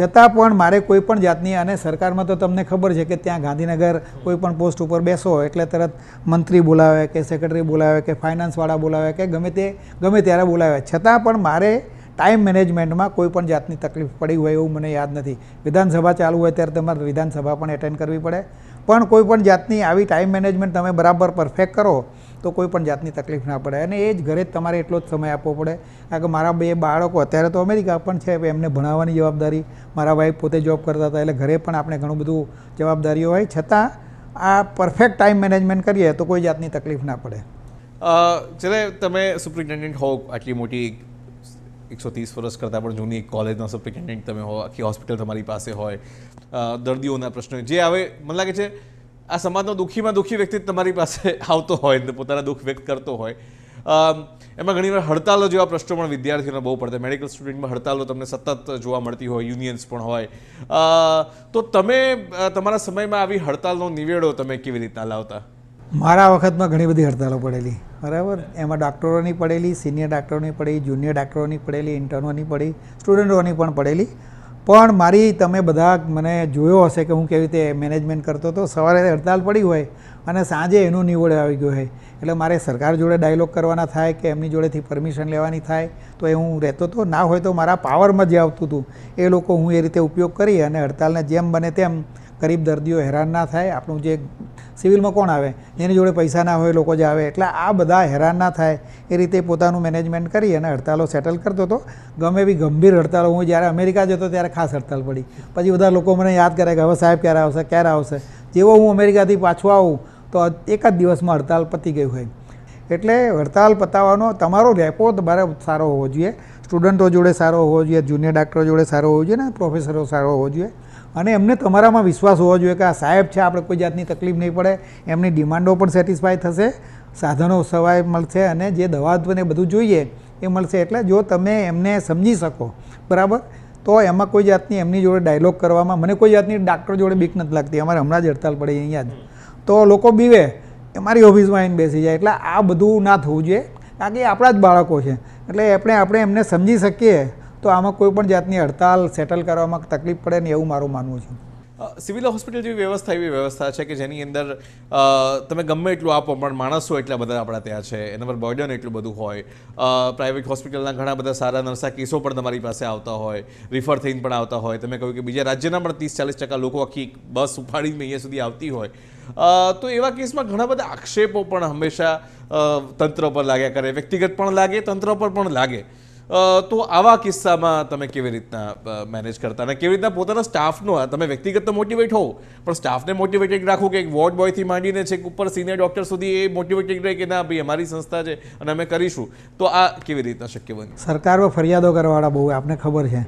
છતાં પણ મારે કોઈ પણ જાતની, અને સરકારમાં તો તમને ખબર છે કે ત્યાં ગાંધીનગર કોઈ પણ પોસ્ટ ઉપર બેસો એટલે તરત મંત્રી બોલાવે કે સેક્રેટરી બોલાવે કે ફાઇનાન્સવાળા બોલાવે કે ગમે તે, ગમે ત્યારે બોલાવે. છતાં પણ મારે ટાઈમ મેનેજમેન્ટમાં કોઈ પણ જાતની તકલીફ પડી હોય એવું મને યાદ નથી. વિધાનસભા ચાલુ હોય ત્યારે તમારે વિધાનસભા પણ એટેન્ડ કરવી પડે. પણ કોઈ પણ જાતની આવી ટાઈમ મેનેજમેન્ટ તમે બરાબર પરફેક્ટ કરો, તો કોઈ પણ જાતની તકલીફ ના પડે. અને એ જ ઘરે જ તમારે એટલો જ સમય આપવો પડે. કારણ કે મારા બે બાળકો અત્યારે તો અમેરિકા પણ છે એમને ભણાવવાની જવાબદારી મારા વાઈફ પોતે જોબ કરતા હતા, એટલે ઘરે પણ આપણે ઘણું બધું જવાબદારીઓ હોય. છતાં આ પરફેક્ટ ટાઈમ મેનેજમેન્ટ કરીએ તો કોઈ જાતની તકલીફ ના પડે. જ્યારે તમે સુપ્રિન્ટેન્ડન્ટ હો આટલી મોટી એકસો ત્રીસ વર્ષ કરતાં પણ જૂની એક કોલેજના સુપ્રિન્ટેન્ડન્ટ તમે હો, આખી હોસ્પિટલ તમારી પાસે હોય. દર્દીઓના પ્રશ્નો. જે આવે, મને લાગે છે, આ સમાજનો દુઃખીમાં દુઃખી વ્યક્તિ તમારી પાસે આવતો હોય, ને પોતાના દુઃખ વ્યક્ત કરતો હોય. એમાં ઘણીવાર હડતાલો જેવા પ્રશ્નો પણ વિદ્યાર્થીઓને બહુ પડતા મેડિકલ સ્ટુડન્ટમાં હડતાલો તમને સતત જોવા મળતી હોય યુનિયન્સ પણ હોય. તો તમે તમારા સમયમાં આવી હડતાલનો નિવેડો તમે કેવી રીતના લાવતા? મારા વખતમાં ઘણી બધી હડતાલો પડેલી. બરાબર? એમાં ડૉક્ટરોની પડેલી, સિનિયર ડૉક્ટરોની પડેલી જુનિયર ડૉક્ટરોની પડેલી, ઇન્ટર્નોની પડી, સ્ટુડન્ટોની પણ પડેલી. પણ મારી તમે બધા મને જોયો હશે કે હું કેવી રીતે મેનેજમેન્ટ કરતો હતો. સવારે હડતાલ પડી હોય અને સાંજે એનું નિવડે આવી ગયો હોય. એટલે મારે સરકાર જોડે ડાયલોગ કરવાના થાય કે એમની જોડેથી પરમિશન લેવાની થાય તો એ હું રહેતો હતો. ના હોય તો મારા પાવરમાં જે આવતું હતું એ લોકો હું એ રીતે ઉપયોગ કરી અને હડતાલને જેમ બને તેમ ગરીબ દર્દીઓ હેરાન ના થાય. આપણું જે સિવિલમાં કોણ આવે? જેની જોડે પૈસા ના હોય, લોકો જ આવે. એટલે આ બધા હેરાન ના થાય એ રીતે પોતાનું મેનેજમેન્ટ કરી અને હડતાલો સેટલ કરતો હતો. ગમે એવી ગંભીર હડતાલો હું જ્યારે અમેરિકા જતો ત્યારે ખાસ હડતાલ પડી. પછી બધા લોકો મને યાદ કરે કે હવે સાહેબ ક્યારે આવશે ક્યારે આવશે? જેવો હું અમેરિકાથી પાછો આવું, તો એક જ દિવસમાં હડતાલ પતી ગઈ હોય. એટલે હડતાલ પતાવવાનો તમારો રેપો તમારે સારો હોવો જોઈએ. સ્ટુડન્ટો જોડે સારો હોવો જોઈએ જુનિયર ડાક્ટરો જોડે સારો હોવો જોઈએ ને પ્રોફેસરો સારો હોવો જોઈએ. અને એમને તમારામાં વિશ્વાસ હોવો જોઈએ કે આ સાહેબ છે, આપણે કોઈ જાતની તકલીફ નહીં પડે, એમની ડિમાન્ડો પણ સેટિસ્ફાય થશે, સાધનો સવાય મળશે અને જે દવા ને બધું જોઈએ એ મળશે. એટલે જો તમે એમને સમજી શકો, બરાબર? તો એમાં કોઈ જાતની એમની જોડે ડાયલોગ કરવામાં, મને કોઈ જાતની ડાક્ટર જોડે બીક નથી લાગતી, અમારે હમણાં જ હડતાલ પડી અહીંયા જ. તો લોકો બીવે, એ મારી ઓફિસમાં આવીને બેસી જાય. એટલે આ બધું ના થવું જોઈએ કારણ કે આપણા જ બાળકો છે. એટલે આપણે આપણે એમને સમજી શકીએ. તો આમાં કોઈ પણ જાતની હડતાલ સેટલ કરવામાં તકલીફ પડે ને એવું મારું માનવું છે. સિવિલ હોસ્પિટલ જેવી વ્યવસ્થા એવી વ્યવસ્થા છે કે જેની અંદર તમે ગમે એટલું આપો, પણ માણસો એટલા બધા આપણા ત્યાં છે, એના પર બર્ડન એટલું બધું હોય. પ્રાઇવેટ હોસ્પિટલના ઘણા બધા સારા નરસા કેસો પણ તમારી પાસે આવતા હોય રિફર થઈને પણ આવતા હોય. તમે કહ્યું કે બીજા રાજ્યના પણ ત્રીસ ચાલીસ ટકા લોકો આખી બસ ઉપાડીને અહીંયા સુધી આવતી હોય. તો એવા કેસમાં ઘણા બધા આક્ષેપો પણ હંમેશા તંત્ર પર લાગ્યા કરે, વ્યક્તિગત પણ લાગે, તંત્ર પર પણ લાગે. તો આવા કિસ્સામાં તમે કેવી રીતના મેનેજ કરતા? અને કેવી રીતના પોતાના સ્ટાફનો તમે વ્યક્તિગત તો મોટિવેટ હોવ પણ સ્ટાફને મોટિવેટેડ રાખો કે એક વોર્ડ બોયથી માંડીને છે ઉપર સિનિયર ડૉક્ટર સુધી એ મોટિવેટેડ રહે કે ના, ભાઈ, અમારી સંસ્થા છે અને અમે કરીશું. તો આ કેવી રીતના શક્ય બન્યું? સરકારમાં ફરિયાદો કરવાવાળા બહુ, આપને ખબર છે.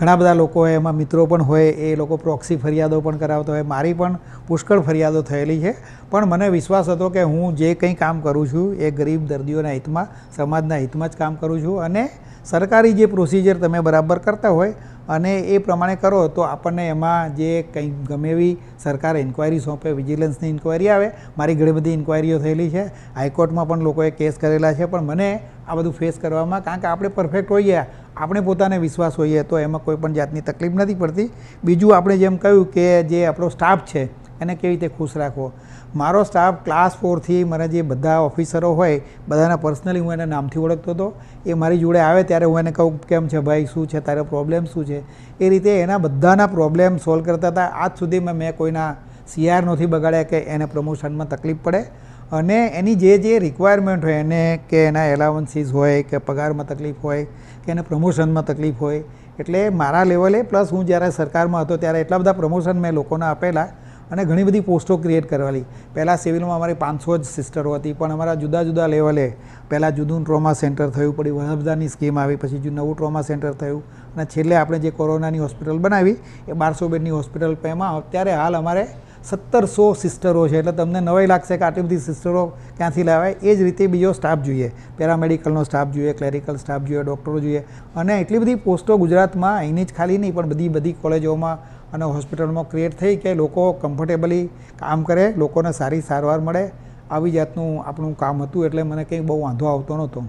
ઘણા બધા લોકો હોય, એમાં મિત્રો પણ હોય, એ લોકો પ્રોક્સી ફરિયાદો પણ કરાવતા હોય. મારી પણ પુષ્કળ ફરિયાદો થયેલી છે. પણ મને વિશ્વાસ હતો કે હું જે કંઈ કામ કરું છું, એ ગરીબ દર્દીઓના હિતમાં, સમાજના હિતમાં જ કામ કરું છું. અને સરકારી જે પ્રોસિજર તમે બરાબર કરતા હોય અને એ પ્રમાણે કરો, તો આપણને એમાં જે કંઈ ગમે એવી સરકારે ઇન્ક્વાયરી સોંપે વિજિલન્સની ઇન્ક્વાયરી આવે, મારી ઘણી બધી ઇન્ક્વાયરીઓ થયેલી છે. હાઈકોર્ટમાં પણ લોકોએ કેસ કરેલા છે. પણ મને આ બધું ફેસ કરવામાં કારણ કે આપણે પરફેક્ટ હોઈએ આપણે પોતાને વિશ્વાસ હોઈએ તો એમાં કોઈ પણ જાતની તકલીફ નથી પડતી. બીજું આપણે જેમ કહ્યું કે જે આપણો સ્ટાફ છે, એને કેવી રીતે ખુશ રાખવો? મારો સ્ટાફ ક્લાસ ફોરથી મને જે બધા ઓફિસરો હોય, બધાના પર્સનલી હું એને નામથી ઓળખતો હતો. એ મારી જોડે આવે ત્યારે હું એને કહું કેમ છે ભાઈ, શું છે, તારો પ્રોબ્લેમ શું છે? એ રીતે એના બધાના પ્રોબ્લેમ સોલ્વ કરતા હતા. આજ સુધીમાં મેં કોઈના સીઆર નથી બગાડ્યા કે એને પ્રમોશનમાં તકલીફ પડે. અને એની જે જે રિક્વાયરમેન્ટ હોય, એને કે એના એલાવન્સીસ હોય, કે પગારમાં તકલીફ હોય કે એને પ્રમોશનમાં તકલીફ હોય. એટલે મારા લેવલે પ્લસ હું જ્યારે સરકારમાં હતો ત્યારે એટલા બધા પ્રમોશન મેં લોકોને આપેલા અને ઘણી બધી પોસ્ટો ક્રિએટ કરવાની પહેલાં સિવિલમાં અમારી પાંચસો જ સિસ્ટરો હતી, પણ અમારા જુદા જુદા લેવલે પહેલાં જુદું ટ્રોમા સેન્ટર થયું પડી વડાપ્રધાનની સ્કીમ આવી, પછી નવું ટ્રોમા સેન્ટર થયું. અને છેલ્લે આપણે જે કોરોનાની હોસ્પિટલ બનાવી, એ બારસો બેડની હોસ્પિટલ એમાં અત્યારે હાલ અમારે સત્તરસો સિસ્ટરો છે એટલે તમને નવાઈ લાગશે કે આટલી બધી સિસ્ટરો ક્યાંથી લાવાય? એ જ રીતે બીજો સ્ટાફ જોઈએ. પેરામેડિકલનો સ્ટાફ જોઈએ, ક્લેરિકલ સ્ટાફ જોઈએ, ડૉક્ટરો જોઈએ. અને એટલી બધી પોસ્ટો ગુજરાતમાં અહીંની જ ખાલી નહીં, પણ બધી બધી કોલેજોમાં અને હોસ્પિટલમાં ક્રિએટ થઈ કે લોકો કમ્ફર્ટેબલી કામ કરે, લોકોને સારી સારવાર મળે. આવી જાતનું આપણું કામ હતું એટલે મને કંઈ બહુ વાંધો આવતો નહોતો.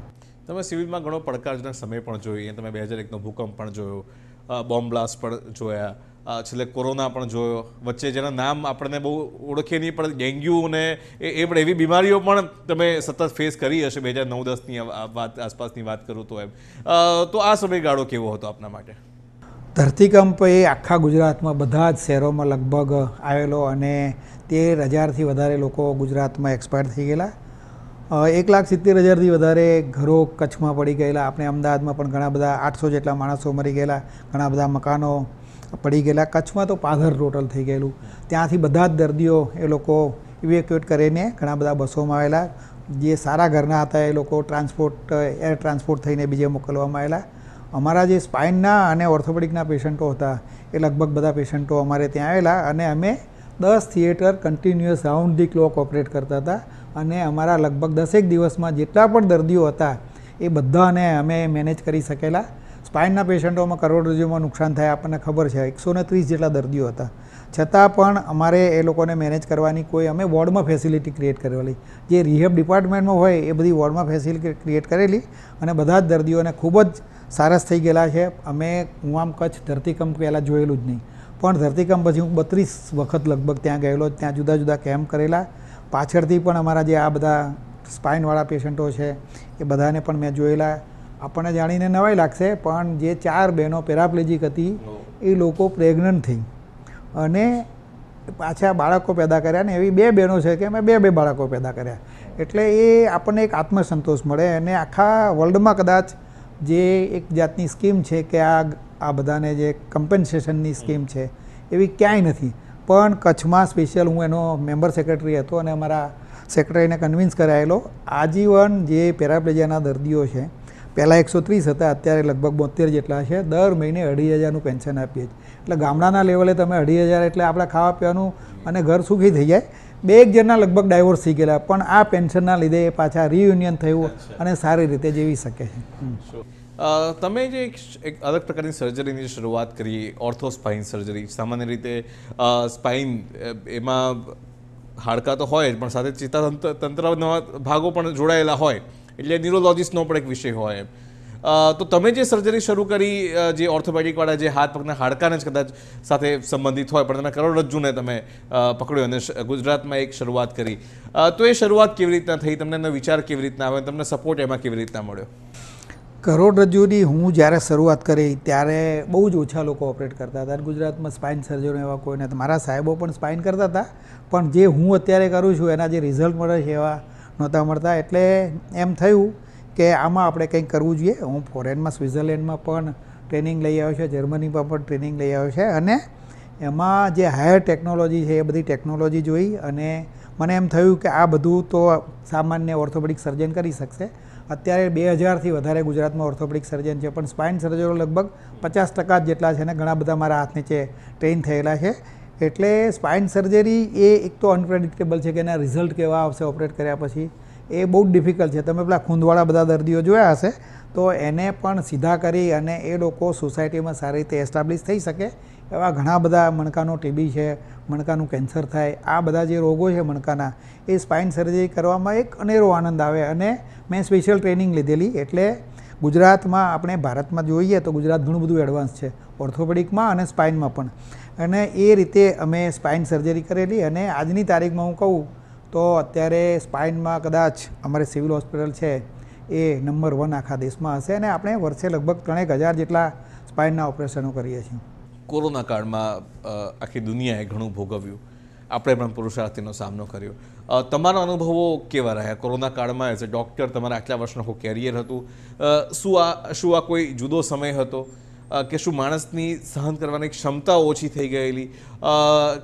તમે સિવિલમાં ઘણો પડકારજનક સમય પણ જોયો. તમે બે હજાર એકનો ભૂકંપ પણ જોયો. બોમ્બ બ્લાસ્ટ પણ જોયા. છેલ્લે કોરોના પણ જોયો. વચ્ચે જેના નામ આપણને બહુ ઓળખીએ નહીં, પણ ડેન્ગ્યુ અને એ પણ એવી બીમારીઓ પણ તમે સતત ફેસ કરી હશે. બે હજાર નવ દસની વાત, આસપાસની વાત કરું તો એમ. તો આ સમયગાળો કેવો હતો આપના માટે? ધરતીકંપ એ આખા ગુજરાતમાં, બધા જ શહેરોમાં લગભગ આવેલો અને તેર હજારથી વધારે લોકો ગુજરાતમાં એક્સપાયર થઈ ગયેલા. એક લાખ સિત્તેર હજારથી વધારે ઘરો કચ્છમાં પડી ગયેલા. આપણે અમદાવાદમાં પણ ઘણા બધા આઠસો જેટલા માણસો મરી ગયેલા. ઘણા બધા મકાનો પડી ગયેલા. કચ્છમાં તો પાધર ટોટલ થઈ ગયેલું. ત્યાંથી બધા જ દર્દીઓ એ લોકો ઇવેક્યુએટ કરીને ઘણા બધા બસોમાં આવેલા. જે સારા ઘરના હતા એ લોકો ટ્રાન્સપોર્ટ એર ટ્રાન્સપોર્ટ થઈને બીજે મોકલવામાં આવેલા. અમારા જે સ્પાઇનના અને ઓર્થોપેડિકના પેશન્ટો હતા, એ લગભગ બધા પેશન્ટો અમારે ત્યાં આવેલા અને અમે દસ theatre continuous round the clock operate કરતા હતા. અને અમારા લગભગ દસેક દિવસમાં જેટલા પણ દર્દીઓ હતા, એ બધાને અમે મેનેજ કરી શકેલા. સ્પાઇનના પેશન્ટોમાં કરોડરજ્જુમાં નુકસાન થાય, આપણને ખબર છે. એકસો ને ત્રીસ જેટલા દર્દીઓ હતા. છતાં પણ અમારે એ લોકોને મેનેજ કરવાની કોઈ, અમે વોર્ડમાં ફેસિલિટી ક્રિએટ કરેલી. જે રિહેબ ડિપાર્ટમેન્ટમાં હોય, એ બધી વોર્ડમાં ફેસિલિટી ક્રિએટ કરેલી અને બધા જ દર્દીઓને ખૂબ જ સારસ થઈ ગયેલા છે. અમે, હું આમ કચ્છ ધરતીકંપ પહેલાં જોયેલું જ નહીં. પણ ધરતીકંપ પછી હું બત્રીસ વખત લગભગ ત્યાં ગયેલો, ત્યાં જુદા જુદા કેમ્પ કરેલા. પાછળથી પણ અમારા જે આ બધા સ્પાઇનવાળા પેશન્ટો છે, એ બધાને પણ મેં જોયેલા. આપણને જાણીને નવાઈ લાગશે પણ જે ચાર બહેનો પેરાપ્લેજિક હતી એ લોકો પ્રેગ્નન્ટ થઈ. અને પાછા બાળકો પેદા કર્યા ને એવી બે બહેનો છે કે અમે બે બે બાળકો પેદા કર્યા. એટલે એ આપણને એક આત્મસંતોષ મળે અને આખા વર્લ્ડમાં કદાચ જે એક જાતની સ્કીમ છે કે આ આ બધાને જે કમ્પન્સેશનની સ્કીમ છે એવી ક્યાંય નથી. પણ કચ્છમાં સ્પેશિયલ હું એનો મેમ્બર સેક્રેટરી હતો અને અમારા સેક્રેટરીને કન્વિન્સ કરાયેલો. આજીવન જે પેરાપ્લેજિયાના દર્દીઓ છે પહેલાં એકસો ત્રીસ હતા અત્યારે લગભગ બોતેર જેટલા છે. દર મહિને અઢી હજારનું પેન્શન આપીએ છીએ. એટલે ગામડાના લેવલે તમે અઢી હજાર એટલે આપણા ખાવા પીવાનું અને ઘર સુખી થઈ જાય. બે એક જણના લગભગ ડાયવોર્સ થઈ ગયેલા પણ આ પેન્શનના લીધે એ પાછા રિયુનિયન થયું અને સારી રીતે જીવી શકે છે. તમે જે એક અલગ પ્રકારની સર્જરીની શરૂઆત કરી ઓર્થો સ્પાઇન સર્જરી સામાન્ય રીતે સ્પાઇન એમાં હાડકાં તો હોય જ પણ સાથે ચેતાતંત્ર તંત્રના ભાગો પણ જોડાયેલા હોય. એટલે ન્યુરોલોજીસ્ટનો પણ એક વિષય હોય એમ. તો તમે જે સર્જરી શરૂ કરી જે ઓર્થોપેડિકવાળા જે હાથ પગના હાડકાને જ કદાચ સાથે સંબંધિત હોય, પણ તમે કરોડરજ્જુને તમે પકડ્યો અને ગુજરાતમાં એક શરૂઆત કરી. તો એ શરૂઆત કેવી રીતના થઈ? તમને એનો વિચાર કેવી રીતના આવે તમને સપોર્ટ એમાં કેવી રીતના મળ્યો? કરોડરજ્જુની હું જ્યારે શરૂઆત કરી, ત્યારે બહુ જ ઓછા લોકો ઓપરેટ કરતા હતા. ગુજરાતમાં સ્પાઇન સર્જનો એવા કોઈ નથી મારા સાહેબો પણ સ્પાઇન કરતા હતા. પણ જે હું અત્યારે કરું છું, એના જે રિઝલ્ટ મળે છે એવા નહોતા મળતા એટલે એમ થયું કે આમાં આપણે કંઈક કરવું જોઈએ. હું ફોરેનમાં સ્વિટ્ઝરલેન્ડમાં પણ ટ્રેનિંગ લઈ આવ્યો છે, જર્મનીમાં પણ ટ્રેનિંગ લઈ આવ્યો છે અને એમાં જે હાયર ટેકનોલોજી છે એ બધી ટેકનોલોજી જોઈ અને મને એમ થયું કે આ બધું તો સામાન્ય ઓર્થોપેડિક સર્જન કરી શકશે. અત્યારે બે હજારથી વધારે ગુજરાતમાં ઓર્થોપેડિક સર્જન છે, પણ સ્પાઇન સર્જરો લગભગ પચાસ ટકા જેટલા છે ને ઘણા બધા મારા હાથ નીચે ટ્રેન થયેલા છે. એટલે સ્પાઇન સર્જરી એ એક તો અનપ્રેડિક્ટેબલ છે કે એના રિઝલ્ટ કેવા આવશે ઓપરેટ કર્યા પછી. એ બહુ ડિફિકલ્ટ છે. તમે પેલા ખૂંદવાળા બધા દર્દીઓ જોયા હશે, તો એને પણ સીધા કરી અને એ લોકો સોસાયટીમાં સારી રીતે એસ્ટાબ્લિશ થઈ શકે. એવા ઘણા બધા મણકાનો ટીબી છે, મણકાનું કેન્સર થાય, આ બધા જે રોગો છે મણકાના, એ સ્પાઇન સર્જરી કરવામાં એક અનેરો આનંદ આવે અને મેં સ્પેશિયલ ટ્રેનિંગ લીધેલી. એટલે ગુજરાતમાં આપણે ભારતમાં જોઈએ તો ગુજરાત ઘણું બધું એડવાન્સ છે ઓર્થોપેડિકમાં અને સ્પાઇનમાં પણ. અને એ રીતે અમે સ્પાઇન સર્જરી કરેલી અને આજની તારીખમાં હું કહું તો અત્યારે સ્પાઇનમાં કદાચ અમારે સિવિલ હોસ્પિટલ છે, એ નંબર વન આખા દેશમાં હશે અને આપણે વર્ષે લગભગ ત્રણેક હજાર જેટલા સ્પાઇનના ઓપરેશનો કરીએ છીએ. કોરોના કાળમાં આખી દુનિયાએ ઘણું ભોગવ્યું. આપણે પણ પુરુષાર્થીનો સામનો કર્યો. તમારા અનુભવો કેવા રહ્યા? કોરોના કાળમાં એઝ અ ડૉક્ટર તમારા આટલા વર્ષનું કેરિયર હતું? શું આ શું આ કોઈ જુદો સમય હતો? કે શું માણસની સહન કરવાની ક્ષમતા ઓછી થઈ ગયેલી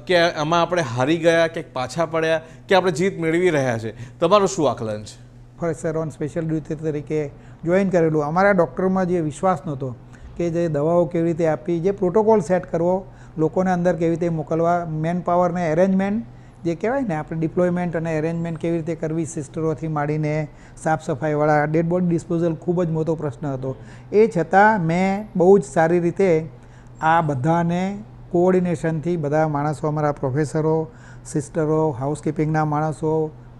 કે આમાં આપણે હારી ગયા કે પાછા પડ્યા, કે આપણે જીત મેળવી રહ્યા છે. તમારું શું આકલન છે? ફોરેસ્ટર ઓન સ્પેશિયલ ડ્યુટી તરીકે જોઈન કરેલું. અમારા ડૉક્ટરમાં જે વિશ્વાસ નહોતો કે જે દવાઓ કેવી રીતે આપી, જે પ્રોટોકોલ સેટ કરવો, લોકોને અંદર કેવી રીતે મોકલવા મેન પાવરને એરેન્જમેન્ટ જે કહેવાય ને આપણે ડિપ્લોયમેન્ટ અને એરેન્જમેન્ટ કેવી રીતે કરવી સિસ્ટરોથી માંડીને સાફ સફાઈવાળા ડેડ બોડી ડિસ્પોઝલ ખૂબ જ મોટો પ્રશ્ન હતો. એ છતાં મેં બહુ જ સારી રીતે આ બધાને કોઓર્ડિનેશનથી બધા માણસો, અમારા પ્રોફેસરો સિસ્ટરો હાઉસકીપિંગના માણસો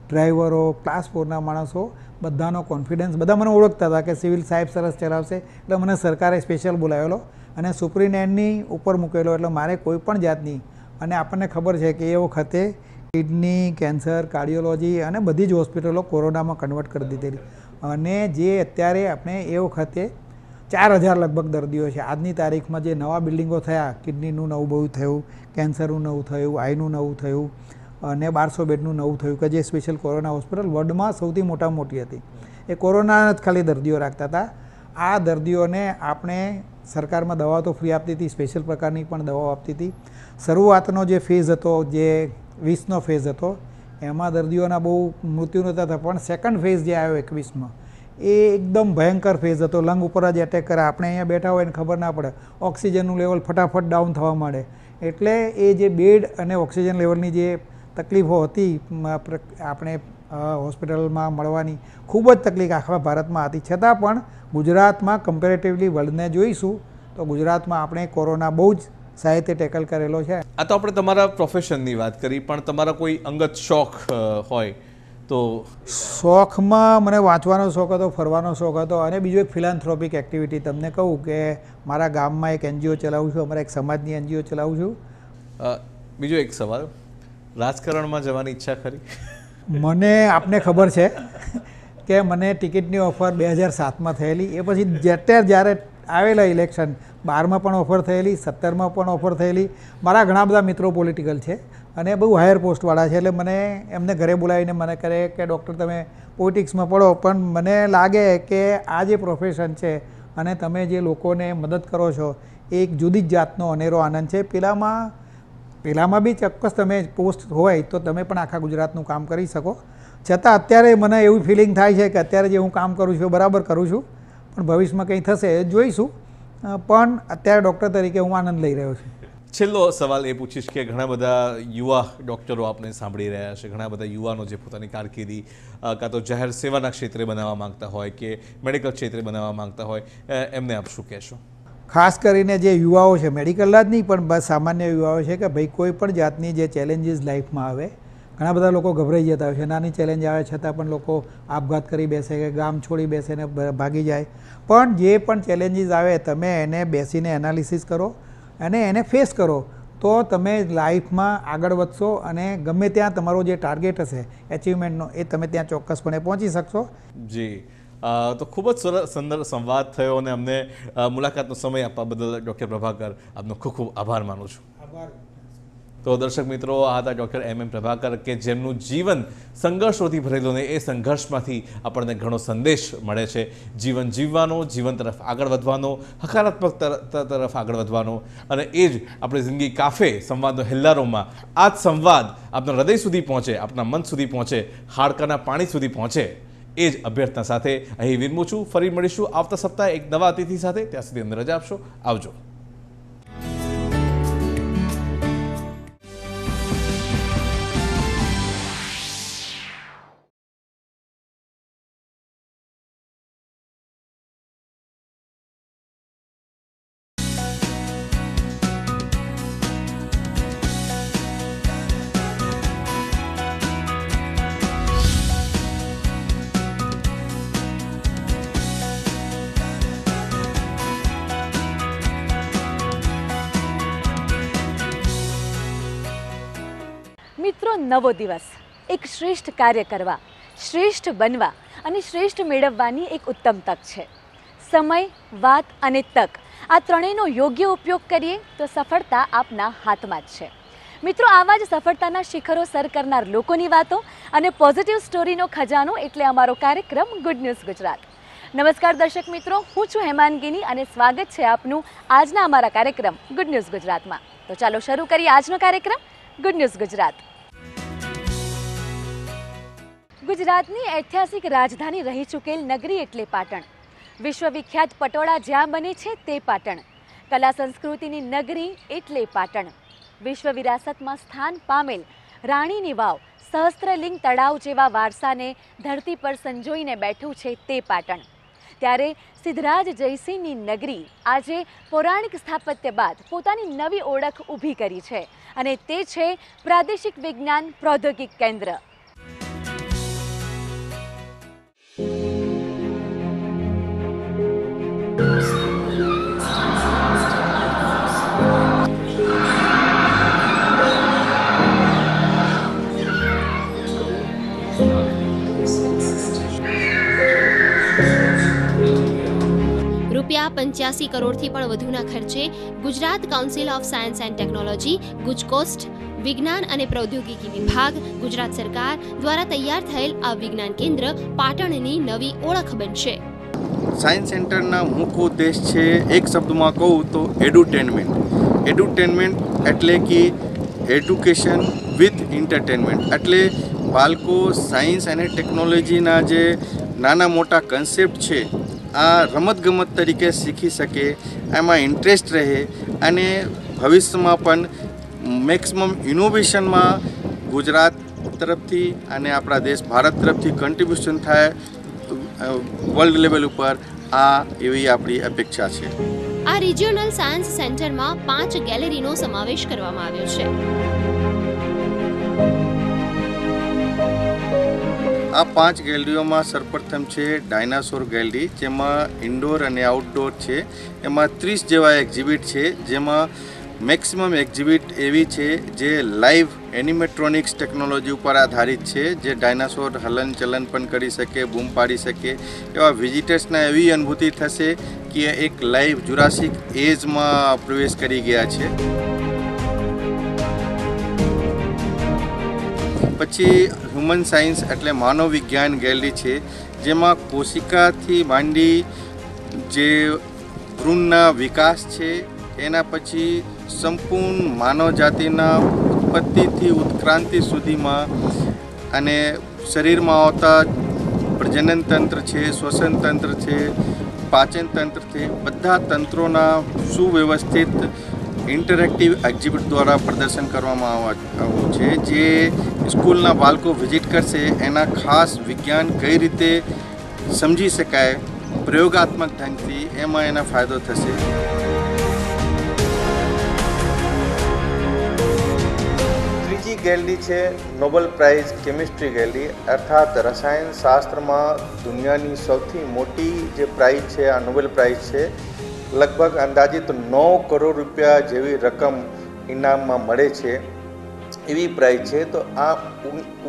ડ્રાઈવરો ક્લાસ ફોરના માણસો બધાનો કોન્ફિડન્સ બધા મને ઓળખતા હતા કે સિવિલ સાહેબ સરસ ચલાવશે, એટલે મને સરકારે સ્પેશિયલ બોલાવેલો અને સુપ્રિન્ટેન્ડની ઉપર મૂકેલો, એટલે મારે કોઈ પણ જાતની. અને આપણને ખબર છે કે એ વખતે કિડની, કેન્સર, કાર્ડિયોલોજી અને બધી જ હોસ્પિટલો કોરોનામાં કન્વર્ટ કરી દીધેલી. અને જે અત્યારે આપણે એ વખતે ચાર હજાર લગભગ દર્દીઓ છે. આજની તારીખમાં જે નવા બિલ્ડિંગો થયા, કિડનીનું નવું બહુ થયું, કેન્સરનું નવું થયું, આઈનું નવું થયું અને બારસો બેડનું નવું થયું કે જે સ્પેશિયલ કોરોના હોસ્પિટલ વર્લ્ડમાં સૌથી મોટા મોટી હતી. એ કોરોના જ ખાલી દર્દીઓ રાખતા હતા. આ દર્દીઓને આપણે સરકારમાં દવાઓ તો ફ્રી આપતી હતી, સ્પેશિયલ પ્રકારની પણ દવાઓ આપતી હતી. શરૂઆતનો જે ફેઝ હતો, જે વીસનો ફેઝ હતો. એમાં દર્દીઓના બહુ મૃત્યુ નહોતા થતા પણ સેકન્ડ ફેઝ જે આવ્યો એકવીસમાં, એ એકદમ ભયંકર ફેઝ હતો. લંગ ઉપર જ એટેક કરે આપણે અહીંયા બેઠા હોય ને ખબર ના પડે, ઓક્સિજનનું લેવલ ફટાફટ ડાઉન થવા માંડે. એટલે એ જે બેડ અને ઓક્સિજન લેવલની જે તકલીફો હતી આપણે હોસ્પિટલમાં મળવાની ખૂબ જ તકલીફ આખા ભારતમાં હતી. છતાં પણ ગુજરાતમાં કમ્પેરેટિવલી વર્લ્ડને જોઈશું, તો ગુજરાતમાં આપણે કોરોના બહુ જ સાહિત્ય ટેકલ કરેલો છે. આ તો આપણે તમારા પ્રોફેશનની વાત કરી પણ તમારા કોઈ અંગત શોખ હોય તો? શોખમાં મને વાંચવાનો શોખ હતો ફરવાનો શોખ હતો અને બીજો એક ફિલાન્થ્રોપિક એક્ટિવિટી તમને કહું કે મારા ગામમાં એક એનજીઓ ચલાવું છું અમારા એક સમાજની એનજીઓ ચલાવું છું. બીજો એક સવાલ. રાજકારણમાં જવાની ઈચ્છા ખરી? મને આપને ખબર છે કે મને ટિકિટની ઓફર બે હજાર સાતમાં થયેલી. એ પછી જ્યારે જ્યારે આવેલા ઇલેક્શન બારમાં પણ ઓફર થયેલી, સત્તરમાં પણ ઓફર થયેલી. મારા ઘણા બધા મિત્રો પોલિટિકલ છે અને બહુ હાયર પોસ્ટવાળા છે, એટલે મને એમને ઘરે બોલાવીને મને કહે કે ડૉક્ટર તમે પોલિટિક્સમાં પડો. પણ મને લાગે કે આ જે પ્રોફેશન છે અને તમે જે લોકોને મદદ કરો છો, એ એક જુદી જ જાતનો અનેરો આનંદ છે. પેલામાં પેલામાં બી ચોક્કસ તમે પોસ્ટ હોય તો તમે પણ આખા ગુજરાતનું કામ કરી શકો. છતાં અત્યારે મને એવું ફિલિંગ થાય છે કે અત્યારે જે હું કામ કરું છું બરાબર કરું છું. પણ ભવિષ્યમાં કંઈ થશે એ જોઈશું. પણ અત્યારે ડૉક્ટર તરીકે હું આનંદ લઈ રહ્યો છું. છેલ્લો સવાલ એ પૂછીશ કે ઘણા બધા યુવા ડૉક્ટરો આપણે સાંભળી રહ્યા છે. ઘણા બધા યુવાનો જે પોતાની કારકિર્દી કાં તો જાહેર સેવાના ક્ષેત્રે બનાવવા માંગતા હોય કે મેડિકલ ક્ષેત્રે બનાવવા માંગતા હોય એમને આપ શું કહેશો? ખાસ કરીને જે યુવાઓ છે મેડિકલના જ નહીં પણ બસ સામાન્ય યુવાઓ છે કે ભાઈ કોઈ પણ જાતની જે ચેલેન્જીસ લાઈફમાં આવે ઘણા બધા લોકો ગભરાઈ જતા હોય છે. નાની ચેલેન્જ આવે છતાં પણ લોકો આપઘાત કરી બેસે કે ગામ છોડી બેસે ને ભાગી જાય. પણ જે પણ ચેલેન્જીસ આવે તમે એને બેસીને એનાલિસિસ કરો અને એને ફેસ કરો. તો તમે લાઈફમાં આગળ વધશો અને ગમે ત્યાં તમારો જે ટાર્ગેટ હશે એચિવમેન્ટનો એ તમે ત્યાં ચોક્કસપણે પહોંચી શકશો. જી. તો ખૂબ જ સરસ સુંદર સંવાદ થયો અને અમને મુલાકાતનો સમય આપવા બદલ ડૉક્ટર પ્રભાકર આપનો ખૂબ ખૂબ આભાર માનું છું. તો દર્શક મિત્રો, આ હતા ડૉક્ટર એમ એમ પ્રભાકર કે જેમનું જીવન સંઘર્ષોથી ભરેલું ને એ સંઘર્ષમાંથી આપણને ઘણો સંદેશ મળે છે. જીવન જીવવાનો, જીવન તરફ આગળ વધવાનો, હકારાત્મક તર- તરફ આગળ વધવાનો. અને એ જ આપણી જિંદગી કાફે, સંવાદનો હેલ્લારોમાં આ જ સંવાદ આપણા હૃદય સુધી પહોંચે આપણા મન સુધી પહોંચે, હાડકાના પાણી સુધી પહોંચે. એ જ અભ્યર્થના સાથે અહીં વિરમું છું. ફરી મળીશું આવતા સપ્તાહે એક નવા અતિથિ સાથે. ત્યાં સુધી અંદર રજા આપશો. આવજો. નવો દિવસ. એક શ્રેષ્ઠ કાર્ય કરવા, શ્રેષ્ઠ બનવા અને શ્રેષ્ઠ મેળવવાની એક ઉત્તમ તક છે. સમય, વાત અને તક આ ત્રણેયનો યોગ્ય ઉપયોગ કરીએ તો સફળતા આપના હાથમાં જ છે. મિત્રો, આવા જ સફળતાના શિખરો સર કરનાર લોકોની વાતો અને પોઝિટિવ સ્ટોરીનો ખજાનો એટલે અમારો કાર્યક્રમ ગુડ ન્યૂઝ ગુજરાત નમસ્કાર દર્શક મિત્રો, હું છું હેમાનગીની અને સ્વાગત છે આપનું આજના અમારા કાર્યક્રમ ગુડ ન્યૂઝ ગુજરાતમાં તો ચાલો શરૂ કરીએ આજનો કાર્યક્રમ ગુડ ન્યૂઝ ગુજરાત ગુજરાતની ઐતિહાસિક રાજધાની રહી ચૂકેલ નગરી એટલે પાટણ. વિશ્વવિખ્યાત પટોળા જ્યાં બને છે તે પાટણ. કલા સંસ્કૃતિની નગરી એટલે પાટણ. વિશ્વ વિરાસતમાં સ્થાન પામેલ રાણીની વાવ, સહસ્ત્રલિંગ તળાવ જેવા વારસાને ધરતી પર સંજોઈને બેઠું છે તે પાટણ. ત્યારે સિદ્ધરાજ જયસિંહની નગરી આજે પૌરાણિક સ્થાપત્ય બાદ પોતાની નવી ઓળખ ઊભી કરી છે અને તે છે પ્રાદેશિક વિજ્ઞાન પ્રૌદ્યોગિક કેન્દ્ર. રૂપિયા પંચ્યાસી કરોડથી પણ વધુના ખર્ચે Gujarat council of science and technology ગુજકોસ્ટ વિજ્ઞાન અને પ્રૌદ્યોગિકી વિભાગ, ગુજરાત સરકાર દ્વારા તૈયાર થયેલ આ વિજ્ઞાન કેન્દ્ર પાટણની નવી ઓળખ બનશે. સાયન્સ સેન્ટરના મુખ્ય ઉદ્દેશ છે, એક શબ્દમાં કહું તો એડુટેનમેન્ટ. એડુટેનમેન્ટ એટલે કે એડ્યુકેશન વિથ એન્ટરટેનમેન્ટ. એટલે બાળકો સાયન્સ અને ટેકનોલોજીના જે નાના મોટા કન્સેપ્ટ છે, આ રમતગમત તરીકે શીખી શકે, એમાં ઇન્ટરેસ્ટ રહે અને ભવિષ્યમાં પણ મેક્સિમમ ઇનોવેશનમાં ગુજરાત તરફથી અને આપણા દેશ ભારત તરફથી કન્ટ્રીબ્યુશન થાય વર્લ્ડ લેવલ ઉપર આ એવી આપણી અપેક્ષા છે. આ રિજિયોનલ સાયન્સ સેન્ટરમાં પાંચ ગેલેરીનો સમાવેશ કરવામાં આવ્યો છે. આ પાંચ ગેલેરીઓમાં સર્વપ્રથમ છે ડાયનાસોર ગેલેરી જેમાં ઇન્ડોર અને આઉટડોર છે. એમાં ત્રીસ જેવા એક્ઝિબિટ છે જેમાં મેક્સિમમ એક્ઝિબિટ એવી છે જે લાઈવ એનિમેટ્રોનિક્સ ટેકનોલોજી ઉપર આધારિત છે, જે ડાયનાસોર હલન ચલન પણ કરી શકે, બૂમ પાડી શકે. એવા વિઝિટર્સને એવી અનુભૂતિ થશે કે એક લાઈવ જુરાસિક એજમાં પ્રવેશ કરી ગયા છે. પછી હ્યુમન સાયન્સ એટલે માનવ વિજ્ઞાન ગેલેરી છે, જેમાં કોશિકાથી માંડી જે ભ્રૂણના વિકાસ છે, એના પછી સંપૂર્ણ માનવ જાતિના ઉત્પત્તિથી ઉત્ક્રાંતિ સુધીમાં અને શરીરમાં આવતા પ્રજનન તંત્ર છે શ્વસન તંત્ર છે પાચન તંત્ર છે બધા તંત્રોના સુવ્યવસ્થિત ઇન્ટરેક્ટિવ એક્ઝિબિટ દ્વારા પ્રદર્શન કરવામાં આવ્યું છે. જે સ્કૂલના બાળકો વિઝિટ કરશે, એના ખાસ વિજ્ઞાન કઈ રીતે સમજી શકાય પ્રયોગાત્મક ઢંગથી એમાં એના ફાયદો થશે. ત્રીજી ગેલેરી છે નોબલ પ્રાઇઝ કેમિસ્ટ્રી ગેલેરી. અર્થાત રસાયણ શાસ્ત્રમાં દુનિયાની સૌથી મોટી જે પ્રાઇઝ છે, આ નોબેલ પ્રાઇઝ છે, લગભગ અંદાજિત નવ કરોડ રૂપિયા જેવી રકમ ઇનામમાં મળે છે એવી પ્રાઇઝ છે. તો આ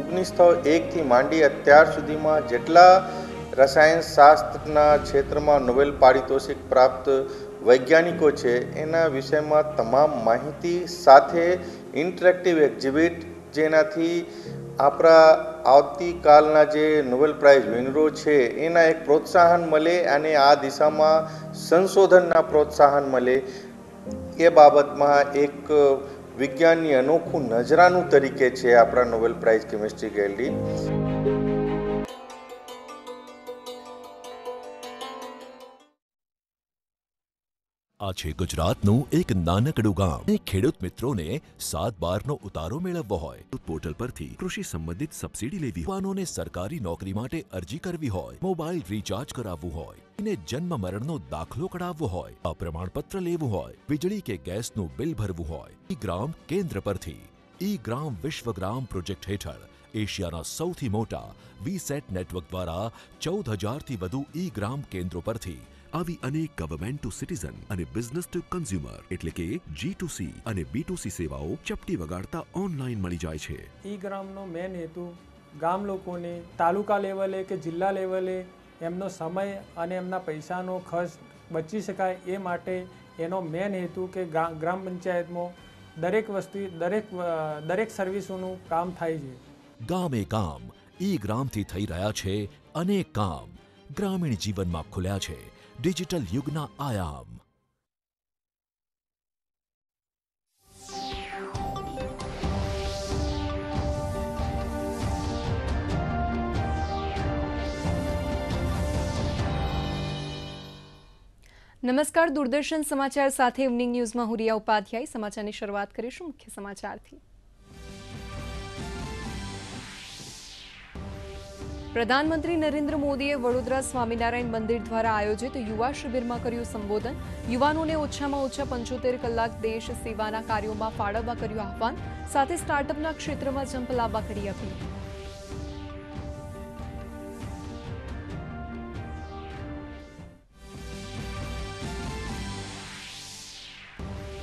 ઓગણીસો એકથી માંડી અત્યાર સુધીમાં જેટલા રસાયણ શાસ્ત્રના ક્ષેત્રમાં નોબેલ પારિતોષિક પ્રાપ્ત વૈજ્ઞાનિકો છે, એના વિષયમાં તમામ માહિતી સાથે ઇન્ટરેક્ટિવ એક્ઝિબિટ જેનાથી આપણા આવતીકાલના જે નોબેલ પ્રાઇઝ વિનરો છે, એના એક પ્રોત્સાહન મળે અને આ દિશામાં સંશોધનના પ્રોત્સાહન મળે. એ બાબતમાં એક વિજ્ઞાનની અનોખું નજરાનું તરીકે છે આપણા નોબેલ પ્રાઇઝ કેમિસ્ટ્રી ગેલેરી આ છે ગુજરાતનું એક નાનકડું ગામ. ખેડૂત મિત્રોને સાત બારનો ઉતારો મેળવવો હોય. પોર્ટલ પરથી કૃષિ સંબંધિત સબસિડી લેવી યુવાનોને સરકારી નોકરી માટે અરજી કરવી હોય. મોબાઈલ રિચાર્જ કરાવવું હોય. અને જન્મ મરણનો દાખલો કઢાવવો હોય. આ પ્રમાણપત્ર લેવું હોય. વીજળી કે ગેસનું બિલ ભરવું હોય. ઈ ગ્રામ કેન્દ્ર પરથી. ઈ ગ્રામ વિશ્વગ્રામ પ્રોજેક્ટ હેઠળ એશિયાના સૌથી મોટા વીસેટ નેટવર્ક દ્વારા ચૌદ હજારથી વધુ ઈ ગ્રામ કેન્દ્રો પરથી આવી અનેક ગવર્મેન્ટ ટુ સિટીઝન અને બિઝનેસ ટુ કન્ઝ્યુમર એટલે કે જી ટુ સી અને બી ટુ સી સેવાઓ ચપટી વગાડતા ઓનલાઈન મળી જાય છે. ઈ ગ્રામનો મેન હેતુ ગામ લોકોને તાલુકા લેવલે કે જિલ્લા લેવલે એમનો સમય અને એમના પૈસાનો ખર્ચ બચી શકાય એ માટે એનો મેન હેતુ કે ગ્રામ પંચાયતમાં દરેક વસ્તુ દરેક દરેક સર્વિસોનું કામ થાય છે. ગામે ગામ ઈ ગ્રામથી થઈ રહ્યા છે અનેક કામ ગ્રામીણ જીવનમાં ખુલ્યા છે. ડિજિટલ યુગના આયામ. નમસ્કાર, દૂરદર્શન સમાચાર સાથે ઇવનિંગ ન્યૂઝમાં હું રિયા ઉપાધ્યાય. સમાચારની શરૂઆત કરીશું મુખ્ય સમાચારથી. પ્રધાનમંત્રી નરેન્દ્ર મોદીએ વડોદરા સ્વામિનારાયણ મંદિર દ્વારા આયોજિત યુવા શિબિરમાં કર્યું સંબોધન. યુવાનોને ઓછામાં ઓછા પંચોતેર કલાક દેશ સેવાના કાર્યોમાં ફાળવવા કર્યું આહવાન. સાથે સ્ટાર્ટઅપના ક્ષેત્રમાં જંપ લાવવા કરી અપીલ.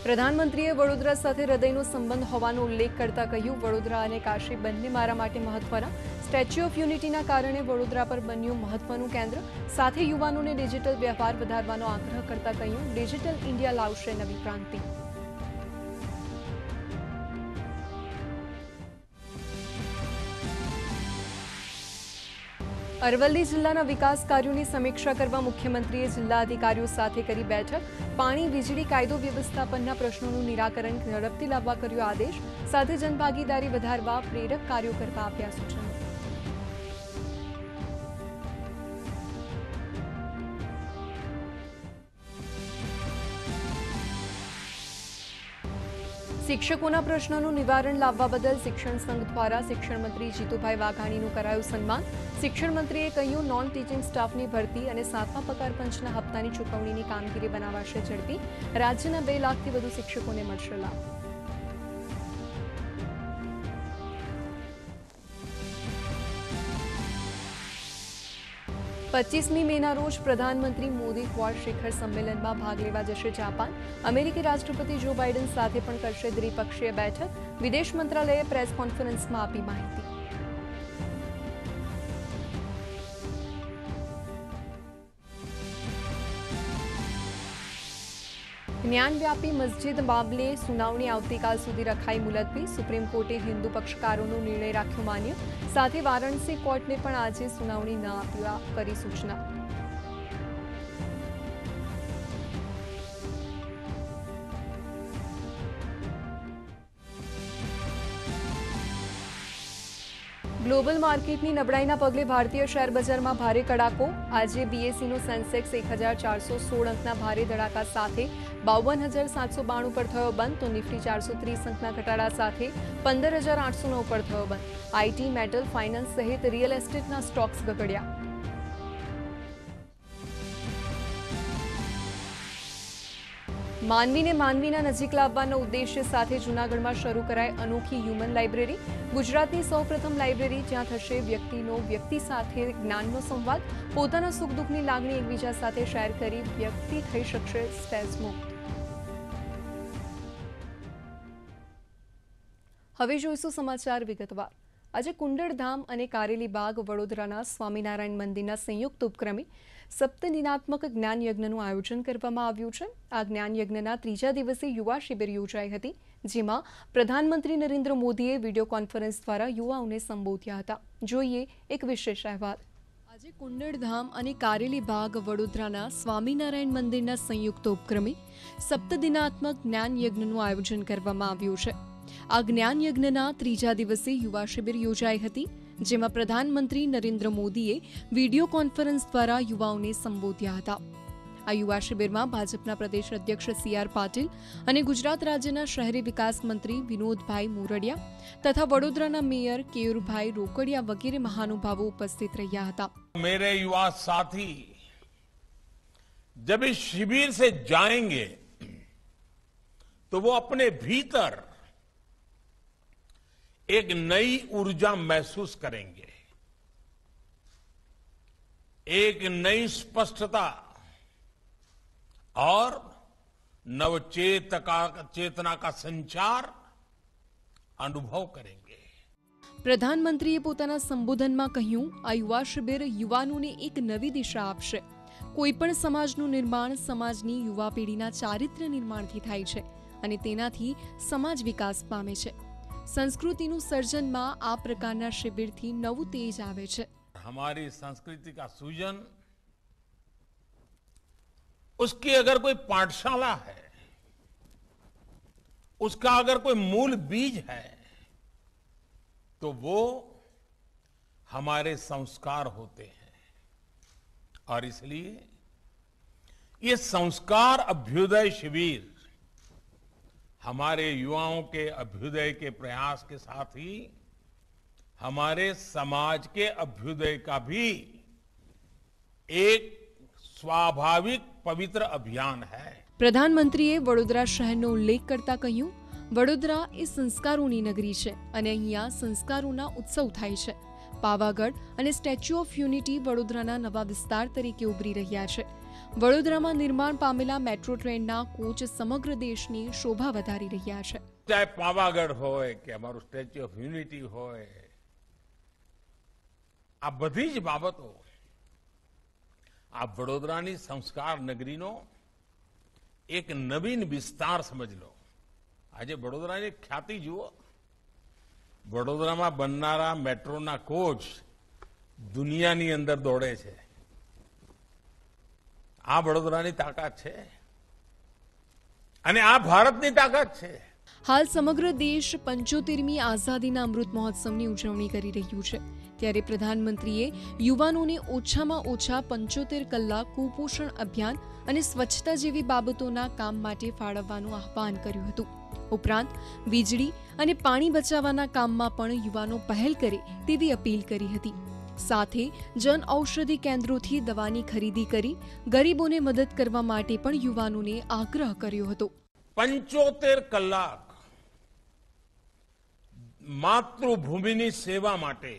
પ્રધાનમંત્રીએ વડોદરા સાથે હૃદયનો સંબંધ હોવાનો ઉલ્લેખ કરતા કહ્યું, વડોદરા અને કાશી બંને મારા માટે મહત્વના. સ્ટેચ્યુ ઓફ યુનિટીના કારણે વડોદરા પર બન્યું મહત્વનું કેન્દ્ર. સાથે યુવાનોને ડિજિટલ વ્યવહાર વધારવાનો આગ્રહ કરતા કહ્યું ડિજિટલ ઇન્ડિયા લાવશે નવી ક્રાંતિ. અરવલ્લી જિલ્લાના વિકાસ કાર્યોની સમીક્ષા કરવા મુખ્યમંત્રીએ જિલ્લા અધિકારીઓ સાથે કરી બેઠક. પાણી, વીજળી કાયદો વ્યવસ્થાપનના પ્રશ્નોનું નિરાકરણ ઝડપથી લાવવા કર્યો આદેશ. સાથે જનભાગીદારી વધારવા પ્રેરક કાર્યો કરવા આપ્યા સૂચનો. શિક્ષકોના પ્રશ્નોનું નિવારણ લાવવા બદલ શિક્ષણ સંઘ દ્વારા શિક્ષણ મંત્રી જીતુભાઈ વાઘાણીનું કરાયું સન્માન. શિક્ષણ મંત્રીએ કહ્યું નોન ટીચિંગ સ્ટાફની ભરતી અને સાતમા પગાર પંચના હપ્તાની ચૂકવણીની કામગીરી બનાવાશે ઝડપી. રાજ્યના બે લાખથી વધુ શિક્ષકોને મળશે લાભ. પચીસમી મેના રોજ પ્રધાનમંત્રી મોદી ક્વાડ શિખર સંમેલનમાં ભાગ લેવા જશે જાપાન. અમેરિકી રાષ્ટ્રપતિ જો બાઇડન સાથે પણ કરશે દ્વિપક્ષીય બેઠક. વિદેશ મંત્રાલયે પ્રેસ કોન્ફરન્સમાં આપી માહિતી. જ્ઞાનવ્યાપી મસ્જિદ મામલે સુનાવણી આવતીકાલ સુધી રખાઈ મુલતવી. સુપ્રીમ કોર્ટે હિન્દુ પક્ષકારોનો નિર્ણય રાખ્યો માન્ય. સાથે વારાણસી કોર્ટને પણ આજે સુનાવણી ન આપવા કરી સૂચના. ગ્લોબલ માર્કેટની નબળાઈના પગલે ભારતીય શેર બજારમાં ભારે કડાકો. આજે બીએસસીનો સેન્સેક્સ એક હજાર ચારસો સોળ અંકના ભારે ધડાકા સાથે બાવન હજાર સાતસો બાણું પર થયો બંધ, તો નિફ્ટી ચારસો ત્રીસ અંકના ઘટાડા સાથે પંદર હજાર આઠસો નવ પર થયો બંધ. આઈટી, મેટલ, ફાઇનાન્સ સહિત રિયલ એસ્ટેટના સ્ટોક્સ ગગડ્યા. માનવીને માનવીના નજીક લાવવાના ઉદ્દેશ્ય સાથે જૂનાગઢમાં શરૂ કરાય અનોખી હ્યુમન લાઇબ્રેરી. ગુજરાતની સૌપ્રથમ લાઇબ્રેરી, જ્યાં થશે વ્યક્તિનો વ્યક્તિ સાથે જ્ઞાનનો સંવાદ, પોતાના સુખ દુઃખની લાગણી એકબીજા સાથે શેર કરી વ્યક્તિ થઈ શકશે મુક્ત. હવે જોઈશું સમાચાર વિગતવાર. આજે કુંડળધામ અને કારેલી બાગ વડોદરાના સ્વામિનારાયણ મંદિરના સંયુક્ત ઉપક્રમે સપ્તદિનાત્મક જ્ઞાનયજ્ઞનું આયોજન કરવામાં આવ્યું છે. આ જ્ઞાનયજ્ઞના ત્રીજા દિવસે યુવા શિબિર યોજાઈ હતી, જેમાં પ્રધાનમંત્રી નરેન્દ્ર મોદીએ વીડિયો કોન્ફરન્સ દ્વારા યુવાઓને સંબોધ્યા હતા. જોઈએ એક વિશેષ અહેવાલ. આજે કુંડળધામ અને કારેલી બાગ વડોદરાના સ્વામિનારાયણ મંદિરના સંયુક્ત ઉપક્રમે સપ્તદિનાત્મક જ્ઞાન યજ્ઞનું આયોજન કરવામાં આવ્યું છે. આ જ્ઞાન યજ્ઞના ત્રીજા દિવસે યુવા શિબિર યોજાઈ હતી જેમાં પ્રધાનમંત્રી નરેન્દ્ર મોદીએ વિડીયો કોન્ફરન્સ દ્વારા યુવાઓને સંબોધ્યા હતા આ યુવા શિબિરમાં ભાજપના પ્રદેશ અધ્યક્ષ સી આર પાટીલ અને ગુજરાત રાજ્યના શહેરી વિકાસ મંત્રી વિનોદભાઈ મોરડિયા તથા વડોદરાના મેયર કેયુરભાઈ રોકડિયા વગેરે મહાનુભાવો ઉપસ્થિત રહ્યા હતા मेरे युवा साथी जब इस शिविर से जाएंगे तो वो अपने भीतर एक नई ऊर्जा महसूस करेंगे एक नई स्पष्टता और नवचेतका चेतना का संचार अनुभव करेंगे પ્રધાનમંત્રીએ પોતાના સંબોધનમાં કહ્યું આ યુવા શિબિર યુવાનોને એક નવી દિશા આપશે કોઈ પણ સમાજનું નિર્માણ સમાજની યુવા પેઢીના ચારિત્ર્ય નિર્માણથી થાય છે અને તેનાથી સમાજ વિકાસ પામે છે સંસ્કૃતિનું સર્જનમાં આ પ્રકારના શિબિરથી નવું તેજ આવે છે हमारी संस्कृति का सूजन उसकी अगर कोई पाठशाला है उसका अगर कोई मूल बीज है तो वो हमारे संस्कार होते हैं और इसलिए ये संस्कार अभ्युदय शिविर हमारे युवाओं के अभ्युदय के प्रयास के साथ ही हमारे समाज के अभ्युदय का भी एक स्वाभाविक पवित्र अभियान है પ્રધાનમંત્રીએ વડોદરા શહેરનો ઉલ્લેખ કરતા કહ્યું વડોદરા એ સંસ્કારોની નગરી છે અને અહીંયા સંસ્કારોના ઉત્સવ થાય છે પાવાગઢ અને સ્ટેચ્યુ ઓફ યુનિટી વડોદરાના નવા વિસ્તાર તરીકે ઉભરી રહ્યા છે વડોદરામાં નિર્માણ પામેલા મેટ્રો ટ્રેનના કોચ સમગ્ર દેશની શોભા વધારી રહ્યા છે. ચાહે પાવાગઢ હોય કે અમારું સ્ટેચ્યુ ઓફ યુનિટી હોય, આ બધી જ બાબતો આ વડોદરાની સંસ્કાર નગરીનો એક નવીન વિસ્તાર સમજ લો. આજે વડોદરાની ખ્યાતિ જુઓ. વડોદરામાં બનનારા મેટ્રોના કોચ દુનિયાની અંદર દોડે છે. આ વડોદરાની તાકાત છે. અને આ ભારતની તાકાત છે. હાલ સમગ્ર દેશ પંચોતેરમી આઝાદીના અમૃત મહોત્સવની ઉજવણી કરી રહ્યું છે. ત્યારે પ્રધાનમંત્રીએ યુવાનોને ઓછામાં ઓછા પંચોતેર કલાક કુપોષણ અભિયાન અને સ્વચ્છતા જેવી બાબતોના કામ માટે ફાળવવાનું આહ્વાન કર્યું હતું. ઉપરાંત, વીજળી અને પાણી બચાવવાના કામમાં પણ યુવાનો પહેલ કરે તેવી અપીલ કરી હતી. સાથે જન ઔષધિ કેન્દ્રોથી દવાની ખરીદી કરી ગરીબોને મદદ કરવા માટે પણ યુવાનોને આગ્રહ કર્યો હતો. પંચોતેર કલાક માતૃભૂમિની સેવા માટે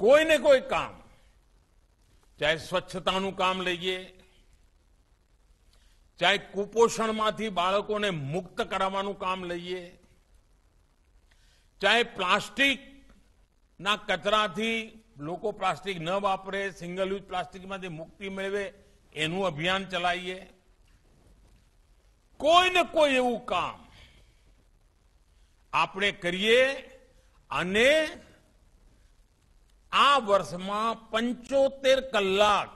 કોઈને કોઈ કામ, ચાહે સ્વચ્છતાનું કામ લઈએ, ચાહે કુપોષણમાંથી બાળકોને મુક્ત કરાવવાનું કામ લઈએ, ચાહે પ્લાસ્ટિક ના કચરાથી લોકો પ્લાસ્ટિક ન વાપરે સિંગલ યુઝ પ્લાસ્ટિકમાંથી મુક્તિ મેળવે, એનું અભિયાન ચલાવીએ કોઈ ને કોઈ એવું કામ આપણે કરીએ અને આ વર્ષમાં પંચોતેર કલાક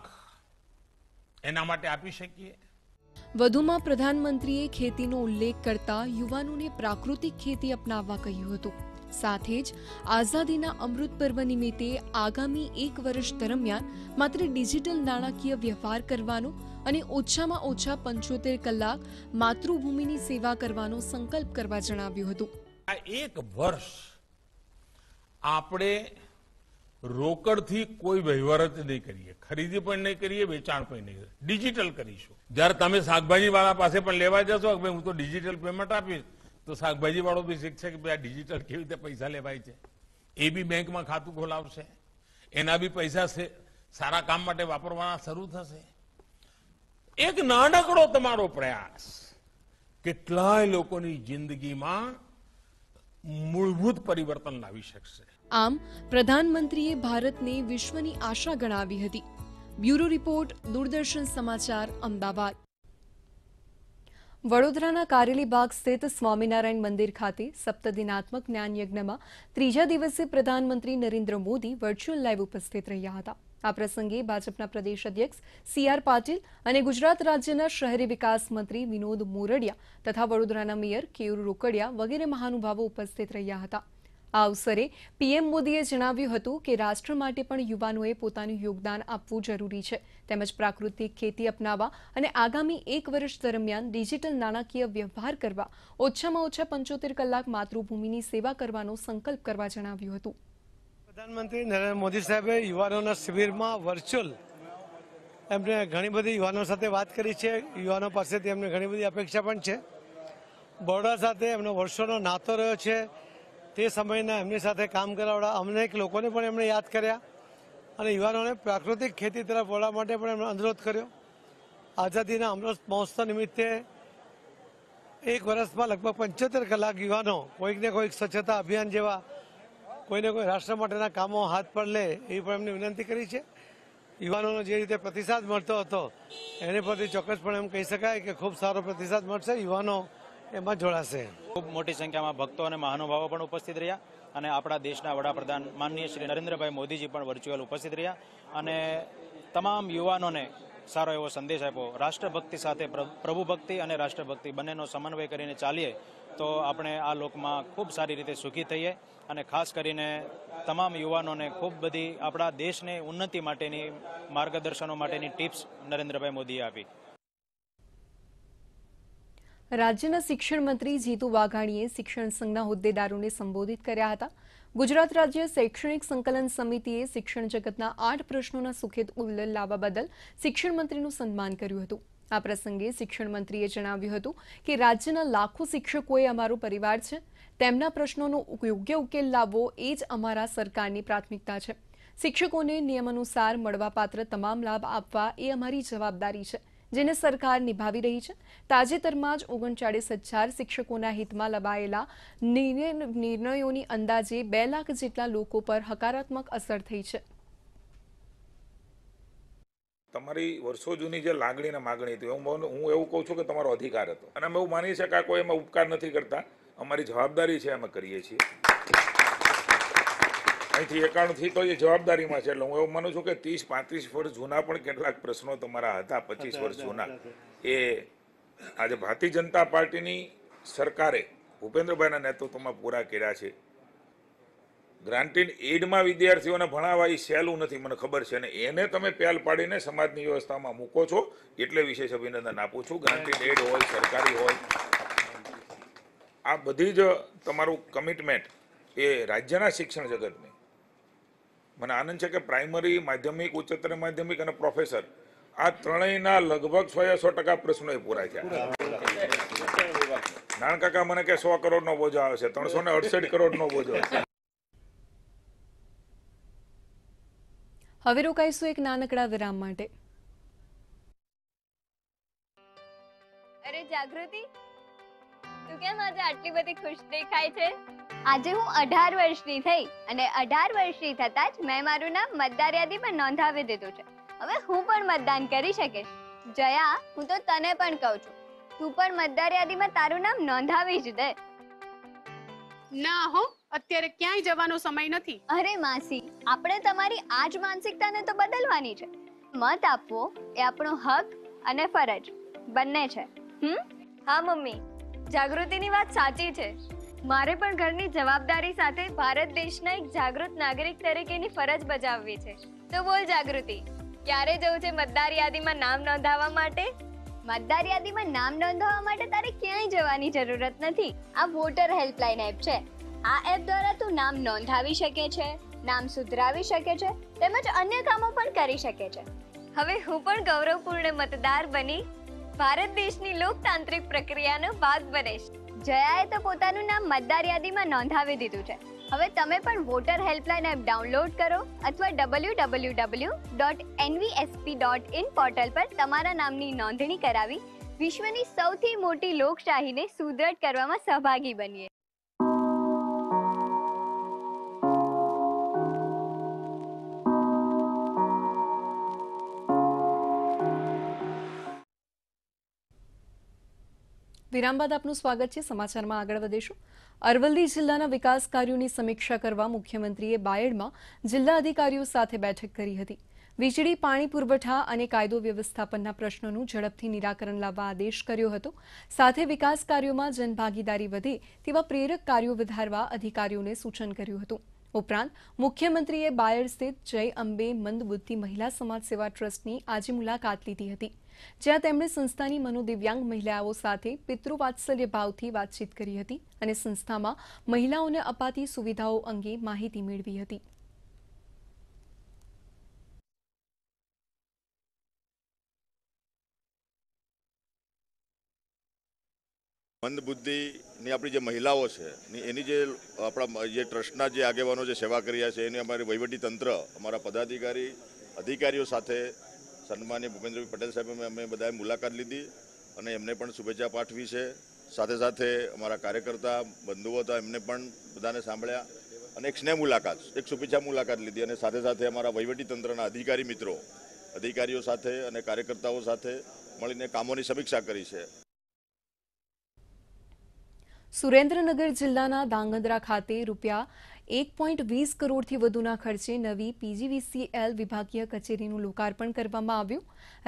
એના માટે આપી શકીએ. વધુમાં પ્રધાનમંત્રીએ ખેતીનો ઉલ્લેખ કરતા યુવાનોને પ્રાકૃતિક ખેતી અપનાવવા કહ્યું હતું. સાથે જ આઝાદીના અમૃત પર્વ નિમિત્તે આગામી એક વર્ષ દરમિયાન માત્ર ડિજિટલ નાણાકીય વ્યવહાર કરવાનો અને ઓછામાં ઓછા પંચોતેર કલાક માતૃભૂમિની સેવા કરવાનો સંકલ્પ કરવા જણાવ્યું હતું. આ એક વર્ષ આપણે રોકડથી કોઈ વહીવટ નહીં કરીએ. ખરીદી પણ નહીં કરીએ, વેચાણ પણ નહીં ડિજિટલ કરીશું. જ્યારે તમે શાકભાજી વાળા પાસે પણ લેવા જશો, કે હું તો ડિજિટલ પેમેન્ટ આપીશ તો શાકભાજી વાળો બી શીખશે કે ભાઈ ડિજિટલ કેવી રીતે પૈસા લેવાય છે? એ બી બેંકમાં ખાતું ખોલાવશે. એના બી પૈસા સારા કામ માટે વાપરવાના શરૂ થશે. એક નાનકડો તમારો પ્રયાસ. કેટલાય લોકોની જિંદગીમાં મૂળભૂત પરિવર્તન લાવી શકશે. આમ, પ્રધાનમંત્રીએ ભારતને વિશ્વની આશા ગણાવી હતી. બ્યુરો રિપોર્ટ, દૂરદર્શન સમાચાર, અમદાવાદ. વડોદરાના કારેલીબાગ સ્થિત સ્વામિનારાયણ મંદિર ખાતે સપ્તદિનાત્મક જ્ઞાનયજ્ઞમાં ત્રીજા દિવસે પ્રધાનમંત્રી નરેન્દ્ર મોદી વર્ચ્યુઅલ લાઈવ ઉપસ્થિત રહ્યા હતા. આ પ્રસંગે ભાજપના પ્રદેશ અધ્યક્ષ સી આર પાટીલ અને ગુજરાત રાજ્યના શહેરી વિકાસ મંત્રી વિનોદ મોરડિયા તથા વડોદરાના મેયર કેયુર રોકડિયા વગેરે મહાનુભાવો ઉપસ્થિત રહ્યા હતા. આ અવસરે પીએમ મોદીએ જણાવ્યું હતું કે રાષ્ટ્ર માટે પણ યુવાનોએ પોતાનું યોગદાન આપવું જરૂરી છે. તેમજ પ્રાકૃતિક ખેતી અપનાવવા અને આગામી એક વર્ષ દરમિયાન ડિજિટલ નાણાકીય વ્યવહાર કરવા, ઓછામાં ઓછા પંચોતેર કલાક માતૃભૂમિની સેવા કરવાનો સંકલ્પ કરવા જણાવ્યું હતું. પ્રધાનમંત્રી નરેન્દ્ર મોદી સાહેબે યુવાનોના શિબિરમાં વર્ચ્યુઅલ એમને ઘણી બધી યુવાનો સાથે વાત કરી છે. યુવાનો પાસેથી એમને ઘણી બધી અપેક્ષા પણ છે. બરોડા સાથે એમનો વર્ષોનો નાતો રહ્યો છે. તે સમયના એમની સાથે કામ કરાવડા અમને એક લોકોને પણ એમણે યાદ કર્યા અને યુવાનોને પ્રાકૃતિક ખેતી તરફ વળવા માટે પણ એમણે અનુરોધ કર્યો. આઝાદીના અમૃત મહોત્સવ નિમિત્તે એક વર્ષમાં લગભગ પંચોતેર કલાક યુવાનો કોઈકને કોઈક સ્વચ્છતા અભિયાન જેવા કોઈને કોઈ રાષ્ટ્ર માટેના કામો હાથ પર લે એવી પણ એમને વિનંતી કરી છે. યુવાનોનો જે રીતે પ્રતિસાદ મળતો હતો, એની પરથી ચોક્કસપણે એમ કહી શકાય કે ખૂબ સારો પ્રતિસાદ મળશે. યુવાનો એમાં જોડાશે. ખૂબ મોટી સંખ્યામાં ભક્તો અને મહાનુભાવો પણ ઉપસ્થિત રહ્યા અને આપણા દેશના વડાપ્રધાન માનનીય શ્રી નરેન્દ્રભાઈ મોદીજી પણ વર્ચ્યુઅલ ઉપસ્થિત રહ્યા અને તમામ યુવાનોને સારો એવો સંદેશ આપ્યો. રાષ્ટ્રભક્તિ સાથે પ્રભુ ભક્તિ અને રાષ્ટ્રભક્તિ બંનેનો સમન્વય કરીને ચાલીએ તો આપણે આ લોકમાં ખૂબ સારી રીતે સુખી થઈએ અને ખાસ કરીને તમામ યુવાનોને ખૂબ બધી આપણા દેશને ઉન્નતિ માટેની માર્ગદર્શનો માટેની ટિપ્સ નરેન્દ્રભાઈ મોદીએ આપી. રાજ્યના શિક્ષણ મંત્રી જીતુ વાઘાણીએ શિક્ષણ સંઘના હોદ્દેદારોને સંબોધિત કર્યા હતા. ગુજરાત રાજ્ય શૈક્ષણિક સંકલન સમિતિએ શિક્ષણ જગતના આઠ પ્રશ્નોના સુખેદ ઉલ્લેખ લાવવા બદલ શિક્ષણ મંત્રીનું સન્માન કર્યું હતું. આ પ્રસંગે શિક્ષણ મંત્રીએ જણાવ્યું હતું કે, રાજ્યના લાખો શિક્ષકોએ અમારો પરિવાર છે. તેમના પ્રશ્નોનો યોગ્ય ઉકેલ લાવવો એ જ અમારા સરકારની પ્રાથમિકતા છે. શિક્ષકોને નિયમાનુસાર મળવાપાત્ર તમામ લાભ આપવા એ અમારી જવાબદારી છે. જેને સરકાર નિભાવી રહી છે. તાજેતરમાં જ ઓગણચાળીસ હજાર શિક્ષકોના હિતમાં લવાયેલા નિર્ણય- નિર્ણયોની અંદાજે બે લાખ જેટલા લોકો પર હકારાત્મક અસર થઈ છે. તમારી વર્ષો જૂની જે લાગણી ને માગણી હતી, હું હું એવું કહું છું કે તમારો અધિકાર હતો. અને અમે એવું માની શકાય કોઈ એમાં ઉપકાર નથી કરતા. અમારી જવાબદારી છે, અમે કરીએ છીએ. અહીંથી એકાણુંથી તો એ જવાબદારીમાં છે. એટલે હું એવું માનું છું કે ત્રીસ પાંત્રીસ વર્ષ જૂના પણ કેટલાક પ્રશ્નો તમારા હતા પચીસ વર્ષ જૂના. એ આજે ભારતીય જનતા પાર્ટીની સરકારે ભૂપેન્દ્રભાઈના નેતૃત્વમાં પૂરા કર્યા છે. ગ્રાન્ટીન એડમાં વિદ્યાર્થીઓને ભણાવવા એ સહેલું નથી મને ખબર છે. અને એને તમે પહેલ પાડીને સમાજની વ્યવસ્થામાં મૂકો છો એટલે વિશેષ અભિનંદન આપું છું. ગ્રાન્ટીન એડ હોય સરકારી હોય આ બધી જ તમારું કમિટમેન્ટ એ રાજ્યના શિક્ષણ જગતની મને આનંદ છે કે પ્રાઇમરી માધ્યમિક ઉચ્ચતર માધ્યમિક અને પ્રોફેસર આ ત્રણેયના લગભગ સો સો ટકા પ્રશ્નો એ પૂરા થયા. નાણ કાકા મને કે સો કરોડનો બોજો આવે છે ત્રણસો ને અડસઠ કરોડનો બોજો છે. હવે રોકાઈશું એક નાનકડા વિરામ માટે. અરે જાગૃતિ તું કેમ આજે આટલી બધી ખુશ દેખાય છે? આજે હું અઢાર વર્ષની થઈ અને અઢાર વર્ષની થતાં જ મેં મારું નામ મતદાર યાદીમાં નોંધાવી દીધું છે. હવે હું પણ મતદાન કરી શકીશ. જયા હું તો તને પણ કહું છું. તું પણ મતદાર યાદીમાં તારું નામ નોંધાવી જ દે. ના હો અત્યારે ક્યાંય જવાનો સમય નથી. અરે માસી આપણે તમારી આ જ માનસિકતાને તો બદલવાની છે. મત આપવો એ આપણો હક અને ફરજ. બંને છે. હમ? હા મમ્મી. જાગૃતિની વાત સાચી છે. મારે પણ ઘરની જવાબદારી સાથે ભારત દેશના એક જાગૃત નાગરિક તરીકેની ફરજ બજાવવી છે. તો બોલ જાગૃતિ ક્યારે જવું છે મતદાર યાદીમાં નામ નોંધાવવા માટે? મતદાર યાદીમાં નામ નોંધાવવા માટે તારે ક્યાંય જવાની જરૂરત નથી. આ વોટર હેલ્પલાઇન એપ છે. આ એપ દ્વારા તું નામ નોંધાવી શકે છે નામ સુધરાવી શકે છે તેમજ અન્ય કામો પણ કરી શકે છે. હવે હું પણ ગૌરવપૂર્ણ મતદાર બની. ભારત દેશની લોકતાંત્રિક પ્રક્રિયાનો ભાગ બનીશ. જયાએ તો પોતાનું નામ મતદાર યાદીમાં નોંધાવી દીધું છે. હવે તમે પણ વોટર હેલ્પલાઇન એપ ડાઉનલોડ કરો અથવા W W W dot NVSP dot in portal પર તમારા નામની નોંધણી કરાવી વિશ્વની સૌથી મોટી લોકશાહીને સુદૃઢ કરવામાં સહભાગી બનીએ. વિરામ બાદ આપનું સ્વાગત છે. સમાચારમાં આગળ વધીશું. અરવલ્લી જિલ્લાના વિકાસ કાર્યોની સમીક્ષા કરવા મુખ્યમંત્રીએ બાયડમાં જિલ્લા અધિકારીઓ સાથે બેઠક કરી હતી. વીજળી, પાણી પુરવઠા અને કાયદો વ્યવસ્થાપનના પ્રશ્નોનું ઝડપથી નિરાકરણ લાવવા આદેશ કર્યો હતો. સાથે વિકાસ કાર્યોમાં જનભાગીદારી વધે તેવા પ્રેરક કાર્યો વધારવા અધિકારીઓને સૂચન કર્યું હતું. ઉપરાંત, મુખ્યમંત્રીએ બાયડ સ્થિત જય અંબે મંદબુદ્ધિ મહિલા સમાજ સેવા ટ્રસ્ટની આજે મુલાકાત લીધી હતી. જ્યાં તેમણે સંસ્થાની મનોદિવ્યાંગ મહિલાઓ સાથે પિતૃવાત્સલ્ય ભાવથી વાતચીત કરી હતી અને સંસ્થામાં મહિલાઓને અપાતી સુવિધાઓ અંગે માહિતી મેળવી હતી. મંદબુદ્ધિની આપણી જે મહિલાઓ છે એની જે આપણા જે ટ્રસ્ટના જે આગેવાનો જે સેવા કરી રહ્યા છે, એની અમારી વહીવટી તંત્ર અમારા પદાધિકારી, અધિકારીઓ સાથે સન્માનીય ભૂપેન્દ્રભાઈ પટેલ સાહેબ અમે બધાએ મુલાકાત લીધી અને એમને પણ શુભેચ્છા પાઠવી છે. સાથે સાથે અમારા કાર્યકર્તા, બંધુઓ હતા, એમને પણ બધાને સાંભળ્યા અને એક સ્નેહ મુલાકાત, એક શુભેચ્છા મુલાકાત લીધી અને સાથે સાથે અમારા વહીવટી તંત્રના અધિકારી મિત્રો, અધિકારીઓ સાથે અને કાર્યકર્તાઓ સાથે મળીને કામોની સમીક્ષા કરી છે. સુરેન્દ્રનગર જિલ્લાના ધાંગધ્રા ખાતે રૂપિયા એક પોઈન્ટ વીસ કરોડથી વધુના ખર્ચે નવી પીજીવીસીએલ વિભાગીય કચેરીનું લોકાર્પણ કરવામાં આવ્યું.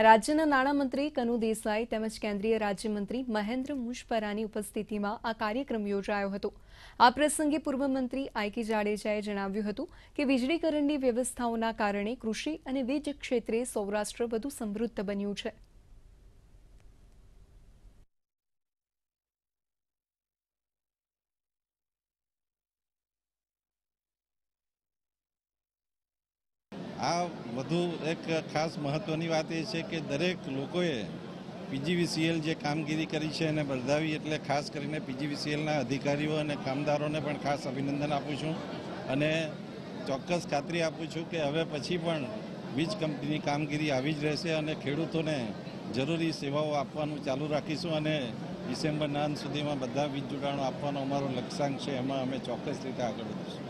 રાજ્યના નાણામંત્રી કનુ દેસાઈ તેમજ કેન્દ્રીય રાજ્યમંત્રી મહેન્દ્ર મુશપરાની ઉપસ્થિતિમાં આ કાર્યક્રમ યોજાયો હતો. આ પ્રસંગે પૂર્વ મંત્રી આઈકે જાડેજાએ જણાવ્યું હતું કે વીજળીકરણની વ્યવસ્થાઓના કારણે કૃષિ અને વીજ ક્ષેત્રે સૌરાષ્ટ્ર વધુ સમૃદ્ધ બન્યું છે આ વધુ એક ખાસ મહત્ત્વની વાત એ છે કે દરેક લોકોએ પીજીવીસીએલ જે કામગીરી કરી છે એને બધાવી એટલે ખાસ કરીને પીજીવીસીએલના અધિકારીઓ અને કામદારોને પણ ખાસ અભિનંદન આપું છું. અને ચોક્કસ ખાતરી આપું છું કે હવે પછી પણ વીજ કંપનીની કામગીરી આવી જ રહેશે અને ખેડૂતોને જરૂરી સેવાઓ આપવાનું ચાલુ રાખીશું અને ડિસેમ્બરના અંત સુધીમાં બધા વીજ જોડાણો આપવાનો અમારો લક્ષ્યાંક છે. એમાં અમે ચોક્કસ રીતે આગળ વધીશું.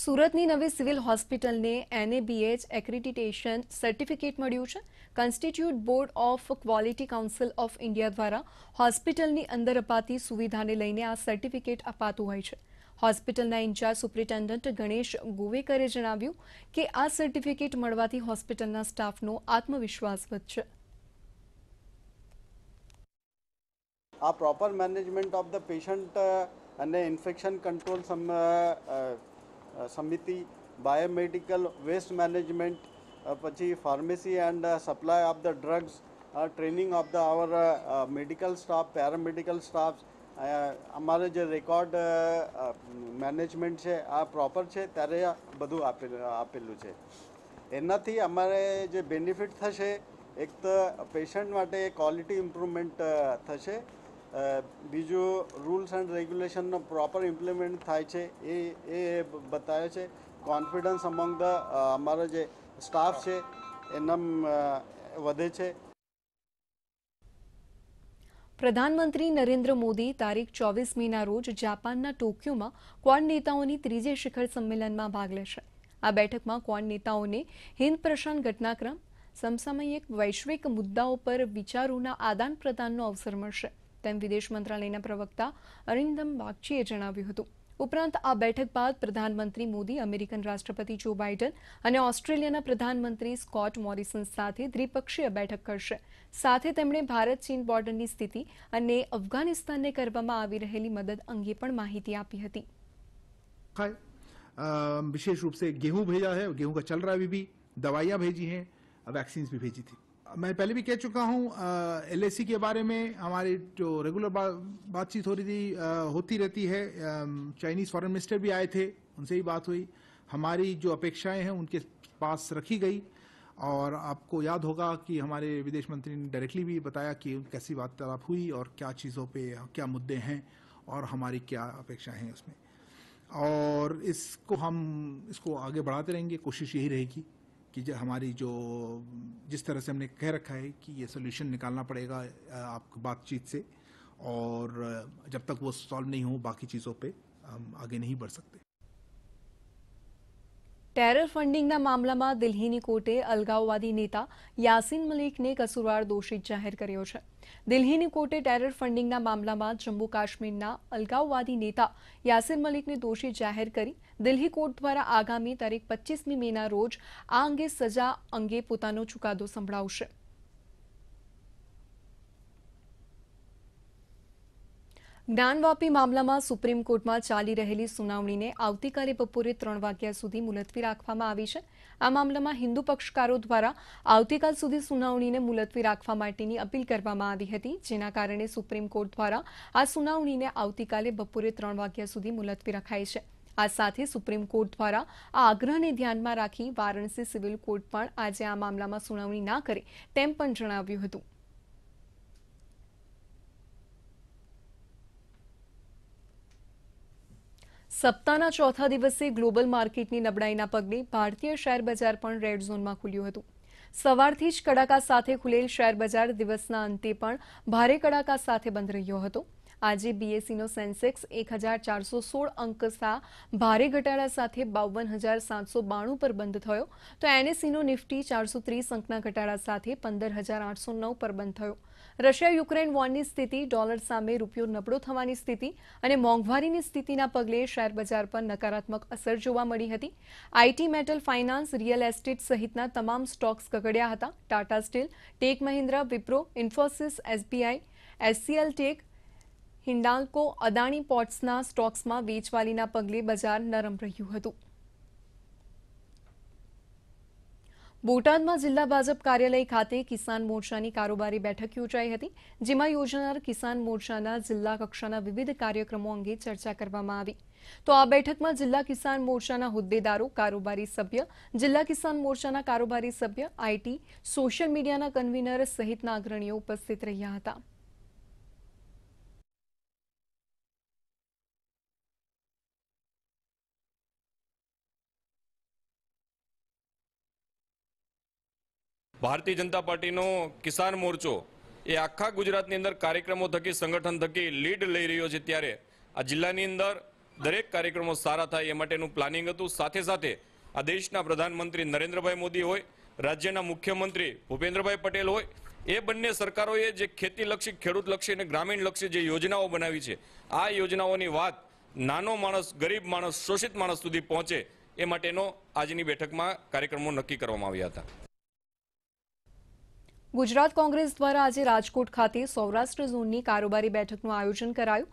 સુરતની નવી સિવિલ હોસ્પિટલને એનએબીએચ એક્રિડિટેશન સર્ટિફિકેટ મળ્યું છે. Constitute board of quality council of India દ્વારા હોસ્પિટલની અંદર અપાતી સુવિધાને લઈને આ સર્ટિફિકેટ અપાતું હોય છે. હોસ્પિટલના ઇન્ચાર્જ સુપ્રિન્ટેન્ડન્ટ ગણેશ ગોવેકરે જણાવ્યું કે આ સર્ટિફિકેટ મળવાથી હોસ્પિટલના સ્ટાફનો આત્મવિશ્વાસ વધશે. આ proper management of the patient અને ઇન્ફેક્શન કંટ્રોલ સમિતિ, બાયોમેડિકલ વેસ્ટ મેનેજમેન્ટ પછી pharmacy and supply of the drugs training of the our medical staff, paramedical staff અમારે જે રેકોર્ડ મેનેજમેન્ટ છે, આ પ્રોપર છે, ત્યારે બધું આપેલું આપેલું છે. એનાથી અમારે જે બેનિફિટ થશે, એક તો પેશન્ટ માટે ક્વોલિટી ઇમ્પ્રુવમેન્ટ થશે બીજું રૂલ્સ એન્ડ રેગ્યુલેશનનો પ્રોપર ઇમ્પ્લિમેન્ટ થાય છે, એ એ બતાવે છે. કોન્ફિડન્સ અમંગ ધ અમારો જે સ્ટાફ છે એના વધે છે. પ્રધાનમંત્રી નરેન્દ્ર મોદી તારીખ ચોવીસ મીના રોજ જાપાનના ટોક્યોમાં ક્વાડ નેતાઓની ત્રીજે શિખર સંમેલનમાં ભાગ લેશે. આ બેઠકમાં ક્વાડ નેતાઓને હિન્દ પ્રશાંત ઘટનાક્રમ, સમસામયિક વૈશ્વિક મુદ્દાઓ પર વિચારોના આદાન પ્રદાનનો અવસર મળશે. તેમ વિદેશ મંત્રાલયના પ્રવક્તા અરિંદમ બાગચીએ જણાવ્યું હતું ઉપરાંત આ બેઠક બાદ પ્રધાનમંત્રી મોદી અમેરિકન રાષ્ટ્રપતિ જો બાઇડન અને ઓસ્ટ્રેલિયાના પ્રધાનમંત્રી સ્કોટ મોરિસન સાથે દ્વિપક્ષીય બેઠક કરશે સાથે તેમણે ભારત ચીન બોર્ડરની સ્થિતિ અને અફઘાનિસ્તાનને કરવામાં આવી રહેલી મદદ અંગે પણ માહિતી આપી હતી है अ, विशेष रूप से गेहूं भेजा है गेहूं का चल रहा है अभी भी दवाइयाँ भेजी हैं वैक्सीन भी भेजी थी मैं पहले भी कह चुका हूँ एल के बारे में हमारी जो रेगुलर बा, बातचीत हो रही थी अ, होती रहती है। चाइनीज़ फॉरेन मिनिस्टर भी आए थे उनसे ही बात हुई। हमारी जो अपेक्षाएँ हैं उनके पास रखी गई। और आपको याद होगा कि हमारे विदेश मंत्री ने डायरेक्टली भी बताया कि कैसी वार्तालाप हुई और क्या चीज़ों पे क्या मुद्दे हैं और हमारी क्या अपेक्षाएँ हैं उसमें। और इसको हम इसको आगे बढ़ाते रहेंगे कोशिश यही रहेगी। कि जो, हमारी जो, जिस तरह से हमने कह रखा है कि ये सोल्यूशन निकालना पड़ेगा आप बातचीत से और, जब तक वो सॉल्व नहीं हो बाकी चीज़ों पे हम आगे नहीं बढ़ सकते। ટેરર ફંડિંગના મામલામાં દિલ્હીની કોર્ટે અલગાવવાદી નેતા યાસીન મલિકને કસૂરવાર દોષિત જાહેર કર્યો છે. દિલ્હીની કોર્ટે ટેરર ફંડિંગના મામલામાં જમ્મુ કાશ્મીરના અલગાવવાદી નેતા યાસીર મલિકને દોષિત જાહેર કરી દિલ્હી કોર્ટ દ્વારા આગામી તારીખ પચીસમી મેના રોજ આ અંગે સજા અંગે પોતાનો ચુકાદો સંભળાવશે. જ્ઞાનવાપી મામલામાં સુપ્રીમ કોર્ટમાં ચાલી રહેલી સુનાવણીને આવતીકાલે બપોરે ત્રણ વાગ્યા સુધી મુલતવી રાખવામાં આવી છે. આ મામલામાં હિન્દુ પક્ષકારો દ્વારા આવતીકાલ સુધી સુનાવણીને મુલતવી રાખવા માટેની અપીલ કરવામાં આવી હતી, જેના કારણે સુપ્રીમ કોર્ટ દ્વારા આ સુનાવણીને આવતીકાલે બપોરે ત્રણ વાગ્યા સુધી મુલતવી રખાઈ છે. આ સાથે સુપ્રીમ કોર્ટ દ્વારા આ આગ્રહને ધ્યાનમાં રાખી વારાણસી સિવિલ કોર્ટ પણ આજે આ મામલામાં સુનાવણી ના કરે તેમ પણ જણાવ્યું હતું. સપ્તાહના ચોથા દિવસે ગ્લોબલ માર્કેટની નબળાઈના પગલે ભારતીય શેર બજાર પણ રેડ ઝોનમાં ખુલ્યું હતું. સવારથી જ કડાકા સાથે ખુલેલ શેર બજાર દિવસના અંતે પણ ભારે કડાકા સાથે બંધ રહ્યો હતો. આજે બીએસસીનો સેન્સેક્સ એક હજાર ચારસો સોળ અંક સા ભારે ઘટાડા સાથે બાવન હજાર સાતસો બાણું પર બંધ થયો. તો એનએસસીનો નિફ્ટી ચારસો ત્રીસ અંકના ઘટાડા સાથે પંદર હજાર આઠસો નવ પર બંધ થયો. રશિયા યુક્રેન વોરની સ્થિતિ, ડોલર સામે રૂપિયો નબળો થવાની સ્થિતિ અને મોંઘવારીની સ્થિતિના પગલે શેર બજાર પર નકારાત્મક અસર જોવા મળી હતી. IT, metal, finance, real estate સહિતના તમામ સ્ટોક્સ ગગડ્યા હતા. Tata steel, tech Mahindra, Wipro, Infosys, SBI, SCL tech, Hindalco, Adani પોર્ટ્સના સ્ટોક્સમાં વેચવાલીના પગલે બજાર નરમ રહ્યું હતું. બોટાદમાં જિલ્લા ભાજપ કાર્યાલય ખાતે કિસાન મોરચાની કારોબારી બેઠક યોજાઈ હતી, જેમાં યોજાનાર કિસાન મોરચાના જિલ્લા કક્ષાના વિવિધ કાર્યક્રમો અંગે ચર્ચા કરવામાં આવી. તો આ બેઠકમાં જિલ્લા કિસાન મોરચાના હોદ્દેદારો, કારોબારી સભ્ય, જિલ્લા કિસાન મોરચાના કારોબારી સભ્ય આઈટી સોશિયલ મીડિયાના કન્વીનર સહિતના અગ્રણીઓ ઉપસ્થિત રહ્યા હતા. ભારતીય જનતા પાર્ટીનો કિસાન મોરચો એ આખા ગુજરાતની અંદર કાર્યક્રમો થકી, સંગઠન થકી લીડ લઈ રહ્યો છે ત્યારે. આ જિલ્લાની અંદર દરેક કાર્યક્રમો સારા થાય એ માટેનું પ્લાનિંગ હતું. સાથે સાથે આ દેશના પ્રધાનમંત્રી નરેન્દ્રભાઈ મોદી હોય, રાજ્યના મુખ્યમંત્રી ભૂપેન્દ્રભાઈ પટેલ હોય, એ બંને સરકારોએ જે ખેતીલક્ષી, ખેડૂતલક્ષી અને ગ્રામીણલક્ષી જે યોજનાઓ બનાવી છે, આ યોજનાઓની વાત નાનો માણસ, ગરીબ માણસ, શોષિત માણસ સુધી પહોંચે એ માટેનો આજની બેઠકમાં કાર્યક્રમો નક્કી કરવામાં આવ્યા હતા. ગુજરાત કોંગ્રેસ દ્વારા આજે રાજકોટ ખાતે સૌરાષ્ટ્ર ઝોનની કારોબારી બેઠકનું આયોજન કરાયું.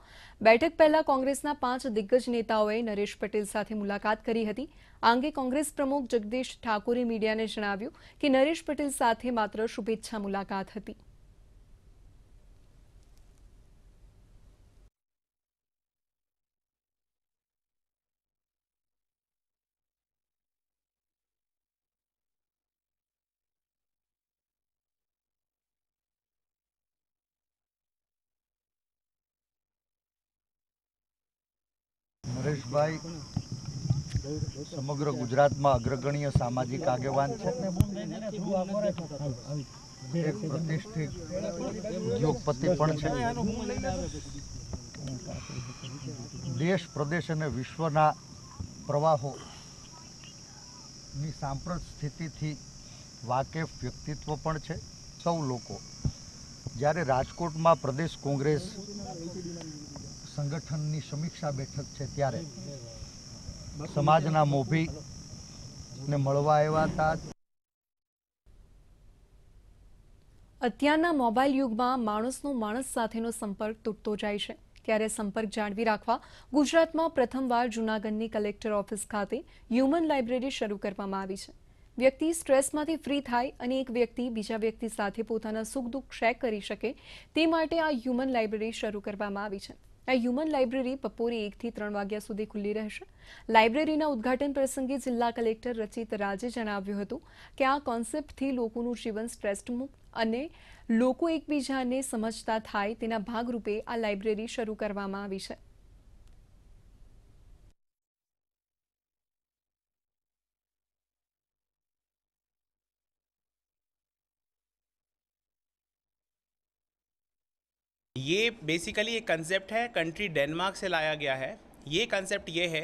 બેઠક પહેલા કોંગ્રેસના પાંચ દિગ્ગજ નેતાઓએ નરેશ પટેલ સાથે મુલાકાત કરી હતી. આ અંગે કોંગ્રેસ પ્રમુખ જગદીશ ઠાકોરે મીડિયાને જણાવ્યું કે નરેશ પટેલ સાથે માત્ર શુભેચ્છા મુલાકાત હતી. પરેશભાઈ સમગ્ર ગુજરાતમાં અગ્રગણ્ય સામાજિક આગેવાન છે. એક પ્રતિષ્ઠિત ઉદ્યોગપતિ પણ છે. દેશ, પ્રદેશ અને વિશ્વના પ્રવાહોની સાંપ્રત સ્થિતિથી વાકેફ વ્યક્તિત્વ પણ છે. સૌ લોકો. જ્યારે રાજકોટમાં પ્રદેશ કોંગ્રેસ સંગઠનની સમીક્ષા બેઠક છે ત્યારે સમાજના મોભી ને મળવા આવ્યા હતા. અત્યારના મોબાઈલ યુગમાં માણસનો માણસ સાથેનો સંપર્ક તૂટતો જાય છે. ત્યારે સંપર્ક જાળવી રાખવા ગુજરાતમાં પ્રથમવાર જૂનાગઢની કલેક્ટર ઓફિસ ખાતે હ્યુમન લાઇબ્રેરી શરૂ કરવામાં આવી છે. વ્યક્તિ સ્ટ્રેસમાંથી ફ્રી થાય અને એક વ્યક્તિ બીજા વ્યક્તિ સાથે પોતાના સુખ દુઃખ શેર કરી શકે તે માટે આ હ્યુમન લાઇબ્રેરી શરૂ કરવામાં આવી છે. આ હ્યુમન લાઇબ્રેરી બપોરે એકથી ત્રણ વાગ્યા સુધી ખુલ્લી રહેશે. લાઇબ્રેરીના ઉદ્ઘાટન પ્રસંગે જિલ્લા કલેક્ટર રચિત રાજે જણાવ્યું હતું કે આ કોન્સેપ્ટથી લોકોનું જીવન સ્ટ્રેસ્ટમુક્ત અને લોકો એકબીજાને સમજતા થાય તેના ભાગરૂપે આ લાઇબ્રેરી શરૂ કરવામાં આવી છે. ये बेसिकली एक कंसेप्ट है कंट्री डेनमार्क से लाया गया है। ये कंसेप्ट ये है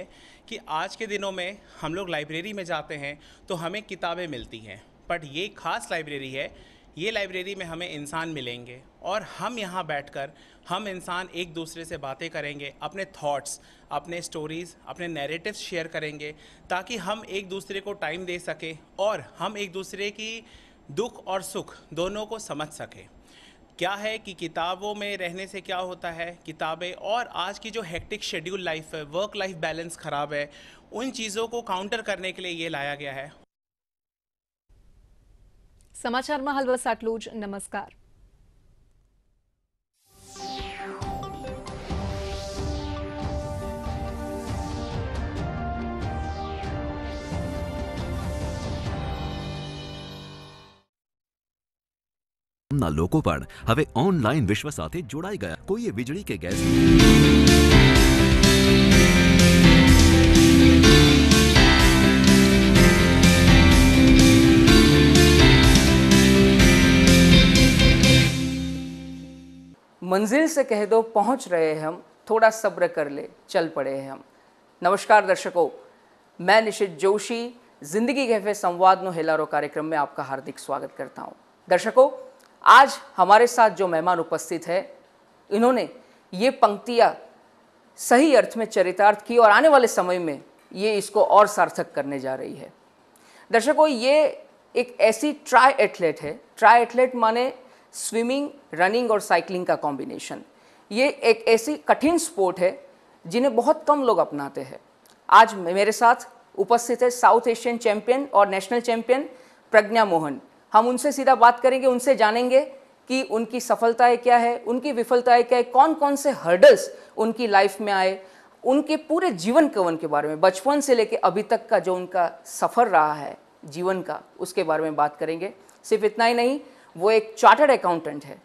कि आज के दिनों में हम लोग लाइब्रेरी में जाते हैं तो हमें किताबें मिलती हैं। बट ये खास लाइब्रेरी है, ये लाइब्रेरी में हमें इंसान मिलेंगे और हम यहाँ बैठकर हम इंसान एक दूसरे से बातें करेंगे, अपने थॉट्स अपने स्टोरीज़ अपने नैरेटिव्स शेयर करेंगे ताकि हम एक दूसरे को टाइम दे सकें और हम एक दूसरे की दुख और सुख दोनों को समझ सकें। क्या है कि किताबों में रहने से क्या होता है? किताबें और आज की जो हेक्टिक शेड्यूल लाइफ है वर्क लाइफ बैलेंस ख़राब है, उन चीज़ों को काउंटर करने के लिए ये लाया गया है। समाचार महल वसाटलूज नमस्कार। ના લોકો પણ હવે ઓનલાઈન વિશ્વ સાથે જોડાઈ ગયા કોઈએ વીજળી કે ગેસ मंजिल से कह दो पहुंच रहे हैं हम थोड़ा सब्र कर ले चल पड़े हैं हम नमस्कार दर्शकों मैं निशित जोशी जिंदगी कैफे संवाद नो हेलारो कार्यक्रम में आपका हार्दिक स्वागत करता हूं दर्शकों आज हमारे साथ जो मेहमान उपस्थित है, इन्होंने ये पंक्तियाँ सही अर्थ में चरितार्थ की और आने वाले समय में ये इसको और सार्थक करने जा रही है। दर्शकों, ये एक ऐसी ट्राई एथलेट है। ट्राई एथलेट माने स्विमिंग, रनिंग और साइकिलिंग का कॉम्बिनेशन। ये एक ऐसी कठिन स्पोर्ट है जिन्हें बहुत कम लोग अपनाते हैं। आज मेरे साथ उपस्थित है साउथ एशियन चैंपियन और नेशनल चैंपियन प्रज्ञा मोहन। हम उनसे सीधा बात करेंगे, उनसे जानेंगे कि उनकी सफलताएँ क्या है, उनकी विफलताएँ क्या है कौन कौन से हर्डल्स उनकी लाइफ में आए, उनके पूरे जीवन कवन के बारे में, बचपन से लेकर अभी तक का जो उनका सफ़र रहा है, जीवन का, उसके बारे में बात करेंगे। सिर्फ़ इतना ही नहीं, वो एक चार्टर्ड अकाउंटेंट है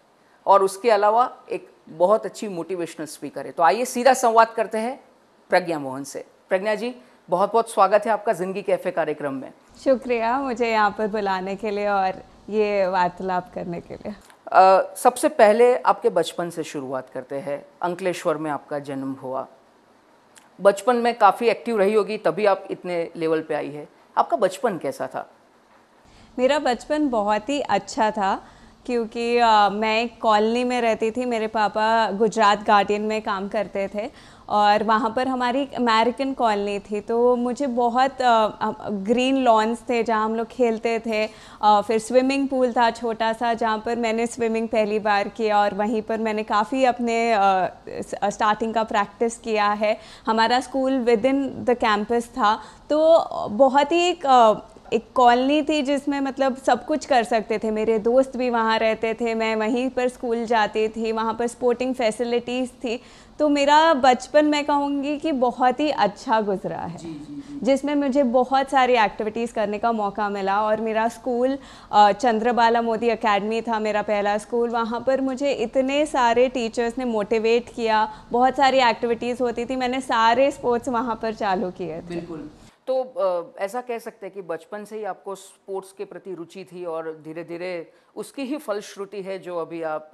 और उसके अलावा एक बहुत अच्छी मोटिवेशनल स्पीकर है। तो आइए सीधा संवाद करते हैं प्रज्ञा मोहन से। प्रज्ञा जी बहुत बहुत स्वागत है आपका ज़िंदगी कैफ़े कार्यक्रम में। शुक्रिया मुझे यहाँ पर बुलाने के लिए और ये वार्तालाप करने के लिए। आ, सबसे पहले आपके बचपन से शुरुआत करते हैं। अंकलेश्वर में आपका जन्म हुआ। बचपन में काफ़ी एक्टिव रही होगी तभी आप इतने लेवल पे आई है। आपका बचपन कैसा था? मेरा बचपन बहुत ही अच्छा था क्योंकि आ, मैं एक कॉलोनी में रहती थी। मेरे पापा गुजरात गार्डियन में काम करते थे और वहाँ पर हमारी अमेरिकन कॉलोनी थी तो मुझे बहुत ग्रीन लॉन्स थे जहाँ हम लोग खेलते थे। फिर स्विमिंग पूल था छोटा सा जहाँ पर मैंने स्विमिंग पहली बार किया और वहीं पर मैंने काफ़ी अपने स्टार्टिंग का प्रैक्टिस किया है। हमारा school with in the campus था तो बहुत ही एक एक कॉलोनी थी जिसमें मतलब सब कुछ कर सकते थे। मेरे दोस्त भी वहाँ रहते थे मैं वहीं पर स्कूल जाती थी वहाँ पर स्पोर्टिंग फैसिलिटीज़ थी। तो मेरा बचपन मैं कहूँगी कि बहुत ही अच्छा गुजरा है जिसमें मुझे बहुत सारी एक्टिविटीज़ करने का मौका मिला और मेरा स्कूल चंद्रबाला मोदी एकेडमी था मेरा पहला स्कूल। वहाँ पर मुझे इतने सारे टीचर्स ने मोटिवेट किया बहुत सारी एक्टिविटीज़ होती थी मैंने सारे स्पोर्ट्स वहाँ पर चालू किए थे। बिल्कुल। तो ऐसा कह सकते हैं कि बचपन से ही आपको स्पोर्ट्स के प्रति रुचि थी और धीरे धीरे उसकी ही फलश्रुति है जो अभी आप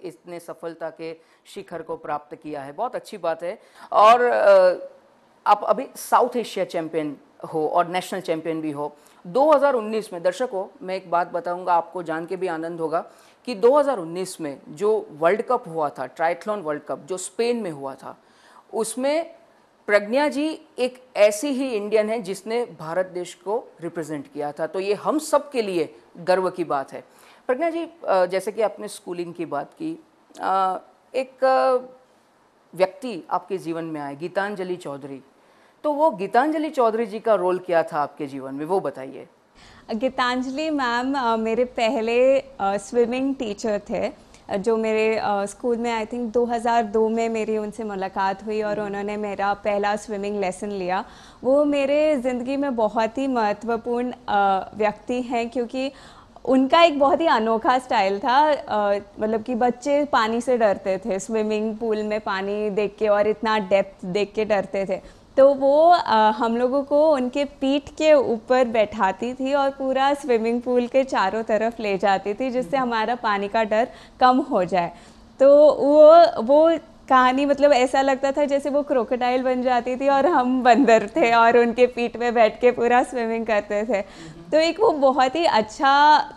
इतने सफलता के शिखर को प्राप्त किया है। बहुत अच्छी बात है। और आप अभी साउथ एशिया चैंपियन हो और नेशनल चैंपियन भी हो। 2019 में, दर्शकों, मैं एक बात बताऊँगा, आपको जान के भी आनंद होगा कि 2019 में जो वर्ल्ड कप हुआ था, ट्राइथलॉन वर्ल्ड कप, जो स्पेन में हुआ था, उसमें प्रज्ञा जी एक ऐसी ही इंडियन है जिसने भारत देश को रिप्रेजेंट किया था। तो ये हम सब के लिए गर्व की बात है। प्रज्ञा जी जैसे कि आपने स्कूलिंग की बात की एक व्यक्ति आपके जीवन में आए, गीतांजलि चौधरी। तो वो गीतांजलि चौधरी जी का रोल क्या था आपके जीवन में, वो बताइए। गीतांजलि मैम मेरे पहले स्विमिंग टीचर थे। जो मेरे स्कूल में आई थिंक 2002 में मेरी उनसे मुलाकात हुई और उन्होंने मेरा पहला स्विमिंग लेसन लिया। वो मेरे ज़िंदगी में बहुत ही महत्वपूर्ण व्यक्ति हैं क्योंकि उनका एक बहुत ही अनोखा स्टाइल था। मतलब कि बच्चे पानी से डरते थे स्विमिंग पूल में पानी देख के और इतना डेप्थ देख के डरते थे। तो वो आ, हम लोगों को उनके पीठ के ऊपर बैठाती थी और पूरा स्विमिंग पूल के चारों तरफ़ ले जाती थी जिससे हमारा पानी का डर कम हो जाए। तो वो वो कहानी मतलब ऐसा लगता था जैसे वो क्रोकोडाइल बन जाती थी और हम बंदर थे और उनके पीठ पे बैठ के पूरा स्विमिंग करते थे। तो एक वो बहुत ही अच्छा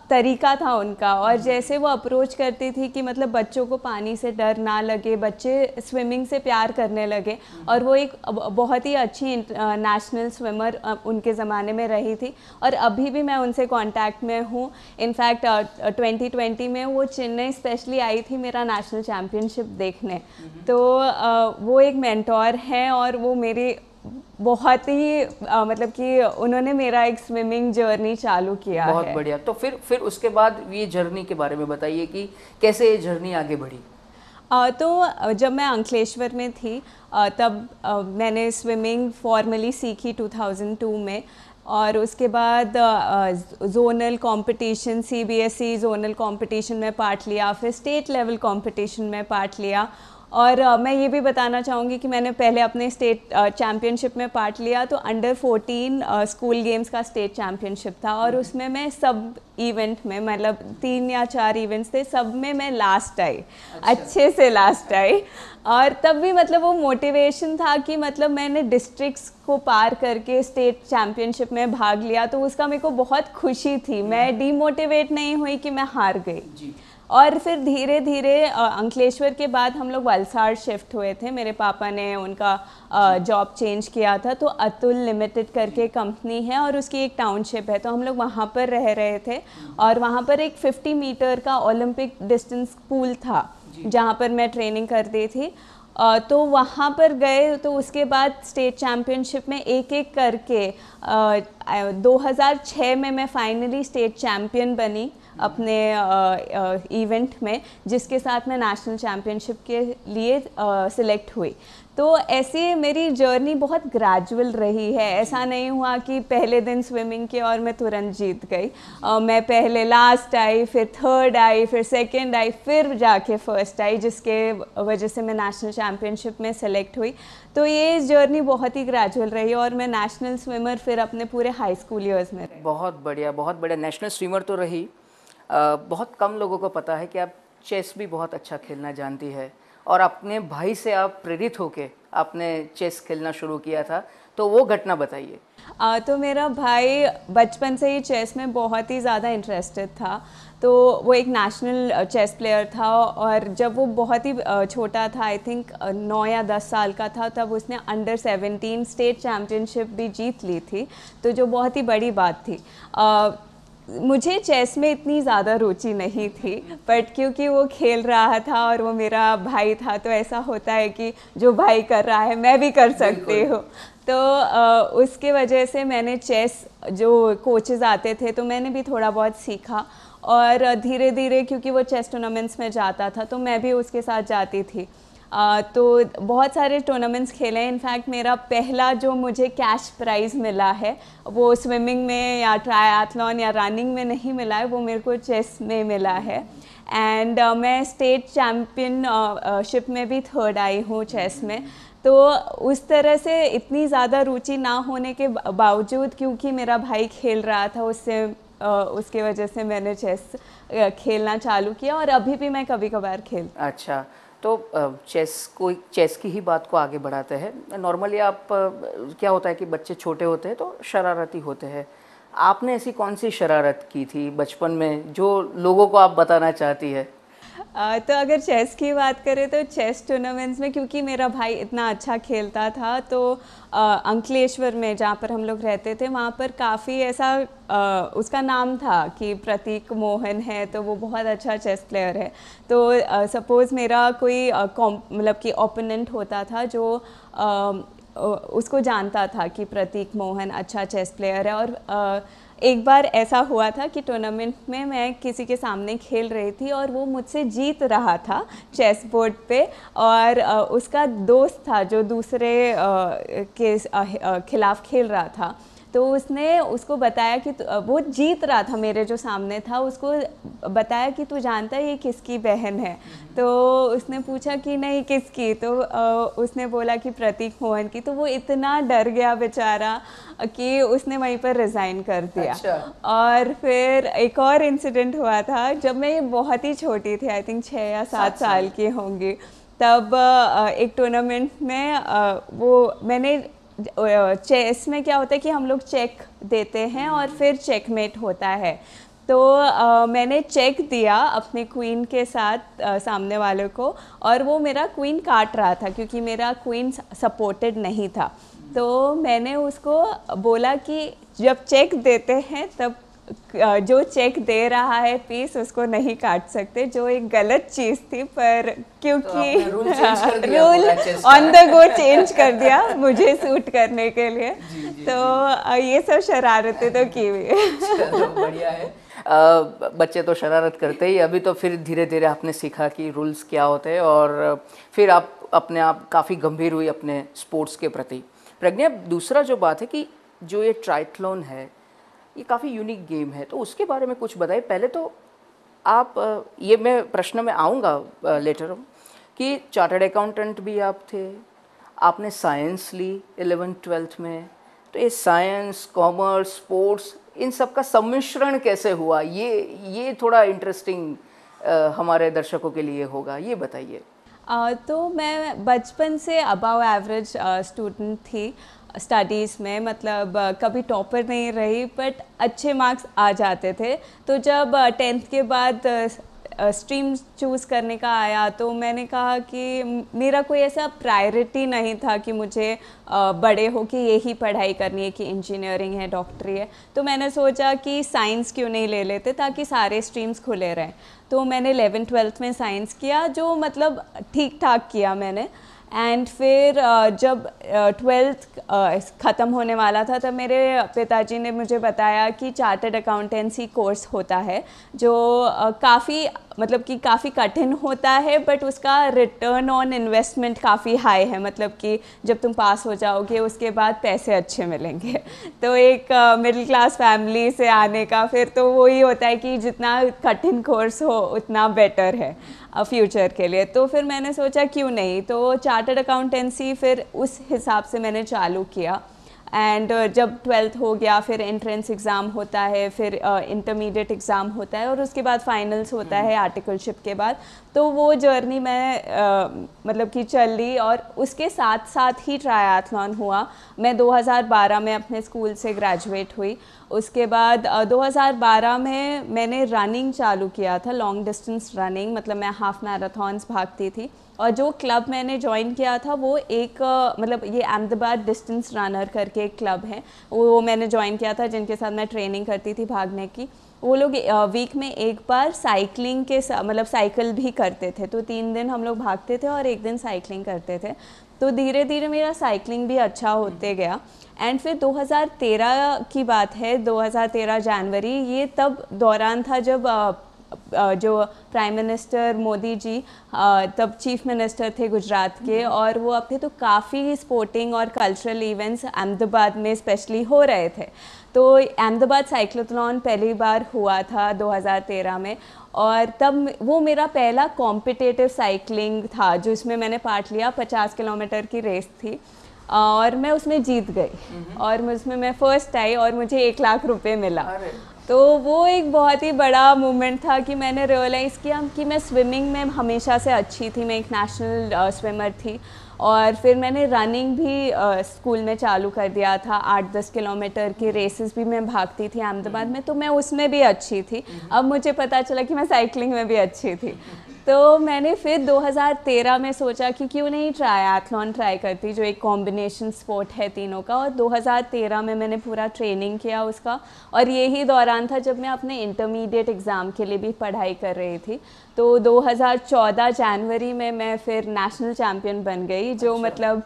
तरीका था उनका और जैसे वो अप्रोच करती थी कि मतलब बच्चों को पानी से डर ना लगे, बच्चे स्विमिंग से प्यार करने लगे और वो एक बहुत ही अच्छी नेशनल स्विमर उनके ज़माने में रही थी और अभी भी मैं उनसे कांटेक्ट में हूँ। इनफैक्ट ट्वेंटी ट्वेंटी में वो चेन्नई स्पेशली आई थी मेरा नेशनल चैम्पियनशिप देखने। तो वो एक मेंटोर हैं और वो मेरी बहुत ही अ, मतलब कि उन्होंने मेरा एक स्विमिंग जर्नी चालू किया बहुत है। बढ़िया। तो फिर फिर उसके बाद ये जर्नी के बारे में बताइए कि कैसे ये जर्नी आगे बढ़ी? अ, तो जब मैं अंकलेश्वर में थी अ, तब अ, मैंने स्विमिंग फॉर्मली सीखी 2002 में और उसके बाद zonal competition CBSE zonal competition में पार्ट लिया फिर स्टेट लेवल कंपटीशन में पार्ट लिया और अ, मैं ये भी बताना चाहूँगी कि मैंने पहले अपने स्टेट चैम्पियनशिप में पार्ट लिया तो अंडर 14 स्कूल गेम्स का स्टेट चैम्पियनशिप था और उसमें मैं सब इवेंट में मतलब तीन या चार इवेंट्स थे सब में मैं लास्ट आई। अच्छा। अच्छे से लास्ट आई। और तब भी मतलब वो मोटिवेशन था कि मतलब मैंने डिस्ट्रिक्ट्स को पार करके स्टेट चैम्पियनशिप में भाग लिया तो उसका मेरे को बहुत खुशी थी। मैं डीमोटिवेट नहीं हुई कि मैं हार गई। और फिर धीरे धीरे अंकलेश्वर के बाद हम लोग वलसाड़ शिफ्ट हुए थे। मेरे पापा ने उनका जॉब चेंज किया था तो अतुल लिमिटेड करके कंपनी है और उसकी एक टाउनशिप है। तो हम लोग वहाँ पर रह रहे थे और वहाँ पर एक 50 मीटर का ओलंपिक डिस्टेंस पूल था जहाँ पर मैं ट्रेनिंग करती थी। तो वहाँ पर गए तो उसके बाद स्टेट चैम्पियनशिप में एक एक करके अ, अ, 2006 में मैं फाइनली स्टेट चैम्पियन बनी। अपने इवेंट में जिसके साथ मैं नेशनल चैम्पियनशिप के लिए सिलेक्ट हुई। तो ऐसी मेरी जर्नी बहुत ग्रेजुअल रही है। ऐसा नहीं हुआ कि पहले दिन स्विमिंग के और मैं तुरंत जीत गई। अ, मैं पहले लास्ट आई फिर थर्ड आई फिर सेकंड आई फिर जाके फ़र्स्ट आई जिसके वजह से मैं नेशनल चैम्पियनशिप में सेलेक्ट हुई। तो ये जर्नी बहुत ही ग्रेजुअल रही और मैं नेशनल स्विमर फिर अपने पूरे हाई स्कूल ईयर्स में रही। बहुत बढ़िया बहुत बढ़िया। नेशनल स्विमर तो रही। बहुत कम लोगों को पता है कि आप चेस भी बहुत अच्छा खेलना जानती है। और अपने भाई से आप प्रेरित होके आपने चेस खेलना शुरू किया था तो वो घटना बताइए। तो मेरा भाई बचपन से ही चेस में बहुत ही ज़्यादा इंटरेस्टेड था। तो वो एक नेशनल चेस प्लेयर था और जब वो बहुत ही छोटा था आई थिंक नौ या दस साल का था, तब उसने अंडर सेवेंटीन स्टेट चैम्पियनशिप भी जीत ली थी। तो जो बहुत ही बड़ी बात थी। मुझे चेस में इतनी ज़्यादा रुचि नहीं थी बट क्योंकि वो खेल रहा था और वो मेरा भाई था तो ऐसा होता है कि जो भाई कर रहा है मैं भी कर सकती हूँ। तो अ, उसके वजह से मैंने चेस जो कोचेज़ आते थे तो मैंने भी थोड़ा बहुत सीखा और धीरे धीरे क्योंकि वो चेस टूर्नामेंट्स में जाता था तो मैं भी उसके साथ जाती थी। आ, तो बहुत सारे टूर्नामेंट्स खेले हैं। इनफैक्ट मेरा पहला जो मुझे कैश प्राइज़ मिला है वो स्विमिंग में या ट्रायथलॉन या रनिंग में नहीं मिला है वो मेरे को चेस में मिला है। एंड uh, मैं स्टेट चैम्पियन शिप में भी थर्ड आई हूँ चेस में। तो उस तरह से इतनी ज़्यादा रुचि ना होने के बावजूद क्योंकि मेरा भाई खेल रहा था उससे उसके वजह से मैंने चेस खेलना चालू किया और अभी भी मैं कभी कभार खेल अच्छा तो चेस को चेस की ही बात को आगे बढ़ाते हैं। नॉर्मली आप क्या होता है कि बच्चे छोटे होते हैं तो शरारती होते हैं। आपने ऐसी कौन सी शरारत की थी बचपन में जो लोगों को आप बताना चाहती है? तो अगर चेस की बात करें तो चेस टूर्नामेंट्स में क्योंकि मेरा भाई इतना अच्छा खेलता था तो अंकलेश्वर में जहाँ पर हम लोग रहते थे वहाँ पर काफ़ी ऐसा आ, उसका नाम था कि प्रतीक मोहन है तो वो बहुत अच्छा चेस प्लेयर है। तो सपोज़ मेरा कोई मतलब कि ओपोनेंट होता था जो आ, उसको जानता था कि प्रतीक मोहन अच्छा चेस प्लेयर है और आ, एक बार ऐसा हुआ था कि टूर्नामेंट में मैं किसी के सामने खेल रही थी और वो मुझसे जीत रहा था चेस बोर्ड पे और उसका दोस्त था जो दूसरे के खिलाफ खेल रहा था। तो उसने उसको बताया कि वो जीत रहा था मेरे जो सामने था। उसको बताया कि तू जानता है ये किसकी बहन है? तो उसने पूछा कि नहीं किसकी? तो उसने बोला कि प्रतीक मोहन की। तो वो इतना डर गया बेचारा कि उसने वहीं पर रिज़ाइन कर दिया। अच्छा। और फिर एक और इंसिडेंट हुआ था। जब मैं बहुत ही छोटी थी आई थिंक छः या सात साल। की होंगी तब एक टूर्नामेंट में वो मैंने चेस में क्या होता है कि हम लोग चेक देते हैं और फिर चेकमेट होता है। तो आ, मैंने चेक दिया अपने क्वीन के साथ आ, सामने वाले को और वो मेरा क्वीन काट रहा था क्योंकि मेरा क्वीन सपोर्टेड नहीं था। तो मैंने उसको बोला कि जब चेक देते हैं तब जो चेक दे रहा है पीस उसको नहीं काट सकते। जो एक गलत चीज़ थी पर क्योंकि कर दिया rule. On the go change कर दिया मुझे सूट करने के लिए। जी, जी, तो अ, ये सब शरारतें तो की हुई है। बढ़िया बच्चे तो शरारत करते ही अभी तो फिर धीरे धीरे आपने सीखा कि रूल्स क्या होते हैं और फिर आप अपने आप काफ़ी गंभीर हुई अपने स्पोर्ट्स के प्रति। प्रज्ञा दूसरा जो बात है कि जो ये ट्राइथलॉन है ये काफ़ी यूनिक गेम है। तो उसके बारे में कुछ बताइए। पहले तो आप ये मैं प्रश्न में आऊँगा लेटर कि चार्टर्ड अकाउंटेंट भी आप थे, आपने साइंस ली इलेवन ट्वेल्थ में तो ये साइंस कॉमर्स स्पोर्ट्स इन सब का सम्मिश्रण कैसे हुआ? ये ये थोड़ा इंटरेस्टिंग हमारे दर्शकों के लिए होगा। ये बताइए। तो मैं बचपन से अबाव एवरेज स्टूडेंट थी स्टडीज़ में मतलब कभी टॉपर नहीं रही बट अच्छे मार्क्स आ जाते थे। तो जब टेंथ के बाद स्ट्रीम चूज़ करने का आया तो मैंने कहा कि मेरा कोई ऐसा प्रायोरिटी नहीं था कि मुझे बड़े हो कि यही पढ़ाई करनी है कि इंजीनियरिंग है डॉक्टरी है। तो मैंने सोचा कि साइंस क्यों नहीं ले लेते, ताकि सारे स्ट्रीम्स खुले रहें। तो मैंने इलेवन ट्वेल्थ में साइंस किया जो मतलब ठीक ठाक किया मैंने एंड फिर जब ट्वेल्थ ख़त्म होने वाला था, तब मेरे पिताजी ने मुझे बताया कि चार्टर्ड अकाउंटेंसी कोर्स होता है, जो काफ़ी मतलब कि काफ़ी कठिन होता है बट उसका रिटर्न ऑन इन्वेस्टमेंट काफ़ी हाई है। मतलब कि जब तुम पास हो जाओगे, उसके बाद पैसे अच्छे मिलेंगे। तो एक मिडिल क्लास फैमिली से आने का, फिर तो वही होता है कि जितना कठिन कोर्स हो, उतना बेटर है। फ्यूचर के लिए तो फिर मैंने सोचा क्यों नहीं तो चार्टर्ड अकाउंटेंसी फिर उस हिसाब से मैंने चालू किया एंड uh, जब ट्वेल्थ हो गया फिर एंट्रेंस एग्ज़ाम होता है फिर इंटरमीडिएट uh, एग्ज़ाम होता है और उसके बाद फाइनल्स होता है आर्टिकलशिप के बाद। तो वो जर्नी मैं अ, मतलब कि चल ली और उसके साथ साथ ही ट्रायाथलॉन हुआ। मैं 2012 में अपने स्कूल से ग्रेजुएट हुई। उसके बाद अ, 2012 में मैंने रनिंग चालू किया था लॉन्ग डिस्टेंस रनिंग मतलब मैं हाफ़ मैराथॉन्स भागती थी। और जो क्लब मैंने ज्वाइन किया था वो एक मतलब ये अहमदाबाद डिस्टेंस रनर करके एक क्लब है। वो मैंने ज्वाइन किया था जिनके साथ मैं ट्रेनिंग करती थी भागने की। वो लोग वीक में एक बार साइकिलिंग के सा- मतलब साइकिल भी करते थे। तो तीन दिन हम लोग भागते थे और एक दिन साइकिलिंग करते थे। तो धीरे धीरे मेरा साइकिलिंग भी अच्छा होते गया। एंड फिर 2013 की बात है 2013 जनवरी ये तब दौरान था जब जो प्राइम मिनिस्टर मोदी जी तब चीफ मिनिस्टर थे गुजरात के और वो अब थे तो काफ़ी स्पोर्टिंग और कल्चरल इवेंट्स अहमदाबाद में स्पेशली हो रहे थे। तो अहमदाबाद साइक्लोथलॉन पहली बार हुआ था 2013 में और तब वो मेरा पहला कॉम्पिटिटिव साइकिलिंग था जो इसमें मैंने पार्ट लिया 50 किलोमीटर की रेस थी और मैं उसमें जीत गई। और मैं उसमें मैं फ़र्स्ट आई और मुझे एक लाख रुपए मिला। तो वो एक बहुत ही बड़ा मोमेंट था कि मैंने रियलाइज़ किया कि मैं स्विमिंग में हमेशा से अच्छी थी मैं एक नेशनल स्विमर थी और फिर मैंने रनिंग भी आ, स्कूल में चालू कर दिया था। आठ दस किलोमीटर की रेसेस भी मैं भागती थी अहमदाबाद में तो मैं उसमें भी अच्छी थी। अब मुझे पता चला कि मैं साइकिलिंग में भी अच्छी थी। तो मैंने फिर 2013 में सोचा कि क्यों नहीं ट्रायथलॉन ट्राई करती जो एक कॉम्बिनेशन स्पोर्ट है तीनों का। और 2013 में मैंने पूरा ट्रेनिंग किया उसका। और यही दौरान था जब मैं अपने इंटरमीडिएट एग्ज़ाम के लिए भी पढ़ाई कर रही थी। तो 2014 जनवरी में मैं फिर नेशनल चैम्पियन बन गई जो अच्छा। मतलब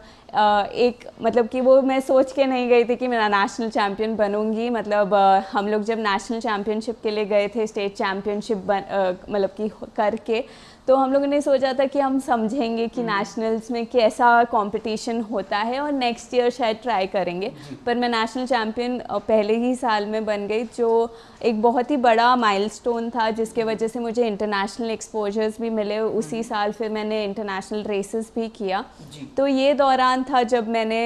एक मतलब कि वो मैं सोच के नहीं गई थी कि मैं नेशनल चैम्पियन बनूँगी। मतलब हम लोग जब नेशनल चैम्पियनशिप के लिए गए थे स्टेट चैम्पियनशिप बन मतलब कि करके तो हम लोगों ने सोचा था कि हम समझेंगे कि नेशनल्स में कैसा कंपटीशन होता है और नेक्स्ट ईयर शायद ट्राई करेंगे। पर मैं नेशनल चैम्पियन पहले ही साल में बन गई जो एक बहुत ही बड़ा माइलस्टोन था जिसके वजह से मुझे इंटरनेशनल एक्सपोजर्स भी मिले। उसी साल फिर मैंने इंटरनेशनल रेसेस भी किया। तो ये दौरान था जब मैंने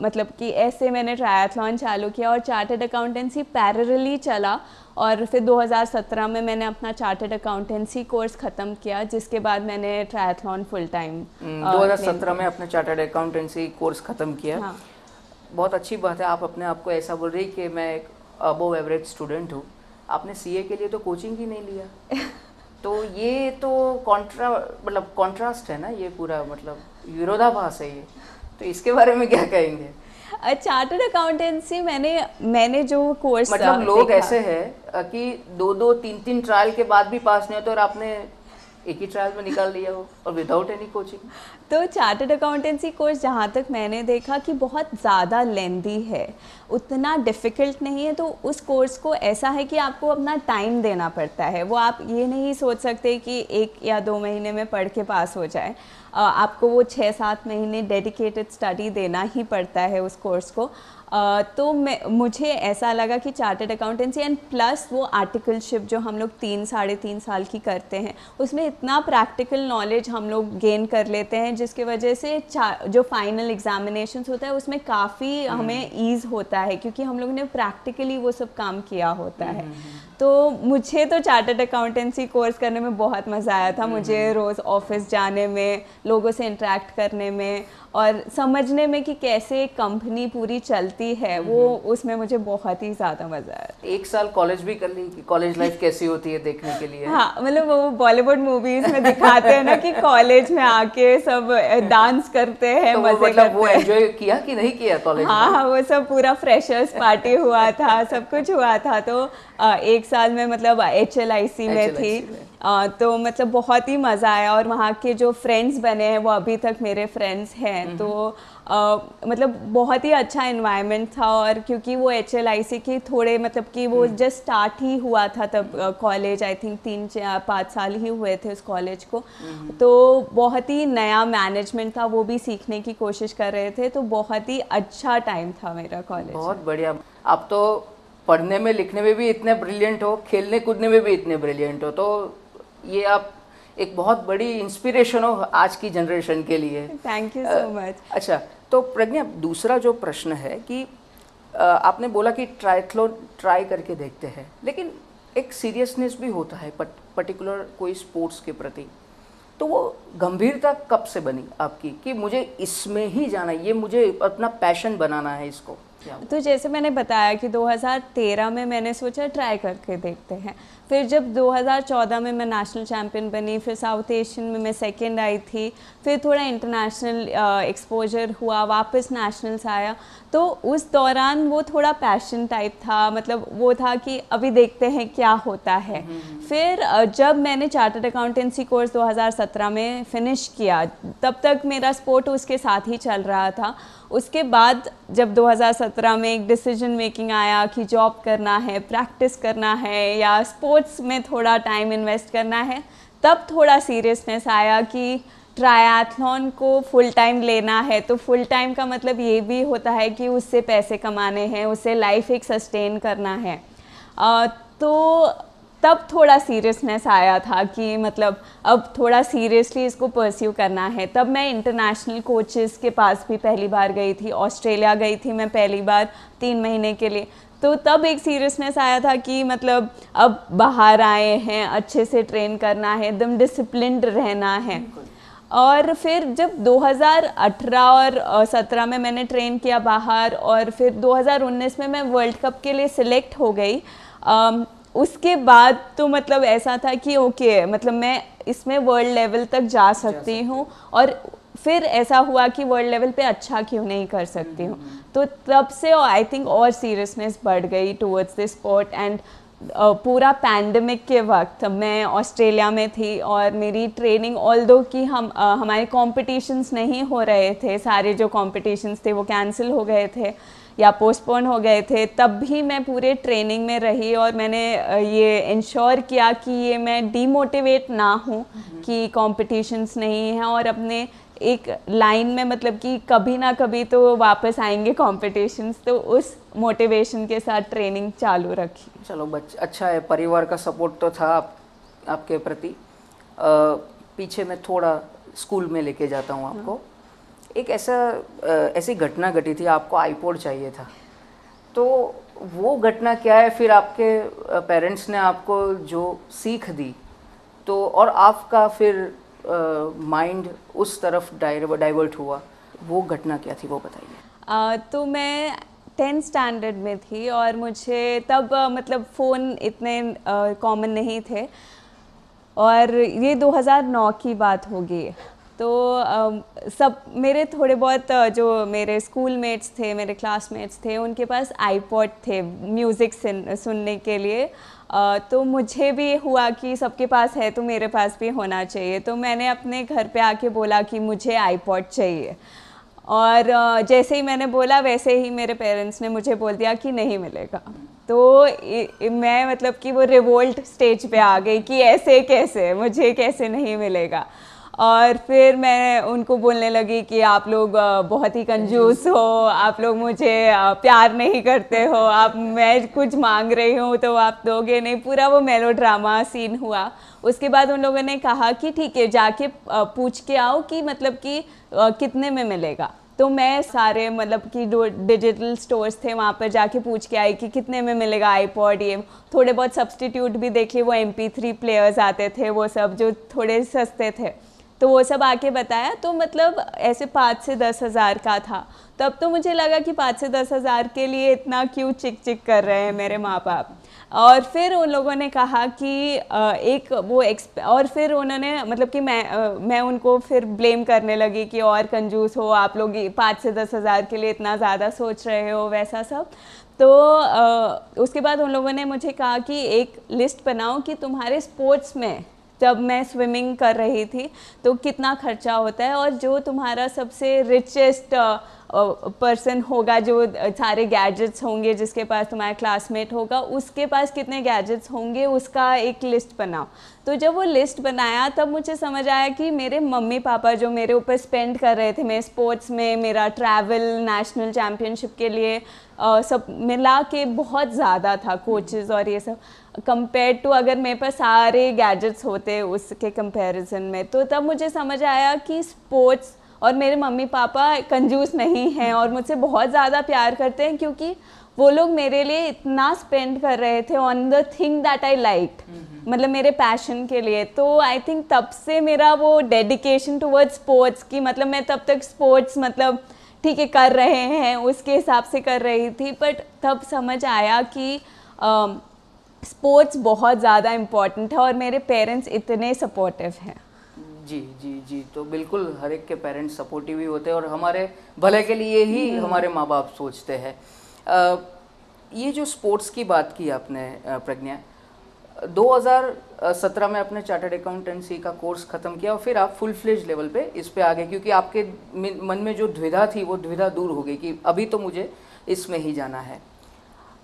मतलब कि ऐसे मैंने ट्रायथलॉन चालू किया और चार्टर्ड अकाउंटेंसी पैरेलली चला। और फिर 2017 में मैंने अपना चार्टर्ड अकाउंटेंसी कोर्स ख़त्म किया जिसके बाद मैंने ट्रायथलॉन फुल टाइम हम्म, 2017 में अपने चार्टर्ड अकाउंटेंसी कोर्स ख़त्म किया। हाँ। बहुत अच्छी बात है आप अपने आप को ऐसा बोल रही कि मैं एक अबोव एवरेज स्टूडेंट हूँ। आपने सीए के लिए तो कोचिंग ही नहीं लिया। तो ये तो कॉन्ट्रा मतलब कॉन्ट्रास्ट है ना ये पूरा मतलब विरोधाभास है ये। तो इसके बारे में क्या कहेंगे? चार्टर्ड अकाउंटेंसी मैंने मैंने जो कोर्स मतलब लोग ऐसे हैं कि दो दो तीन तीन ट्रायल के बाद भी पास नहीं होते और आपने एक ही ट्रायल में निकाल लिया हो और विदाउट एनी कोचिंग तो चार्टर्ड अकाउंटेंसी कोर्स जहाँ तक मैंने देखा कि बहुत ज़्यादा लेंदी है, उतना डिफ़िकल्ट नहीं है तो उस कोर्स को ऐसा है कि आपको अपना टाइम देना पड़ता है। वो आप ये नहीं सोच सकते कि एक या दो महीने में पढ़ के पास हो जाए। आपको वो छः सात महीने डेडिकेटेड स्टडी देना ही पड़ता है उस कोर्स को। तो मैं मुझे ऐसा लगा कि चार्टर्ड अकाउंटेंसी एंड प्लस वो आर्टिकलशिप जो हम लोग तीन साढ़े तीन साल की करते हैं उसमें इतना प्रैक्टिकल नॉलेज हम लोग गेन कर लेते हैं जिसकी वजह से जो फाइनल एग्जामिनेशंस होता है उसमें काफ़ी हमें ईज होता है क्योंकि हम लोग ने प्रैक्टिकली वो सब काम किया होता है। तो मुझे तो चार्टर्ड अकाउंटेंसी कोर्स करने में बहुत मज़ा आया था मुझे रोज़ ऑफ़िस जाने में लोगों से इंटरेक्ट करने में और समझने में कि कैसे कंपनी पूरी चलती है वो उसमें मुझे बहुत ही ज़्यादा मज़ा आया। एक साल कॉलेज भी कर ली कि कॉलेज लाइफ कैसी होती है देखने के लिए? हाँ मतलब वो बॉलीवुड मूवीज़ में दिखाते हैं ना कि कॉलेज में आके सब डांस करते हैं तो मज़े मतलब वो करते एंजॉय किया कि नहीं किया कॉलेज हाँ हाँ वो सब पूरा फ्रेशर्स पार्टी हुआ था सब कुछ हुआ था तो एक साल में मतलब एच एल आई सी में थी। तो मतलब बहुत ही मज़ा आया और वहाँ के जो फ्रेंड्स बने हैं वो अभी तक मेरे फ्रेंड्स हैं। तो अ, मतलब बहुत ही अच्छा इन्वायरमेंट था और क्योंकि वो एच एल आई सी की थोड़े मतलब कि वो जस्ट स्टार्ट ही हुआ था तब कॉलेज आई थिंक तीन चार पाँच साल ही हुए थे उस कॉलेज को। तो बहुत ही नया मैनेजमेंट था वो भी सीखने की कोशिश कर रहे थे। तो बहुत ही अच्छा टाइम था मेरा कॉलेज बहुत बढ़िया। अब तो पढ़ने में लिखने में भी इतने ब्रिलियंट हो खेलने कूदने में भी इतने ब्रिलियंट हो तो ये आप एक बहुत बड़ी इंस्पिरेशन हो आज की जनरेशन के लिए। थैंक यू सो मच अच्छा तो प्रज्ञा दूसरा जो प्रश्न है कि आपने बोला कि ट्रायथलॉन ट्राई करके देखते हैं लेकिन एक सीरियसनेस भी होता है पर्टिकुलर कोई स्पोर्ट्स के प्रति। तो वो गंभीरता कब से बनी आपकी? कि मुझे इसमें ही जाना है ये मुझे अपना पैशन बनाना है इसको। तो जैसे मैंने बताया कि 2013 में मैंने सोचा ट्राई करके देखते हैं फिर जब 2014 में मैं नेशनल चैम्पियन बनी फिर साउथ एशियन में मैं सेकंड आई थी फिर थोड़ा इंटरनेशनल एक्सपोजर हुआ वापस नेशनल्स आया। तो उस दौरान वो थोड़ा पैशन टाइप था मतलब वो था कि अभी देखते हैं क्या होता है। फिर अ, जब मैंने चार्टर्ड अकाउंटेंसी कोर्स 2017 में फिनिश किया तब तक मेरा स्पोर्ट उसके साथ ही चल रहा था। उसके बाद जब 2017 में एक डिसीज़न मेकिंग आया कि जॉब करना है प्रैक्टिस करना है या स्पोर्ट्स में थोड़ा टाइम इन्वेस्ट करना है। तब थोड़ा सीरियसनेस आया कि ट्रायथलॉन को फुल टाइम लेना है। तो फुल टाइम का मतलब ये भी होता है कि उससे पैसे कमाने हैं उससे लाइफ एक सस्टेन करना है। तो तब थोड़ा सीरियसनेस आया था कि मतलब अब थोड़ा सीरियसली इसको परस्यू करना है। तब मैं इंटरनेशनल कोचेस के पास भी पहली बार गई थी। ऑस्ट्रेलिया गई थी मैं पहली बार तीन महीने के लिए। तो तब एक सीरियसनेस आया था कि मतलब अब बाहर आए हैं अच्छे से ट्रेन करना है एकदम डिसिप्लिन्ड रहना है। और फिर जब 2018 और अ, 17 में मैंने ट्रेन किया बाहर और फिर 2019 में मैं वर्ल्ड कप के लिए सिलेक्ट हो गई अम, उसके बाद तो मतलब ऐसा था कि ओके मतलब मैं इसमें वर्ल्ड लेवल तक जा सकती हूँ। और फिर ऐसा हुआ कि वर्ल्ड लेवल पे अच्छा क्यों नहीं कर सकती हूँ? तो तब से आई थिंक और सीरियसनेस बढ़ गई टूवर्ड्स दिस स्पोर्ट एंड पूरा पैंडमिक के वक्त मैं ऑस्ट्रेलिया में थी और मेरी ट्रेनिंग ऑल दो कि हम हमारे कॉम्पिटिशन्स नहीं हो रहे थे, सारे जो कॉम्पिटिशन्स थे वो कैंसिल हो गए थे या पोस्टपोन हो गए थे, तब भी मैं पूरे ट्रेनिंग में रही और मैंने ये इंश्योर किया कि ये मैं डीमोटिवेट ना हूँ कि कॉम्पिटिशन्स नहीं हैं और अपने एक लाइन में मतलब कि कभी ना कभी तो वापस आएँगे कॉम्पिटिशन्स तो उस मोटिवेशन के साथ ट्रेनिंग चालू रखी। चलो बच अच्छा है परिवार का सपोर्ट तो था आप, आपके प्रति। पीछे मैं थोड़ा स्कूल में लेके जाता हूँ आपको। एक ऐसा ऐसी घटना घटी थी आपको आईपोड चाहिए था। तो वो घटना क्या है फिर आपके पेरेंट्स ने आपको जो सीख दी तो और आपका फिर माइंड उस तरफ़ डाइवर्ट हुआ वो घटना क्या थी वो बताइए। तो मैं टेंथ स्टैंडर्ड में थी और मुझे तब मतलब फ़ोन इतने कॉमन नहीं थे। और ये 2009 की बात होगी। तो अम, सब मेरे थोड़े बहुत अ, जो मेरे स्कूल मेट्स थे मेरे क्लासमेट्स थे उनके पास आईपॉड थे म्यूज़िक सुनने के लिए। तो मुझे भी हुआ कि सबके पास है तो मेरे पास भी होना चाहिए। तो मैंने अपने घर पे आके बोला कि मुझे आईपॉड चाहिए। और जैसे ही मैंने बोला, वैसे ही मेरे पेरेंट्स ने मुझे बोल दिया कि नहीं मिलेगा। तो मैं मतलब कि वो रिवोल्ट स्टेज पे आ गई कि ऐसे कैसे? मुझे कैसे नहीं मिलेगा? और फिर मैं उनको बोलने लगी कि आप लोग बहुत ही कंजूस हो, आप लोग मुझे प्यार नहीं करते हो, आप, मैं कुछ मांग रही हूँ तो आप दोगे नहीं। पूरा वो मेलो ड्रामा सीन हुआ। उसके बाद उन लोगों ने कहा कि ठीक है, जाके पूछ के आओ कि मतलब कि कितने में मिलेगा। तो मैं सारे मतलब कि डिजिटल स्टोर्स थे, वहाँ पर जाके पूछ के आई कि कितने में मिलेगा आईपॉड ये थोड़े बहुत सब्सटीट्यूट भी देखे, वो एम पी थ्री प्लेयर्स आते थे, वो सब जो थोड़े सस्ते थे। तो वो सब आके बताया तो मतलब ऐसे पाँच से दस हज़ार का था। तब तो मुझे लगा कि पाँच से दस हज़ार के लिए इतना क्यों चिक चिक कर रहे हैं मेरे माँ बाप और फिर उन लोगों ने कहा कि एक वो एक्सप और फिर उन्होंने मतलब कि मैं मैं उनको फिर ब्लेम करने लगी कि और कंजूस हो, आप लोग पाँच से दस हज़ार के लिए इतना ज़्यादा सोच रहे हो, वैसा सब। तो उसके बाद उन लोगों ने मुझे कहा कि एक लिस्ट बनाओ कि तुम्हारे स्पोर्ट्स में जब मैं स्विमिंग कर रही थी तो कितना खर्चा होता है और जो तुम्हारा सबसे रिचेस्ट पर्सन होगा जो सारे गैजेट्स होंगे जिसके पास तुम्हारा क्लासमेट होगा उसके पास कितने गैजेट्स होंगे उसका एक लिस्ट बनाओ। तो जब वो लिस्ट बनाया तब मुझे समझ आया कि मेरे मम्मी पापा जो मेरे ऊपर स्पेंड कर रहे थे मेरे स्पोर्ट्स में मेरा ट्रैवल नेशनल चैम्पियनशिप के लिए अ, सब मिला के बहुत ज़्यादा था कोचेज़ और ये सब। कंपेयर टू अगर मेरे पास सारे गैजेट्स होते उसके कंपैरिजन में तो तब मुझे समझ आया कि स्पोर्ट्स और मेरे मम्मी पापा कंजूस नहीं हैं और मुझसे बहुत ज़्यादा प्यार करते हैं क्योंकि वो लोग मेरे लिए इतना स्पेंड कर रहे थे on the thing that I like मतलब मेरे पैशन के लिए। तो आई थिंक तब से मेरा वो डेडिकेशन टुवर्ड्स स्पोर्ट्स की मतलब मैं तब तक स्पोर्ट्स मतलब ठीक है कर रहे हैं उसके हिसाब से कर रही थी। बट तब समझ आया कि अम, स्पोर्ट्स बहुत ज़्यादा इम्पोर्टेंट है और मेरे पेरेंट्स इतने सपोर्टिव हैं। जी जी जी तो बिल्कुल हर एक के पेरेंट्स सपोर्टिव ही होते हैं और हमारे भले के लिए ही हमारे माँ बाप सोचते हैं। ये जो स्पोर्ट्स की बात की आपने प्रज्ञा 2017 में आपने चार्टर्ड अकाउंटेंसी का कोर्स ख़त्म किया और फिर आप फुल फ्लेज लेवल पे इस पे आ गए क्योंकि आपके मन में जो द्विधा थी वो द्विधा दूर हो गई कि अभी तो मुझे इसमें ही जाना है।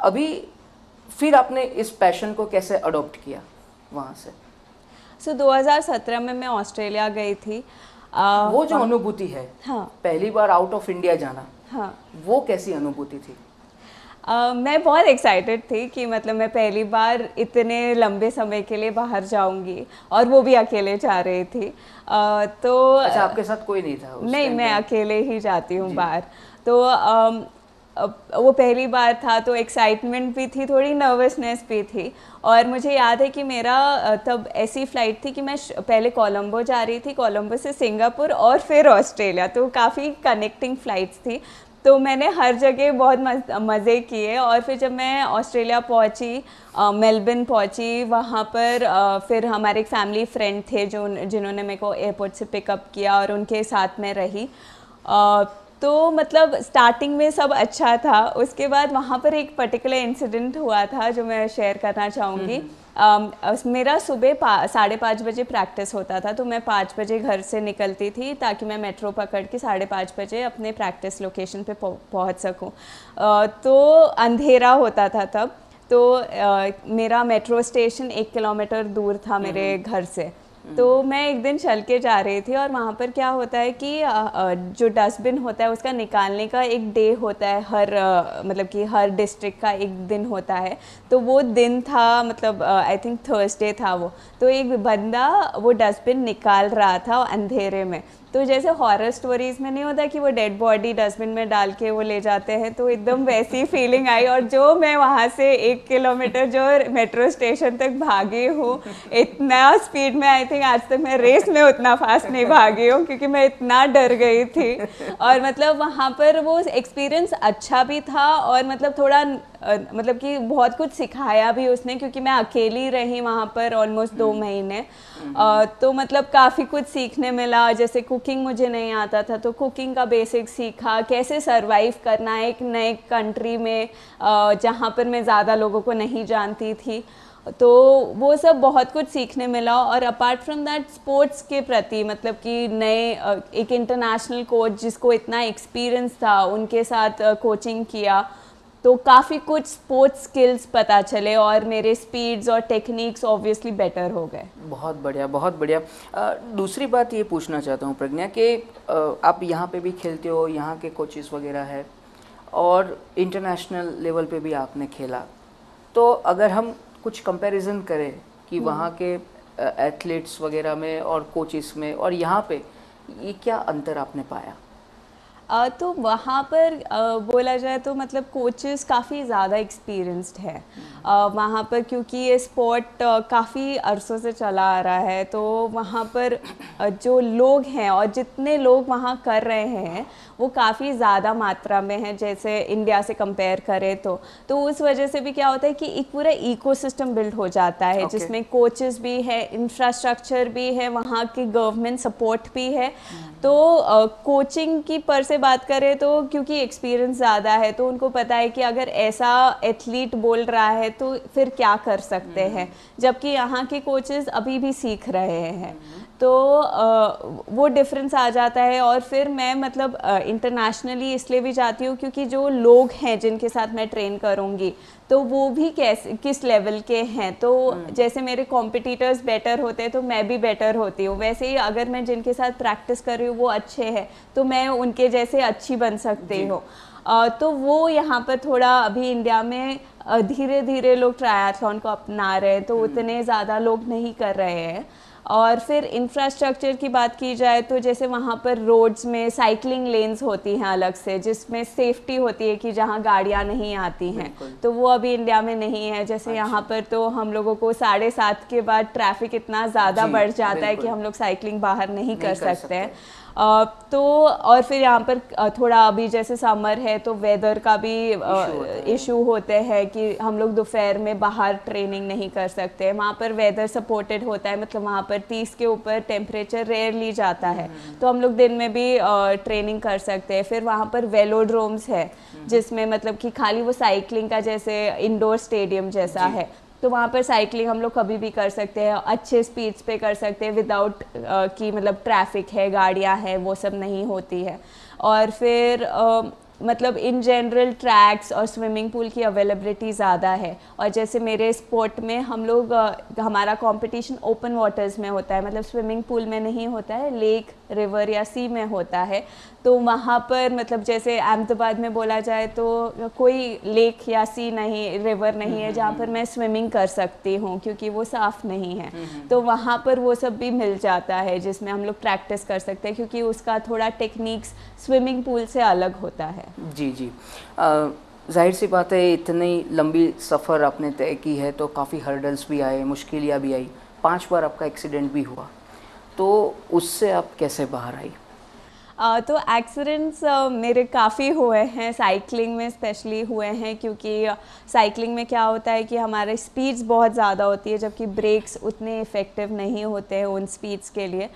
अभी फिर आपने इस पैशन को कैसे अडॉप्ट किया वहाँ से? सो 2017 में मैं ऑस्ट्रेलिया गई थी। अ, वो जो अनुभूति है हाँ। पहली बार आउट ऑफ़ इंडिया जाना हाँ। वो कैसी अनुभूति थी? अ, मैं बहुत एक्साइटेड थी कि मतलब मैं पहली बार इतने लंबे समय के लिए बाहर जाऊँगी और वो भी अकेले जा रही थी। अ, तो अच्छा आपके साथ कोई नहीं था नहीं मैं अकेले ही जाती हूँ बाहर। तो अब वो पहली बार था तो एक्साइटमेंट भी थी थोड़ी नर्वसनेस भी थी। और मुझे याद है कि मेरा तब ऐसी फ़्लाइट थी कि मैं पहले कोलंबो जा रही थी कोलंबो से सिंगापुर और फिर ऑस्ट्रेलिया तो काफ़ी कनेक्टिंग फ़्लाइट्स थी। तो मैंने हर जगह बहुत मज़े किए और फिर जब मैं ऑस्ट्रेलिया पहुँची मेलबर्न पहुँची वहाँ पर अ, फिर हमारे एक फैमिली फ्रेंड थे जो जिन्होंने मेरे को एयरपोर्ट से पिकअप किया और उनके साथ में रही। अ, तो मतलब स्टार्टिंग में सब अच्छा था। उसके बाद वहाँ पर एक पर्टिकुलर इंसिडेंट हुआ था जो मैं शेयर करना चाहूँगी। उस- मेरा सुबह पा, साढ़े पाँच बजे प्रैक्टिस होता था तो मैं पाँच बजे घर से निकलती थी ताकि मैं मेट्रो पकड़ के साढ़े पाँच बजे अपने प्रैक्टिस लोकेशन पे पहुँ- पहुँच सकूँ। तो अंधेरा होता था तब। तो अ, मेरा मेट्रो स्टेशन एक किलोमीटर दूर था मेरे घर से। तो मैं एक दिन चल के जा रही थी और वहाँ पर क्या होता है कि जो डस्टबिन होता है उसका निकालने का एक डे होता है हर मतलब कि हर डिस्ट्रिक्ट का एक दिन होता है। तो वो दिन था मतलब आई थिंक थर्सडे था वो। तो एक बंदा वो डस्टबिन निकाल रहा था अंधेरे में। तो जैसे हॉरर स्टोरीज में नहीं होता कि वो डेड बॉडी डस्टबिन में डाल के वो ले जाते हैं तो एकदम वैसी फीलिंग आई और जो मैं वहाँ से एक किलोमीटर जो मेट्रो स्टेशन तक भागी हूँ, इतना स्पीड में आई थिंक आज तक मैं रेस में उतना फास्ट नहीं भागी हूँ क्योंकि मैं इतना डर गई थी। और मतलब वहाँ पर वो एक्सपीरियंस अच्छा भी था और मतलब थोड़ा मतलब कि बहुत कुछ सिखाया भी उसने क्योंकि मैं अकेली रही वहाँ पर ऑलमोस्ट दो महीने। तो मतलब काफ़ी कुछ सीखने मिला जैसे कुकिंग मुझे नहीं आता था तो कुकिंग का बेसिक सीखा कैसे सरवाइव करना है एक नए कंट्री में जहाँ पर मैं ज़्यादा लोगों को नहीं जानती थी। तो वो सब बहुत कुछ सीखने मिला और अपार्ट फ्रॉम दैट स्पोर्ट्स के प्रति मतलब कि नए एक इंटरनेशनल कोच जिसको इतना एक्सपीरियंस था उनके साथ कोचिंग किया। तो काफ़ी कुछ स्पोर्ट्स स्किल्स पता चले और मेरे स्पीड्स और टेक्निक्स ऑब्वियसली बेटर हो गए। बहुत बढ़िया बहुत बढ़िया। दूसरी बात ये पूछना चाहता हूँ प्रज्ञा कि आप यहाँ पे भी खेलते हो यहाँ के कोचेस वगैरह है और इंटरनेशनल लेवल पे भी आपने खेला। तो अगर हम कुछ कंपैरिजन करें कि हम्म। वहाँ के एथलीट्स वगैरह में और कोचेस में और यहाँ पे ये क्या अंतर आपने पाया? तो वहाँ पर बोला जाए तो मतलब कोचेस काफ़ी ज़्यादा एक्सपीरियंस्ड है। वहाँ पर क्योंकि ये स्पोर्ट काफ़ी अरसों से चला आ रहा है तो वहाँ पर जो लोग हैं और जितने लोग वहाँ कर रहे हैं वो काफ़ी ज़्यादा मात्रा में है जैसे इंडिया से कंपेयर करें तो। तो उस वजह से भी क्या होता है कि एक पूरा इकोसिस्टम बिल्ड हो जाता है Okay. जिसमें कोचेस भी है इंफ्रास्ट्रक्चर भी है वहाँ की गवर्नमेंट सपोर्ट भी है। तो कोचिंग की पर से बात करें तो क्योंकि एक्सपीरियंस ज़्यादा है तो उनको पता है कि अगर ऐसा एथलीट बोल रहा है तो फिर क्या कर सकते हैं। जबकि यहाँ के कोचेस अभी भी सीख रहे हैं। तो वो डिफरेंस आ जाता है और फिर मैं मतलब इंटरनेशनली इसलिए भी जाती हूँ क्योंकि जो लोग हैं जिनके साथ मैं ट्रेन करूँगी तो वो भी कैसे किस लेवल के हैं? तो जैसे मेरे कॉम्पिटिटर्स बेटर होते हैं तो मैं भी बेटर होती हूँ। वैसे ही अगर मैं जिनके साथ प्रैक्टिस कर रही हूँ वो अच्छे हैं तो मैं उनके जैसे अच्छी बन सकती हूँ। तो वो यहाँ पर थोड़ा अभी इंडिया में धीरे धीरे लोग ट्रायथलॉन को अपना रहे हैं तो उतने ज़्यादा लोग नहीं कर रहे हैं। और फिर इंफ्रास्ट्रक्चर की बात की जाए तो जैसे वहाँ पर रोड्स में साइकिलिंग लेन्स होती हैं अलग से जिसमें सेफ्टी होती है कि जहाँ गाड़ियाँ नहीं आती हैं। तो वो अभी इंडिया में नहीं है। जैसे यहाँ पर तो हम लोगों को साढ़े सात के बाद ट्रैफ़िक इतना ज़्यादा बढ़ जाता है कि हम लोग साइकिलिंग बाहर नहीं, नहीं कर कर सकते हैं। तो और फिर यहाँ पर थोड़ा अभी जैसे समर है तो वेदर का भी इशू होते हैं। कि हम लोग दोपहर में बाहर ट्रेनिंग नहीं कर सकते। वहाँ पर वेदर सपोर्टेड होता है मतलब वहाँ पर तीस के ऊपर टेम्परेचर रेयरली जाता है। तो हम लोग दिन में भी ट्रेनिंग कर सकते हैं। फिर वहाँ पर वेलोड्रोम्स है जिसमें मतलब कि खाली वो साइकिलिंग का जैसे इंडोर स्टेडियम जैसा है। तो वहाँ पर साइकिलिंग हम लोग कभी भी कर सकते हैं अच्छे स्पीड्स पे कर सकते हैं विदाउट कि मतलब ट्रैफिक है गाड़ियाँ हैं वो सब नहीं होती है और फिर अ, मतलब इन जनरल ट्रैक्स और स्विमिंग पूल की अवेलेबिलिटी ज़्यादा है। और जैसे मेरे स्पोर्ट में हम लोग हमारा कंपटीशन ओपन वाटर्स में होता है। मतलब स्विमिंग पूल में नहीं होता है लेक रिवर या सी में होता है। तो वहाँ पर मतलब जैसे अहमदाबाद में बोला जाए तो कोई लेक या सी नहीं रिवर नहीं है जहाँ पर मैं स्विमिंग कर सकती हूँ क्योंकि वो साफ़ नहीं है। तो वहाँ पर वो सब भी मिल जाता है जिसमें हम लोग प्रैक्टिस कर सकते हैं क्योंकि उसका थोड़ा टेक्निक्स स्विमिंग पूल से अलग होता है। जी जी। अ, ज़ाहिर सी बात है इतनी लंबी सफ़र आपने तय की है तो काफ़ी हर्डल्स भी आए मुश्किलियाँ भी आई। पाँच बार आपका एक्सीडेंट भी हुआ। तो उससे आप कैसे बाहर आई? अ, तो एक्सीडेंट्स मेरे काफ़ी हुए हैं। साइकिलिंग में स्पेशली हुए हैं क्योंकि साइकिलिंग में क्या होता है कि हमारे स्पीड्स बहुत ज़्यादा होती है जबकि ब्रेक्स उतने इफ़ेक्टिव नहीं होते हैं उन स्पीड्स के लिए।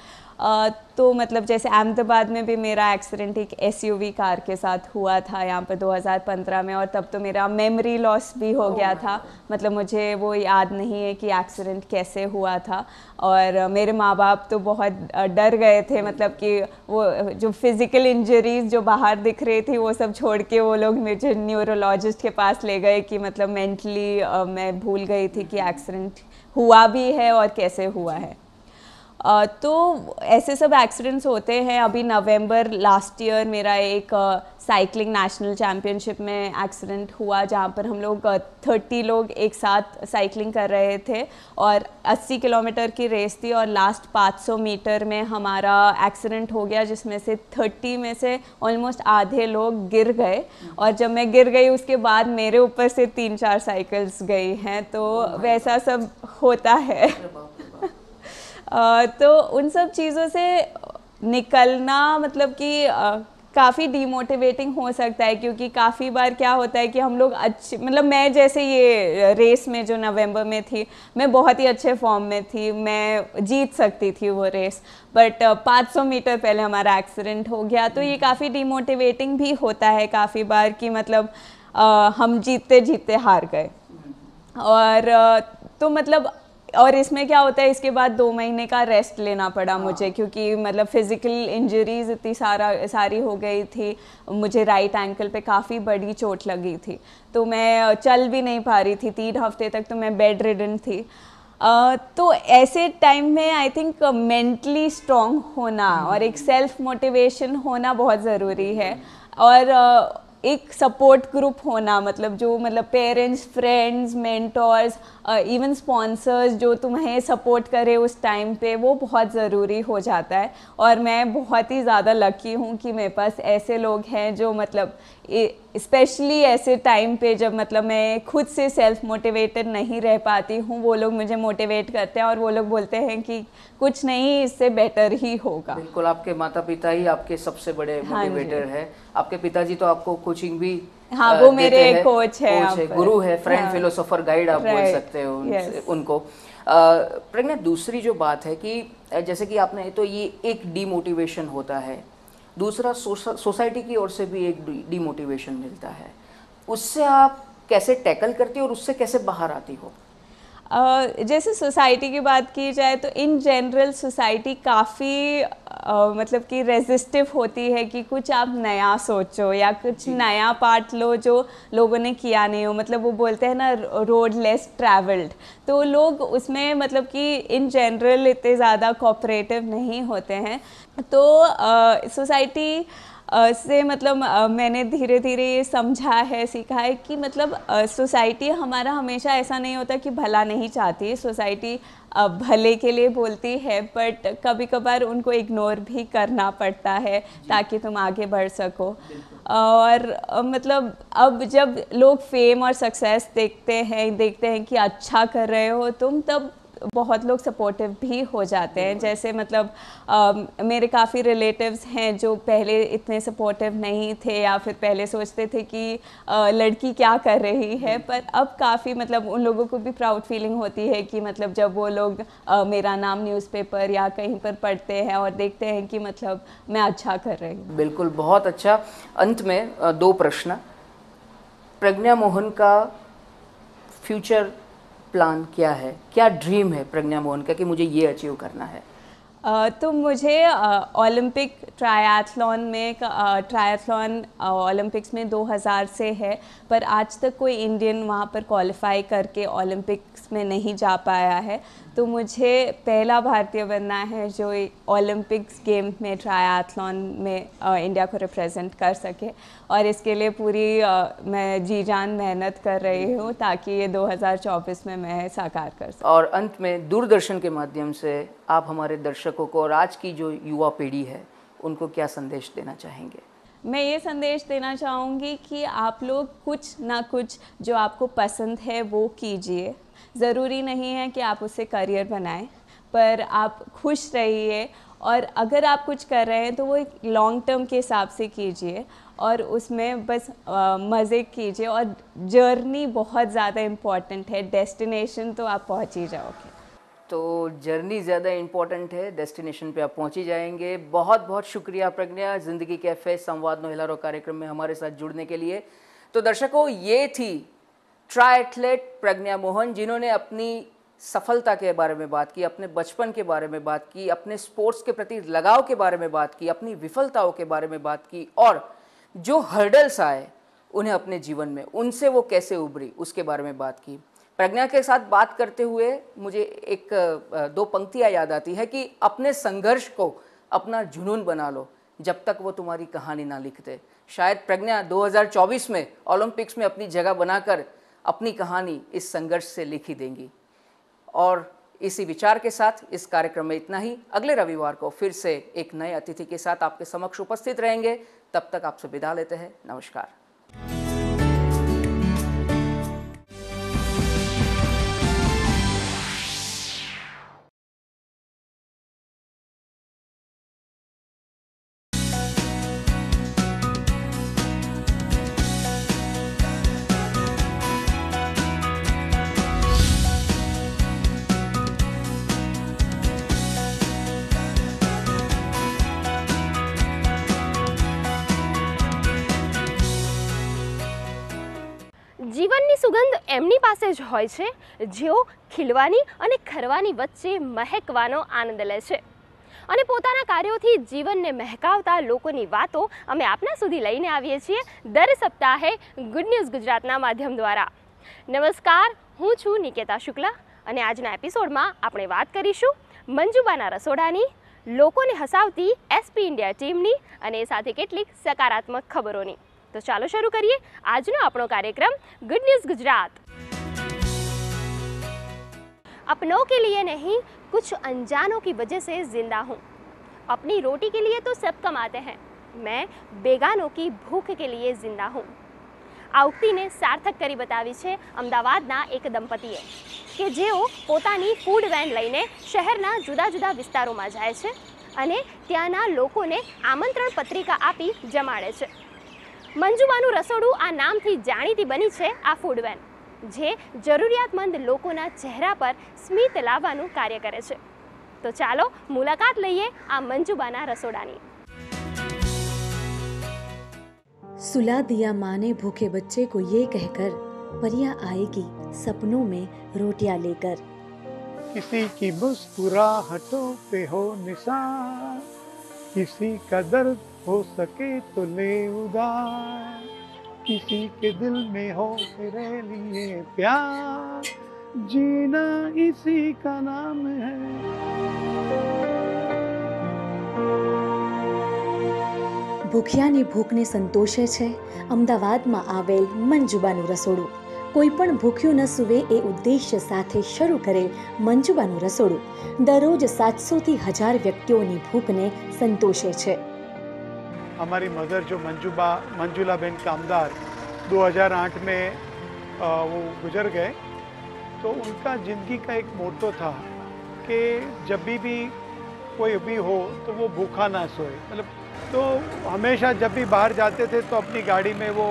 तो मतलब जैसे अहमदाबाद में भी मेरा एक्सीडेंट एक एसयूवी कार के साथ हुआ था यहाँ पर 2015 में और तब तो मेरा मेमोरी लॉस भी हो गया था। मतलब मुझे वो याद नहीं है कि एक्सीडेंट कैसे हुआ था। और मेरे माँ बाप तो बहुत डर गए थे मतलब कि वो जो फ़िज़िकल इंजरीज जो बाहर दिख रही थी वो सब छोड़ के वो लोग मुझे न्यूरोलॉजिस्ट के पास ले गए कि मतलब मेंटली मैं भूल गई थी कि एक्सीडेंट हुआ भी है और कैसे हुआ है। तो ऐसे सब एक्सीडेंट्स होते हैं। अभी नवंबर लास्ट ईयर मेरा एक साइकिलिंग नेशनल चैम्पियनशिप में एक्सीडेंट हुआ जहाँ पर हम लोग थर्टी लोग एक साथ साइकिलिंग कर रहे थे और 80 किलोमीटर की रेस थी और लास्ट 500 मीटर में हमारा एक्सीडेंट हो गया जिसमें से 30 में से ऑलमोस्ट आधे लोग गिर गए। और जब मैं गिर गई उसके बाद मेरे ऊपर से तीन चार साइकिल्स गई हैं। तो वैसा सब होता है। तो उन सब चीज़ों से निकलना मतलब कि काफ़ी डीमोटिवेटिंग हो सकता है क्योंकि काफ़ी बार क्या होता है कि हम लोग अच्छे मतलब मैं जैसे ये रेस में जो नवंबर में थी मैं बहुत ही अच्छे फॉर्म में थी मैं जीत सकती थी वो रेस बट 500 मीटर पहले हमारा एक्सीडेंट हो गया तो ये काफ़ी डीमोटिवेटिंग भी होता है काफ़ी बार कि मतलब अ, हम जीतते जीतते हार गए। और तो मतलब और इसमें क्या होता है इसके बाद दो महीने का रेस्ट लेना पड़ा मुझे क्योंकि मतलब फ़िज़िकल इंजरीज इतनी सारा सारी हो गई थी मुझे राइट एंकल पे काफ़ी बड़ी चोट लगी थी। तो मैं चल भी नहीं पा रही थी तीन हफ़्ते तक तो मैं बेड रिडन थी। अ, तो ऐसे टाइम में आई थिंक मेंटली स्ट्रांग होना और एक सेल्फ मोटिवेशन होना बहुत ज़रूरी है। और अ, एक सपोर्ट ग्रुप होना मतलब जो मतलब parents friends mentors even sponsors जो तुम्हें सपोर्ट करे उस टाइम पे वो बहुत ज़रूरी हो जाता है। और मैं बहुत ही ज़्यादा लकी हूँ कि मेरे पास ऐसे लोग हैं जो मतलब स्पेशली ऐसे टाइम पे जब मतलब मैं खुद से सेल्फ मोटिवेटेड नहीं रह पाती हूँ वो लोग मुझे मोटिवेट करते हैं और वो लोग बोलते हैं कि कुछ नहीं इससे बेटर ही होगा। बिल्कुल आपके माता पिता ही आपके सबसे बड़े मोटिवेटर हाँ। है। आपके पिताजी तो आपको कोचिंग भी हाँ, वो मेरे हैं। कोच है कोच है गुरु है फ्रेंड। फिलोसोफर गाइड आप बोल सकते हो उनको। प्रज्ञा दूसरी जो बात है कि जैसे कि आपने तो ये एक डीमोटिवेशन होता है। दूसरा सोसाइटी की ओर से भी एक डीमोटिवेशन मिलता है। उससे आप कैसे टैकल करती हो और उससे कैसे बाहर आती हो? अ, जैसे सोसाइटी की बात की जाए तो इन जनरल सोसाइटी काफ़ी मतलब कि रेजिस्टिव होती है कि कुछ आप नया सोचो या कुछ नया पार्ट लो जो लोगों ने किया नहीं हो। मतलब वो बोलते हैं ना रोड लेस ट्रैवल्ड तो लोग उसमें मतलब कि इन जनरल इतने ज़्यादा कोऑपरेटिव नहीं होते हैं। तो सोसाइटी से मतलब मैंने धीरे धीरे ये समझा है सीखा है कि मतलब सोसाइटी हमारा हमेशा ऐसा नहीं होता कि भला नहीं चाहती सोसाइटी भले के लिए बोलती है बट कभी कभार उनको इग्नोर भी करना पड़ता है ताकि तुम आगे बढ़ सको। और मतलब अब जब लोग फेम और सक्सेस देखते हैं देखते हैं कि अच्छा कर रहे हो तुम तब बहुत लोग सपोर्टिव भी हो जाते हैं। जैसे मतलब अ, मेरे काफ़ी रिलेटिव्स हैं जो पहले इतने सपोर्टिव नहीं थे या फिर पहले सोचते थे कि अ, लड़की क्या कर रही है। पर अब काफ़ी मतलब उन लोगों को भी प्राउड फीलिंग होती है कि मतलब जब वो लोग अ, मेरा नाम न्यूज़पेपर या कहीं पर पढ़ते हैं और देखते हैं कि मतलब मैं अच्छा कर रही हूँ। बिल्कुल बहुत अच्छा। अंत में दो प्रश्न। प्रज्ञा मोहन का फ्यूचर प्लान क्या है? क्या ड्रीम है प्रज्ञा मोहन का कि मुझे ये अचीव करना है? तो मुझे ओलंपिक ट्रायथलॉन में ट्रायथलॉन ओलंपिक्स में 2000 से है, पर आज तक कोई इंडियन वहाँ पर क्वालिफाई करके ओलंपिक्स में नहीं जा पाया है। तो मुझे पहला भारतीय बनना है जो ओलंपिक्स गेम में ट्रायथलॉन में अ, इंडिया को रिप्रेजेंट कर सके। और इसके लिए पूरी अ, मैं जी जान मेहनत कर रही हूँ ताकि ये 2024 में मैं साकार कर सकूँ। और अंत में दूरदर्शन के माध्यम से आप हमारे दर्शकों को और आज की जो युवा पीढ़ी है उनको क्या संदेश देना चाहेंगे? मैं ये संदेश देना चाहूँगी कि आप लोग कुछ ना कुछ जो आपको पसंद है वो कीजिए। ज़रूरी नहीं है कि आप उसे करियर बनाएँ, पर आप खुश रहिए और अगर आप कुछ कर रहे हैं तो वो एक लॉन्ग टर्म के हिसाब से कीजिए और उसमें बस मज़े कीजिए और जर्नी बहुत ज़्यादा इंपॉर्टेंट है। डेस्टिनेशन तो आप पहुँच ही जाओगे। तो जर्नी ज़्यादा इंपॉर्टेंट है डेस्टिनेशन पे आप पहुँच ही जाएँगे। बहुत बहुत शुक्रिया प्रज्ञा। ज़िंदगी कैफ़े, संवाद नो हिलारो कार्यक्रम में हमारे साथ जुड़ने के लिए। तो दर्शकों, ये थी ट्रायथलेट प्रज्ञा मोहन, जिन्होंने अपनी सफलता के बारे में बात की, अपने बचपन के बारे में बात की, अपने स्पोर्ट्स के प्रति लगाव के बारे में बात की, अपनी विफलताओं के बारे में बात की और जो हर्डल्स आए उन्हें अपने जीवन में, उनसे वो कैसे उभरी, उसके बारे में बात की। प्रज्ञा के साथ बात करते हुए मुझे एक दो पंक्तियाँ याद आती है कि अपने संघर्ष को अपना जुनून बना लो, जब तक वो तुम्हारी कहानी ना लिखते। शायद प्रज्ञा 2024 में ओलंपिक्स में अपनी जगह बनाकर अपनी कहानी इस संघर्ष से लिखी देंगी। और इसी विचार के साथ इस कार्यक्रम में इतना ही। अगले रविवार को फिर से एक नए अतिथि के साथ आपके समक्ष उपस्थित रहेंगे। तब तक आपसे विदा लेते हैं। नमस्कार। જ હોય છે, જેઓ ખીલવાની અને ખરવાની વચ્ચે મહેકવાનો આનંદ લે છે. અને પોતાના કાર્યોથી જીવનને મહેકાવતા લોકોની વાતો અમે આપના સુધી લઈને આવીએ છીએ દર સપ્તાહે ગુડ ન્યૂઝ ગુજરાતના માધ્યમ દ્વારા. નમસ્કાર, હું છું નિકેતા શુક્લા અને આજના એપિસોડમાં આપણે વાત કરીશું મંજુબાના રસોડાની, લોકોને હસાવતી એસપી ઇન્ડિયા ટીમની અને એ સાથે કેટલીક સકારાત્મક ખબરોની. તો ચાલો શરૂ કરીએ આજનો આપણો કાર્યક્રમ ગુડ ન્યૂઝ ગુજરાત. अपनों के लिए नहीं कुछ अनजानों की वजह से जिंदा हूँ अपनी रोटी के लिए तो सब कमाते हैं मैं बेगानों की भूख के लिए जिंदा हूँ આ ઉક્તિને સાર્થક કરી બતાવી છે અમદાવાદના એક દંપતીએ કે જેઓ પોતાની ફૂડ વેન લઈને શહેરના જુદા જુદા વિસ્તારોમાં જાય છે અને ત્યાંના લોકોને આમંત્રણ પત્રિકા આપી જમાડે છે મંજુમાનું રસોડું આ નામથી જાણીતી બની છે આ ફૂડ વેન જે જરૂરિયાતમંદ લોકોના ચહેરા પર સ્મિત લાવવાનું કાર્ય કરે છે તો ચાલો મુલાકાત લઈએ આ મંજુબાના રસોડાની सुला दिया माँ ने भूखे बच्चे को ये कहकर परिया आएगी सपनों में रोटियां लेकर किसी की मुस्कुराहटों पे हो निशान किसी का दर्द हो सके तो ले उदार किसी के दिल में हो तेरे लिए प्यार जीना इसी का नाम है ભૂખ્યાની ભૂખને સંતોષે છે અમદાવાદમાં આવેલ મંજુબાનું રસોડું કોઈ પણ ભૂખ્યું ન સૂવે એ ઉદ્દેશ્ય સાથે શરૂ કરેલ મંજુબાનું રસોડું દરરોજ સાતસોથી હજાર વ્યક્તિઓની ભૂખને સંતોષે છે हमारी मदर जो मंजूबा मंजूला बेन कामदार 2008 में वो गुजर गए। तो उनका ज़िंदगी का एक मोटो था कि जब भी भी कोई भी हो तो वो भूखा ना सोए। मतलब तो हमेशा जब भी बाहर जाते थे तो अपनी गाड़ी में वो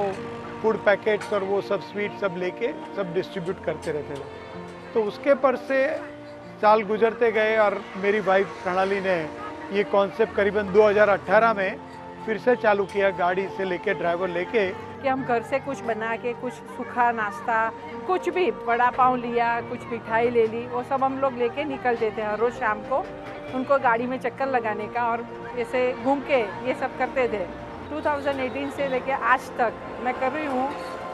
फ़ूड पैकेट्स और वो सब स्वीट सब लेके, सब डिस्ट्रीब्यूट करते रहते थे। तो उसके पर से साल गुजरते गए और मेरी वाइफ प्रणाली ने ये कॉन्सेप्ट करीबन 2018 में फिर से चालू किया गाड़ी से लेके ड्राइवर लेके। कि हम घर से कुछ बना के, कुछ सूखा नाश्ता, कुछ भी बड़ा पाव लिया, कुछ मिठाई ले ली, वो सब हम लोग लेके निकलते थे हर रोज़ शाम को उनको गाड़ी में चक्कर लगाने का और ऐसे घूम के ये सब करते थे। 2018 से लेके आज तक मैं कर रही हूँ।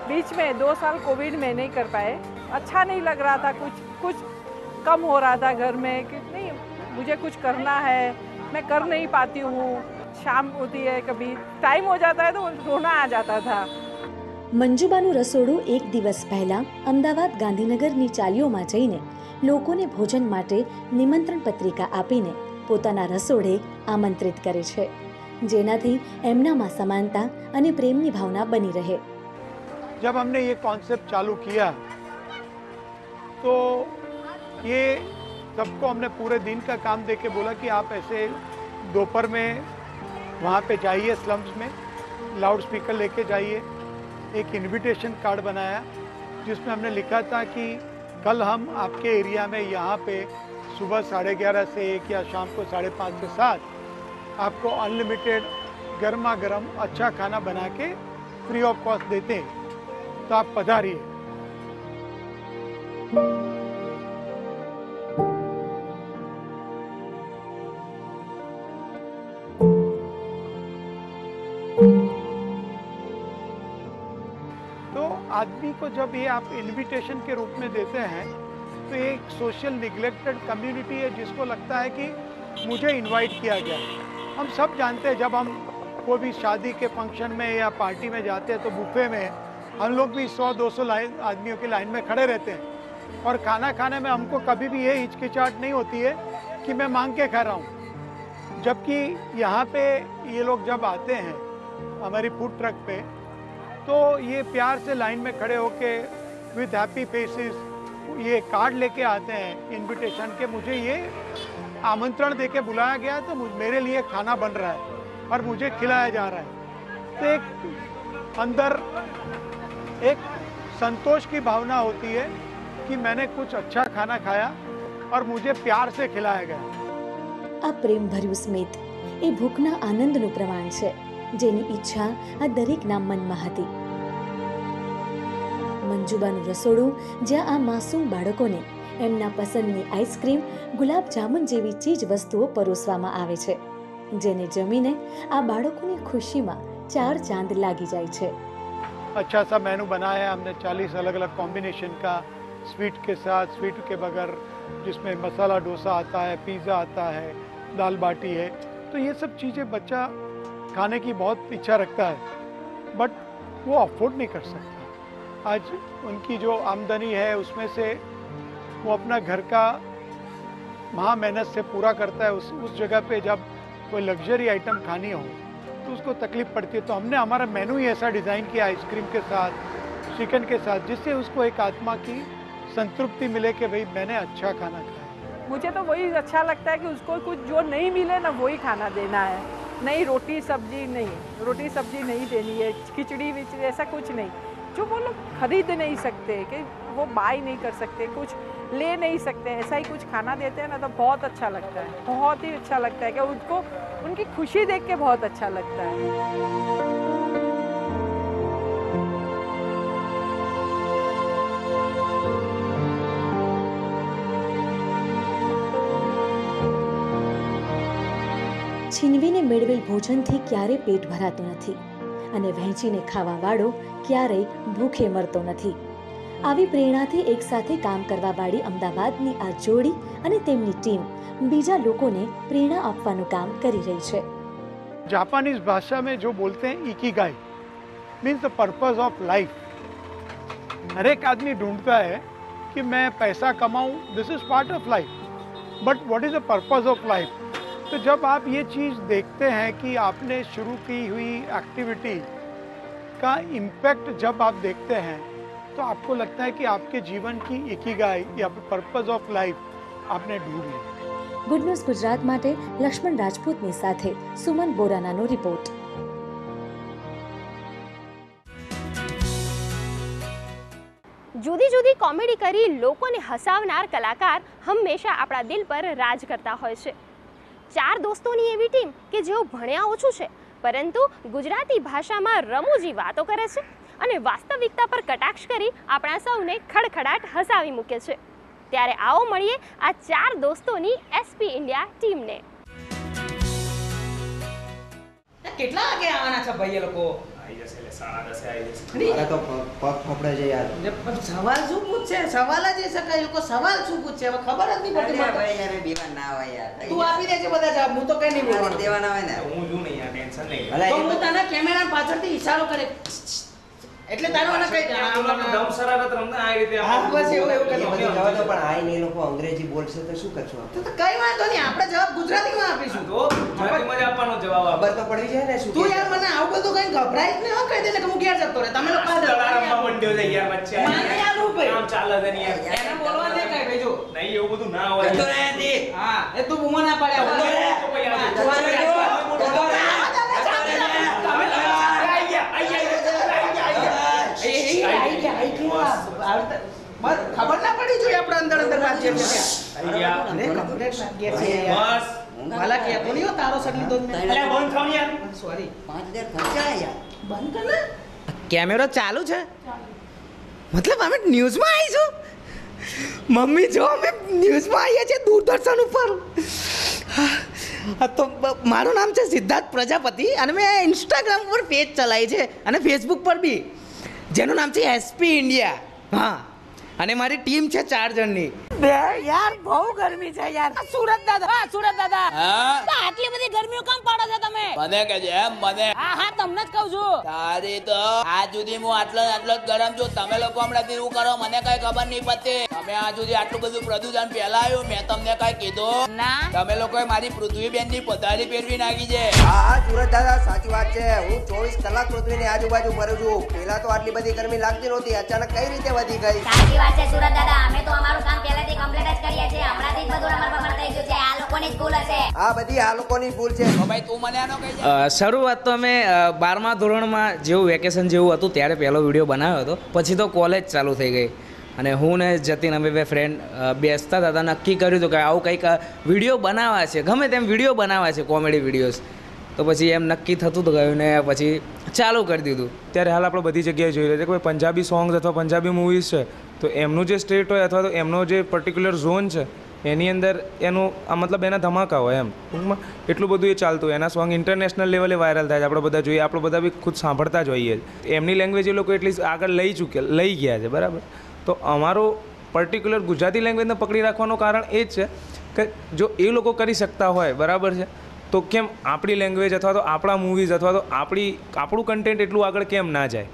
बीच में दो साल कोविड में नहीं कर पाए। अच्छा नहीं लग रहा था, कुछ कुछ कम हो रहा था घर में कि नहीं, मुझे कुछ करना है, मैं कर नहीं पाती हूँ। शाम होती है कभी टाइम हो जाता है तो रोना आ जाता था મંજુબાનું રસોડું એક દિવસ પહેલા અમદાવાદ ગાંધીનગરની ચાલીઓમાં જઈને લોકોને ભોજન માટે નિમંત્રણ પત્રિકા આપીને પોતાના રસોડે આમંત્રિત કરે છે જેનાથી એમનામાં સમાનતા અને પ્રેમની ભાવના બની રહે जब हमने ये कॉन्सेप्ट चालू किया तो ये सबको हमने पूरे दिन का काम दे के बोला कि आप ऐसे दोपहर में वहाँ पे जाइए स्लम्स में लाउड स्पीकर लेके जाइए, एक इनविटेशन कार्ड बनाया, जिसमें हमने लिखा था कि कल हम आपके एरिया में यहाँ पे सुबह साढ़े ग्यारह से एक या शाम को साढ़े पाँच से सात आपको अनलिमिटेड गर्मा गर्म अच्छा खाना बना के फ्री ऑफ़ कॉस्ट देते हैं। तो आप पधारिए। आदमी को जब ये आप इनविटेशन के रूप में देते हैं तो ये एक सोशल निग्लेक्टेड कम्युनिटी है जिसको लगता है कि मुझे इनवाइट किया गया। हम सब जानते हैं, जब हम कोई भी शादी के फ़ंक्शन में या पार्टी में जाते हैं तो बुफे में हम लोग भी 100-200 लाइन, आदमियों की लाइन में खड़े रहते हैं। और खाना खाने में हमको कभी भी ये हिचकिचाहट नहीं होती है कि मैं मांग के खा रहा हूँ। जबकि यहाँ पे ये लोग जब आते हैं, हमारी फ़ूड ट्रक पे तो ये प्यार से लाइन में खड़े होके विद हैप्पी फेसेस ये कार्ड लेके आते हैं इनविटेशन के मुझे ये आमंत्रण दे के बुलाया गया तो मुझ- मेरे लिए खाना बन रहा है और मुझे खिलाया जा रहा है तो एक अंदर एक संतोष की भावना होती है कि मैंने कुछ अच्छा खाना खाया और मुझे प्यार से खिलाया गया આ પ્રેમભર્યું સ્મિત એ ભૂખના આનંદનું પ્રમાણ છે જેની ઈચ્છા આ દરેકના મનમાં હતી મંજુબાનું રસોડું જ્યાં આ માસૂમ બાળકોને એમના પસંદની આઈસ્ક્રીમ ગુલાબ જામુન જેવી ચીજ વસ્તુઓ પરોસવામાં આવે છે જેને જમીને આ બાળકોની ખુશીમાં ચાર ચાંદ લાગી જાય છે अच्छा सा मेनू बनाया है हमने 40 अलग अलग कॉम्बिनेशन का स्वीट के साथ स्वीट के बगैर जिसमें मसाला डोसा आता है पिज़्ज़ा आता है दाल बाटी है तो ये सब चीज़ें बच्चा खाने की बहुत इच्छा रखता है बट वो अफोर्ड नहीं कर सकता। आज उनकी जो आमदनी है, उसमें से वो अपना घर का महा मेहनत से पूरा करता है। उस उस जगह पे जब कोई लग्जरी आइटम खानी हो तो उसको तकलीफ़ पड़ती है। तो हमने, हमारा मेनू ही ऐसा डिज़ाइन किया आइसक्रीम के साथ चिकन के साथ, जिससे उसको एक आत्मा की संतृप्ति मिले कि भाई, मैंने अच्छा खाना खाया। मुझे तो वही अच्छा लगता है कि उसको कुछ जो नहीं मिले, ना वही खाना देना है। नहीं, रोटी, सब्ज़ी नहीं, रोटी, सब्ज़ी नहीं देनी है, खिचड़ी विचड़ी ऐसा कुछ नहीं। जो वो लोग खरीद नहीं सकते, कि वो बाय नहीं कर सकते, कुछ ले नहीं सकते, ऐसा ही कुछ खाना देते हैं ना तो बहुत अच्छा लगता है। बहुत ही अच्छा लगता है कि उनको, उनकी खुशी देख के बहुत अच्छा लगता है। છીનવીને મેળવેલ ભોજનથી ક્યારેય પેટ ભરાતું નથી અને વહેંચીને ખાવાવાળો ક્યારેય ભૂખે મરતો નથી આવી પ્રેરણાથી એકસાથે કામ કરવાવાળી અમદાવાદની આ જોડી અને તેમની ટીમ બીજા લોકોને પ્રેરણા આપવાનું કામ કરી રહી છે जापानीज भाषा में जो बोलते हैं ikigai means the purpose of life हर एक आदमी ढूंढता है कि मैं पैसा कमाऊं this is part of life but what is the purpose of life तो जब आप ये चीज़ देखते हैं कि आपने शुरू की हुई एक्टिविटी का इम्पैक्ट जब आप देखते हैं तो आपको लगता है कि आपके जीवन की इकिगाई या पर्पज ऑफ लाइफ आपने ढूंढ ली ગુડ ન્યૂઝ ગુજરાત માટે લક્ષ્મણ રાજપૂતની સાથે સુમન બોરાનાનો રિપોર્ટ જુદી જુદી કોમેડી કરી લોકોને હસાવનાર કલાકાર હંમેશા આપણા દિલ પર રાજ કરતા હોય છે ચાર દોસ્તોની એવી ટીમ કે જેઓ ભણ્યા ઓછું છે, પરંતુ ગુજરાતી ભાષામાં રમૂજી વાતો કરે છે અને વાસ્તવિકતા પર કટાક્ષ કરી આપણા સૌને ખડખડાટ હસાવી મૂકે છે. ત્યારે આવો મળીએ આ ચાર દોસ્તોની એસપી ઇન્ડિયા ટીમને. કેટલા વાગે આવવાના છે ભાઈ લોકો? સાડા દસે આવી જશે મારે તો પગ ફફડે છે યાર સવાલ શું પૂછશે સવાલ જ એ શકાય એ લોકો સવાલ શું પૂછશે હવે ખબર જ નહીં પડતી ભાઈ યાર બીવા ના હોય યાર. તું આપી દેજે બધા જવાબ હું તો કઈ નહીં બોલવાનું દેવાના હોય ને. હું છું નહીં યાર ટેન્શન નહીં તો હું તને કેમેરા પાછળથી ઈશારો કરે. એટલે તારો આના કઈ દમ શરારત રમતા આ રીતે હા, બસ એવું- એવું કરી. બધું જવા દો પણ આઈને એ લોકો અંગ્રેજી બોલશે તો શું કરશું આપણે? તો કઈ વાંધો નહીં આપણે જવાબ ગુજરાતીમાં આપીશું. તો ગુજરાતીમાં જ આપવાનો જવાબ ખબર તો પડી જાય ને શું તું યાર મને આવું બધું કઈ ગભરાઈ જ નહીં હો કહી દે ને કે હું ઘેર જતો રહે. તમે લોકો આ દડા મંડ્યો છે યાર બચ્ચા મને યાર હું ભાઈ. કામ ચાલે છે ને યાર. એને બોલવા દે કઈ ભાઈ નહીં એવું બધું ના હોય. જતો રહે દી. હા એ તું બૂમો ના પાડે. તો ભાઈ આ જતો રહે. જતો રહે. જતો રહે. તમે લોકો આઈ ગયા, આઈ ગયા, આઈ ગયા, આઈ ગયા. એ, એ, આઈ ગયા, આઈ ગયા. આવતા- બસ ખબર ના પડી જોઈએ આપણે અંદર અંદર વાત છે. અરે, વાંચીએ છીએ યાર. બસ. ભલા કહેતો નહીં હો, તારો જ મેં. અરે બંધ થાવ યાર. સોરી પાંચ હજાર ખર્ચા યાર બંધ કર કેમેરો ચાલુ છે મતલબ અમે ન્યૂઝમાં આવીશું મમ્મી જો અમે ન્યૂઝમાં આવીએ છીએ દૂરદર્શન ઉપર તો મારું નામ છે સિદ્ધાર્થ પ્રજાપતિ અને મેં ઇન્સ્ટાગ્રામ પર પેજ ચલાવી છે અને ફેસબુક પર બી જેનું નામ છે એસપી ઇન્ડિયા હા. અને મારી ટીમ છે ચાર જણની. બે યાર બહુ ગરમી છે યાર. સુરત દાદા હા સુરત દાદા. આટલી બધી ગરમીઓ કેમ પાડો છો તમે? મને કે છે એમ મને. હા હા તમને જ કહું છું. તારી તો આજ સુધી હું આટલો ને આટલો જ ગરમ છું. તમે લોકો હમણાં એવું કરો મને કઈ ખબર નહીં પડતી. તમે આજ સુધી આટલું બધું પ્રદૂષણ ફેલાયું મેં તમને કઈ કીધું. ના. તમે લોકોએ મારી પૃથ્વીબેનની પધારી પહેરવી નાખી છે. હા સુરત દાદા સાચી વાત છે. હું ચોવીસ કલાક પૃથ્વીની આજુબાજુ ફરું છું. પેલા તો આટલી બધી ગરમી લાગતી નહોતી અચાનક કઈ રીતે વધી ગઈ? સાચી વાત છે સુરત દાદા. અમે તો અમારું કામ પહેલેથી કમ્પ્લીટ જ કરીએ છીએ. હમણાંથી જ બધું રમણ ભમણ થઈ ગયું છે. આ લોકોની જ ભૂલ હશે. આ બધી આ લોકોની ભૂલ છે. ભાઈ તું મને આનો કઈ શરૂઆત તો અમે બારમા ધોરણમાં જેવું વેકેશન જેવું હતું ત્યારે પહેલો વીડિયો બનાવ્યો હતો. પછી તો કોલેજ ચાલુ થઈ ગઈ. અને હું ને જતીન અમે બે ફ્રેન્ડ બેસતા હતા. નક્કી કર્યું હતું કે આવું કંઈક વીડિયો બનાવવા છે. ગમે તેમ વીડિયો બનાવવા છે કોમેડી વિડીયોઝ તો પછી એમ નક્કી થતું તો ગયું ને પછી ચાલુ કરી દીધું. ત્યારે હાલ આપણે બધી જગ્યાએ જોઈ રહ્યા છે કે ભાઈ પંજાબી સોંગ્સ અથવા પંજાબી મૂવીઝ છે. તો એમનું જે સ્ટેટ હોય અથવા તો એમનો જે પર્ટિક્યુલર ઝોન છે, એની અંદર એનું, આ મતલબ એના ધમાકા હોય એમ. ટૂંકમાં એટલું બધું એ ચાલતું એના સોંગ ઇન્ટરનેશનલ લેવલે વાયરલ થાય છે. આપણે બધા જોઈએ, આપણે બધા બી ખુદ સાંભળતા જ હોઈએ. એમની લેંગ્વેજ એ લોકો એટલી આગળ લઈ ચૂક્યા, લઈ ગયા છે, બરાબર? તો અમારો પર્ટિક્યુલર ગુજરાતી લેંગ્વેજને પકડી રાખવાનું કારણ એ જ છે કે જો એ લોકો કરી શકતા હોય, બરાબર છે? તો કેમ આપણી લેંગ્વેજ અથવા તો આપણા મૂવીઝ અથવા તો આપણી, આપણું કન્ટેન્ટ એટલું આગળ કેમ ના જાય?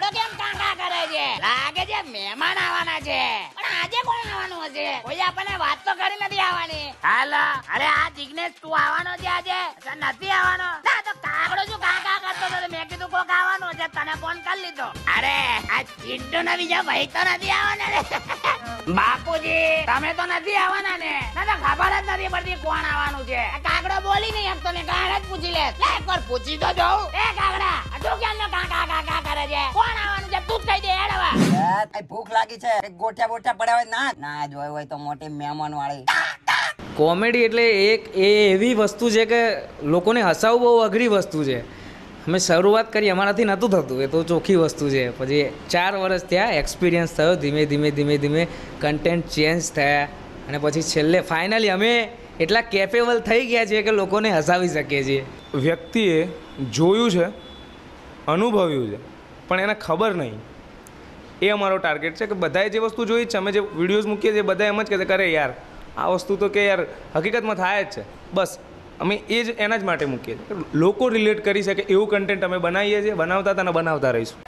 કાગડો કેમ કાંકા કરે છે? લાગે છે મહેમાન આવવાના છે. પણ આજે કોણ આવવાનું હશે? કોઈ આપણને વાત તો કરી નથી આવવાની. હાલો અરે આ જિગ્નેશ તું આવવાનો છે આજે? નથી આવવાનો? ના તો કાગડો શું કાંકા કરતો હતો? મેં કીધું કોક આવવાનું છે તને ફોન કરી લીધો. અરે આ ચિંટુ ના બીજા ભાઈ તો નથી આવવાના રે બાપુજી તમે તો નથી આવવાના ને? ના તો ખબર જ નથી પડતી કોણ આવવાનું છે. કાગડો બોલી નહીં શકતો ને કાગડા જ પૂછી લે. એક વાર પૂછી તો જોઉં. એ કાગડા તું કેમ કાકા કાકા કરે છે? કોણ આવવાનું છે? તું જ દે હેડવા ભૂખ લાગી છે. બોઠિયા પડ્યા હોય ના ના જોઈ હોય તો મોટી મહેમાન વાળી કોમેડી એટલે એક એ એવી વસ્તુ છે કે લોકોને હસાવવું બહુ અઘરી વસ્તુ છે. અમે શરૂઆત કરી અમારાથી નહોતું થતું. એ તો ચોખ્ખી વસ્તુ છે. પછી ચાર વર્ષ થયા એક્સપિરિયન્સ થયો ધીમે ધીમે ધીમે ધીમે કન્ટેન્ટ ચેન્જ થયા. અને પછી છેલ્લે ફાઇનલી અમે એટલા કેપેબલ થઈ ગયા છીએ કે લોકોને હસાવી શકીએ છીએ. વ્યક્તિએ જોયું છે અનુભવ્યું છે. પણ એને ખબર નહીં. એ અમારો ટાર્ગેટ છે કે બધાએ જે વસ્તુ જોઈ છે, અમે જે વિડીયોઝ મૂકીએ છીએ બધા એમ જ કહે છે અરે યાર, આ વસ્તુ તો કે યાર, હકીકતમાં થાય જ છે. બસ, અમે એ જ એના જ માટે મૂકીએ છીએ. લોકો રિલેટ કરી શકે, એવું કન્ટેન્ટ અમે બનાવીએ છીએ, બનાવતા હતા અને બનાવતા રહીશું.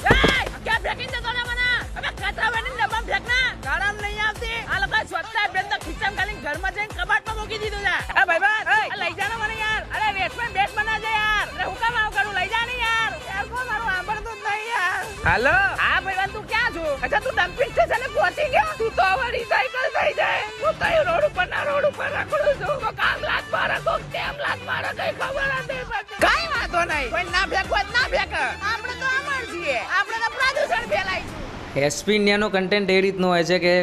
ઘરમાં છે. લઈ જા મને યાર. અરે રેસ્ટોરન્ટ બેસ્ટ બના બનાવજે યાર. હું કામ આવું કરું? લઈ જા ને યાર. યાર મારું હાલો. હા ભાઈ તું ક્યાં છો? અચ્છા તું ડમ્પિંગ સ્ટેશને પહોંચી ગયો? તું તો વળી તો આવ્યું રોડ ઉપર ના રોડ ઉપર રખડું છું. કોક કામ લાત મારે કોક કેમ લાત મારે કઈ ખબર નથી પડતી. કઈ વાંધો નહીં. કોઈ ના ફેંકવો ના ફેંકે. આપણે તો અમર છીએ. આપણે તો પ્રદૂષણ ફેલાય એસપી ઇન્ડિયાનો કન્ટેન્ટ એ રીતનો હોય છે કે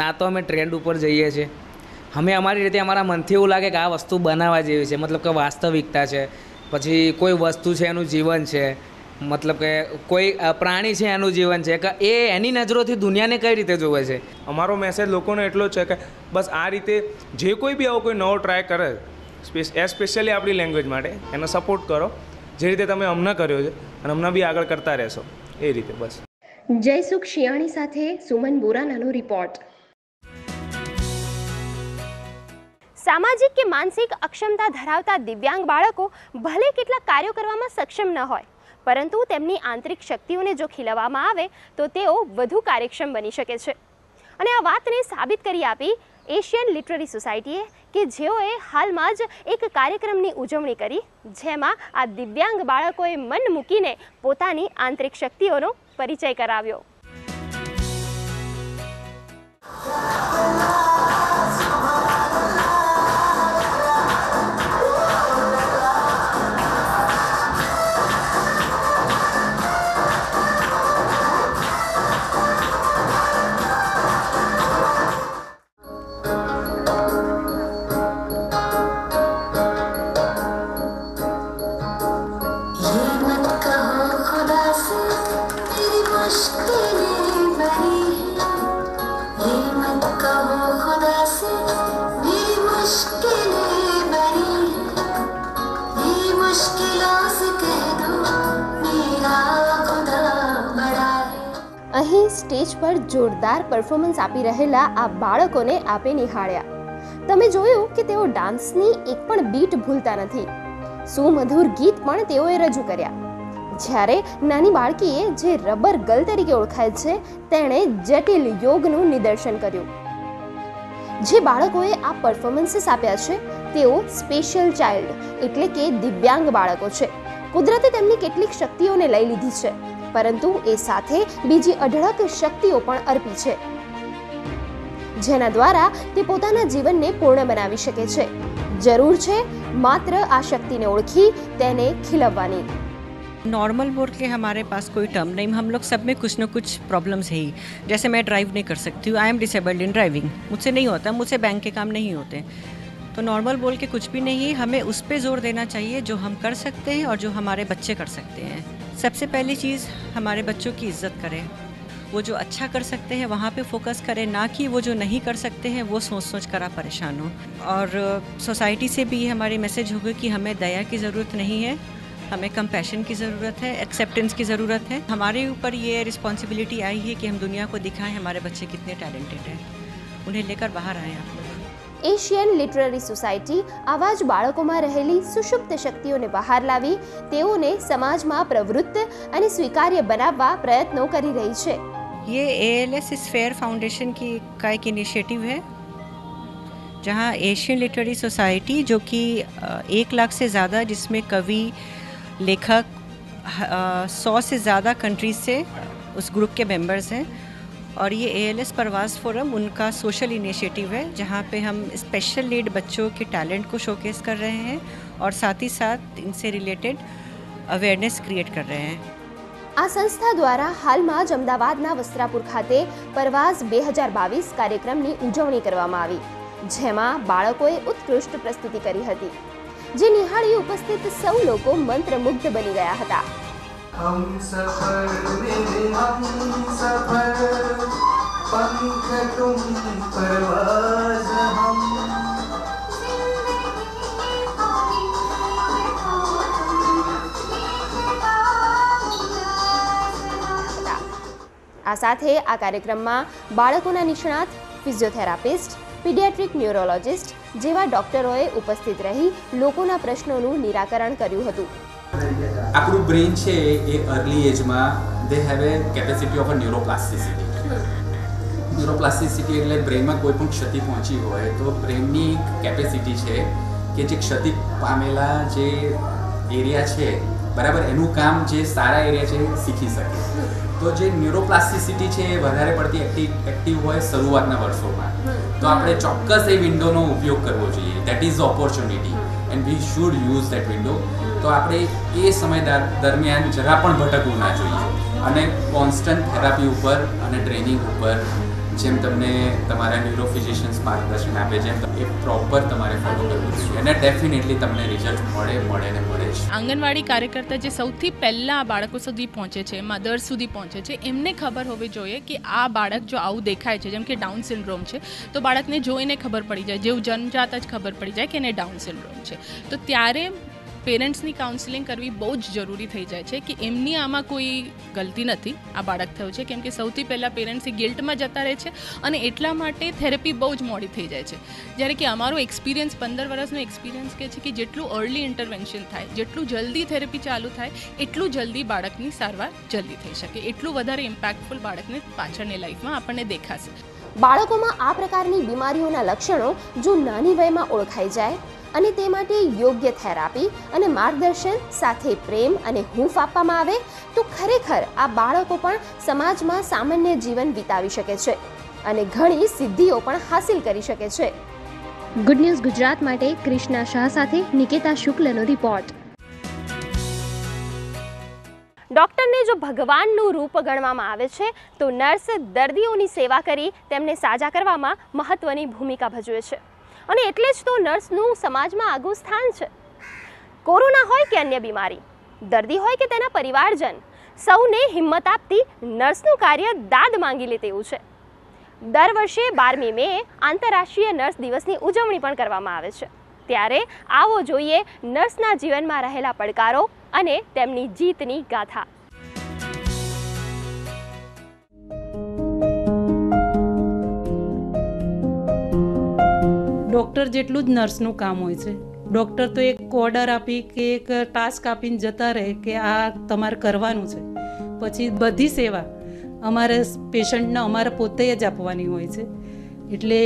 ના તો અમે ટ્રેન્ડ ઉપર જઈએ છીએ. અમે અમારી રીતે અમારા મનથી એવું લાગે કે આ વસ્તુ બનાવવા જેવી છે. મતલબ કે વાસ્તવિકતા છે. પછી કોઈ વસ્તુ છે એનું જીવન છે. મતલબ કે કોઈ પ્રાણી છે એનું જીવન છે કે એ એની નજરોથી દુનિયાને કઈ રીતે જોવે છે? અમારો મેસેજ લોકોને એટલો જ છે કે બસ આ રીતે જે કોઈ બી આવો કોઈ નવો ટ્રાય કરે સ્પેશિયલી આપણી લેંગ્વેજ માટે એનો સપોર્ટ કરો. જે રીતે તમે અમને કર્યો છે અને અમને બી આગળ કરતા રહેશો. એ રીતે બસ. જયસુખ શિયાણી સાથે સુમન બોરાનાનો રિપોર્ટ સામાજિક કે માનસિક અક્ષમતા ધરાવતા દિવ્યાંગ બાળકો ભલે કેટલા કાર્યો કરવામાં સક્ષમ ન હોય પરંતુ તેમની આંતરિક શક્તિઓને જો ખીલવવામાં આવે, તો તેઓ વધુ કાર્યક્ષમ બની શકે છે. અને આ વાતને સાબિત કરી આપી એશિયન લિટરરી સોસાયટીએ કે જેઓએ હાલમાં જ એક કાર્યક્રમની ઉજવણી કરી, જેમાં આ દિવ્યાંગ બાળકોએ મન મૂકીને પોતાની આંતરિક શક્તિઓનો પરિચય કરાવ્યો. ये સ્ટેજ પર જોરદાર પરફોર્મન્સ આપી રહેલા આ બાળકોને આપે નિહાળ્યા. તમે જોયું કે તેઓ ડાન્સની એક પણ બીટ ભૂલતા નથી. સુમધુર ગીત પણ તેઓએ રજૂ કર્યા. જ્યારે નાની બાળકીએ જે રબર ગર્લ તરીકે ઓળખાય છે, તેણે જટિલ યોગનું નિદર્શન કર્યું. જે બાળકોએ આ પરફોર્મન્સીસ આપ્યા છે, તેઓ સ્પેશિયલ ચાઇલ્ડ એટલે કે દિવ્યાંગ બાળકો છે. કુદરતે તેમની કેટલીક શક્તિઓને લઈ લીધી છે. પરંતુ એ સાથે બીજી અઢળક શક્તિઓ પણ અર્પી છે જેના દ્વારા તે પોતાના જીવનને પૂર્ણ બનાવી શકે છે જરૂર છે માત્ર આ શક્તિને ઓળખી તેને ખીલવવાની नॉर्मल बोल के हमारे पास कोई टर्म नहीं हम लोग सब में कुछ न कुछ प्रॉब्लम्स है ही जैसे मैं ड्राइव नहीं कर सकती हूँ I am disabled in driving मुझसे नहीं होता मुझसे बैंक के काम नहीं होते तो नॉर्मल बोल के कुछ भी नहीं है हमें उस पर जोर देना चाहिए जो हम कर सकते हैं और जो हमारे बच्चे कर सकते हैं सबसे पहली चीज़ हमारे बच्चों की इज़्ज़त करें। वो जो अच्छा कर सकते हैं, वहाँ पे फोकस करें, ना कि वो जो नहीं कर सकते हैं, वो सोच सोच कर आप परेशान हो। और सोसाइटी से भी हमारी मैसेज होगी कि हमें दया की ज़रूरत नहीं है, हमें कंपैशन की ज़रूरत है एक्सेप्टेंस की ज़रूरत है। हमारे ऊपर ये रिस्पॉन्सिबिलिटी आई है कि हम दुनिया को दिखाएँ, हमारे बच्चे कितने टैलेंटेड हैं। उन्हें लेकर बाहर आएँ आप लोग। એશિયન લિટરરી સોસાયટી આવા જ બાળકોમાં રહેલી સુષુપ્ત શક્તિઓને બહાર લાવી તેઓને સમાજમાં પ્રવૃત્ત અને સ્વીકાર્ય બનાવવા પ્રયત્નો કરી રહી છે ये A L S sphere foundation की का एक इनिशिएटिव है जहाँ एशियन लिटरेरी सोसाइटी जो कि अ, एक लाख से ज़्यादा जिसमें कवि लेखक ह- अ, सौ से ज़्यादा कंट्रीज से उस ग्रुप के मेंबर्स हैं और ये A L S Pravas forum उनका सोशल इनिशिएटिव है जहाँ पे हम स्पेशल नीड बच्चों के टैलेंट को शोकेस कर रहे हैं और साथ ही साथ इनसे रिलेटेड अवेयरनेस क्रिएट कर रहे हैं આ સંસ્થા દ્વારા હાલમાં જ અમદાવાદના વસ્ત્રાપુર ખાતે પરવાસ બે હજાર બાવીસ કાર્યક્રમની ઉજવણી કરવામાં આવી જેમાં બાળકોએ ઉત્કૃષ્ટ પ્રસ્તુતિ કરી હતી જે નિહાળી ઉપસ્થિત સૌ લોકો મંત્રમુગ્ધ બની ગયા હતા हम सफर मेरे हम सफर पंख तुम परवाज हम આ સાથે આ કાર્યક્રમમાં બાળકોના નિષ્ણાત ફિઝિયોથેરાપિસ્ટ પીડિયાટ્રિક ન્યુરોલોજિસ્ટ જેવા ડોક્ટરોએ ઉપસ્થિત રહી લોકોના પ્રશ્નોનું નિરાકરણ કર્યું હતું આપણું બ્રેઇન છે એ early એજમાં they have a capacity of a neuroplasticity neuroplasticity એટલે બ્રેઇનમાં કોઈ પણ ક્ષતિ પહોંચી હોય તો બ્રેઇનની કેપેસિટી છે કે જે ક્ષતિ પામેલા જે એરિયા છે, બરાબર, એનું કામ જે સારા એરિયા છે શીખી શકે. તો જે ન્યુરોપ્લાસ્ટિસિટી છે એ વધારે પડતી એક્ટિવ એક્ટિવ હોય શરૂઆતના વર્ષોમાં. તો આપણે ચોક્કસ એ વિન્ડોનો ઉપયોગ કરવો જોઈએ. That is opportunity and we should use that window તો આપણે એ સમય દરમિયાન જરા પણ ભટકવું ના જોઈએ. અને કોન્સ્ટન્ટ થેરાપી ઉપર અને ટ્રેનિંગ ઉપર જેમ તમને તમારા ન્યુરોફિઝિશિયન્સ માર્ગદર્શન આપે છે એ પ્રોપર તમારે ફોલો કરવું જોઈએ. અને ડેફિનેટલી તમને રિઝલ્ટ મળે મળે ને મળે છે આંગણવાડી કાર્યકર્તા જે સૌથી પહેલાં બાળકો સુધી પહોંચે છે મધર સુધી પહોંચે છે, એમને ખબર હોવી જોઈએ કે આ બાળક જો આવું દેખાય છે, જેમ કે ડાઉન સિન્ડ્રોમ છે, તો બાળકને જોઈને ખબર પડી જાય. જેવું જન્મજાત જ ખબર પડી જાય કે એને ડાઉન સિન્ડ્રોમ છે. તો ત્યારે પેરેન્ટ્સની કાઉન્સિલિંગ કરવી બહુ જ જરૂરી થઈ જાય છે કે એમની આમાં કોઈ ગલતી નથી. આ બાળક થયું છે કેમ કે સૌથી પહેલાં પેરેન્ટ્સ એ ગિલ્ટમાં જતા રહે છે અને એટલા માટે થેરેપી બહુ જ મોડી થઈ જાય છે. જ્યારે કે અમારો એક્સપિરિયન્સ પંદર વર્ષનો એક્સપિરિયન્સ કહે છે કે જેટલું અર્લી ઇન્ટરવેન્શન થાય, જેટલું જલ્દી થેરેપી ચાલુ થાય, એટલું જલ્દી બાળકની સારવાર જલ્દી થઈ શકે. એટલું વધારે ઇમ્પેક્ટફુલ બાળકને પાછળની લાઈફમાં આપણને દેખાશે. બાળકોમાં આ પ્રકારની બીમારીઓના લક્ષણો જો નાની વયમાં ઓળખાઈ જાય અને તે માટે યોગ્ય થેરાપી અને માર્ગદર્શન સાથે પ્રેમ અને હૂંફ આપવામાં આવે તો ખરેખર આ બાળકો પણ સમાજમાં સામાન્ય જીવન વિતાવી શકે છે અને ઘણી સિદ્ધિઓ પણ હાંસિલ કરી શકે છે. ગુડ ન્યૂઝ ગુજરાત માટે ક્રિષ્ના શાહ સાથે નિકેતા શુક્લનો રિપોર્ટ ડૉક્ટરને જો ભગવાનનું રૂપ ગણવામાં આવે છે તો નર્સ દર્દીઓની સેવા કરી તેમને સાજા કરવામાં મહત્ત્વની ભૂમિકા ભજવે છે. અને એટલે જ તો નર્સનું સમાજમાં આગવું સ્થાન છે. કોરોના હોય કે અન્ય બીમારી, દર્દી હોય કે તેના પરિવારજન, સૌને હિંમત આપતી નર્સનું કાર્ય દાદ માંગી લે તેવું છે. દર વર્ષે બારમી મે આંતરરાષ્ટ્રીય નર્સ દિવસની ઉજવણી પણ કરવામાં આવે છે. ત્યારે આવો જોઈએ નર્સના જીવનમાં રહેલા પડકારો અને તેમની જીતની ગાથા. ડૉક્ટર જેટલું જ નર્સનું કામ હોય છે. ડૉક્ટર તો એક ઓર્ડર આપી કે એક ટાસ્ક આપીને જતા રહે કે આ તમારે કરવાનું છે. પછી બધી સેવા અમારે પેશન્ટને અમારે પોતે જ આપવાની હોય છે. એટલે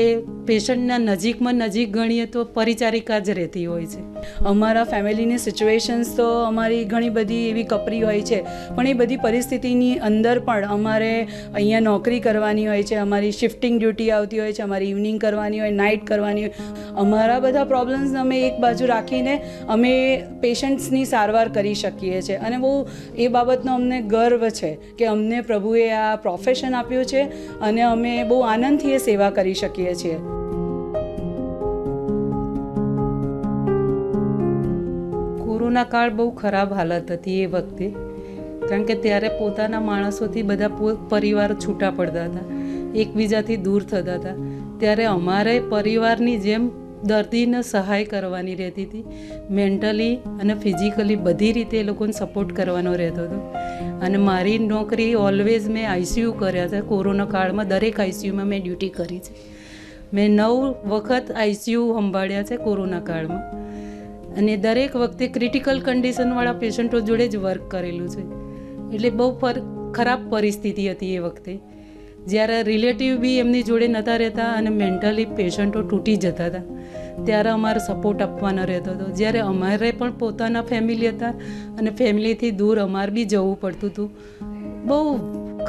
પેશન્ટના નજીકમાં નજીક ગણીએ તો પરિચારિકા જ રહેતી હોય છે. અમારા ફેમિલીની સિચ્યુએશન્સ તો અમારી ઘણી બધી એવી કપરી હોય છે, પણ એ બધી પરિસ્થિતિની અંદર પણ અમારે અહીંયા નોકરી કરવાની હોય છે, અમારી શિફ્ટિંગ ડ્યુટી આવતી હોય છે, અમારી ઇવનિંગ કરવાની હોય, નાઇટ કરવાની હોય. અમારા બધા પ્રોબ્લેમ્સ અમે એક બાજુ રાખીને અમે પેશન્ટ્સની સારવાર કરી શકીએ છીએ. અને બહુ એ બાબતનો અમને ગર્વ છે કે અમને પ્રભુએ આ પ્રોફેશન આપ્યું છે અને અમે બહુ આનંદથી એ સેવા કરી શકીએ છીએ. કોરોના કાળ બહુ ખરાબ હાલત હતી એ વખતે, કારણ કે ત્યારે પોતાના માણસોથી બધા પરિવાર છૂટા પડતા હતા. એકબીજાથી દૂર થતા હતા. ત્યારે અમારે પરિવારની જેમ દર્દીને સહાય કરવાની રહેતી હતી. મેન્ટલી અને ફિઝિકલી બધી રીતે એ લોકોને સપોર્ટ કરવાનો રહેતો હતો. અને મારી નોકરી ઓલવેઝ મેં આઈસીયુ કર્યા છે. કોરોના કાળમાં દરેક આઈસીયુમાં મેં ડ્યુટી કરી છે. મેં નવ વખત આઈસીયુ સંભાળ્યા છે કોરોના કાળમાં. અને દરેક વખતે ક્રિટિકલ કન્ડિશનવાળા પેશન્ટો જોડે જ વર્ક કરેલું છે. એટલે બહુ પર ખરાબ પરિસ્થિતિ હતી એ વખતે. જ્યારે રિલેટિવ બી એમની જોડે નહોતા રહેતા અને મેન્ટલી પેશન્ટો તૂટી જતા હતા, ત્યારે અમારે સપોર્ટ આપવાનો રહેતો હતો. જ્યારે અમારે પણ પોતાના ફેમિલી હતા અને ફેમિલીથી દૂર અમારે બી જવું પડતું હતું. બહુ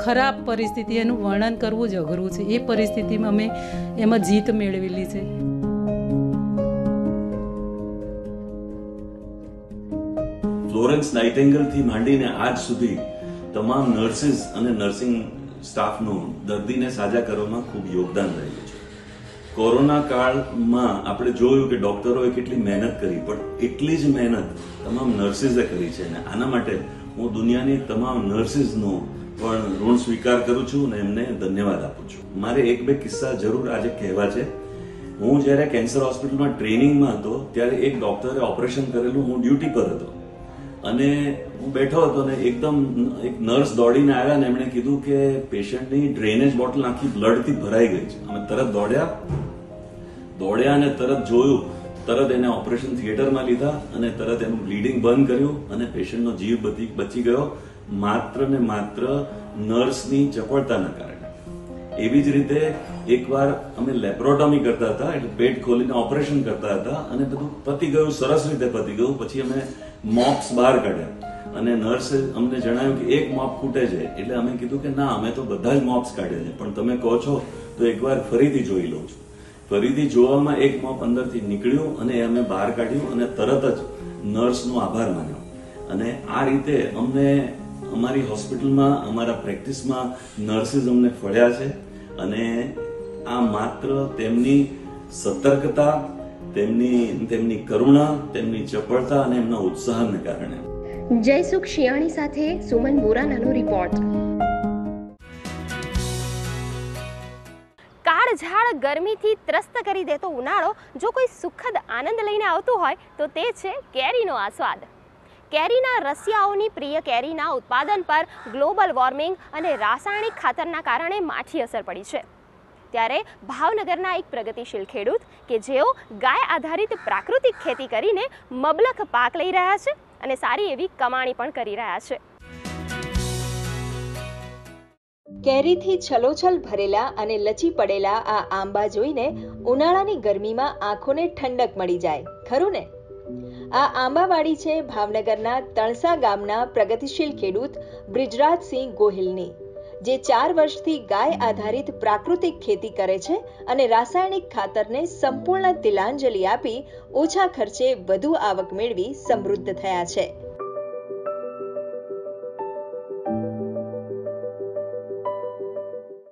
ખરાબ પરિસ્થિતિ, એનું વર્ણન કરવું જ અઘરું છે. એ પરિસ્થિતિમાં અમે એમાં જીત મેળવેલી છે. ફ્લોરેન્સ નાઇટેંગલથી માંડીને આજ સુધી તમામ નર્સિસ અને નર્સિંગ સ્ટાફનું દર્દીને સાજા કરવામાં ખૂબ યોગદાન રહ્યું છે. કોરોના કાળમાં આપણે જોયું કે ડોક્ટરોએ કેટલી મહેનત કરી, પણ એટલી જ મહેનત તમામ નર્સિસે કરી છે અને આના માટે હું દુનિયાની તમામ નર્સિસનો પણ ઋણ સ્વીકાર કરું છું અને એમને ધન્યવાદ આપું છું. મારે એક બે કિસ્સા જરૂર આજે કહેવા છે. હું જ્યારે કેન્સર હોસ્પિટલમાં ટ્રેનિંગમાં હતો, ત્યારે એક ડોક્ટરે ઓપરેશન કરેલું, હું ડ્યુટી પર હતો. અને હું બેઠો હતો ને એકદમ એક નર્સ દોડીને આવ્યા ને એમણે કીધું કે પેશન્ટની ડ્રેનેજ બોટલ આખી બ્લડથી ભરાઈ ગઈ છે. અમે તરત દોડ્યા. દોડ્યા અને તરત જોયું, તરત એને ઓપરેશન થિયેટરમાં લીધા અને તરત એનું બ્લીડિંગ બંધ કર્યું અને પેશન્ટનો જીવ બચી ગયો. માત્ર ને માત્ર નર્સની ચપળતાના કારણે એવી જ રીતે એકવાર અમે લેપ્રોટોમી કરતા હતા, એટલે પેટ ખોલીને ઓપરેશન કરતા હતા અને બધું પતી ગયું, સરસ રીતે પતી ગયું. પછી અમે મોપ્સ બહાર કાઢ્યા અને નર્સે અમને જણાવ્યું કે એક મોપ ખૂટે છે. એટલે અમે કીધું કે ના, અમે તો બધા જ મોપ્સ કાઢ્યા છે. પણ તમે કહો છો તો એકવાર ફરીથી જોઈ લઉં છું ફરીથી જોવામાં એક મોપ અંદરથી નીકળ્યું અને અમે બહાર કાઢ્યું અને તરત જ નર્સનો આભાર માન્યો. અને આ રીતે અમને અમારી હોસ્પિટલમાં, અમારા પ્રેક્ટિસમાં નર્સિસ અમને ફળ્યા છે. અને આ માત્ર તેમની સતર્કતા, તેમની તેમની કરુણા, તેમની ચપળતા અને એમના ઉત્સાહને કારણે. જયસુખ શિયાણી સાથે સુમન બોરાનાનો રિપોર્ટ કાળઝાળ ગરમીથી ત્રસ્ત કરી દેતો ઉનાળો જો કોઈ સુખદ આનંદ લઈને આવતું હોય તો તે છે કેરીનો આસ્વાદ. કેરીના રસિયાઓની પ્રિય કેરીના ઉત્પાદન પર ગ્લોબલ વોર્મિંગ અને રાસાયણિક ખાતરના કારણે માઠી અસર પડી છે. ત્યારે ભાવનગરના એક પ્રગતિશીલ ખેડૂત કે જેઓ ગાય આધારિત પ્રાકૃતિક ખેતી કરીને મબલખ પાક લઈ રહ્યા છે અને સારી એવી કમાણી પણ કરી રહ્યા છે. કેરીથી છલોછલ ભરેલા અને લચી પડેલા આ આંબા જોઈને ઉનાળાની ગરમીમાં આંખોને ઠંડક મળી જાય. ખરું ને? આ આંબાવાડી છે ભાવનગરના તણસા ગામના પ્રગતિશીલ ખેડૂત બ્રિજરાજસિંહ ગોહિલની, જે ચાર વર્ષથી ગાય આધારિત પ્રાકૃતિક ખેતી કરે છે અને રાસાયણિક ખાતરને સંપૂર્ણ તિલાંજલિ આપી ઓછા ખર્ચે વધુ આવક મેળવી સમૃદ્ધ થયા છે.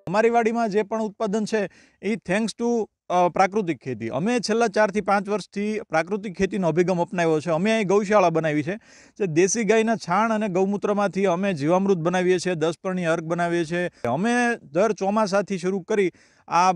અમારી વાડીમાં જે પણ ઉત્પાદન છે, એ થેન્ક્સ ટુ પ્રાકૃતિક ખેતી. અમે છેલ્લા ચારથી પાંચ વર્ષથી પ્રાકૃતિક ખેતીનો અભિગમ અપનાવ્યો છે. અમે અહીં ગૌશાળા બનાવી છે. જે દેશી ગાયના છાણ અને ગૌમૂત્રમાંથી અમે જીવામૃત બનાવીએ છીએ દસ પરણી અર્ક બનાવીએ છીએ. અમે દર ચોમાસાથી શરૂ કરી આ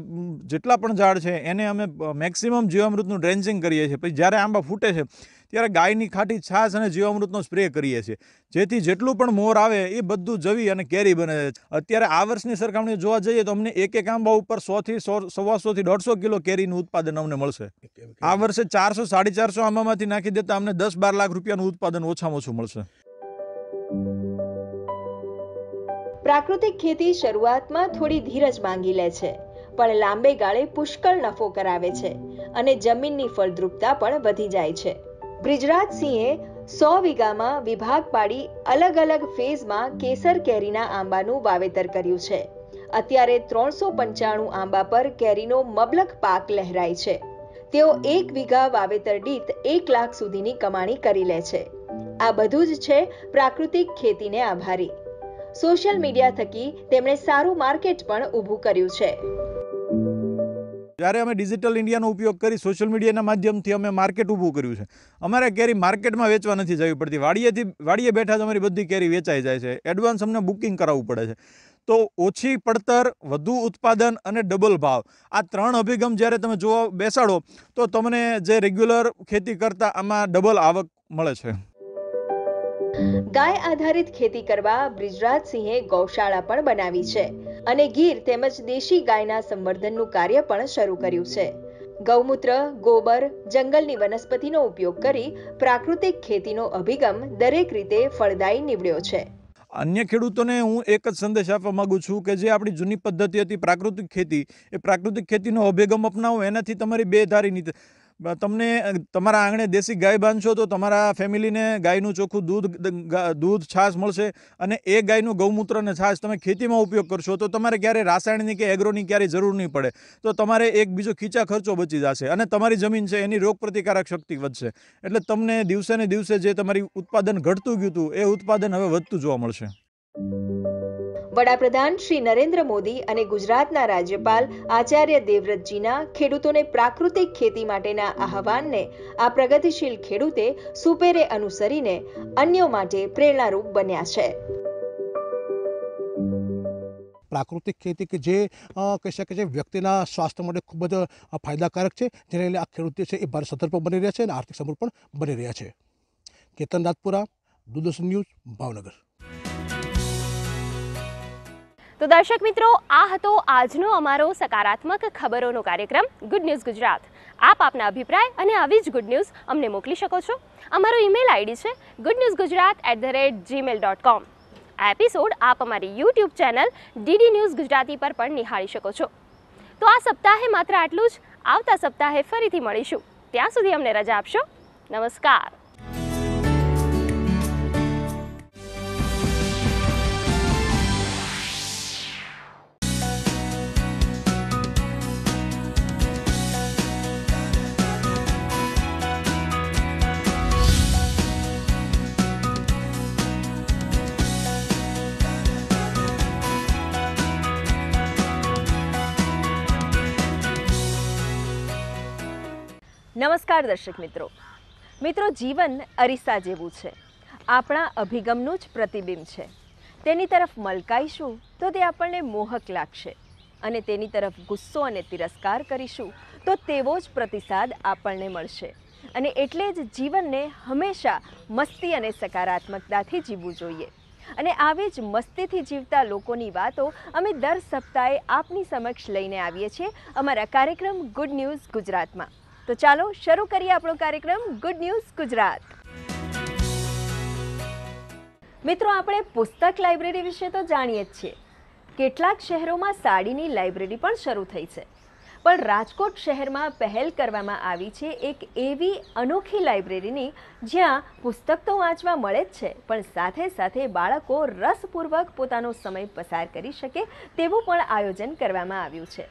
જેટલા પણ ઝાડ છે, એને અમે મેક્સિમમ જીવામૃતનું ડ્રેન્જિંગ કરીએ છીએ. પછી જ્યારે આંબા ફૂટે છે ત્યારે ગાયની ખાટી છાશ અને જીવામૃતનો સ્પ્રે કરીએ છીએ. જેથી જેટલું પણ મોર આવે એ બધું જવી અને કેરી બને. છે અત્યારે આ વર્ષની સરખામણી જોવા જઈએ તો અમને એક એક આંબા ઉપર સોથી સો સવાસોથી દોઢસો કિલો કેરીનું ઉત્પાદન અમને મળશે. આ વર્ષે ચારસો, સાડી ચારસો આંબામાંથી નાખી દેતા અમને દસ બાર લાખ રૂપિયાનું ઉત્પાદન ઓછામાં ઓછું મળશે. પ્રાકૃતિક ખેતી શરૂઆતમાં થોડી ધીરજ માંગી લે છે, પણ લાંબે ગાળે પુષ્કળ નફો કરાવે છે અને જમીનની ફળદ્રુપતા પણ વધી જાય છે. બ્રિજરાજસિંહે સો વીઘામાં વિભાગ પાડી અલગ અલગ ફેઝમાં કેસર કેરીના આંબાનું વાવેતર કર્યું છે. અત્યારે ત્રણસો પંચાણું આંબા પર કેરીનો મબલક પાક લહેરાય છે. તેઓ એક વીઘા વાવેતર દીઠ એક લાખ સુધીની કમાણી કરી લે છે. આ બધું જ છે પ્રાકૃતિક ખેતીને આભારી. સોશિયલ મીડિયા થકી તેમણે સારું માર્કેટ પણ ઊભું કર્યું છે. જ્યારે અમે ડિજિટલ ઇન્ડિયાનો ઉપયોગ કરી સોશિયલ મીડિયાના માધ્યમથી અમે માર્કેટ ઊભું કર્યું છે. અમારે કેરી માર્કેટમાં વેચવા નથી જવી પડતી. વાડીએથી, વાડીએ બેઠા જ અમારી બધી કેરી વેચાઈ જાય છે. એડવાન્સ અમને બુકિંગ કરાવવું પડે છે. તો ઓછી પડતર, વધુ ઉત્પાદન અને ડબલ ભાવ. આ ત્રણ અભિગમ જ્યારે તમે જોવા બેસાડો, તો તમને જે રેગ્યુલર ખેતી કરતાં આમાં ડબલ આવક મળે છે. ગાય આધારિત ખેતી કરવા બ્રિજરાજસિંહે ગૌશાળા પણ બનાવી છે અને ગીર તેમજ દેશી ગાયના સંવર્ધનનું કાર્ય પણ શરૂ કર્યું છે. ગૌમૂત્ર, ગોબર, જંગલની વનસ્પતિનો ઉપયોગ કરી પ્રાકૃતિક ખેતીનો અભિગમ દરેક રીતે ફળદાયી નીવડ્યો છે. અન્ય ખેડૂતોને હું એક જ સંદેશ આપવા માંગુ છું કે જે આપણી જૂની પદ્ધતિ હતી પ્રાકૃતિક ખેતી, એ પ્રાકૃતિક ખેતીનો અભિગમ અપનાવો, એનાથી તમારી બે ધારી નીતિ તમને તમારા આંગણે દેશી ગાય બાંધશો તો તમારા ફેમિલીને ગાયનું ચોખ્ખું દૂધ દૂધ, છાશ મળશે અને એ ગાયનું ગૌમૂત્ર અને છાશ તમે ખેતીમાં ઉપયોગ કરશો તો તમારે ક્યારે રાસાયણની કે એગ્રોની ક્યારેય જરૂર નહીં પડે. તો તમારે એક બીજો ખીચા ખર્ચો બચી જશે અને તમારી જમીન છે એની રોગ પ્રતિકારક શક્તિ વધશે. એટલે તમને દિવસે ને દિવસે જે તમારી ઉત્પાદન ઘટતું ગયું હતું, એ ઉત્પાદન હવે વધતું જોવા મળશે. વડાપ્રધાન શ્રી નરેન્દ્ર મોદી અને ગુજરાતના રાજ્યપાલ આચાર્ય દેવવ્રતજીના ખેડૂતોને પ્રાકૃતિક ખેતી માટેના આહવાનને આ પ્રગતિશીલ ખેડૂતે સુપેરે અનુસરીને અન્યો માટે પ્રેરણારૂપ બન્યા છે. પ્રાકૃતિક ખેતી કે જે કહી શકે છે, વ્યક્તિના સ્વાસ્થ્ય માટે ખૂબ જ ફાયદાકારક છે, જેને લઈને આ ખેડૂત છે એ ભારત સતર્ક બની રહ્યા છે અને આર્થિક સમૃદ્ધ પણ બની રહ્યા છે. કેતન રાજપુરા, દૂરદર્શન ન્યૂઝ, ભાવનગર. તો દર્શક મિત્રો, આ હતો આજનો અમારો સકારાત્મક ખબરોનો કાર્યક્રમ ગુડ ન્યૂઝ ગુજરાત આપ આપના અભિપ્રાય અને આવી જ ગુડ ન્યૂઝ અમને મોકલી શકો છો. અમારો ઈમેલ આઈડી છે good news Gujarat at the rate Gmail dot com આ એપિસોડ આપ અમારી YouTube channel DD news Gujarati પર પણ નિહાળી શકો છો. તો આ સપ્તાહે માત્ર આટલું જ. આવતા સપ્તાહે ફરીથી મળીશું. ત્યાં સુધી અમને રજા આપશો. નમસ્કાર. નમસ્કાર દર્શક મિત્રો. મિત્રો, જીવન અરીસા જેવું છે. આપણા અભિગમનું જ પ્રતિબિંબ છે. તેની તરફ મલકાઈશું તો તે આપણને મોહક લાગશે. અને તેની તરફ ગુસ્સો અને તિરસ્કાર કરીશું તો તેવો જ પ્રતિસાદ આપણને મળશે. અને એટલે જ જીવનને હંમેશા મસ્તી અને સકારાત્મકતાથી જીવવું જોઈએ. અને આવી જ મસ્તીથી જીવતા લોકોની વાતો અમે દર સપ્તાહે આપની સમક્ષ લઈને આવીએ છીએ અમારા કાર્યક્રમ ગુડ ન્યૂઝ ગુજરાતમાં. તો ચાલો શરૂ કરીએ આપણો કાર્યક્રમ ગુડ ન્યૂઝ ગુજરાત. મિત્રો, આપણે પુસ્તક લાઇબ્રેરી વિશે તો જાણીએ જ છીએ. કેટલાક શહેરોમાં સાડીની લાઇબ્રેરી પણ શરૂ થઈ છે. પણ રાજકોટ શહેરમાં પહેલ કરવામાં આવી છે એક એવી અનોખી લાઇબ્રેરીની જ્યાં પુસ્તક તો વાંચવા મળે જ છે, પણ સાથે સાથે બાળકો રસપૂર્વક પોતાનો સમય પસાર કરી શકે તેવું પણ આયોજન કરવામાં આવ્યું છે.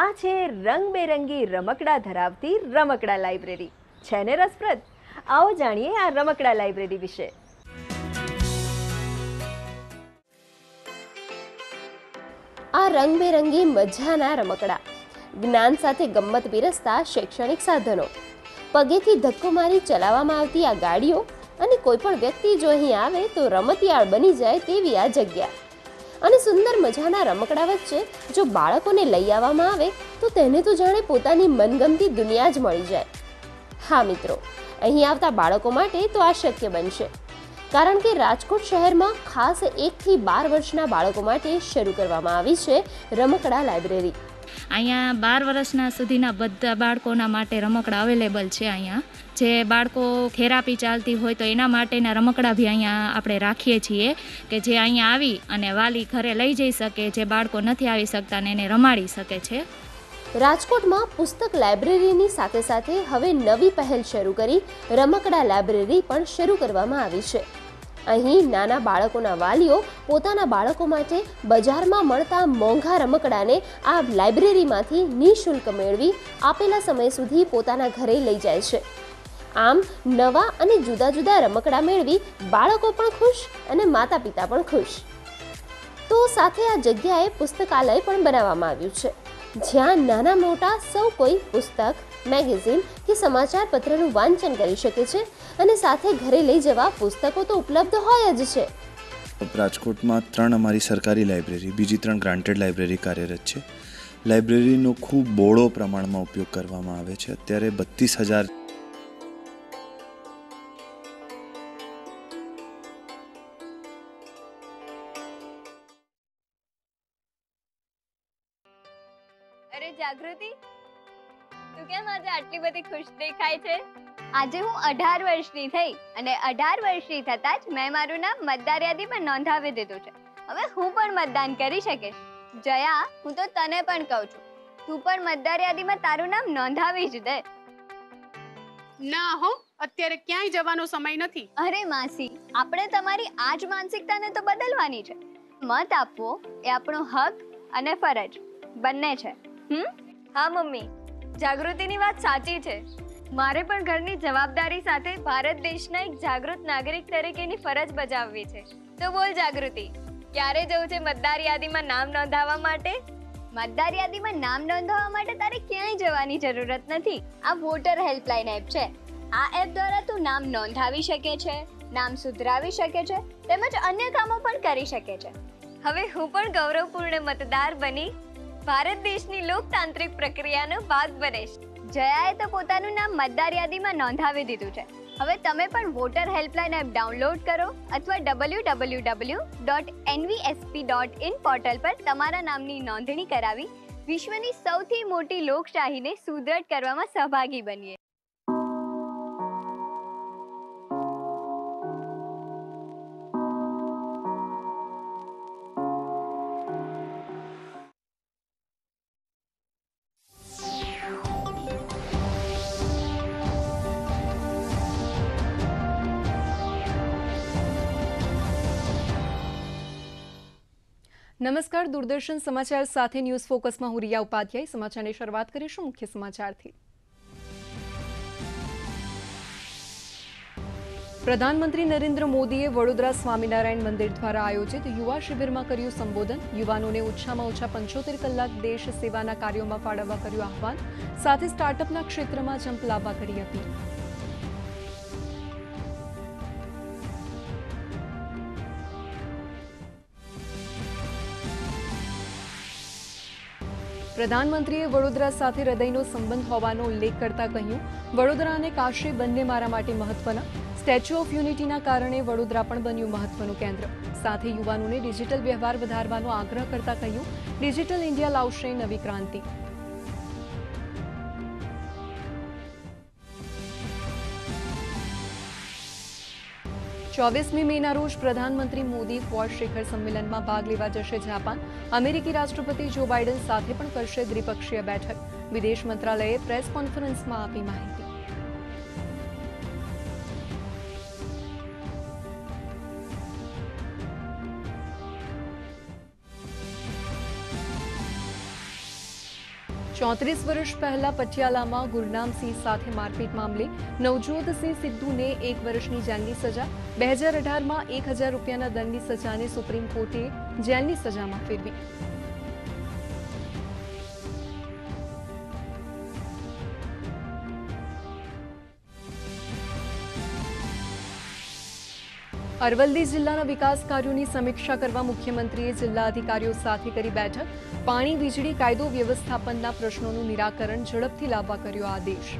આ છે રંગબેરંગી રમકડા ધરાવતી રમકડા લાઇબ્રેરી. છે ને રસપ્રદ? આવો જાણીએ આ રમકડા લાઇબ્રેરી વિશે. આ રંગબેરંગી મજાના રમકડા. જ્ઞાન સાથે ગમ્મત પીરસતા શૈક્ષણિક સાધનો. પગેથી ધક્કો મારી ચલાવવામાં આવતી આ ગાડીઓ અને કોઈ પણ વ્યક્તિ જો અહીં આવે તો રમતિયાળ બની જાય તેવી આ જગ્યા. અને સુંદર મજાના રમકડા વચ્ચે જો બાળકોને લઈ આવવામાં આવે, તો તેને તો જાણે પોતાની મનગમતી દુનિયા જ મળી જાય. હા મિત્રો, અહીં આવતા બાળકો માટે તો આ શક્ય બનશે. કારણ કે રાજકોટ શહેરમાં ખાસ એકથી બાર વર્ષના બાળકો માટે શરૂ કરવામાં આવી છે રમકડા લાઇબ્રેરી. અહીંયા બાર વર્ષના સુધીના બધા બાળકોના માટે રમકડા અવેલેબલ છે અહીંયા. જે બાળકો થેરાપી ચાલતી હોય તો એના માટેના રમકડા બી અહીંયા આપણે રાખીએ છીએ કે જે અહીંયા આવી અને વાલી ઘરે લઈ જઈ શકે, જે બાળકો નથી આવી શકતા ને એને રમાડી શકે છે. રાજકોટમાં પુસ્તક લાઇબ્રેરીની સાથે સાથે હવે નવી પહેલ શરૂ કરી, રમકડા લાઇબ્રેરી પણ શરૂ કરવામાં આવી છે. અહીં નાના બાળકોના વાલીઓ પોતાના બાળકો માટે બજારમાં મળતા મોંઘા રમકડાને આ લાઇબ્રેરીમાંથી નિઃશુલ્ક મેળવી આપેલા સમય સુધી પોતાના ઘરે લઈ જાય છે. આમ નવા અને જુદા જુદા રમકડા મેળવી બાળકો પણ ખુશ અને માતા પિતા પણ ખુશ. તો સાથે આ જગ્યાએ પુસ્તકાલય પણ બનાવવામાં આવ્યું છે. જ્યાં નાના મોટા સૌ કોઈ પુસ્તક, મેગેઝિન કે સમાચાર પત્રનું વાંચન કરી શકે છે અને સાથે ઘરે લઈ જવા પુસ્તકો તો ઉપલબ્ધ હોય જ છે. રાજકોટમાં ત્રણ અમારી સરકારી લાઇબ્રેરી, બીજી ત્રણ ગ્રાન્ટેડ લાઇબ્રેરી કાર્યરત છે. લાઇબ્રેરીનો ખૂબ બોળો પ્રમાણમાં ઉપયોગ કરવામાં આવે છે. અત્યારે બત્રીસ હજાર જાગૃતિ? તું કેમ આજે આટલી બધી ખુશ દેખાય છે? આજે હું અઢાર વર્ષની થઈ અને અઢાર વર્ષની થતાં જ મેં મારું નામ મતદાર યાદીમાં નોંધાવી દીધું છે. હવે હું પણ મતદાન કરી શકીશ. જયા હું તો તને પણ કહું છું. તું પણ મતદાર યાદીમાં તારું નામ નોંધાવી જ દે. ના હો અત્યારે ક્યાંય જવાનો સમય નથી. અરે માસી આપણે તમારી આ જ માનસિકતાને તો બદલવાની છે. મત આપવો એ આપણો હક અને ફરજ. બંને છે. હમ? હા, મમ્મી. જાગૃતિની વાત સાચી છે. મારે પણ ઘરની જવાબદારી સાથે ભારત દેશના એક જાગૃત નાગરિક તરીકેની ફરજ બજાવવી છે. તો બોલ, જાગૃતિ, ક્યારે જવું છે મતદાર યાદીમાં નામ નોંધાવવા માટે? મતદાર યાદીમાં નામ નોંધાવવા માટે તારે ક્યાંય જવાની જરૂરત નથી. આ વોટર હેલ્પલાઇન એપ છે. આ એપ દ્વારા તું નામ નોંધાવી શકે છે, નામ સુધરાવી શકે છે, તેમજ અન્ય કામો પણ કરી શકે છે. હવે હું પણ ગૌરવપૂર્ણ મતદાર બની ભારત દેશની લોકતાંત્રિક પ્રક્રિયાનો ભાગ બનીશ જયાએ તો પોતાનું નામ મતદાર યાદીમાં નોંધાવી દીધું છે. હવે તમે પણ વોટર હેલ્પલાઇન એપ ડાઉનલોડ કરો અથવા W W W dot NVSP dot in portal પર તમારા નામની નોંધણી કરાવી વિશ્વની સૌથી મોટી લોકશાહીને સુદૃઢ કરવામાં સહભાગી બનીએ. નમસ્કાર, દૂરદર્શન સમાચાર સાથે ન્યૂઝ ફોકસમાં હું રિયા ઉપાધ્યાય. સમાચારની શરૂઆત કરીશું મુખ્ય સમાચારથી. પ્રધાનમંત્રી નરેન્દ્ર મોદીએ વડોદરા સ્વામિનારાયણ મંદિર દ્વારા આયોજિત યુવા શિબિરમાં કર્યું સંબોધન. યુવાનોને ઓછામાં ઓછા પંચોતેર કલાક દેશ સેવાના કાર્યોમાં ફાળવવા કર્યું આહવાન. સાથે સ્ટાર્ટઅપના ક્ષેત્રમાં જંપ લાવવા કરી અપીલ. પ્રધાનમંત્રીએ વડોદરા સાથે હૃદયનો સંબંધ હોવાનો ઉલ્લેખ કરતા કહ્યું, વડોદરા અને કાશી બંને મારા માટે મહત્વના. સ્ટેચ્યુ ઓફ યુનિટીના કારણે વડોદરા પણ બન્યું મહત્વનું કેન્દ્ર. સાથે યુવાનોને ડિજિટલ વ્યવહાર વધારવાનો આગ્રહ કરતા કહ્યું, ડિજિટલ ઇન્ડિયા લાવશે નવી ક્રાંતિ. ચોવીસમી મેના રોજ પ્રધાનમંત્રી મોદી ક્વોડ શિખર સંમેલનમાં ભાગ લેવા જશે જાપાન. અમેરિકી રાષ્ટ્રપતિ જો બાઇડન સાથે પણ કરશે દ્વિપક્ષીય બેઠક. વિદેશ મંત્રાલયે પ્રેસ કોન્ફરન્સમાં આપી માહિતી. ચોત્રીસ વર્ષ પહેલા પટિયાલામાં ગુરનામસિંહ સાથે મારપીટ મામલે નવજોતસિંહ સિદ્ધુને એક વર્ષની જેલની સજા, બે હજાર અઢારમાં એક હજાર રૂપિયાના દંડની સજાને સુપ્રીમ કોર્ટે જેલની સજામાં ફેરવી. અરવલ્લી જિલ્લાના વિકાસ કાર્યોની સમીક્ષા કરવા મુખ્યમંત્રીએ જિલ્લા અધિકારીઓ સાથે કરી બેઠક. પાણી, વીજળી, કાયદો વ્યવસ્થાપનના પ્રશ્નોનું નિરાકરણ ઝડપથી લાવવા કર્યો આદેશ.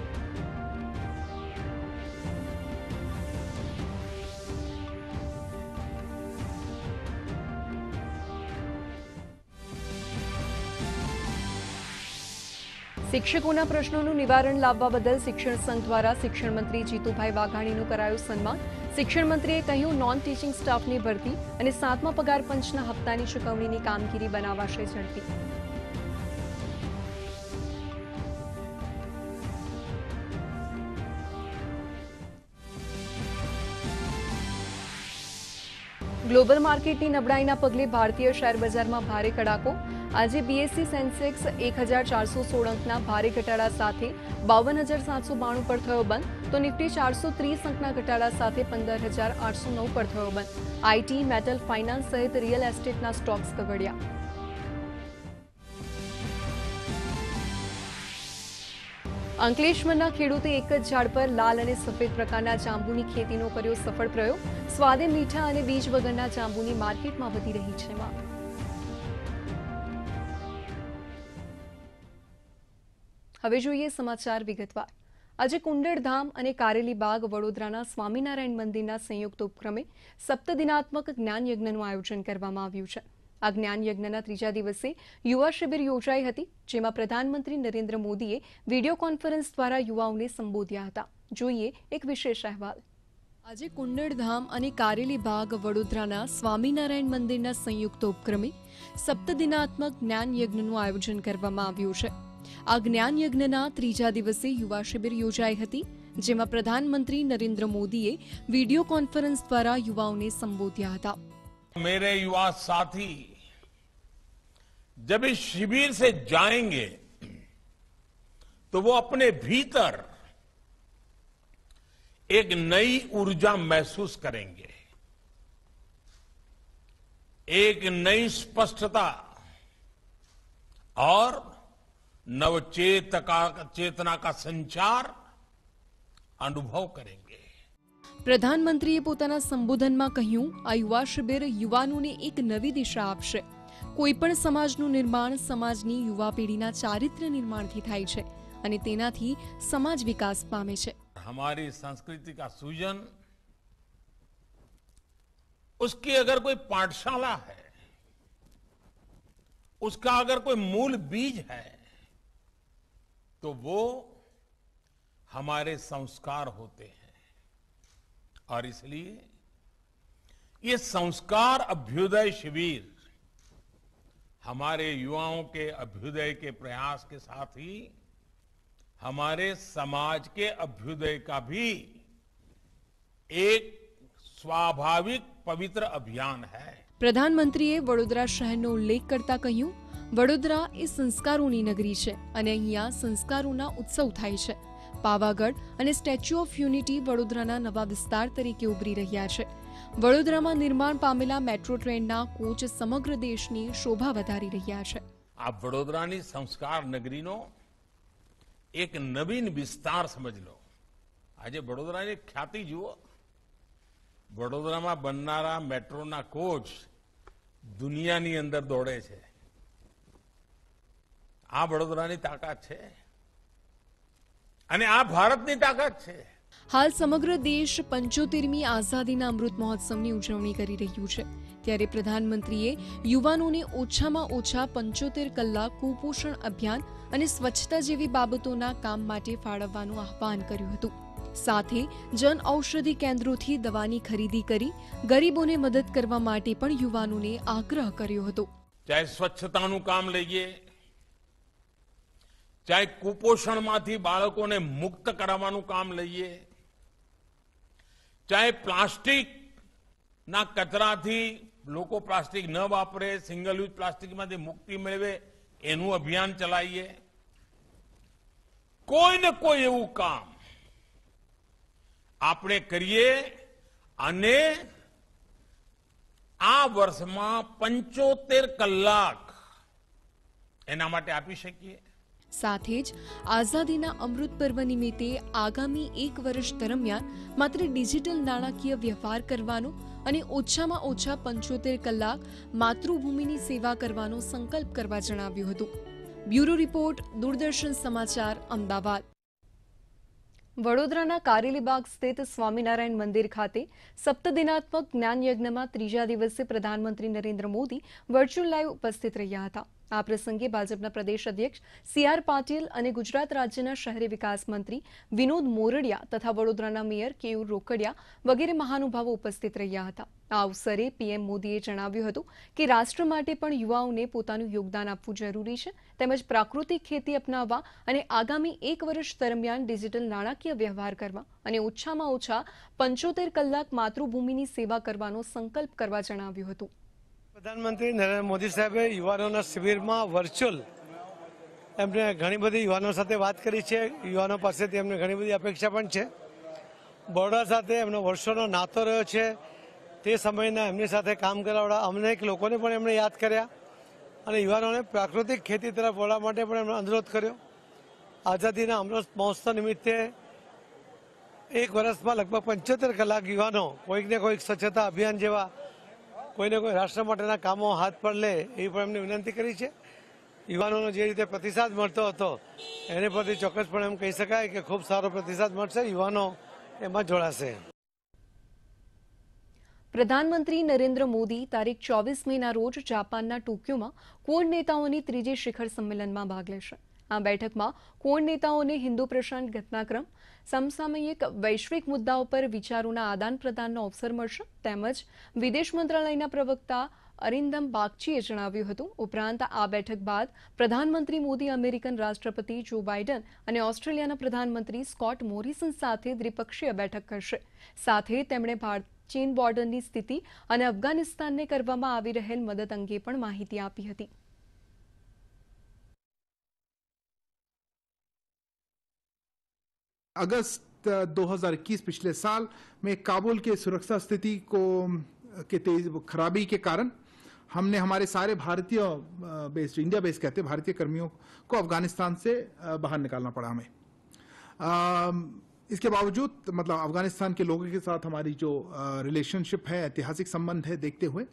શિક્ષકોના પ્રશ્નોનું નિવારણ લાવવા બદલ શિક્ષણ સંઘ દ્વારા શિક્ષણ મંત્રી જીતુભાઈ વાઘાણીનું કરાયું સન્માન. શિક્ષણ મંત્રીએ કહ્યું નોન ટીચિંગ સ્ટાફની ભરતી અને સાતમા પગાર પંચના હપ્તાની ચૂકવણીની કામગીરી બનાવાશે ઝડપી. ગ્લોબલ માર્કેટની નબળાઈના પગલે ભારતીય શેર બજારમાં ભારે કડાકો. આજે બીએસસી સેન્સેક્સ એક હજાર ચારસો સોળ અંકના ભારે ઘટાડા સાથે બાવન હજાર સાતસો બાણું પર થયો બંધ. તો નિફ્ટી ચારસો ત્રીસ અંકના ઘટાડા સાથે પંદર હજાર આઠસો નવ પર થયો બંધ. આઈટી, મેટલ, ફાઇનાન્સ સહિત રિયલ એસ્ટેટના સ્ટોક્સ ગગડ્યા અંકલેશ્વરના ખેડૂતે એક જ ઝાડ પર લાલ અને સફેદ પ્રકારના જાંબુની ખેતીનો કર્યો સફળ પ્રયોગ. સ્વાદે મીઠા અને બીજ વગરના જાંબુની માર્કેટમાં વધી રહી છે માંગ. હવે જોઈએ સમાચાર વિગતવાર. આજે કુંડળધામ અને કારેલી બાગ વડોદરાના સ્વામિનારાયણ મંદિરના સંયુક્ત ઉપક્રમે સપ્તદિનાત્મક જ્ઞાનયજ્ઞનું આયોજન કરવામાં આવ્યું છે. આ જ્ઞાનયજ્ઞના ત્રીજા દિવસે યુવા શિબિર યોજાઈ હતી, જેમાં પ્રધાનમંત્રી નરેન્દ્ર મોદીએ વીડિયો કોન્ફરન્સ દ્વારા યુવાઓને સંબોધ્યા હતા. જોઈએ એક વિશેષ અહેવાલ. આજે કુંડળધામ અને કારેલી બાગ વડોદરાના સ્વામિનારાયણ મંદિરના સંયુક્ત ઉપક્રમે સપ્તદિનાત્મક જ્ઞાન યજ્ઞનું આયોજન કરવામાં આવ્યું છે. આ જ્ઞાન યજ્ઞના ત્રીજા દિવસે યુવા શિબિર યોજાઈ હતી જેમાં પ્રધાનમંત્રી નરેન્દ્ર મોદીએ વિડીયો કોન્ફરન્સ દ્વારા યુવાઓને સંબોધ્યા હતા मेरे युवा साथी जब इस शिविर से जाएंगे तो वो अपने भीतर एक नई ऊर्जा महसूस करेंगे एक नई स्पष्टता और नवचेतका चेतना का संचार अनुभव करेंगे પ્રધાનમંત્રીએ પોતાના સંબોધનમાં કહ્યું આ યુવા શિબિર યુવાનોને એક નવી દિશા આપશે કોઈપણ સમાજનું નિર્માણ સમાજની યુવા પેઢીના ચારિત્ર્ય નિર્માણથી થાય છે અને તેનાથી સમાજ વિકાસ પામે છે हमारी संस्कृति का सूजन उसकी अगर कोई पाठशाला है उसका अगर कोई मूल बीज है तो वो हमारे संस्कार होते हैं और इसलिए ये संस्कार अभ्युदय शिविर हमारे युवाओं के अभ्युदय के प्रयास के साथ ही हमारे समाज के अभ्युदय का भी एक स्वाभाविक पवित्र अभियान है પ્રધાનમંત્રીએ વડોદરા શહેરનો ઉલ્લેખ કરતા કહ્યું વડોદરા એ સંસ્કારોની નગરી છે અને અહીંયા સંસ્કારોના ઉત્સવ થાય છે. પાવાગઢ અને સ્ટેચ્યુ ઓફ યુનિટી વડોદરાના નવા વિસ્તાર તરીકે ઉભરી રહ્યા છે. વડોદરામાં નિર્માણ પામેલા મેટ્રો ટ્રેનના કોચ સમગ્ર દેશની શોભા વધારી રહ્યા છે. આ વડોદરાની સંસ્કાર નગરીનો એક નવીન વિસ્તાર સમજ લો. આજે વડોદરાની ખ્યાતિ જુઓ. વડોદરામાં બનનારા મેટ્રોના કોચ દુનિયાની અંદર દોડે છે. આ વડોદરાની તાકાત છે. અને આ ભારતની તાકાત છે. હાલ સમગ્ર દેશ પંચોતેરમી આઝાદીના અમૃત મહોત્સવની ઉજવણી કરી રહ્યું છે. ત્યારે પ્રધાનમંત્રીએ યુવાનોને ઓછામાં ઓછા પંચોતેર કલાક કુપોષણ અભિયાન અને સ્વચ્છતા જેવી બાબતોના કામ માટે ફાળવવાનું આહ્વાન કર્યું હતું. સાથે જન ઔષધિ કેન્દ્રોથી દવાની ખરીદી કરી ગરીબોને મદદ કરવા માટે પણ યુવાનોને આગ્રહ કર્યો હતો. ચાહે સ્વચ્છતાનું કામ લઈએ ચાહે કુપોષણમાંથી બાળકોને મુક્ત કરાવવાનું કામ લઈએ, ચાહે પ્લાસ્ટિક ના કચરાથી લોકો પ્લાસ્ટિક ન વાપરે સિંગલ યુઝ પ્લાસ્ટિકમાંથી મુક્તિ મેળવે, એનું અભિયાન ચલાવીએ. કોઈ ને કોઈ એવું કામ આપણે કરીએ અને આ વર્ષમાં પંચોતેર કલાક એના માટે આપી શકીએ. સાથે જ આઝાદીના અમૃત પર્વ નિમિત્તે આગામી એક વર્ષ દરમિયાન માત્ર ડિજિટલ નાણાકીય વ્યવહાર કરવાનો અને ઓછામાં ઓછા પંચોતેર કલાક માતૃભૂમિની સેવા કરવાનો સંકલ્પ કરવા જણાવ્યું હતું. બ્યુરો રિપોર્ટ, દૂરદર્શન સમાચાર, અમદાવાદ. વડોદરાના કારેલીબાગ સ્થિત સ્વામિનારાયણ મંદિર ખાતે સપ્તદિનાત્મક જ્ઞાનયજ્ઞમાં ત્રીજા દિવસે પ્રધાનમંત્રી નરેન્દ્ર મોદી વર્ચ્યુઅલ લાઈવ ઉપસ્થિત રહ્યા હતા. આ પ્રસંગે ભાજપના પ્રદેશ અધ્યક્ષ સી આર પાટીલ અને ગુજરાત રાજ્યના શહેરી વિકાસ મંત્રી વિનોદ મોરડિયા તથા વડોદરાના મેયર કેયુર રોકડિયા વગેરે મહાનુભાવો ઉપસ્થિત રહ્યા હતા. આ અવસરે પીએમ મોદીએ જણાવ્યું હતું કે રાષ્ટ્ર માટે પણ યુવાઓને પોતાનું યોગદાન આપવું જરૂરી છે, તેમજ પ્રાકૃતિક ખેતી અપનાવવા અને આગામી એક વર્ષ દરમિયાન ડિજિટલ નાણાકીય વ્યવહાર કરવા અને ઓછામાં ઓછા પંચોતેર કલાક માતૃભૂમિની સેવા કરવાનો સંકલ્પ કરવા જણાવ્યું હતું. પ્રધાનમંત્રી નરેન્દ્ર મોદી સાહેબે યુવાનોના શિબિરમાં વર્ચ્યુઅલ એમને ઘણી બધી યુવાનો સાથે વાત કરી છે. યુવાનો પાસેથી એમને ઘણી બધી અપેક્ષા પણ છે. બરોડા સાથે એમનો વર્ષોનો નાતો રહ્યો છે. તે સમયના એમની સાથે કામ કરાવડા અનેક લોકોને પણ એમણે યાદ કર્યા અને યુવાનોને પ્રાકૃતિક ખેતી તરફ વળવા માટે પણ એમણે અનુરોધ કર્યો. આઝાદીના અમૃત મહોત્સવ નિમિત્તે એક વર્ષમાં લગભગ પંચોતેર કલાક યુવાનો કોઈકને કોઈક સ્વચ્છતા અભિયાન જેવા કોઈને કોઈ રાષ્ટ્ર માટેના કામો હાથ પર લે એવી પણ એમને વિનંતી કરી છે. યુવાનોનો જે રીતે પ્રતિસાદ મળતો હતો, એને પરથી ચોક્કસપણે એમ કહી શકાય કે ખૂબ સારો પ્રતિસાદ મળશે. યુવાનો એમાં જોડાશે. પ્રધાનમંત્રી નરેન્દ્ર મોદી તારીખ ચોવીસ મેના રોજ જાપાનના ટોક્યોમાં કોણ નેતાઓની ત્રીજી શિખર સંમેલનમાં ભાગ લેશે. આ બેઠકમાં કોણ નેતાઓને હિન્દુ પ્રશાંત ઘટનાક્રમ સમસામયિક વૈશ્વિક મુદ્દાઓ પર વિચારોના આદાન પ્રદાનનો અવસર મળશે. તેમજ વિદેશ મંત્રાલયના પ્રવક્તા અરિંદમ બાગચીએ જણાવ્યું હતું. ઉપરાંત આ બેઠક બાદ પ્રધાનમંત્રી મોદી, અમેરિકન રાષ્ટ્રપતિ જો બાઇડન અને ઓસ્ટ્રેલિયાના પ્રધાનમંત્રી સ્કોટ મોરિસન સાથે દ્વિપક્ષીય બેઠક કરશે. સાથે તેમણે ભારત ચીન બોર્ડરની સ્થિતિ અને અફઘાનિસ્તાનને કરવામાં આવી રહેલ મદદ અંગે પણ માહિતી આપી હતી. अगस्त 2021 पिछले साल में काबुल के सुरक्षा स्थिति को के तेज, खराबी के कारण हमने हमारे सारे भारतीय बेस्ड इंडिया बेस्ड कहते हैं, भारतीय कर्मियों को अफ़गानिस्तान से बाहर निकालना पड़ा हमें। इसके बावजूद मतलब अफ़गानिस्तान के लोगों के साथ हमारी जो रिलेशनशिप है, ऐतिहासिक संबंध है, देखते हुए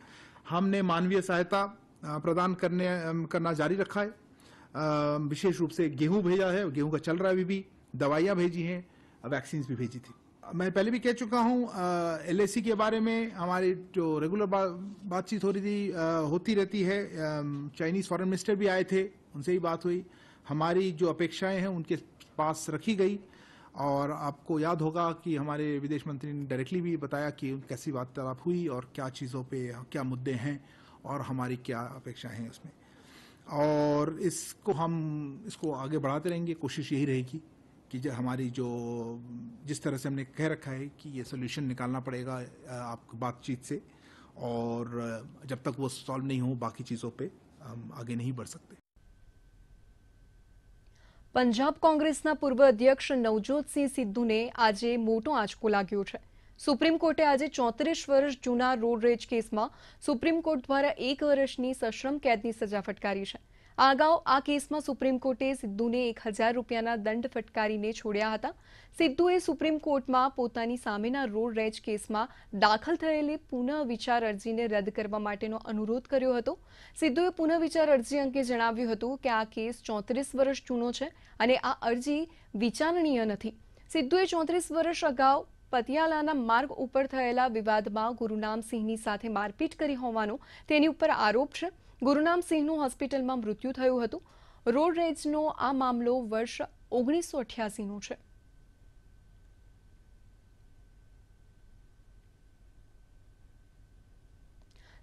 हमने मानवीय सहायता प्रदान करने करना जारी रखा है। विशेष रूप से गेहूँ भेजा है गेहूँ का चल रहा है अभी भी। दवाइयाँ भेजी हैं वैक्सीन भी भेजी थी। मैं पहले भी कह चुका हूँ एल के बारे में हमारी जो रेगुलर बा, बातचीत हो रही थी आ, होती रहती है। चाइनीज़ फॉरेन मिनिस्टर भी आए थे उनसे ही बात हुई। हमारी जो अपेक्षाएँ हैं उनके पास रखी गई। और आपको याद होगा कि हमारे विदेश मंत्री ने डायरेक्टली भी बताया कि कैसी वार्तालाप हुई और क्या चीज़ों पे क्या मुद्दे हैं और हमारी क्या अपेक्षाएँ हैं उसमें। और इसको हम इसको आगे बढ़ाते रहेंगे कोशिश यही रहेगी। कि जो हमारी जो जिस तरह से हमने कह रखा है कि ये सोल्यूशन निकालना पड़ेगा आपको बातचीत से और जब तक वो सॉल्व नहीं हो बाकी चीज़ों पे हम आगे नहीं बढ़ सकते પંજાબ કોંગ્રેસના પૂર્વ અધ્યક્ષ નવજોતસિંહ સિદ્ધુને આજે મોટો આંચકો લાગ્યો છે સુપ્રીમ કોર્ટે આજે ચોત્રીસ વર્ષ જૂના રોડ રેજ કેસમાં સુપ્રીમ કોર્ટ દ્વારા એક વર્ષની સશ્રમ કેદની સજા ફટકારી છે આ અગાઉ આ કેસમાં સુપ્રીમ કોર્ટે સિદ્ધુને એક હજાર રૂપિયાના દંડ ફટકારીને છોડ્યા હતા. સિદ્ધુએ સુપ્રીમ કોર્ટમાં પોતાની સામેના રોડ રેજ કેસમાં દાખલ થયેલી પુનઃ વિચાર અરજીને રદ કરવા માટેનો અનુરોધ કર્યો હતો. સિદ્ધુએ પુનઃવિચાર અરજી અંગે જણાવ્યું હતું કે આ કેસ ચોત્રીસ વર્ષ જૂનો છે અને આ અરજી વિચારણીય નથી. સિદ્ધુએ ચોત્રીસ વર્ષ અગાઉ પતિયાલાના માર્ગ ઉપર થયેલા વિવાદમાં ગુરુનામસિંહની સાથે મારપીટ કરી હોવાનો તેની ઉપર આરોપ છે. ગુરુનામ સિંહનું હોસ્પિટલમાં મૃત્યુ થયું હતું. રોડ રેજનો આ મામલો વર્ષ ઓગણીસો અઠ્યાસીનો છે.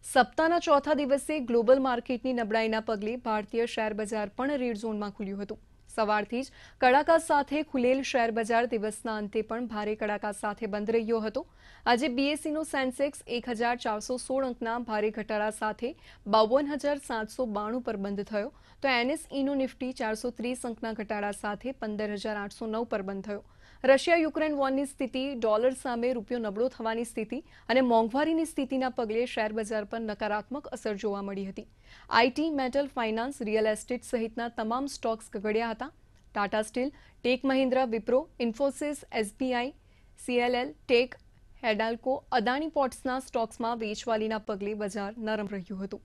સપ્તાહના ચોથા દિવસે ગ્લોબલ માર્કેટની નબળાઈના પગલે ભારતીય શેર બજાર પણ રેડ ઝોનમાં ખુલ્યું હતું. સવારથી જ કડાકા સાથે ખુલેલ શેર બજાર દિવસના અંતે પણ ભારે કડાકા સાથે બંધ રહ્યો હતો. આજે બીએસસીનો સેન્સેક્સ એક હજાર ચારસો સોળ અંકના ભારે ઘટાડા સાથે બાવન હજાર સાતસો બાણું પર બંધ થયો. તો એનએસઈનો નિફ્ટી ચારસો ત્રીસ અંકના ઘટાડા સાથે પંદર હજાર આઠસો નવ પર બંધ થયો. રશિયા યુક્રેન વોરની સ્થિતિ, ડોલર સામે રૂપિયો નબળો થવાની સ્થિતિ અને મોંઘવારીની સ્થિતિના પગલે શેર બજાર પર નકારાત્મક અસર જોવા મળી હતી. IT metal, finance, real estate સહિતના તમામ સ્ટોક્સ ગગડ્યા હતા. Tata steel, tech Mahindra, Wipro, Infosys SBI CLL tech, Hindalco, Adani પોર્ટ્સના સ્ટોક્સમાં વેચવાલીના પગલે બજાર નરમ રહ્યું હતું.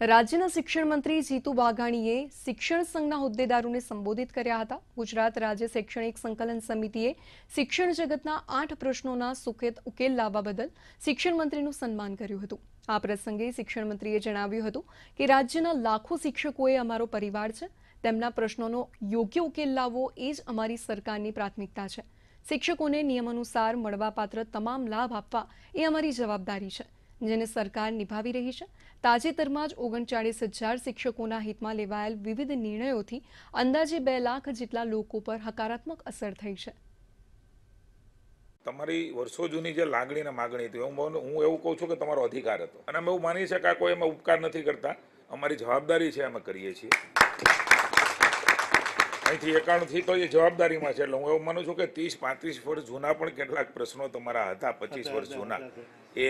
રાજ્યના શિક્ષણ મંત્રી જીતુ વાઘાણીએ શિક્ષણ સંઘના હોદ્દેદારોને સંબોધિત કર્યા હતા. ગુજરાત રાજ્ય શૈક્ષણિક સંકલન સમિતિએ શિક્ષણ જગતના આઠ પ્રશ્નોના સુખેત ઉકેલ લાવવા બદલ શિક્ષણ મંત્રીનું સન્માન કર્યું હતું. આ પ્રસંગે શિક્ષણ મંત્રીએ જણાવ્યું હતું કે, રાજ્યના લાખો શિક્ષકોએ અમારો પરિવાર છે. તેમના પ્રશ્નોનો યોગ્ય ઉકેલ લાવવો એ જ અમારી સરકારની પ્રાથમિકતા છે. શિક્ષકોને નિયમાનુસાર મળવાપાત્ર તમામ લાભ આપવા એ અમારી જવાબદારી છે, જેને સરકાર નિભાવી રહી છે. તાજેતરમાં જ ઓગણચાળીસ હજાર શિક્ષકોના હિતમાં લેવાયેલ વિવિધ નિર્ણયોથી અંદાજે બે લાખ જેટલા લોકો પર હકારાત્મક અસર થઈ છે. તમારી વર્ષો જૂની જે લાગણી ને માગણી હતી હું હું એવું કહું છું કે તમારો અધિકાર હતો. અને અમે એવું માની છે કે કોઈ એમાં ઉપકાર નથી કરતા. અમારી જવાબદારી છે અમે કરીએ છીએ. અહીંથી એકાણુંથી તો એ જવાબદારીમાં છે એટલે હું એવું માનું છું કે ત્રીસ પાંત્રીસ વર્ષ જૂના પણ કેટલાક પ્રશ્નો તમારા હતા પચીસ વર્ષ જૂના. એ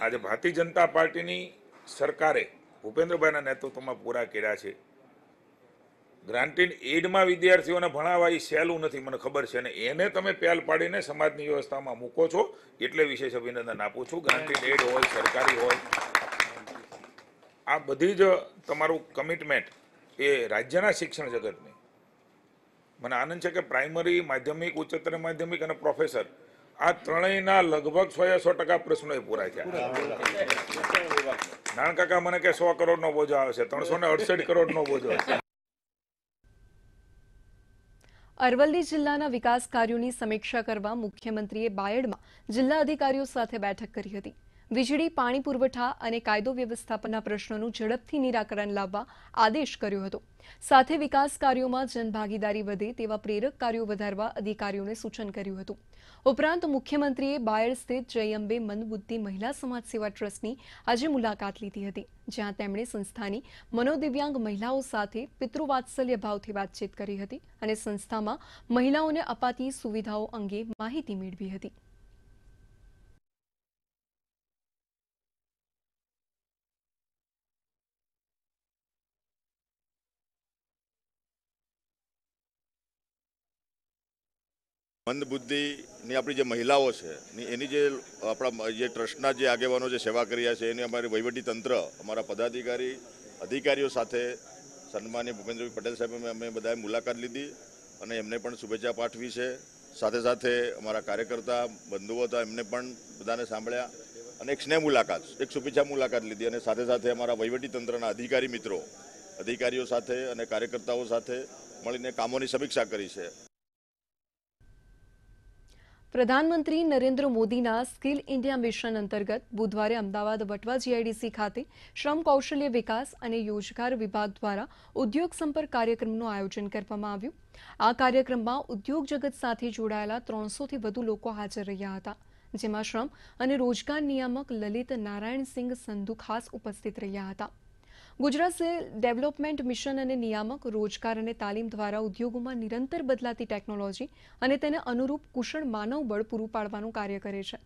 આજે ભારતીય જનતા પાર્ટીની સરકારે ભૂપેન્દ્રભાઈના નેતૃત્વમાં પૂરા કર્યા છે. ગ્રાન્ટેડ એડમાં વિદ્યાર્થીઓને ભણાવવા એ સહેલું નથી, મને ખબર છે. અને એને તમે પહેલ પાડીને સમાજની વ્યવસ્થામાં મૂકો છો, એટલે વિશેષ અભિનંદન આપું છું. ગ્રાન્ટેડ એડ હોય, સરકારી હોય, આ બધી જ તમારું કમિટમેન્ટ એ રાજ્યના શિક્ષણ જગતને. મને આનંદ છે કે પ્રાઇમરી માધ્યમિક, ઉચ્ચતર માધ્યમિક અને પ્રોફેસર આ ત્રણેયના લગભગ સો સો ટકા પ્રશ્નો એ પૂરા થયા. નાણ કાકા મને કે સો કરોડ નો બોજો આવે છે ત્રણસો ને અડસઠ કરોડનો બોજો અરવલ્લી જિલ્લાના વિકાસ કાર્યોની સમીક્ષા કરવા મુખ્યમંત્રીએ બાયડમાં જિલ્લા અધિકારીઓ સાથે બેઠક કરી હતી. વીજળી, પાણી પુરવઠા અને કાયદો વ્યવસ્થાપનના પ્રશ્નોનું ઝડપથી નિરાકરણ લાવવા આદેશ કર્યો હતો. સાથે વિકાસ કાર્યોમાં જનભાગીદારી વધે તેવા પ્રેરક કાર્યો વધારવા અધિકારીઓને સૂચન કર્યું હતું. ઉપરાંત મુખ્યમંત્રીએ બાયડ સ્થિત જયંબે મનબુદ્ધિ મહિલા સમાજ સેવા ટ્રસ્ટની આજે મુલાકાત લીધી હતી, જ્યાં તેમણે સંસ્થાની મનોદિવ્યાંગ મહિલાઓ સાથે પિતૃવાત્સલ્ય ભાવથી વાતચીત કરી હતી અને સંસ્થામાં મહિલાઓને અપાતી સુવિધાઓ અંગે માહિતી મેળવી હતી. મંદબુદ્ધિની આપણી જે મહિલાઓ છે એની જે આપણા જે ટ્રસ્ટના જે આગેવાનો જે સેવા કર્યા છે, એની અમારી વહીવટી તંત્ર, અમારા પદાધિકારી, અધિકારીઓ સાથે સન્માનીય ભૂપેન્દ્રભાઈ પટેલ સાહેબ અમે બધાએ મુલાકાત લીધી અને એમને પણ શુભેચ્છા પાઠવી છે. સાથે સાથે અમારા કાર્યકર્તા, બંધુઓ હતા, એમને પણ બધાને સાંભળ્યા અને એક સ્નેહ મુલાકાત, એક શુભેચ્છા મુલાકાત લીધી અને સાથે સાથે અમારા વહીવટી તંત્રના અધિકારી મિત્રો, અધિકારીઓ સાથે અને કાર્યકર્તાઓ સાથે મળીને કામોની સમીક્ષા કરી છે. પ્રધાનમંત્રી નરેન્દ્ર મોદીના સ્કિલ ઇન્ડિયા મિશન અંતર્ગત બુધવારે અમદાવાદ વટવા જીઆઈડીસી ખાતે શ્રમ કૌશલ્ય વિકાસ અને યોજગાર વિભાગ દ્વારા ઉદ્યોગ સંપર્ક કાર્યક્રમનું આયોજન કરવામાં આવ્યું. આ કાર્યક્રમમાં ઉદ્યોગ જગત સાથે જોડાયેલા ત્રણસોથી વધુ લોકો હાજર રહ્યા હતા, જેમાં શ્રમ અને રોજગાર નિયામક લલિત નારાયણસિંહ સંધુ ખાસ ઉપસ્થિત રહ્યા હતા. ગુજરાત ડેવલપમેન્ટ મિશન અને નિયામક રોજગાર અને તાલીમ દ્વારા ઉદ્યોગોમાં નિરંતર બદલાતી ટેકનોલોજી અને તેને અનુરૂપ કુશળ માનવબળ પૂરું પાડવાનું કાર્ય કરે છે.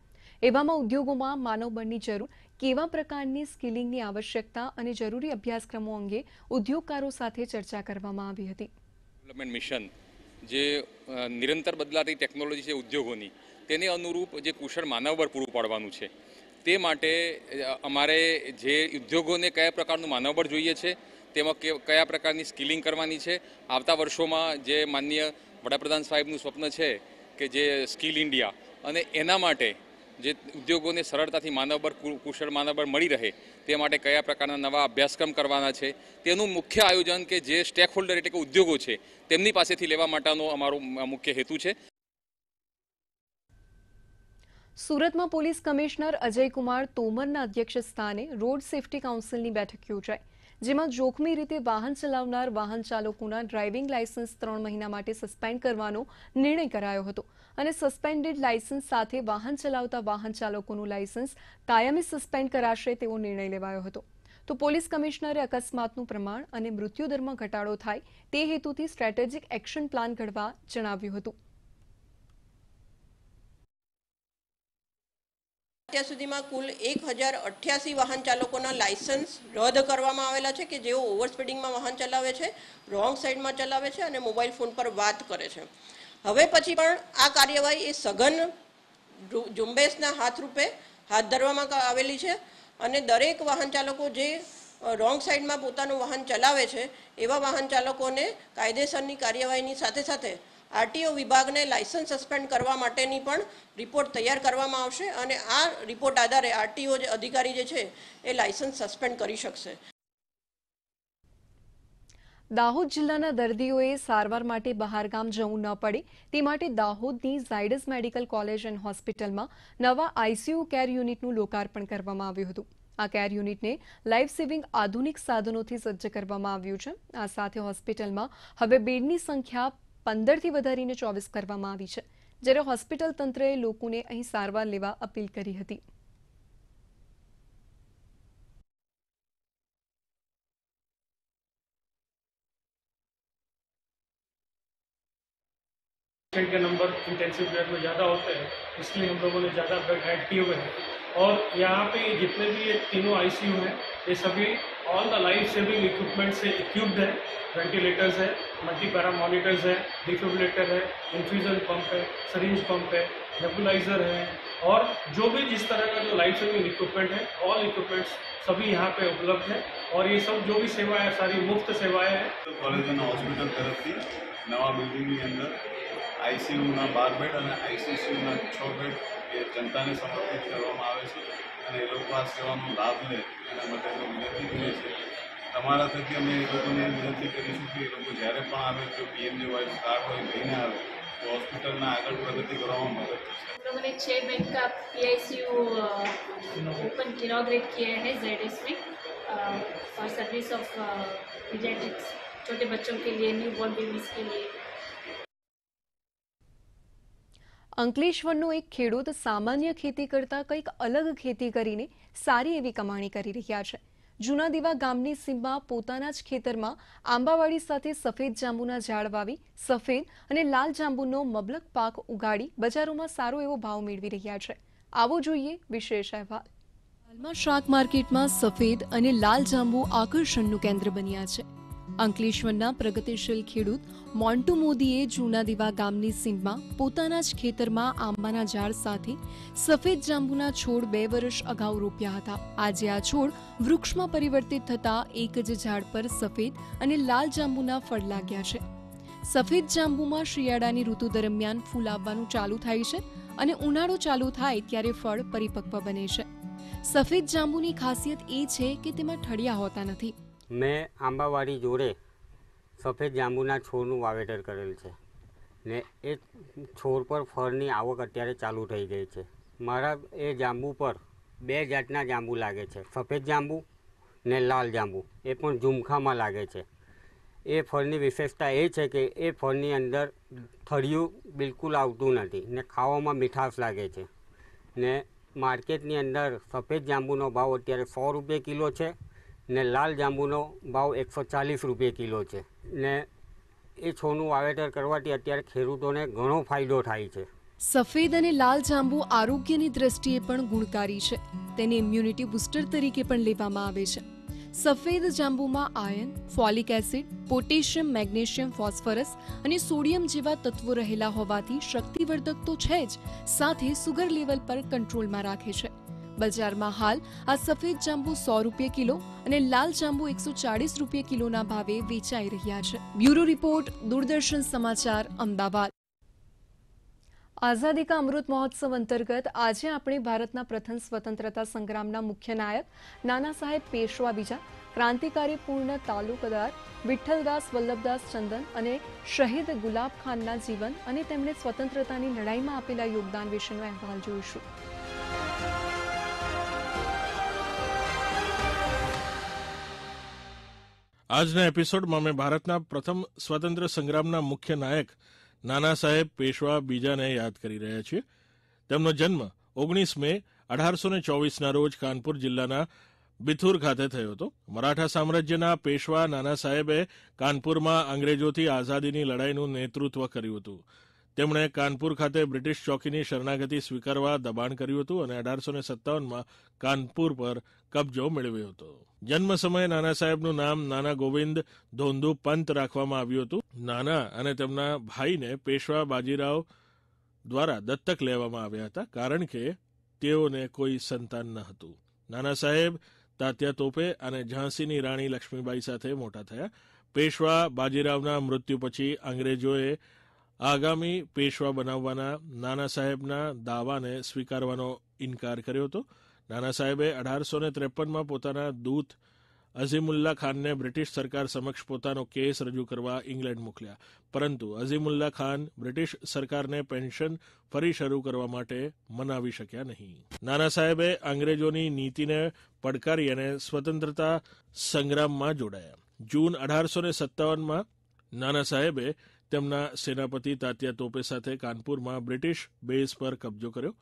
એવામાં ઉદ્યોગોમાં માનવબળની જરૂર, કેવા પ્રકારની સ્કિલિંગની આવશ્યકતા અને જરૂરી અભ્યાસક્રમો અંગે ઉદ્યોગકારો સાથે ચર્ચા કરવામાં આવી હતી. ડેવલપમેન્ટ મિશન જે નિરંતર બદલાતી ટેકનોલોજી છે ઉદ્યોગોની, તેને અનુરૂપ જે કુશળ માનવબળ પૂરું પાડવાનું છે તે માટે અમારે જે ઉદ્યોગોને કયા પ્રકારનું માનવબળ જોઈએ છે, તેમાં કયા પ્રકારની સ્કિલિંગ કરવાની છે, આવતા વર્ષોમાં જે માનનીય વડાપ્રધાન સાહેબનું સ્વપ્ન છે કે જે સ્કિલ ઇન્ડિયા અને એના માટે જે ઉદ્યોગોને સરળતાથી માનવબળ કુશળ માનવબળ મળી રહે, તે માટે કયા પ્રકારના નવા અભ્યાસક્રમ કરવાના છે, તેનું મુખ્ય આયોજન કે જે સ્ટેક હોલ્ડર એટલે કે ઉદ્યોગો છે, તેમની પાસેથી લેવા માટેનો અમારો મુખ્ય હેતુ છે. સુરતમાં પોલીસ કમિશનર અજયકુમાર તોમરના અધ્યક્ષ સ્થાને રોડ સેફટી કાઉન્સિલની બેઠક યોજાઈ, જેમાં જોખમી રીતે વાહન ચલાવનાર વાહન ચાલકોના ડ્રાઇવિંગ લાયસન્સ ત્રણ મહિના માટે સસ્પેન્ડ કરવાનો નિર્ણય કરાયો હતો અને સસ્પેન્ડેડ લાયસન્સ સાથે વાહન ચલાવતા વાહન ચાલકોનું લાયસન્સ કાયમી સસ્પેન્ડ કરાશે તેવો નિર્ણય લેવાયો હતો. તો પોલીસ કમિશનરે અકસ્માતનું પ્રમાણ અને મૃત્યુદરમાં ઘટાડો થાય તે હેતુથી સ્ટ્રેટેજિક એક્શન પ્લાન ઘડવા જણાવ્યું હતું. અત્યાર સુધીમાં કુલ એક હજાર અઠ્યાસી વાહન ચાલકોના લાયસન્સ રદ કરવામાં આવેલા છે કે જેઓ ઓવરસ્પીડિંગમાં વાહન ચલાવે છે, રોંગ સાઈડમાં ચલાવે છે અને મોબાઈલ ફોન પર વાત કરે છે. હવે પછી પણ આ કાર્યવાહી એ સઘન ઝુંબેશના હાથરૂપે હાથ ધરવામાં આવેલી છે અને દરેક વાહન ચાલકો જે રોંગ સાઈડમાં પોતાનું વાહન ચલાવે છે, એવા વાહન ચાલકોને કાયદેસરની કાર્યવાહીની સાથે સાથે આરટીઓ વિભાગને લાયસન્સ સસ્પેન્ડ કરવા માટેની પણ રિપોર્ટ તૈયાર કરવામાં આવશે અને આ રિપોર્ટ આધારે આરટીઓ જે અધિકારી જે છે એ લાયસન્સ સસ્પેન્ડ કરી શકશે. દાહોદ જિલ્લાના દર્દીઓએ સારવાર માટે બહારગામ જવું ન પડે, તે માટે દાહોદની ઝાયડસ મેડિકલ કોલેજ એન્ડ હોસ્પિટલમાં નવા આઈસીયુ કેર યુનિટનું લોકાર્પણ કરવામાં આવ્યું હતું. આ કેર યુનિટને લાઈફ સેવિંગ આધુનિક સાધનોથી સજ્જ કરવામાં આવ્યું છે. આ સાથે હોસ્પિટલમાં હવે બેડની સંખ્યા પંદરથી વધારીને ચોવીસ કરવામાં આવી છે જ્યારે હોસ્પિટલ તંત્રએ લોકોને અહીં સારવાર લેવા અપીલ કરી હતી पेशेंट के नंबर इंटेंसिव केयर में ज़्यादा होते हैं इसलिए हम लोगों ने ज़्यादा बेड ऐड किए हुए हैं और यहाँ पे जितने भी ये तीनों आईसीयू हैं, ये सभी all the life saving equipment से इक्विप्ड है। वेंटिलेटर्स है मल्टीपैरा मॉनिटर्स है डिफिबुलेटर है इन्फ्यूजन पंप है सरिंज पंप है नेबुलाइजर है। और जो भी जिस तरह का जो लाइफ सेविंग इक्विपमेंट है ऑल इक्विपमेंट्स सभी यहाँ पे उपलब्ध है। और ये सब जो भी सेवाएँ है, सारी मुफ़्त सेवाएँ हैं। तो कॉलेज हॉस्पिटल तरफ़ थी नवा बिल्डिंग के अंदर आईसीयू ना बार बेड और आईसीयू ना छः बेड એ જનતાને સમર્પિત કરવામાં આવે છે અને એ લોકો આ સેવાનો લાભ લે એના માટે અમે વિનંતી કરીએ છીએ તમારા થકી અમે એ લોકોને વિનંતી કરીશું કે એ લોકો જ્યારે પણ આવે જો પીએમજેવાય કાર્ડ હોય લઈને આવે તો હોસ્પિટલના આગળ પ્રગતિ કરવામાં મદદ થશે हम लोगों ने छः बेड का P I C U open inaugurate किया है जेड एस में फॉर सर्विस ऑफ पीडियाट्रिक्स छोटे बच्चों के लिए न्यू बॉर्न बेबीज़ के लिए અંકલેશ્વરનો એક ખેડૂત સામાન્ય ખેતી કરતાં કંઈક અલગ ખેતી કરીને સારી એવી કમાણી કરી રહ્યા છે. જૂના દીવા ગામની સીમમાં પોતાના જ ખેતરમાં આંબાવાડી સાથે સફેદ જાંબુના ઝાડ વાવી, સફેદ અને લાલ જાંબુનો મબલક પાક ઉગાડી બજારોમાં સારો એવો ભાવ મેળવી રહ્યા છે. આવો જોઈએ વિશેષ અહેવાલ. હાલમાં શાક માર્કેટમાં સફેદ અને લાલ જાંબુ આકર્ષણનું કેન્દ્ર બન્યા છે. અંકલેશ્વરના પ્રગતિશીલ ખેડૂત મોન્ટુ મોદીએ જૂના દીવા ગામની સીમમાં પોતાના જ ખેતરમાં આંબાના ઝાડ સાથે સફેદ જાંબુના છોડ બે વર્ષ અગાઉ રોપ્યા હતા. આજે આ છોડ વૃક્ષમાં પરિવર્તિત થતા એક જ ઝાડ પર સફેદ અને લાલ જાંબુના ફળ લાગ્યા છે. સફેદ જાંબુમાં શિયાળાની ઋતુ દરમિયાન ફૂલ આવવાનું ચાલુ થાય છે અને ઉનાળો ચાલુ થાય ત્યારે ફળ પરિપક્વ બને છે. સફેદ જાંબુની ખાસિયત એ છે કે તેમાં ઠળિયા હોતા નથી. મેં આંબાવાડી જોડે સફેદ જાંબુના છોડનું વાવેતર કરેલ છે ને એ છોડ પર ફળની આવક અત્યારે ચાલુ થઈ ગઈ છે. મારા એ જાંબુ પર બે જાતના જાંબુ લાગે છે. સફેદ જાંબુ ને લાલ જાંબુ, એ પણ ઝુમખામાં લાગે છે. એ ફળની વિશેષતા એ છે કે એ ફળની અંદર થળિયું બિલકુલ આવતું નથી ને ખાવામાં મીઠાશ લાગે છે. ને માર્કેટની અંદર સફેદ જાંબુનો ભાવ અત્યારે સો રૂપિયા કિલો છે. ને લાલ જાંબુનો ભાવ એકસો ચાલીસ રૂપિયા કિલો છે. ને એ છોડનું વાવેતર કરવાથી અત્યારે ખેડૂતોને ઘણો ફાયદો થાય છે. સફેદ અને લાલ જાંબુ આરોગ્યની દ્રષ્ટિએ પણ ગુણકારી છે. તેને ઇમ્યુનિટી બૂસ્ટર તરીકે પણ લેવામાં આવે છે. સફેદ જાંબુમાં iron folic acid potassium magnesium phosphorus અને સોડિયમ જેવા તત્વો રહેલા હોવાથી શક્તિવર્ધક તો છે જ, સાથે સુગર લેવલ પર કંટ્રોલમાં રાખે છે. બજારમાં હાલ આ સફેદ જાંબુ સો રૂપિયા કિલો અને લાલ જાંબુ એકસો ચાળીસ રૂપિયા કિલોના ભાવે વેચાઈ રહ્યા છે. બ્યુરો રિપોર્ટ, દૂરદર્શન સમાચાર, અમદાવાદ. આઝાદી કા અમૃત મહોત્સવ અંતર્ગત આજે આપણે ભારતના પ્રથમ સ્વતંત્રતા સંગ્રામના મુખ્ય નાયક, નાના સાહેબ પેશવા બીજા, ક્રાંતિકારી પૂર્ણ તાલુકદાર, વિઠ્ઠલદાસ વલ્લભદાસ ચંદન અને શહીદ ગુલાબ ખાનના જીવન અને તેમણે સ્વતંત્રતાની લડાઈમાં આપેલા યોગદાન વિશેનો અહેવાલ જોઈશું. આજના એપિસોડમાં અમે ભારતના પ્રથમ સ્વતંત્ર સંગ્રામના મુખ્ય નાયક નાના સાહેબ પેશવા બીજાને યાદ કરી રહ્યા છીએ. તેમનો જન્મ ઓગણીસ મે અઢારસો ને ચોવીસના રોજ કાનપુર જિલ્લાના બિથુર ખાતે થયો હતો. મરાઠા સામ્રાજ્યના પેશવા નાના સાહેબે કાનપુરમાં અંગ્રેજોથી આઝાદીની લડાઈનું નેતૃત્વ કર્યું હતું. તેમણે કાનપુર ખાતે બ્રિટિશ ચોકીની શરણાગતિ સ્વીકારવા દબાણ કર્યું હતું અને અઢારસો ને સત્તાવનમાં કાનપુર પર કબજો મેળવ્યો હતો. જન્મ સમયે નાના સાહેબનું નામ નાના ગોવિંદ ધોંધુ પંત રાખવામાં આવ્યું હતું. નાના અને તેમના ભાઈને પેશવા બાજીરાવ દ્વારા દત્તક લેવામાં આવ્યા હતા, કારણ કે તેઓને કોઈ સંતાન ન હતું. નાના સાહેબ તાત્યા તોપે અને ઝાંસીની રાણી લક્ષ્મીબાઈ સાથે મોટા થયા. પેશવા બાજીરાવના મૃત્યુ પછી અંગ્રેજોએ આગામી પેશવા બનાવવાના નાના સાહેબના દાવાને સ્વીકારવાનો ઇનકાર કર્યો હતો. નાના સાહેબે અઢારસો ને ત્રેપનમાં પોતાના દૂત અઝીમુલ્લા ખાનને બ્રિટિશ સરકાર સમક્ષ પોતાનો કેસ રજૂ કરવા ઇંગ્લેન્ડ મોકલ્યા. પરંતુ અઝીમુલ્લા ખાન બ્રિટિશ સરકારને પેન્શન ફરી શરૂ કરવા માટે મનાવી શક્યા નહીં. નાના સાહેબે અંગ્રેજોની નીતિને પડકારી અને સ્વતંત્રતા સંગ્રામમાં જોડાયા. જૂન અઢારસો ને સત્તાવનમાં નાના સાહેબે તેમના સેનાપતિ તાત્યા તોપે સાથે કાનપુરમાં બ્રિટિશ બેઝ પર કબજો કર્યો.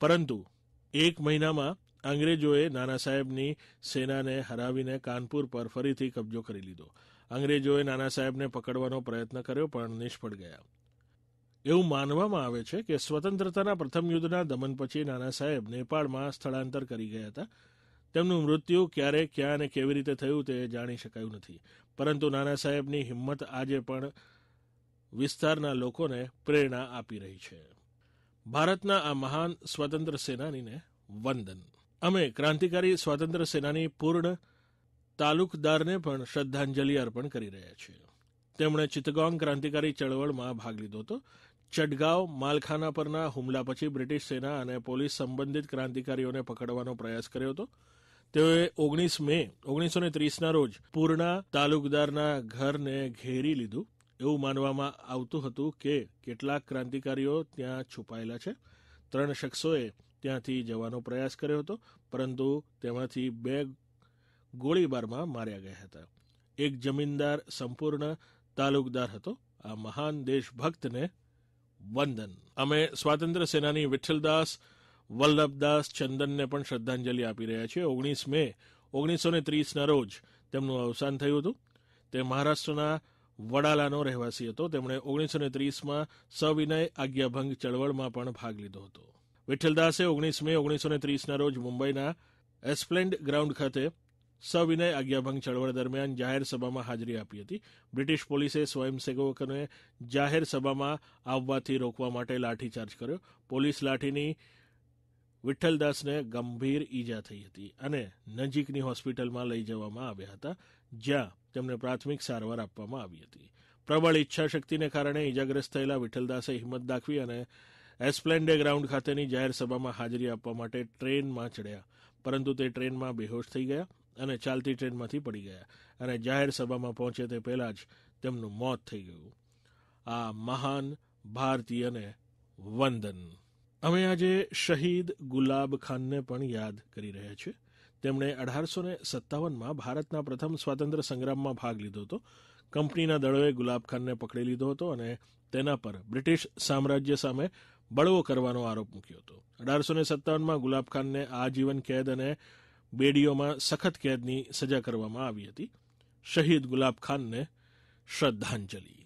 પરંતુ એક મહિનામાં અંગ્રેજોએ નાના સાહેબની સેનાને હરાવીને કાનપુર પર ફરીથી કબજો કરી લીધો. અંગ્રેજોએ નાના સાહેબને પકડવાનો પ્રયત્ન કર્યો, પણ નિષ્ફળ ગયા. એવું માનવામાં આવે છે કે સ્વતંત્રતાના પ્રથમ યુદ્ધના દમન પછી નાના સાહેબ નેપાળમાં સ્થળાંતર કરી ગયા હતા. તેમનું મૃત્યુ ક્યારે, ક્યાં અને કેવી રીતે થયું તે જાણી શકાયું નથી. પરંતુ નાના સાહેબની હિંમત આજે પણ વિસ્તારના લોકોને પ્રેરણા આપી રહી છે. ભારતના આ મહાન સ્વતંત્ર સેનાનીને વંદન. અમે ક્રાંતિકારી સ્વાતંત્ર્ય સેનાની પૂર્ણ તાલુકદારને પણ શ્રદ્ધાંજલિ અર્પણ કરી રહ્યા છીએ. તેમણે ચિત્તગોંગ ક્રાંતિકારી ચળવળમાં ભાગ લીધો હતો. ચટગાંવ માલખાના પરના હુમલા પછી બ્રિટિશ સેના અને પોલીસ સંબંધિત ક્રાંતિકારીઓને પકડવાનો પ્રયાસ કર્યો હતો. તેઓએ ઓગણીસ મે, ઓગણીસો ત્રીસના રોજ પૂર્ણા તાલુકદારના ઘરને ઘેરી લીધું. એવું માનવામાં આવતું હતું કે કેટલાક ક્રાંતિકારીઓ ત્યાં છુપાયેલા છે. ત્રણ શખ્સોએ ત્યાંથી જવાનો પ્રયાસ કર્યો હતો, પરંતુ તેમાંથી બે ગોળીબારમાં માર્યા ગયા હતા. એક જમીનદાર સંપૂર્ણ તાલુકદાર હતો. આ મહાન દેશભક્તને વંદન. અમે સ્વાતંત્ર્ય સેનાની વિઠ્ઠલદાસ, વલ્લભદાસ ચંદનને પણ શ્રદ્ધાંજલિ આપી રહ્યા છીએ. ઓગણીસ મે ઓગણીસો ને ત્રીસના રોજ તેમનું અવસાન થયું હતું. તે મહારાષ્ટ્રના વડાલાનો રહેવાસી હતો. તેમણે ઓગણીસો ને ત્રીસમાં સવિનય આજ્ઞાભંગ ચળવળમાં પણ ભાગ લીધો હતો. વિઠ્ઠલદાસે ઓગણીસ મે ઓગણીસો ને ત્રીસના રોજ મુંબઈના એસ્પ્લેન્ડ ગ્રાઉન્ડ ખાતે સવિનય આજ્ઞાભંગ ચળવળ દરમિયાન જાહેર સભામાં હાજરી આપી હતી. બ્રિટિશ પોલીસે સ્વયંસેવકોને જાહેર સભામાં આવવાથી રોકવા માટે લાઠીચાર્જ કર્યો. પોલીસ લાઠીની વિઠ્ઠલદાસને ગંભીર ઈજા થઈ હતી અને નજીકની હોસ્પિટલમાં લઈ જવામાં આવ્યા હતા. જ્યાં તેમને પ્રાથમિક સારવાર આપવામાં આવી હતી. પ્રબળ ઈચ્છાશક્તિને કારણે ઈજાગ્રસ્ત થયેલા વિઠ્ઠલદાસે હિંમત દાખવી અને એસ્પ્લેન્ડે ગ્રાઉન્ડ ખાતેની જાહેર સભામાં હાજરી આપવા માટે ટ્રેનમાં ચડ્યા. પરંતુ તે ટ્રેનમાં બેહોશ થઈ ગયા અને ચાલતી ટ્રેનમાંથી પડી ગયા અને જાહેર સભામાં પહોંચે તે પહેલાં જ તેમનું મોત થઈ ગયું. આ મહાન ભારતીયને વંદન. અમે આજે શહીદ ગુલાબ ખાનને પણ યાદ કરી રહ્યા છીએ. તેમણે અઢારસો ને સત્તાવનમાં ભારતના પ્રથમ સ્વાતંત્ર્ય સંગ્રામમાં ભાગ લીધો હતો. કંપનીના દળોએ ગુલાબ ખાનને પકડી લીધો હતો અને તેના પર બ્રિટિશ સામ્રાજ્ય સામે બળવો કરવાનો આરોપ મૂક્યો હતો. અઢારસો ને સત્તાવનમાં ગુલાબ ખાનને આજીવન કેદ અને બેડીઓમાં સખત કેદની સજા કરવામાં આવી હતી. શહીદ ગુલાબ ખાનને શ્રદ્ધાંજલિ.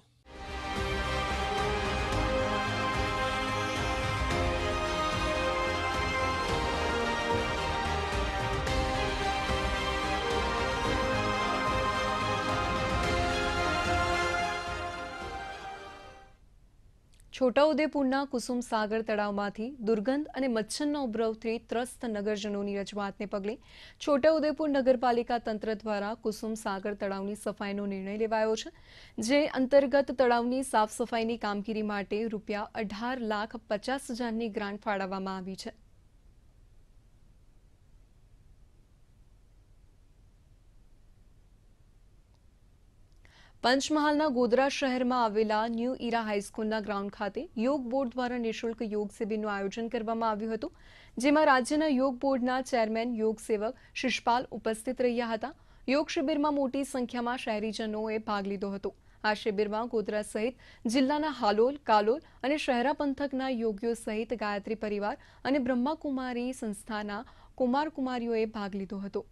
છોટાઉદેપુરના કુસુમ સાગર તળાવમાંથી દુર્ગંધ અને મચ્છરનો ઉભરવથી ત્રસ્ત નગરજનોની રજૂઆતને પગલે છોટાઉદેપુર નગરપાલિકા તંત્ર દ્વારા કુસુમ સાગર તળાવની સફાઈનો નિર્ણય લેવાયો છે, જે અંતર્ગત તળાવની સાફ સફાઈની કામગીરી માટે રૂપિયા અઢાર લાખ પચાસ હજારની ગ્રાન્ટ ફાળવવામાં આવી છે. પંચમહાલના ગોધરા શહેરમાં આવેલા ન્યૂ ઈરા હાઈસ્કૂલના ગ્રાઉન્ડ ખાતે યોગ બોર્ડ દ્વારા નિઃશુલ્ક યોગ શિબિરનું આયોજન કરવામાં આવ્યું હતું, જેમાં રાજ્યના યોગ બોર્ડના ચેરમેન, યોગ સેવક શિષપાલ ઉપસ્થિત રહ્યા હતા. યોગ શિબિરમાં મોટી સંખ્યામાં શહેરીજનોએ ભાગ લીધો હતો. આ શિબિરમાં ગોધરા સહિત જિલ્લાના હાલોલ, કાલોલ અને શહેરા પંથકના યોગીઓ સહિત ગાયત્રી પરિવાર અને બ્રહ્માકુમારી સંસ્થાના કુમાર કુમારીઓએ ભાગ લીધો હતો.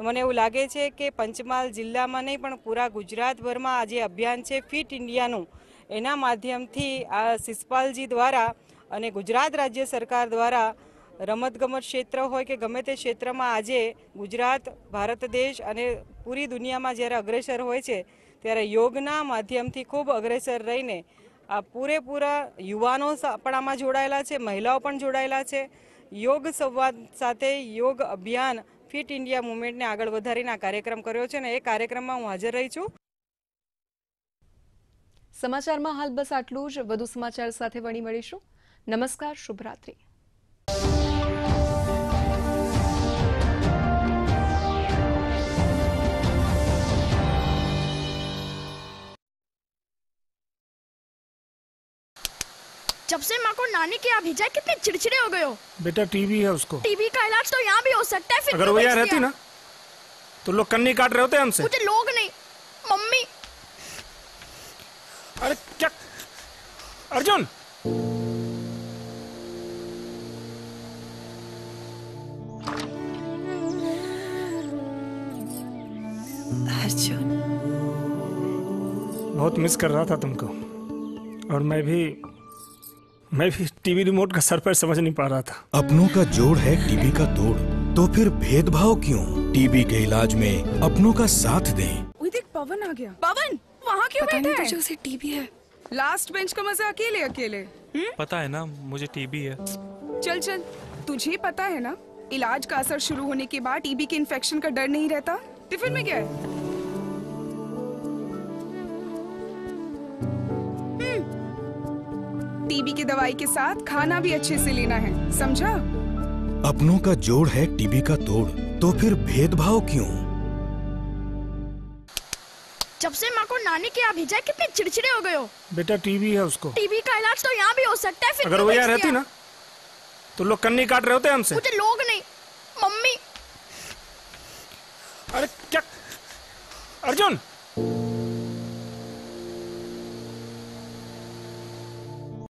મને એવું લાગે છે કે પંચમહાલ જિલ્લામાં નહીં, પણ પૂરા ગુજરાતભરમાં આ જે અભિયાન છે, ફિટ ઇન્ડિયાનું, એના માધ્યમથી આ શિષપાલજી દ્વારા અને ગુજરાત રાજ્ય સરકાર દ્વારા રમતગમત ક્ષેત્ર હોય કે ગમે તે ક્ષેત્રમાં આજે ગુજરાત, ભારત દેશ અને પૂરી દુનિયામાં જ્યારે અગ્રેસર હોય છે, ત્યારે યોગના માધ્યમથી ખૂબ અગ્રેસર રહીને આ પૂરેપૂરા યુવાનો પણ આમાં જોડાયેલા છે, મહિલાઓ પણ જોડાયેલા છે. યોગ સંવાદ સાથે યોગ અભિયાન ફિટ ઇન્ડિયા મુવમેન્ટને આગળ વધારીને કાર્યક્રમ કર્યો છે અને એ કાર્યક્રમમાં હું હાજર રહી છું. સમાચારમાં હાલ બસ આટલું જ. વધુ સમાચાર સાથે વળી મળીશું. નમસ્કાર, શુભરાત્રી. जब से माँ को नानी के यहाँ भेजा कितने चिड़चिड़े हो गए हो। बेटा टीबी है उसको। टीबी का इलाज तो यहाँ भी हो सकता है फिर अगर वो यहाँ रहती ना तो लोग कन्नी काट रहे होते हमसे। मुझे लोग नहीं मम्मी। अरे क्या? अर्जुन! अर्जुन। बहुत मिस कर रहा था तुमको और मैं भी मैं भी टीवी रिमोट का सर पर समझ नहीं पा रहा था। अपनों का जोड़ है टीबी का तोड़ तो फिर भेदभाव क्यों? टीबी के इलाज में अपनों का साथ दें। देख पवन आ गया। पवन वहाँ क्यों पता बैठा तुझे है? उसे टीबी है। लास्ट बेंच का मज़ा अकेले अकेले। पता है ना मुझे टीबी है। चल चल। तुझे पता है ना इलाज का असर शुरू होने के बाद टीबी के इन्फेक्शन का डर नहीं रहता? टिफ़िन में क्या है? टीबी की दवाई के साथ खाना भी अच्छे से लेना है समझा? अपनों का जोड़ है टीबी का तोड़ तो फिर भेदभाव क्यों? जब से माँ को नानी के यहाँ भेजा है कितने चिड़चिड़े हो गए हो। बेटा टीबी है उसको। टीबी का इलाज तो यहाँ भी हो सकता है फिर अगर तो वो यहाँ रहती ना तो लोग कन्नी काट रहे होते हमसे। मुझे लोग नहीं मम्मी। अरे क्या? अर्जुन!